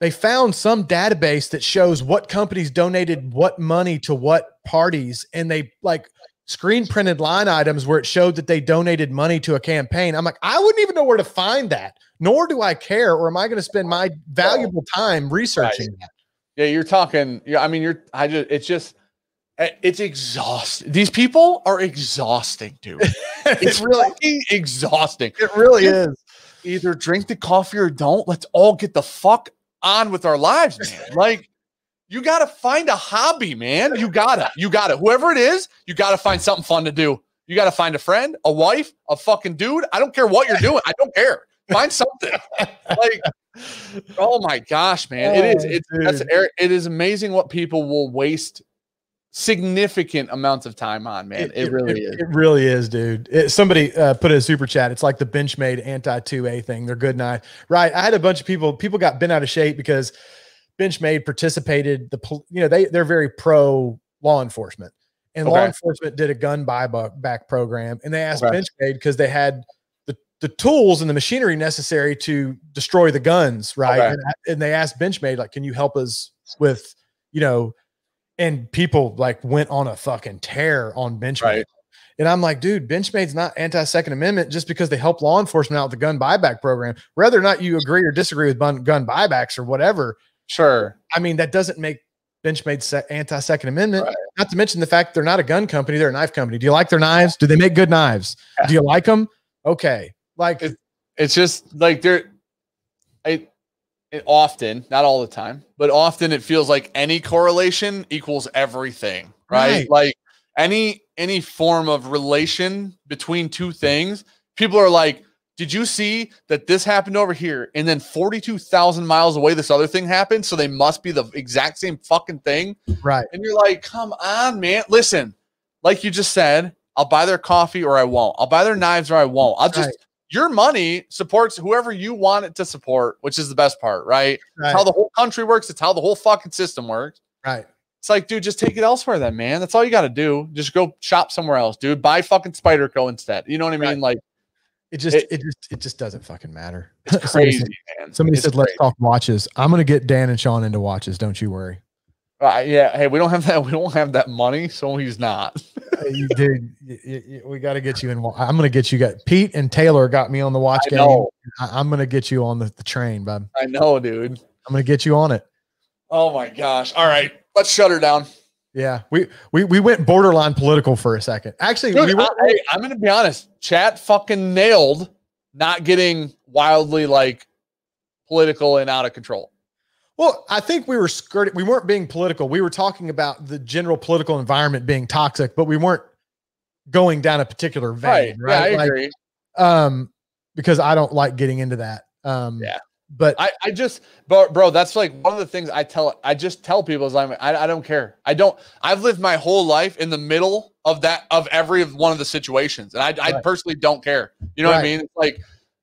they found some database that shows what companies donated what money to what parties and they like screen printed line items where it showed that they donated money to a campaign. I'm like, I wouldn't even know where to find that, nor do I care, or am I going to spend my valuable time researching right. that? Yeah, you're talking. Yeah, I mean, you're. I just. It's just. Eh, it's exhausting. These people are exhausting, dude. it's really exhausting. It really is. Either drink the coffee or don't. Let's all get the fuck on with our lives, man. Like you got to find a hobby, man. You gotta, you gotta, whoever it is, you gotta find something fun to do. You gotta find a friend, a wife, a fucking dude. I don't care what you're doing. I don't care. Find something. like, oh my gosh, man, oh, it is. Oh, it's that's, it is amazing what people will waste significant amounts of time on, man. It, it really it, is. It really is, dude. It, somebody uh, put in a super chat. It's like the Benchmade anti 2A thing. They're good night. Right. I had a bunch of people, people got bent out of shape because Benchmade participated. The you know they they're very pro law enforcement, and okay. law enforcement did a gun buyback program, and they asked okay. Benchmade because they had the the tools and the machinery necessary to destroy the guns, right? Okay. And, and they asked Benchmade like, "Can you help us with you know?" And people like went on a fucking tear on Benchmade. Right. And I'm like, dude, Benchmade's not anti Second Amendment just because they help law enforcement out with the gun buyback program. Whether or not you agree or disagree with gun buybacks or whatever, Sure. I mean, that doesn't make Benchmade anti Second Amendment. Right. Not to mention the fact they're not a gun company; they're a knife company. Do you like their knives? Do they make good knives? Do you like them? Okay, like it, it's just like they're. Often, not all the time, but often it feels like any correlation equals everything, right? right? Like any any form of relation between two things, people are like, did you see that this happened over here and then 42,000 miles away this other thing happened so they must be the exact same fucking thing right and you're like come on man listen like you just said I'll buy their coffee or I won't I'll buy their knives or I won't I'll just right. Your money supports whoever you want it to support which is the best part right, right. It's how the whole country works it's how the whole fucking system works right it's like, dude, just take it elsewhere then, man. That's all you got to do. Just go shop somewhere else, dude. Buy fucking Spyderco instead. You know what I mean? Right. Like, it just it, it, just it just doesn't fucking matter. It's crazy, somebody man. Somebody it's said, crazy. "Let's talk watches." I'm gonna get Dan and Sean into watches. Don't you worry. Uh, yeah. Hey, we don't have that. We don't have that money, so he's not. you you, we got to get you in. I'm gonna get you. Got Pete and Taylor got me on the watch I game. Know. I, am gonna get you on the, the train, bud. I know, dude. I'm gonna get you on it. Oh my gosh! All right, let's shut her down. Yeah, we we we went borderline political for a second. Actually, Dude, we went, I, hey, I'm gonna be honest. Chat fucking nailed not getting wildly like political and out of control. Well, I think we were skirting. We weren't being political. We were talking about the general political environment being toxic, but we weren't going down a particular vein. Right? right? Yeah, I like, agree. Um, because I don't like getting into that. Um, yeah. But I, I just, bro, bro, that's like one of the things I tell, I just tell people is I'm, I, I don't care. I don't, I've lived my whole life in the middle of that, of every one of the situations. And I, right. I personally don't care. You know right. what I mean? It's like,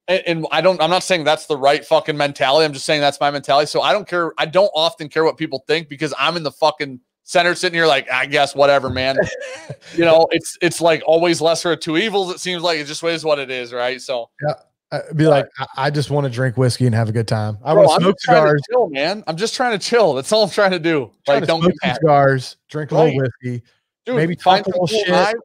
and, I don't, I'm not saying that's the right fucking mentality. I'm just saying that's my mentality. So I don't care. I don't often care what people think because I'm in the fucking center sitting here like, I guess whatever, man. you know, it's, it's like always lesser of two evils. It seems like it just is what it is. Right. So, yeah. I'd be like, I, just want to drink whiskey and have a good time. I want to smoke cigars, chill, man. I'm just trying to chill. That's all I'm trying to do. Trying like, to don't smoke get cigars, drink a little whiskey, Dude, maybe talk a little shit.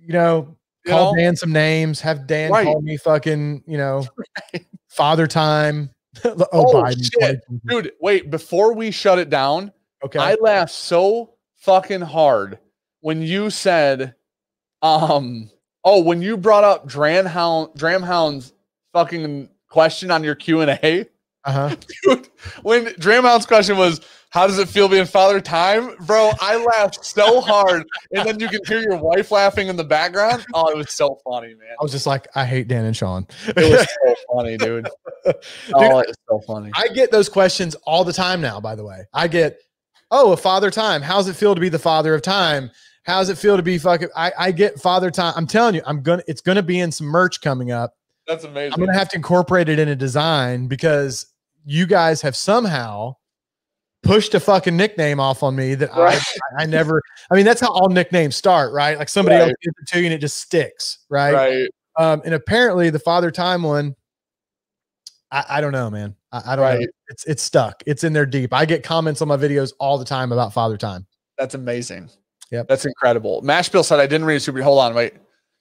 You know, you call know? Dan some names. Have Dan right. call me fucking, you know, father time. oh, oh Biden, shit. dude! Wait, before we shut it down, okay. I laughed so fucking hard when you said, um Oh, when you brought up Dramhound, Dramhound's fucking question on your Q and A, uh-huh. dude, when Dramhound's question was, "How does it feel being father time?" Bro, I laughed so hard, and then you can hear your wife laughing in the background. Oh, it was so funny, man. I was just like, I hate Dan and Sean. It was so funny, dude. dude oh, it's so funny. I get those questions all the time now. By the way, I get, "Oh, a father time. How's it feel to be the father of time?" How's it feel to be fucking? I, I get father time. I'm telling you, I'm gonna. It's gonna be in some merch coming up. That's amazing. I'm gonna have to incorporate it in a design because you guys have somehow pushed a fucking nickname off on me that right. I I never. I mean, that's how all nicknames start, right? Like somebody right. else gives it to you and it just sticks, right? Right. Um, and apparently the father time one. I, I don't know, man. I, I don't right. know. It's it's stuck. It's in there deep. I get comments on my videos all the time about father time. That's amazing. Yep. That's incredible. Mashbill said I didn't read a super. Hold on, wait.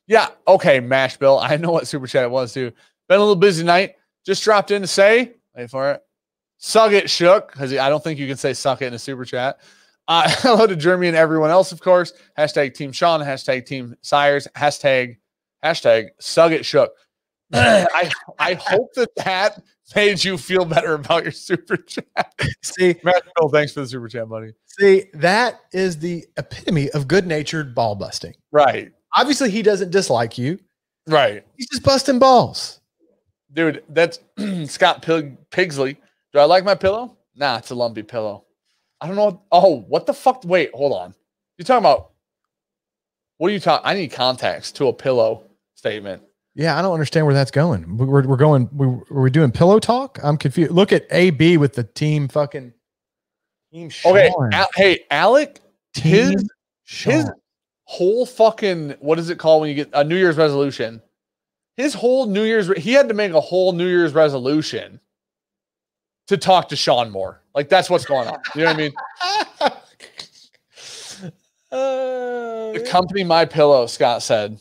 Yeah, okay, Mashbill. I know what super chat it was too. Been a little busy night. Just dropped in to say, wait for it. Suck it, shook. Because I don't think you can say suck it in a super chat. Uh, hello to Jeremy and everyone else, of course. Hashtag Team Sean, hashtag Team Siers, hashtag, hashtag Suck it, shook. I I hope that that made you feel better about your super chat. See, Matt, Bill, thanks for the super chat, buddy. See, that is the epitome of good natured ball busting. Right. Obviously, he doesn't dislike you. Right. He's just busting balls. Dude, that's Scott Pig- Pigsley. Do I like my pillow? Nah, it's a lumpy pillow. I don't know. Oh, what the fuck? Wait, hold on. You're talking about what are you talking? I need context to a pillow statement. Yeah, I don't understand where that's going. We're, we're going, we, are we doing pillow talk? I'm confused. Look at AB with the team fucking team. Sean. Okay. Al- hey, Alec, team his, Sean. his whole fucking, what is it called when you get a New Year's resolution? His whole New Year's, he had to make a whole New Year's resolution to talk to Sean more. Like that's what's going on. You know what I mean? Uh, the company My Pillow, Scott said.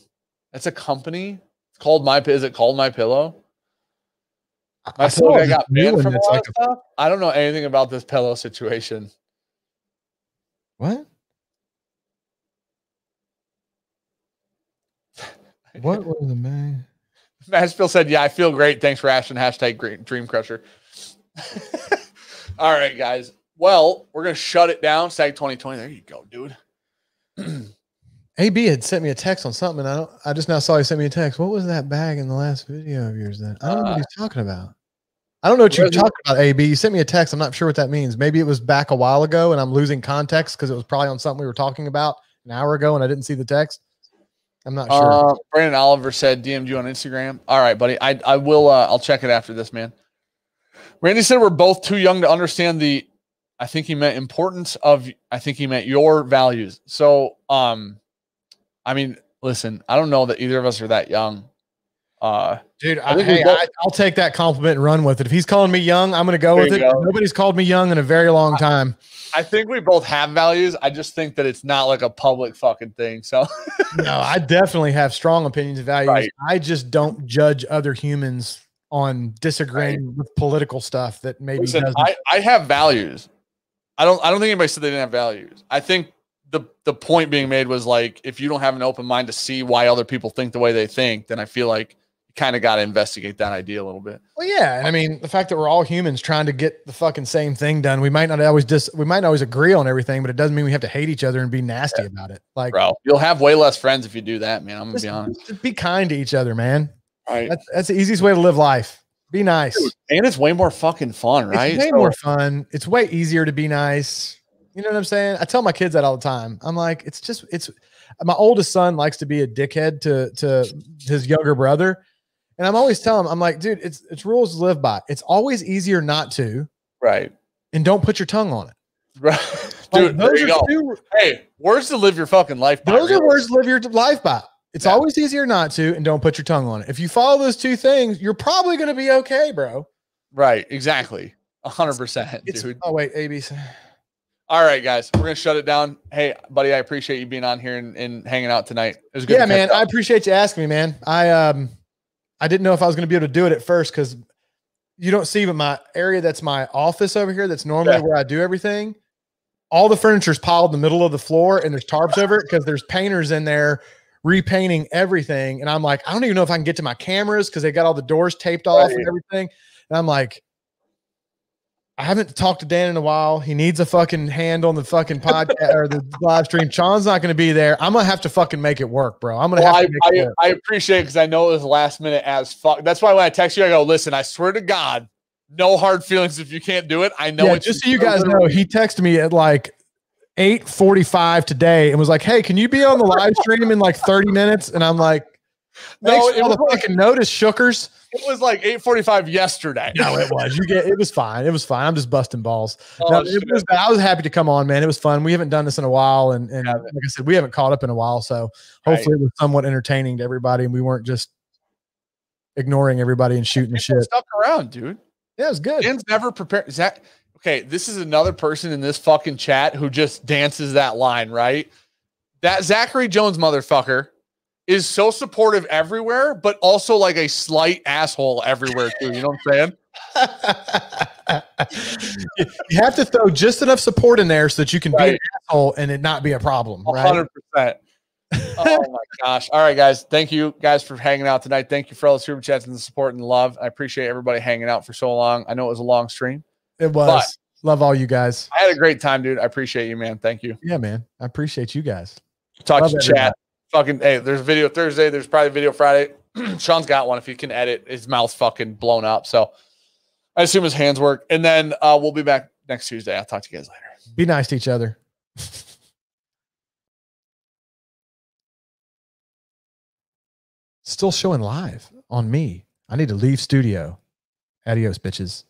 It's a company It's called my is it called my pillow? My I pillow got banned from a lot like of stuff. I don't know anything about this pillow situation. What? what was the man? Mashbill said, "Yeah, I feel great. Thanks for asking." Hashtag great Dream Crusher. All right, guys. Well, we're gonna shut it down. Sag 2020. There you go, dude. AB had sent me a text on something. I don't. I just now saw he sent me a text. What was that bag in the last video of yours? Then I don't know what uh, he's talking about. I don't know what you're talking about, AB. You sent me a text. I'm not sure what that means. Maybe it was back a while ago, and I'm losing context because it was probably on something we were talking about an hour ago, and I didn't see the text. I'm not sure. Uh, Brandon Oliver said DM'd you on Instagram. All right, buddy. I I will. Uh, I'll check it after this, man. Randy said we're both too young to understand the. I think he meant importance of. I think he meant your values. So, um, I mean, listen, I don't know that either of us are that young. Uh, Dude, I, I hey, both, I, will take that compliment and run with it. If he's calling me young, I'm going to go with it. Go. Nobody's called me young in a very long time. I think we both have values. I just think that it's not like a public fucking thing. So, no, I definitely have strong opinions and values. Right. I just don't judge other humans on disagreeing right. with political stuff that maybe Listen, I, I have values. I don't I don't think anybody said they didn't have values. I think the the point being made was like if you don't have an open mind to see why other people think the way they think, then I feel like you kind of got to investigate that idea a little bit. Well, yeah, I mean the fact that we're all humans trying to get the fucking same thing done. We might not always just we might not always agree on everything, but it doesn't mean we have to hate each other and be nasty yeah. about it. Like, bro, you'll have way less friends if you do that, man. I'm gonna be honest. Just be kind to each other, man. Right. That's, that's the easiest way to live life. Be nice. And it's way more fucking fun, right? It's way so, more fun. It's way easier to be nice. You know what I'm saying? I tell my kids that all the time. I'm like, it's just it's my oldest son likes to be a dickhead to to his younger brother. And I'm always telling him, I'm like, dude, it's it's rules to live by. It's always easier not to. Right. And don't put your tongue on it. Right. Dude, like, those are two, hey, words to live your fucking life by. Those really. are words to live your life by. It's yeah. always easier not to, and don't put your tongue on it. If you follow those two things, you're probably going to be okay, bro. Right. Exactly. hundred percent, dude. Oh wait, ABC. All right, guys, we're gonna shut it down. Hey, buddy, I appreciate you being on here and, and hanging out tonight. It was good. Yeah, man, I appreciate you asking me, man. I um, I didn't know if I was gonna be able to do it at first because you don't see, but my area that's my office over here, that's normally yeah. where I do everything. All the furniture's piled in the middle of the floor, and there's tarps over it because there's painters in there repainting everything. And I'm like, I don't even know if I can get to my cameras because they got all the doors taped off right. and everything. And I'm like, I haven't talked to Dan in a while. He needs a fucking hand on the fucking podcast or the live stream. Sean's not going to be there. I'm gonna have to fucking make it work, bro. I'm gonna well, have to. I, I, I, appreciate it because I know it was last minute as fuck. That's why when I text you, I go, "Listen, I swear to God, no hard feelings if you can't do it. I know." Yeah, just so you guys know, he texted me at like 8:45 today and was like, "Hey, can you be on the live stream in like 30 minutes?" And I'm like, "No, it was the like, fucking notice, shookers." It was like 8:45 yesterday. No, it was. You get it was fine. It was fine. I'm just busting balls. Oh, no, was, I was happy to come on, man. It was fun. We haven't done this in a while, and and like I said, we haven't caught up in a while. So hopefully, right. it was somewhat entertaining to everybody, and we weren't just ignoring everybody and shooting the shit. Stuck around, dude. Yeah, it was good. Dan's never prepared. Zach, okay, this is another person in this fucking chat who just dances that line, right? That Zachary Jones motherfucker is so supportive everywhere, but also like a slight asshole everywhere too. You know what I'm saying? you have to throw just enough support in there so that you can right. be an asshole and it not be a problem. Right? 100%. oh my gosh. All right, guys. Thank you guys for hanging out tonight. Thank you for all the super chats and the support and the love. I appreciate everybody hanging out for so long. I know it was a long stream. It was. Love all you guys. I had a great time, dude. I appreciate you, man. Thank you. Yeah, man. I appreciate you guys. Talk love to everybody. chat. Fucking hey, there's video Thursday. There's probably video Friday. Sean's got one if he can edit. His mouth's fucking blown up. So I assume his hands work. And then uh, we'll be back next Tuesday. I'll talk to you guys later. Be nice to each other. Still showing live on me. I need to leave studio. Adios, bitches.